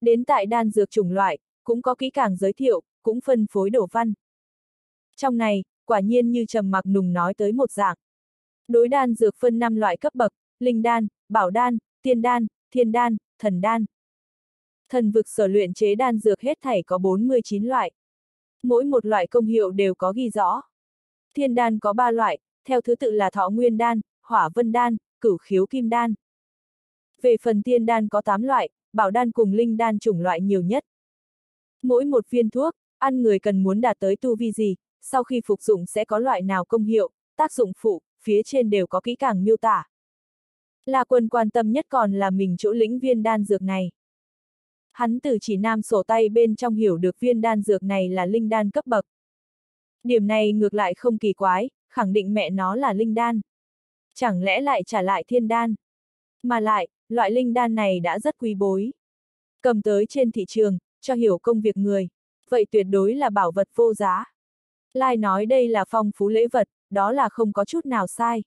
Đến tại đan dược chủng loại, cũng có kỹ càng giới thiệu, cũng phân phối đổ văn. Trong này, quả nhiên như trầm mặc nùng nói tới một dạng. Đối đan dược phân 5 loại cấp bậc, linh đan, bảo đan, tiên đan, thiên đan, thần đan. Thần vực sở luyện chế đan dược hết thảy có 49 loại. Mỗi một loại công hiệu đều có ghi rõ. Thiên đan có 3 loại, theo thứ tự là thọ nguyên đan, hỏa vân đan, cửu khiếu kim đan. Về phần tiên đan có 8 loại, bảo đan cùng linh đan chủng loại nhiều nhất. Mỗi một viên thuốc, ăn người cần muốn đạt tới tu vi gì, sau khi phục dụng sẽ có loại nào công hiệu, tác dụng phụ, phía trên đều có kỹ càng miêu tả. La quân quan tâm nhất còn là mình chỗ lĩnh viên đan dược này. Hắn từ chỉ nam sổ tay bên trong hiểu được viên đan dược này là linh đan cấp bậc. Điểm này ngược lại không kỳ quái, khẳng định mẹ nó là linh đan. Chẳng lẽ lại trả lại thiên đan? Mà lại, loại linh đan này đã rất quý bối. Cầm tới trên thị trường, cho hiểu công việc người. Vậy tuyệt đối là bảo vật vô giá. Lai nói đây là phong phú lễ vật, đó là không có chút nào sai.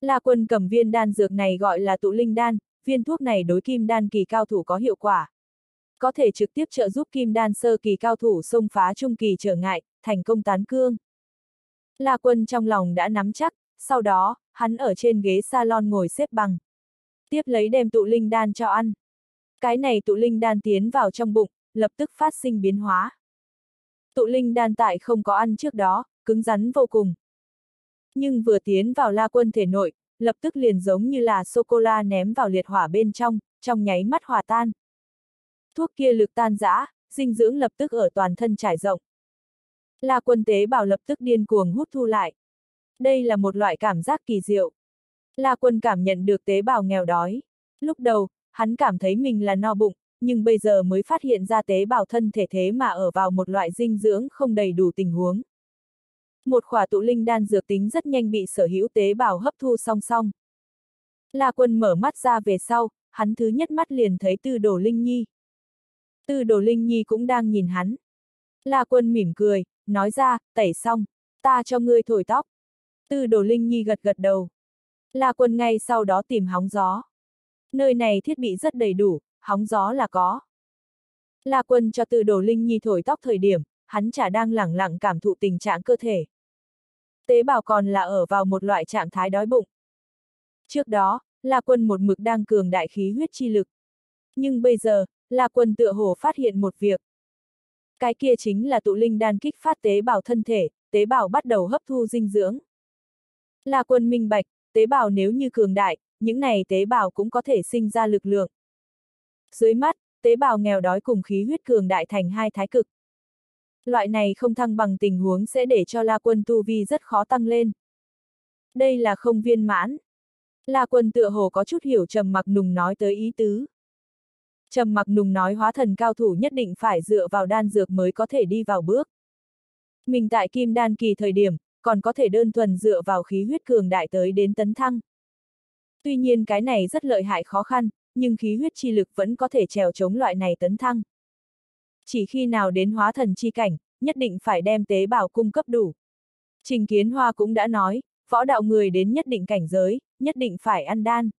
La quân cầm viên đan dược này gọi là tụ linh đan, viên thuốc này đối kim đan kỳ cao thủ có hiệu quả. Có thể trực tiếp trợ giúp kim đan sơ kỳ cao thủ xông phá trung kỳ trở ngại, thành công tán cương. La quân trong lòng đã nắm chắc, sau đó, hắn ở trên ghế salon ngồi xếp bằng. Tiếp lấy đem tụ linh đan cho ăn. Cái này tụ linh đan tiến vào trong bụng, lập tức phát sinh biến hóa. Tụ linh đan tại không có ăn trước đó, cứng rắn vô cùng. Nhưng vừa tiến vào la quân thể nội, lập tức liền giống như là sô-cô-la ném vào liệt hỏa bên trong, trong nháy mắt hòa tan. Thuốc kia lực tan giã, dinh dưỡng lập tức ở toàn thân trải rộng. La quân tế bào lập tức điên cuồng hút thu lại. Đây là một loại cảm giác kỳ diệu. La quân cảm nhận được tế bào nghèo đói. Lúc đầu, hắn cảm thấy mình là no bụng, nhưng bây giờ mới phát hiện ra tế bào thân thể thế mà ở vào một loại dinh dưỡng không đầy đủ tình huống. Một khỏa tụ linh đan dược tính rất nhanh bị sở hữu tế bào hấp thu song song. La quân mở mắt ra về sau, hắn thứ nhất mắt liền thấy tư đồ linh nhi. Tư đồ linh nhi cũng đang nhìn hắn. La quân mỉm cười, nói ra, tẩy xong, ta cho ngươi thổi tóc. Tư đồ linh nhi gật gật đầu. La quân ngay sau đó tìm hóng gió. Nơi này thiết bị rất đầy đủ, hóng gió là có. La quân cho từ đồ linh nhi thổi tóc thời điểm, hắn chả đang lẳng lặng cảm thụ tình trạng cơ thể. Tế bào còn là ở vào một loại trạng thái đói bụng. Trước đó, La Quân một mực đang cường đại khí huyết chi lực. Nhưng bây giờ, La Quân tựa hồ phát hiện một việc. Cái kia chính là tụ linh đan kích phát tế bào thân thể, tế bào bắt đầu hấp thu dinh dưỡng. La Quân minh bạch, tế bào nếu như cường đại, những này tế bào cũng có thể sinh ra lực lượng. Dưới mắt, tế bào nghèo đói cùng khí huyết cường đại thành hai thái cực. Loại này không thăng bằng tình huống sẽ để cho La Quân tu vi rất khó tăng lên. Đây là không viên mãn. La Quân tựa hồ có chút hiểu Trầm Mặc Nùng nói tới ý tứ. Trầm Mặc Nùng nói hóa thần cao thủ nhất định phải dựa vào đan dược mới có thể đi vào bước. Mình tại kim đan kỳ thời điểm, còn có thể đơn thuần dựa vào khí huyết cường đại tới đến tấn thăng. Tuy nhiên cái này rất lợi hại khó khăn, nhưng khí huyết chi lực vẫn có thể trèo chống loại này tấn thăng. Chỉ khi nào đến hóa thần chi cảnh, nhất định phải đem tế bào cung cấp đủ. Trình Kiến Hoa cũng đã nói, võ đạo người đến nhất định cảnh giới, nhất định phải ăn đan.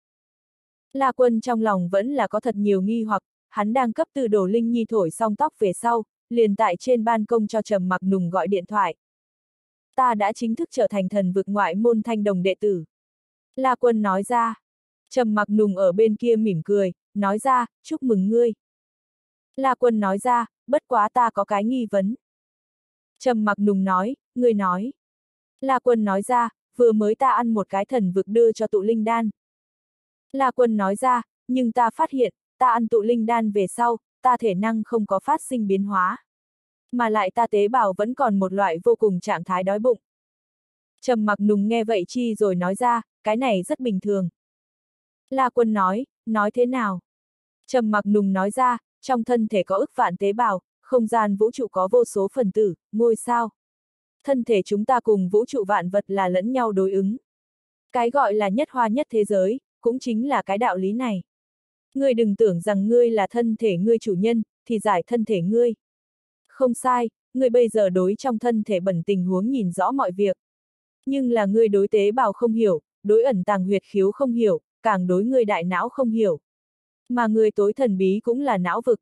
La Quân trong lòng vẫn là có thật nhiều nghi hoặc, hắn đang cấp từ đồ Linh Nhi thổi xong tóc về sau, liền tại trên ban công cho Trầm Mặc Nùng gọi điện thoại. Ta đã chính thức trở thành thần vực ngoại môn thanh đồng đệ tử. La Quân nói ra. Trầm Mặc Nùng ở bên kia mỉm cười, nói ra, chúc mừng ngươi. La Quân nói ra, bất quá ta có cái nghi vấn. Trầm Mặc Nùng nói, ngươi nói. La Quân nói ra, vừa mới ta ăn một cái thần vực đưa cho tụ linh đan. La Quân nói ra, nhưng ta phát hiện, ta ăn tụ linh đan về sau, ta thể năng không có phát sinh biến hóa. Mà lại ta tế bào vẫn còn một loại vô cùng trạng thái đói bụng. Trầm mặc nùng nghe vậy chi rồi nói ra, cái này rất bình thường. La quân nói, nói thế nào? Trầm mặc nùng nói ra, trong thân thể có ức vạn tế bào, không gian vũ trụ có vô số phần tử, ngôi sao. Thân thể chúng ta cùng vũ trụ vạn vật là lẫn nhau đối ứng. Cái gọi là nhất hoa nhất thế giới, cũng chính là cái đạo lý này. Ngươi đừng tưởng rằng ngươi là thân thể ngươi chủ nhân, thì giải thân thể ngươi. Không sai, ngươi bây giờ đối trong thân thể bẩn tình huống nhìn rõ mọi việc. Nhưng là ngươi đối tế bào không hiểu, đối ẩn tàng huyệt khiếu không hiểu, càng đối ngươi đại não không hiểu. Mà ngươi tối thần bí cũng là não vực.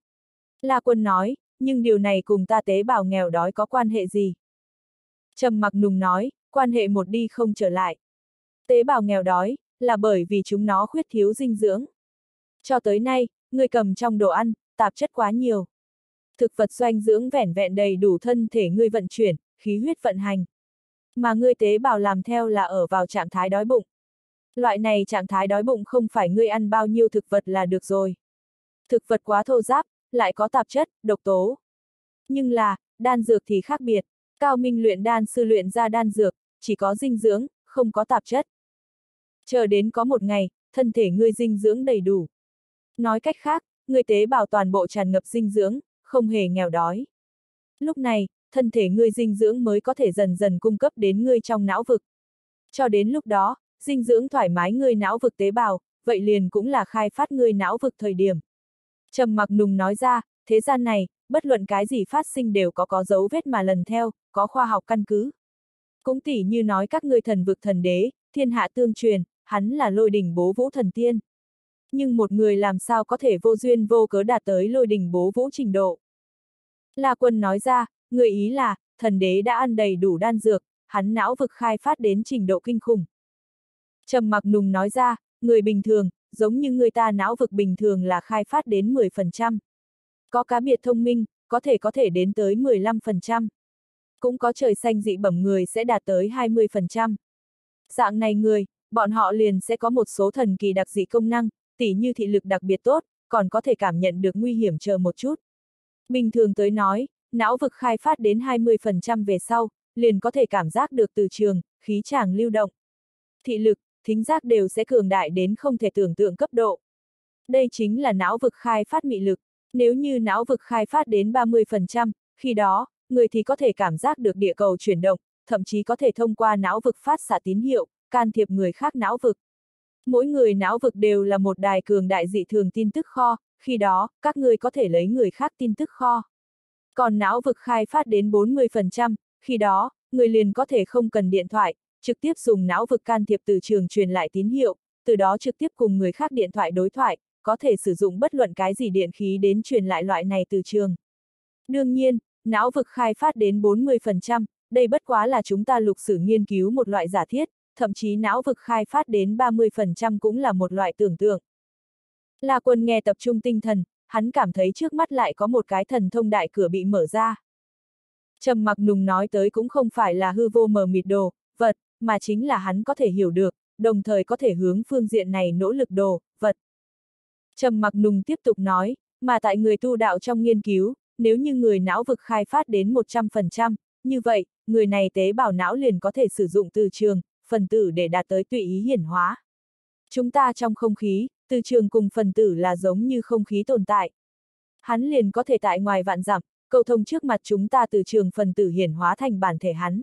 La quân nói, nhưng điều này cùng ta tế bào nghèo đói có quan hệ gì? Trầm mặc nùng nói, quan hệ một đi không trở lại. Tế bào nghèo đói, là bởi vì chúng nó khuyết thiếu dinh dưỡng. Cho tới nay, người cầm trong đồ ăn, tạp chất quá nhiều. Thực vật doanh dưỡng vẻn vẹn đầy đủ thân thể ngươi vận chuyển, khí huyết vận hành. Mà ngươi tế bào làm theo là ở vào trạng thái đói bụng. Loại này trạng thái đói bụng không phải ngươi ăn bao nhiêu thực vật là được rồi. Thực vật quá thô giáp, lại có tạp chất, độc tố. Nhưng là, đan dược thì khác biệt. Cao minh luyện đan sư luyện ra đan dược, chỉ có dinh dưỡng, không có tạp chất. Chờ đến có một ngày, thân thể ngươi dinh dưỡng đầy đủ. Nói cách khác, người tế bào toàn bộ tràn ngập dinh dưỡng, không hề nghèo đói. Lúc này, thân thể ngươi dinh dưỡng mới có thể dần dần cung cấp đến ngươi trong não vực. Cho đến lúc đó, dinh dưỡng thoải mái ngươi não vực tế bào, vậy liền cũng là khai phát ngươi não vực thời điểm. Trầm mặc nùng nói ra, thế gian này, bất luận cái gì phát sinh đều có có dấu vết mà lần theo, có khoa học căn cứ. Cũng tỉ như nói các ngươi thần vực thần đế, thiên hạ tương truyền, hắn là lôi đỉnh bố vũ thần tiên. Nhưng một người làm sao có thể vô duyên vô cớ đạt tới lôi đỉnh bố vũ trình độ. La quân nói ra, người ý là, thần đế đã ăn đầy đủ đan dược, hắn não vực khai phát đến trình độ kinh khủng. Trầm mặc nùng nói ra, người bình thường, giống như người ta não vực bình thường là khai phát đến 10%. Có cá biệt thông minh, có thể có thể đến tới 15%. Cũng có trời xanh dị bẩm người sẽ đạt tới 20%. Dạng này người, bọn họ liền sẽ có một số thần kỳ đặc dị công năng, tỉ như thị lực đặc biệt tốt, còn có thể cảm nhận được nguy hiểm chờ một chút. Bình thường tới nói, não vực khai phát đến 20% về sau, liền có thể cảm giác được từ trường, khí tràng lưu động. Thị lực, thính giác đều sẽ cường đại đến không thể tưởng tượng cấp độ. Đây chính là não vực khai phát mị lực. Nếu như não vực khai phát đến 30%, khi đó, người thì có thể cảm giác được địa cầu chuyển động, thậm chí có thể thông qua não vực phát xạ tín hiệu, can thiệp người khác não vực. Mỗi người não vực đều là một đài cường đại dị thường tin tức kho, khi đó, các người có thể lấy người khác tin tức kho. Còn não vực khai phát đến 40%, khi đó, người liền có thể không cần điện thoại, trực tiếp dùng não vực can thiệp từ trường truyền lại tín hiệu, từ đó trực tiếp cùng người khác điện thoại đối thoại, có thể sử dụng bất luận cái gì điện khí đến truyền lại loại này từ trường. Đương nhiên, não vực khai phát đến 40%, đây bất quá là chúng ta lục sử nghiên cứu một loại giả thiết, thậm chí não vực khai phát đến 30% cũng là một loại tưởng tượng. La quân nghe tập trung tinh thần, hắn cảm thấy trước mắt lại có một cái thần thông đại cửa bị mở ra. Trầm mặc nùng nói tới cũng không phải là hư vô mờ mịt đồ, vật, mà chính là hắn có thể hiểu được, đồng thời có thể hướng phương diện này nỗ lực đồ, vật. Trầm mặc nùng tiếp tục nói, mà tại người tu đạo trong nghiên cứu, nếu như người não vực khai phát đến 100%, như vậy, người này tế bào não liền có thể sử dụng từ trường, phần tử để đạt tới tùy ý hiển hóa. Chúng ta trong không khí, từ trường cùng phần tử là giống như không khí tồn tại. Hắn liền có thể tại ngoài vạn dặm, cầu thông trước mặt chúng ta từ trường phần tử hiển hóa thành bản thể hắn.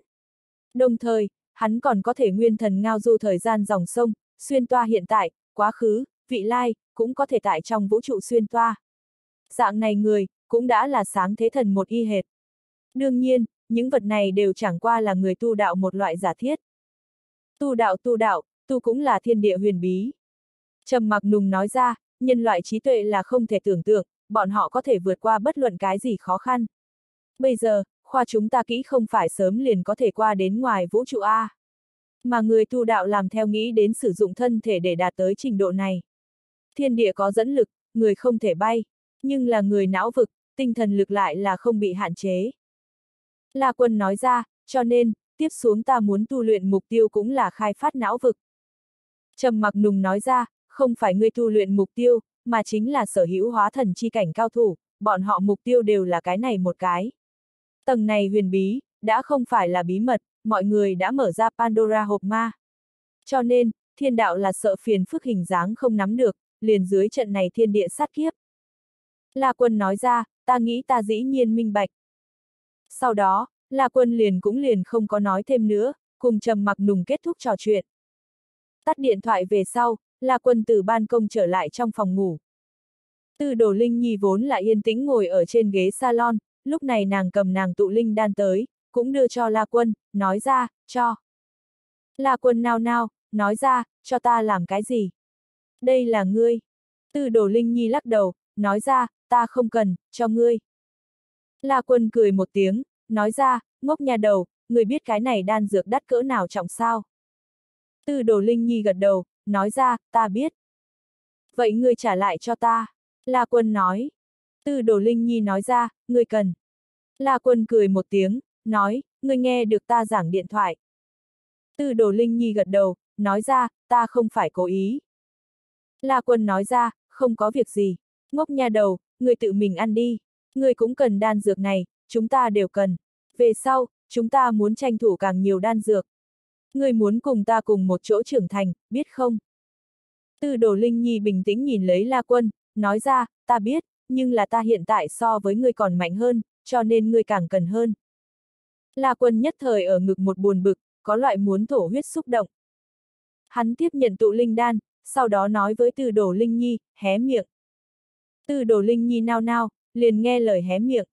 Đồng thời, hắn còn có thể nguyên thần ngao du thời gian dòng sông, xuyên toa hiện tại, quá khứ, vị lai, cũng có thể tại trong vũ trụ xuyên toa. Dạng này người, cũng đã là sáng thế thần một y hệt. Đương nhiên, những vật này đều chẳng qua là người tu đạo một loại giả thiết. Tu đạo tu đạo, tu cũng là thiên địa huyền bí. Trầm mặc nùng nói ra, nhân loại trí tuệ là không thể tưởng tượng, bọn họ có thể vượt qua bất luận cái gì khó khăn. Bây giờ, khoa chúng ta kỹ không phải sớm liền có thể qua đến ngoài vũ trụ A. Mà người tu đạo làm theo nghĩ đến sử dụng thân thể để đạt tới trình độ này. Thiên địa có dẫn lực, người không thể bay, nhưng là người não vực, tinh thần lực lại là không bị hạn chế. La quân nói ra, cho nên, tiếp xuống ta muốn tu luyện mục tiêu cũng là khai phát não vực. Trầm mặc nùng nói ra, không phải ngươi tu luyện mục tiêu, mà chính là sở hữu hóa thần chi cảnh cao thủ, bọn họ mục tiêu đều là cái này một cái. Tầng này huyền bí, đã không phải là bí mật, mọi người đã mở ra Pandora hộp ma. Cho nên, thiên đạo là sợ phiền phức hình dáng không nắm được, liền dưới trận này thiên địa sát kiếp. La quân nói ra, ta nghĩ ta dĩ nhiên minh bạch. Sau đó, La quân liền cũng liền không có nói thêm nữa, cùng trầm mặc nùng kết thúc trò chuyện. Tắt điện thoại về sau, La quân từ ban công trở lại trong phòng ngủ. Tư đồ Linh Nhi vốn là yên tĩnh ngồi ở trên ghế salon, lúc này nàng cầm nàng tụ linh đan tới, cũng đưa cho La Quân, nói ra, cho. La Quân nao nao, nói ra, cho ta làm cái gì? Đây là ngươi. Tư đồ Linh Nhi lắc đầu, nói ra, ta không cần, cho ngươi. La Quân cười một tiếng, nói ra, ngốc nhà đầu, người biết cái này đan dược đắt cỡ nào trọng sao? Tư đồ Linh Nhi gật đầu, nói ra, ta biết. Vậy ngươi trả lại cho ta. La Quân nói. Tư đồ Linh Nhi nói ra, ngươi cần. La Quân cười một tiếng, nói, ngươi nghe được ta giảng điện thoại. Tư đồ Linh Nhi gật đầu, nói ra, ta không phải cố ý. La Quân nói ra, không có việc gì. Ngốc nha đầu, ngươi tự mình ăn đi. Ngươi cũng cần đan dược này, chúng ta đều cần. Về sau, chúng ta muốn tranh thủ càng nhiều đan dược. người muốn cùng ta cùng một chỗ trưởng thành, biết không? Tư đồ Linh Nhi bình tĩnh nhìn lấy La Quân, nói ra, ta biết, nhưng là ta hiện tại so với ngươi còn mạnh hơn, cho nên ngươi càng cần hơn. La Quân nhất thời ở ngực một buồn bực, có loại muốn thổ huyết xúc động. Hắn tiếp nhận tụ linh đan, sau đó nói với Tư Đồ Linh Nhi, hé miệng. Tư Đồ Linh Nhi nao nao, liền nghe lời hé miệng.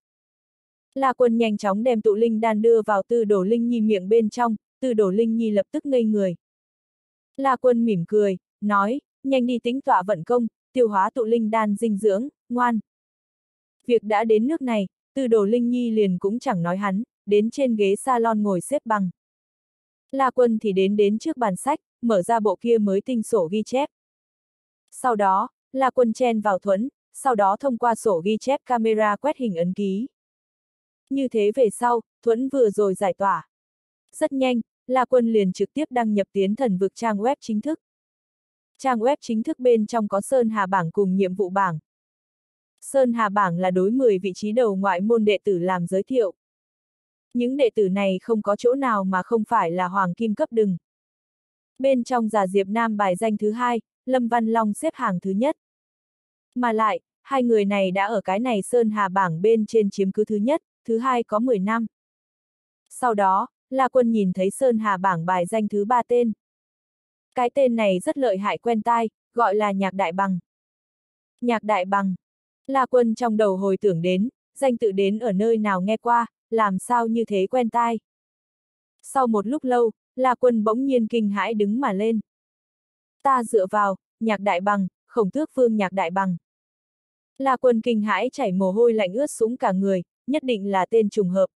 La Quân nhanh chóng đem tụ linh đan đưa vào Tư Đồ Linh Nhi miệng bên trong, Tư Đồ Linh Nhi lập tức ngây người. La Quân mỉm cười, nói, nhanh đi tính tọa vận công, tiêu hóa tụ linh đan dinh dưỡng, ngoan. Việc đã đến nước này, Tư Đồ Linh Nhi liền cũng chẳng nói hắn, đến trên ghế salon ngồi xếp bằng. La Quân thì đến đến trước bàn sách, mở ra bộ kia mới tinh sổ ghi chép. Sau đó, La Quân chen vào thuẫn, sau đó thông qua sổ ghi chép camera quét hình ấn ký. Như thế về sau, thuẫn vừa rồi giải tỏa. Rất nhanh, La Quân liền trực tiếp đăng nhập tiến thần vực trang web chính thức. Trang web chính thức bên trong có Sơn Hà bảng cùng nhiệm vụ bảng. Sơn Hà bảng là đối 10 vị trí đầu ngoại môn đệ tử làm giới thiệu. Những đệ tử này không có chỗ nào mà không phải là hoàng kim cấp đừng. Bên trong giả Diệp Nam bài danh thứ hai, Lâm Văn Long xếp hàng thứ nhất. Mà lại, hai người này đã ở cái này Sơn Hà bảng bên trên chiếm cứ thứ nhất, thứ hai có 10 năm. Sau đó, La Quân nhìn thấy Sơn Hà bảng bài danh thứ ba tên. Cái tên này rất lợi hại quen tai, gọi là Nhạc Đại Bằng. Nhạc Đại Bằng. La Quân trong đầu hồi tưởng đến, danh tự đến ở nơi nào nghe qua, làm sao như thế quen tai. Sau một lúc lâu, La Quân bỗng nhiên kinh hãi đứng mà lên. Ta dựa vào, nhạc đại bằng, khổng tước phương nhạc đại bằng. La Quân kinh hãi chảy mồ hôi lạnh ướt sũng cả người, nhất định là tên trùng hợp.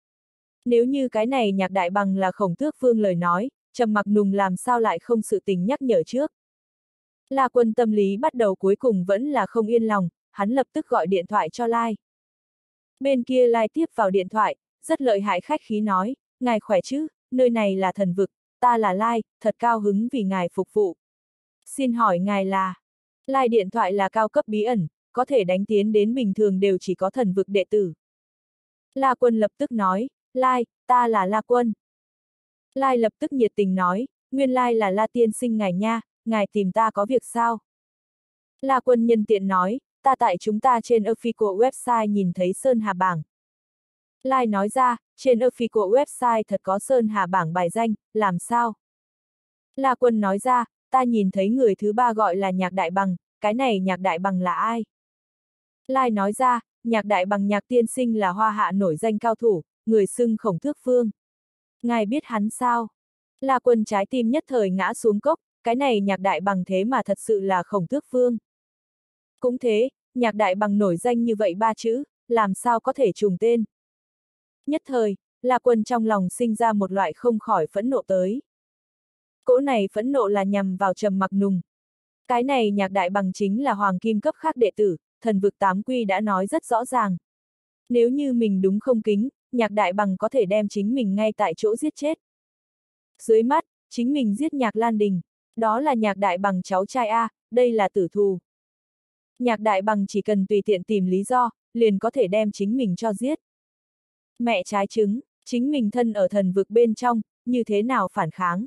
Nếu như cái này nhạc đại bằng là khổng tước phương lời nói, trầm mặc nùng làm sao lại không sự tình nhắc nhở trước. La Quân tâm lý bắt đầu cuối cùng vẫn là không yên lòng, hắn lập tức gọi điện thoại cho Lai. Bên kia Lai tiếp vào điện thoại, rất lợi hại khách khí nói, ngài khỏe chứ, nơi này là thần vực, ta là Lai, thật cao hứng vì ngài phục vụ. Xin hỏi ngài là, Lai điện thoại là cao cấp bí ẩn, có thể đánh tiến đến bình thường đều chỉ có thần vực đệ tử. La quân lập tức nói, Lai, ta là La quân. Lai lập tức nhiệt tình nói, nguyên lai là La tiên sinh ngài nha, ngài tìm ta có việc sao? La quân nhân tiện nói, ta tại chúng ta trên official website nhìn thấy Sơn Hà Bảng. Lai nói ra, trên official website thật có Sơn Hà bảng bài danh, làm sao? La Quân nói ra, ta nhìn thấy người thứ ba gọi là nhạc đại bằng, cái này nhạc đại bằng là ai? Lai nói ra, nhạc đại bằng nhạc tiên sinh là hoa hạ nổi danh cao thủ, người xưng khổng thước phương. Ngài biết hắn sao? La Quân trái tim nhất thời ngã xuống cốc, cái này nhạc đại bằng thế mà thật sự là khổng thước phương. Cũng thế, nhạc đại bằng nổi danh như vậy ba chữ, làm sao có thể trùng tên. Nhất thời, La Quân trong lòng sinh ra một loại không khỏi phẫn nộ tới. Cỗ này phẫn nộ là nhằm vào trầm mặc nùng. Cái này nhạc đại bằng chính là hoàng kim cấp khác đệ tử, thần vực tám quy đã nói rất rõ ràng. Nếu như mình đúng không kính, nhạc đại bằng có thể đem chính mình ngay tại chỗ giết chết. Dưới mắt, chính mình giết nhạc Lan Đình, đó là nhạc đại bằng cháu trai A, đây là tử thù. Nhạc đại bằng chỉ cần tùy tiện tìm lý do, liền có thể đem chính mình cho giết. Mẹ trái trứng, chính mình thân ở thần vực bên trong, như thế nào phản kháng?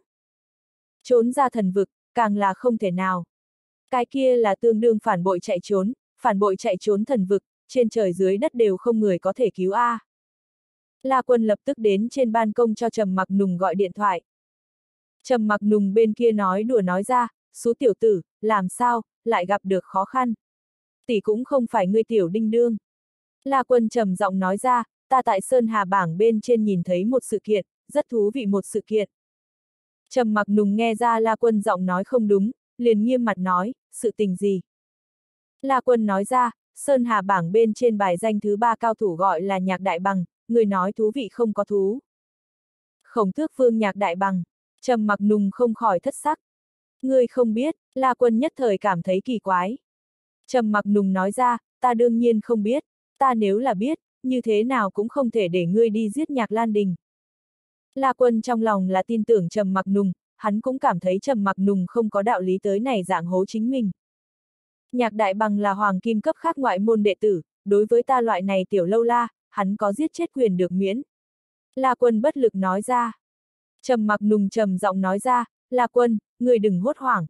Trốn ra thần vực, càng là không thể nào. Cái kia là tương đương phản bội chạy trốn, phản bội chạy trốn thần vực, trên trời dưới đất đều không người có thể cứu A. La quân lập tức đến trên ban công cho Trầm mặc nùng gọi điện thoại. Trầm mặc nùng bên kia nói đùa nói ra, số tiểu tử, làm sao, lại gặp được khó khăn. Tỷ cũng không phải ngươi tiểu đinh đương. La quân trầm giọng nói ra, ta tại Sơn Hà bảng bên trên nhìn thấy một sự kiện, rất thú vị một sự kiện. Trầm mặc nùng nghe ra La quân giọng nói không đúng, liền nghiêm mặt nói, sự tình gì. La quân nói ra, Sơn Hà bảng bên trên bài danh thứ ba cao thủ gọi là nhạc đại bằng, người nói thú vị không có thú. Khổng tước vương nhạc đại bằng, trầm mặc nùng không khỏi thất sắc. Ngươi không biết, La quân nhất thời cảm thấy kỳ quái. Trầm mặc nùng nói ra, ta đương nhiên không biết, ta nếu là biết, như thế nào cũng không thể để ngươi đi giết nhạc Lan Đình. La quân trong lòng là tin tưởng trầm mặc nùng, hắn cũng cảm thấy trầm mặc nùng không có đạo lý tới này dạng hố chính mình. Nhạc đại bằng là hoàng kim cấp khác ngoại môn đệ tử, đối với ta loại này tiểu lâu la, hắn có giết chết quyền được miễn. La quân bất lực nói ra. Trầm mặc nùng trầm giọng nói ra, La quân, người đừng hốt hoảng.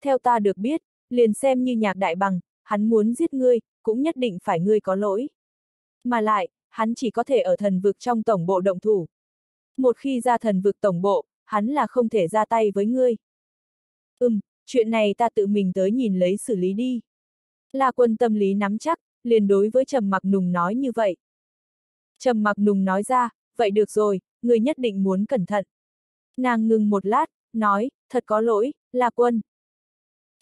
Theo ta được biết, liền xem như nhạc đại bằng, hắn muốn giết ngươi, cũng nhất định phải ngươi có lỗi. Mà lại, hắn chỉ có thể ở thần vực trong tổng bộ động thủ. Một khi ra thần vực tổng bộ, hắn là không thể ra tay với ngươi. Ừm, chuyện này ta tự mình tới nhìn lấy xử lý đi. La quân tâm lý nắm chắc, liền đối với Trầm Mặc Nùng nói như vậy. Trầm Mặc Nùng nói ra, vậy được rồi, người nhất định muốn cẩn thận. Nàng ngừng một lát, nói, thật có lỗi, La quân.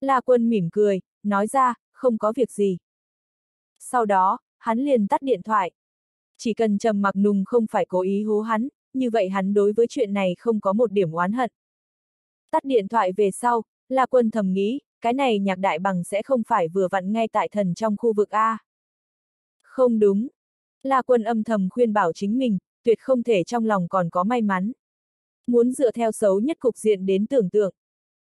La quân mỉm cười, nói ra, không có việc gì. Sau đó, hắn liền tắt điện thoại. Chỉ cần Trầm Mặc Nùng không phải cố ý hố hắn, như vậy hắn đối với chuyện này không có một điểm oán hận. Tắt điện thoại về sau, La Quân thầm nghĩ, cái này nhạc đại bằng sẽ không phải vừa vặn ngay tại thần trong khu vực A. Không đúng. La Quân âm thầm khuyên bảo chính mình, tuyệt không thể trong lòng còn có may mắn. Muốn dựa theo xấu nhất cục diện đến tưởng tượng.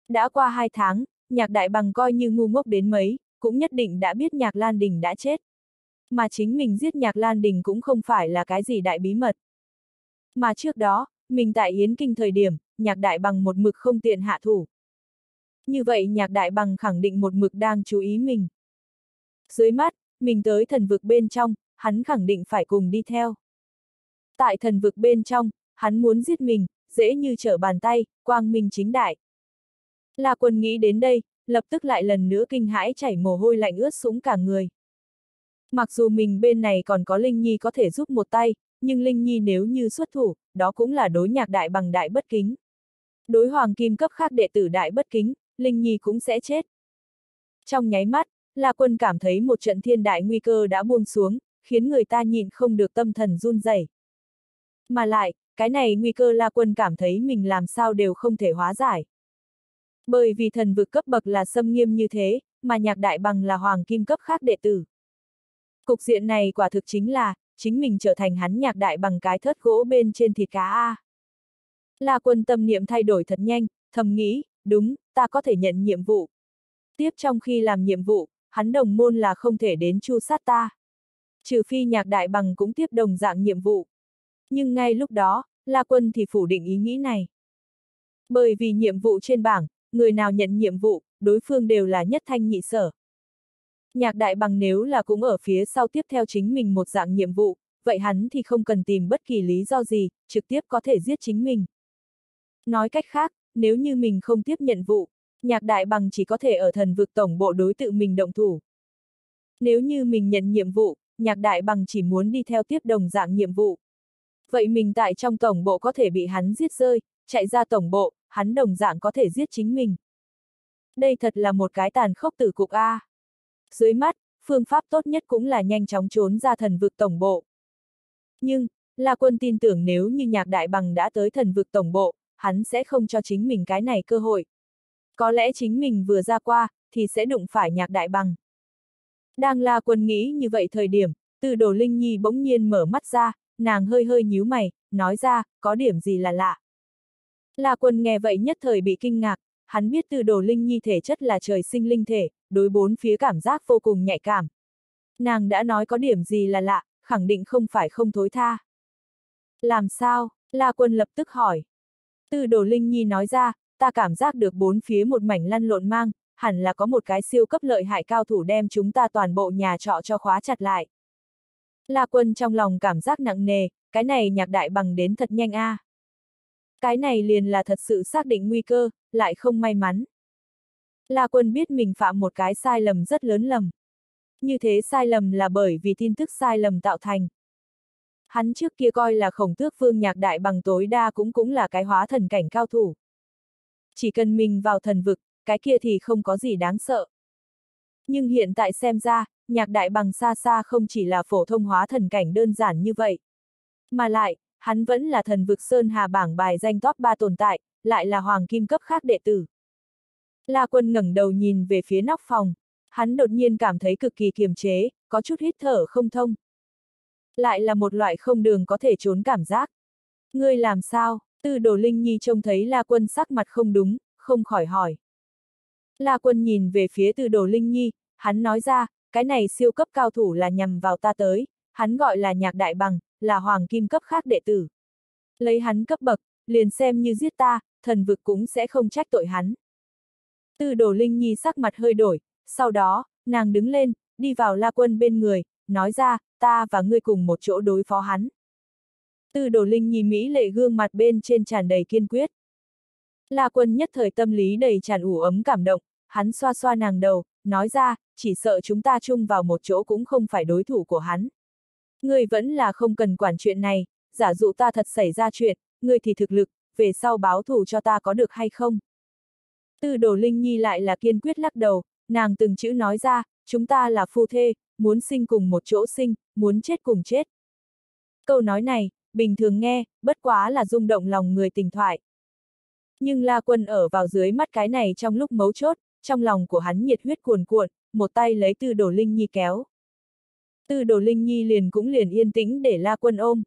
Đã qua hai tháng, nhạc đại bằng coi như ngu ngốc đến mấy, cũng nhất định đã biết nhạc Lan Đình đã chết. Mà chính mình giết nhạc Lan Đình cũng không phải là cái gì đại bí mật. Mà trước đó, mình tại Yến Kinh thời điểm, nhạc đại bằng một mực không tiện hạ thủ. Như vậy nhạc đại bằng khẳng định một mực đang chú ý mình. Dưới mắt, mình tới thần vực bên trong, hắn khẳng định phải cùng đi theo. Tại thần vực bên trong, hắn muốn giết mình, dễ như trở bàn tay, quang minh chính đại. La quân nghĩ đến đây, lập tức lại lần nữa kinh hãi chảy mồ hôi lạnh ướt sũng cả người. Mặc dù mình bên này còn có Linh Nhi có thể giúp một tay, nhưng Linh Nhi nếu như xuất thủ, đó cũng là đối nhạc đại bằng đại bất kính. Đối hoàng kim cấp khác đệ tử đại bất kính, Linh Nhi cũng sẽ chết. Trong nháy mắt, La Quân cảm thấy một trận thiên đại nguy cơ đã buông xuống, khiến người ta nhìn không được tâm thần run rẩy. Mà lại, cái này nguy cơ La Quân cảm thấy mình làm sao đều không thể hóa giải. Bởi vì thần vực cấp bậc là xâm nghiêm như thế, mà nhạc đại bằng là hoàng kim cấp khác đệ tử. Cục diện này quả thực chính là, chính mình trở thành hắn nhạc đại bằng cái thớt gỗ bên trên thịt cá A. La quân tâm niệm thay đổi thật nhanh, thầm nghĩ, đúng, ta có thể nhận nhiệm vụ. Tiếp trong khi làm nhiệm vụ, hắn đồng môn là không thể đến chu sát ta. Trừ phi nhạc đại bằng cũng tiếp đồng dạng nhiệm vụ. Nhưng ngay lúc đó, La Quân thì phủ định ý nghĩ này. Bởi vì nhiệm vụ trên bảng, người nào nhận nhiệm vụ, đối phương đều là nhất thanh nhị sở. Nhạc đại bằng nếu là cũng ở phía sau tiếp theo chính mình một dạng nhiệm vụ, vậy hắn thì không cần tìm bất kỳ lý do gì, trực tiếp có thể giết chính mình. Nói cách khác, nếu như mình không tiếp nhận vụ, nhạc đại bằng chỉ có thể ở thần vực tổng bộ đối tự mình động thủ. Nếu như mình nhận nhiệm vụ, nhạc đại bằng chỉ muốn đi theo tiếp đồng dạng nhiệm vụ. Vậy mình tại trong tổng bộ có thể bị hắn giết rơi, chạy ra tổng bộ, hắn đồng dạng có thể giết chính mình. Đây thật là một cái tàn khốc tử cục A. Dưới mắt, phương pháp tốt nhất cũng là nhanh chóng trốn ra thần vực tổng bộ. Nhưng, La Quân tin tưởng nếu như nhạc đại bằng đã tới thần vực tổng bộ, hắn sẽ không cho chính mình cái này cơ hội. Có lẽ chính mình vừa ra qua, thì sẽ đụng phải nhạc đại bằng. Đang La Quân nghĩ như vậy thời điểm, từ đồ Linh Nhi bỗng nhiên mở mắt ra, nàng hơi hơi nhíu mày, nói ra, có điểm gì là lạ. La Quân nghe vậy nhất thời bị kinh ngạc, hắn biết từ đồ Linh Nhi thể chất là trời sinh linh thể, đối bốn phía cảm giác vô cùng nhạy cảm. Nàng đã nói có điểm gì là lạ, khẳng định không phải không thối tha. Làm sao? La Quân lập tức hỏi. Từ đồ Linh Nhi nói ra, ta cảm giác được bốn phía một mảnh lăn lộn mang, hẳn là có một cái siêu cấp lợi hại cao thủ đem chúng ta toàn bộ nhà trọ cho khóa chặt lại. La Quân trong lòng cảm giác nặng nề, cái này nhạc đại bằng đến thật nhanh a. À. Cái này liền là thật sự xác định nguy cơ, lại không may mắn. La Quân biết mình phạm một cái sai lầm rất lớn lầm. Như thế sai lầm là bởi vì tin tức sai lầm tạo thành. Hắn trước kia coi là khổng tước vương nhạc đại bằng tối đa cũng cũng là cái hóa thần cảnh cao thủ. Chỉ cần mình vào thần vực, cái kia thì không có gì đáng sợ. Nhưng hiện tại xem ra, nhạc đại bằng xa xa không chỉ là phổ thông hóa thần cảnh đơn giản như vậy. Mà lại, hắn vẫn là thần vực Sơn Hà bảng bài danh top 3 tồn tại, lại là hoàng kim cấp khác đệ tử. La quân ngẩng đầu nhìn về phía nóc phòng, hắn đột nhiên cảm thấy cực kỳ kiềm chế, có chút hít thở không thông. Lại là một loại không đường có thể trốn cảm giác. Ngươi làm sao? Tư đồ Linh Nhi trông thấy La quân sắc mặt không đúng, không khỏi hỏi. La quân nhìn về phía tư đồ Linh Nhi, hắn nói ra, cái này siêu cấp cao thủ là nhằm vào ta tới, hắn gọi là nhạc đại bằng, là hoàng kim cấp khác đệ tử. Lấy hắn cấp bậc, liền xem như giết ta, thần vực cũng sẽ không trách tội hắn. Tư đồ Linh Nhi sắc mặt hơi đổi, sau đó, nàng đứng lên, đi vào la quân bên người, nói ra, ta và ngươi cùng một chỗ đối phó hắn. Tư đồ Linh nhìn Mỹ lệ gương mặt bên trên tràn đầy kiên quyết. La quân nhất thời tâm lý đầy tràn ủ ấm cảm động, hắn xoa xoa nàng đầu, nói ra, chỉ sợ chúng ta chung vào một chỗ cũng không phải đối thủ của hắn. Ngươi vẫn là không cần quản chuyện này, giả dụ ta thật xảy ra chuyện, ngươi thì thực lực, về sau báo thù cho ta có được hay không? Tư đồ Linh Nhi lại là kiên quyết lắc đầu, nàng từng chữ nói ra, chúng ta là phu thê, muốn sinh cùng một chỗ sinh, muốn chết cùng chết. Câu nói này, bình thường nghe, bất quá là rung động lòng người tình thoại. Nhưng La Quân ở vào dưới mắt cái này trong lúc mấu chốt, trong lòng của hắn nhiệt huyết cuồn cuộn, một tay lấy Tư Đồ Linh Nhi kéo. Tư Đồ Linh Nhi liền cũng liền yên tĩnh để La Quân ôm.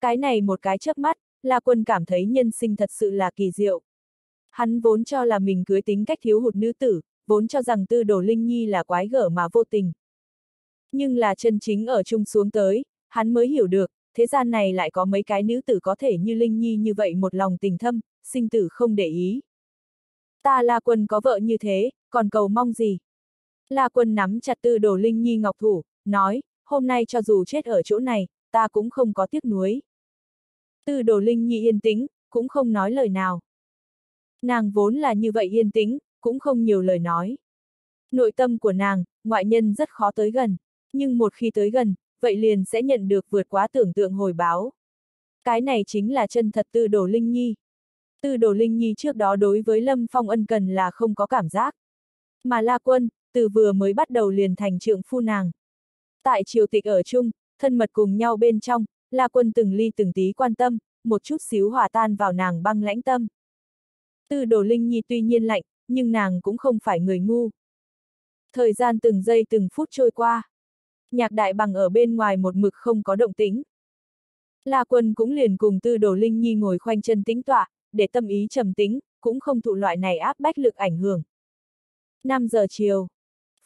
Cái này một cái chớp mắt, La Quân cảm thấy nhân sinh thật sự là kỳ diệu. Hắn vốn cho là mình cưới tính cách thiếu hụt nữ tử, vốn cho rằng Tư Đồ Linh Nhi là quái gở mà vô tình. Nhưng là chân chính ở chung xuống tới, hắn mới hiểu được, thế gian này lại có mấy cái nữ tử có thể như Linh Nhi như vậy một lòng tình thâm, sinh tử không để ý. Ta La Quân có vợ như thế, còn cầu mong gì? La Quân nắm chặt tư đồ Linh Nhi ngọc thủ, nói, hôm nay cho dù chết ở chỗ này, ta cũng không có tiếc nuối. Tư đồ Linh Nhi yên tĩnh, cũng không nói lời nào. Nàng vốn là như vậy yên tĩnh, cũng không nhiều lời nói. Nội tâm của nàng, ngoại nhân rất khó tới gần, nhưng một khi tới gần, vậy liền sẽ nhận được vượt quá tưởng tượng hồi báo. Cái này chính là chân thật tư đồ Linh Nhi. Tư đồ Linh Nhi trước đó đối với Lâm Phong ân cần là không có cảm giác. Mà La Quân, từ vừa mới bắt đầu liền thành trượng phu nàng. Tại triều tịch ở chung, thân mật cùng nhau bên trong, La Quân từng ly từng tí quan tâm, một chút xíu hòa tan vào nàng băng lãnh tâm. Tư đồ Linh Nhi tuy nhiên lạnh, nhưng nàng cũng không phải người ngu. Thời gian từng giây từng phút trôi qua. Nhạc đại bằng ở bên ngoài một mực không có động tĩnh. La Quân cũng liền cùng tư đồ Linh Nhi ngồi khoanh chân tĩnh tọa, để tâm ý trầm tĩnh, cũng không thụ loại này áp bách lực ảnh hưởng. 5 giờ chiều.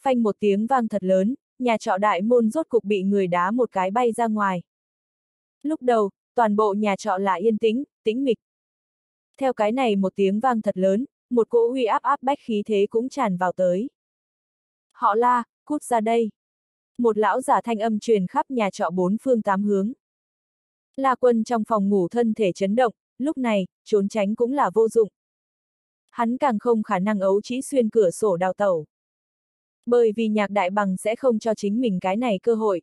Phanh một tiếng vang thật lớn, nhà trọ đại môn rốt cục bị người đá một cái bay ra ngoài. Lúc đầu, toàn bộ nhà trọ là yên tĩnh, tĩnh mịch. Theo cái này một tiếng vang thật lớn, một cỗ uy áp áp bách khí thế cũng tràn vào tới. Họ la, cút ra đây. Một lão giả thanh âm truyền khắp nhà trọ bốn phương tám hướng. La quân trong phòng ngủ thân thể chấn động, lúc này, trốn tránh cũng là vô dụng. Hắn càng không khả năng ấu chỉ xuyên cửa sổ đào tẩu. Bởi vì nhạc đại bằng sẽ không cho chính mình cái này cơ hội.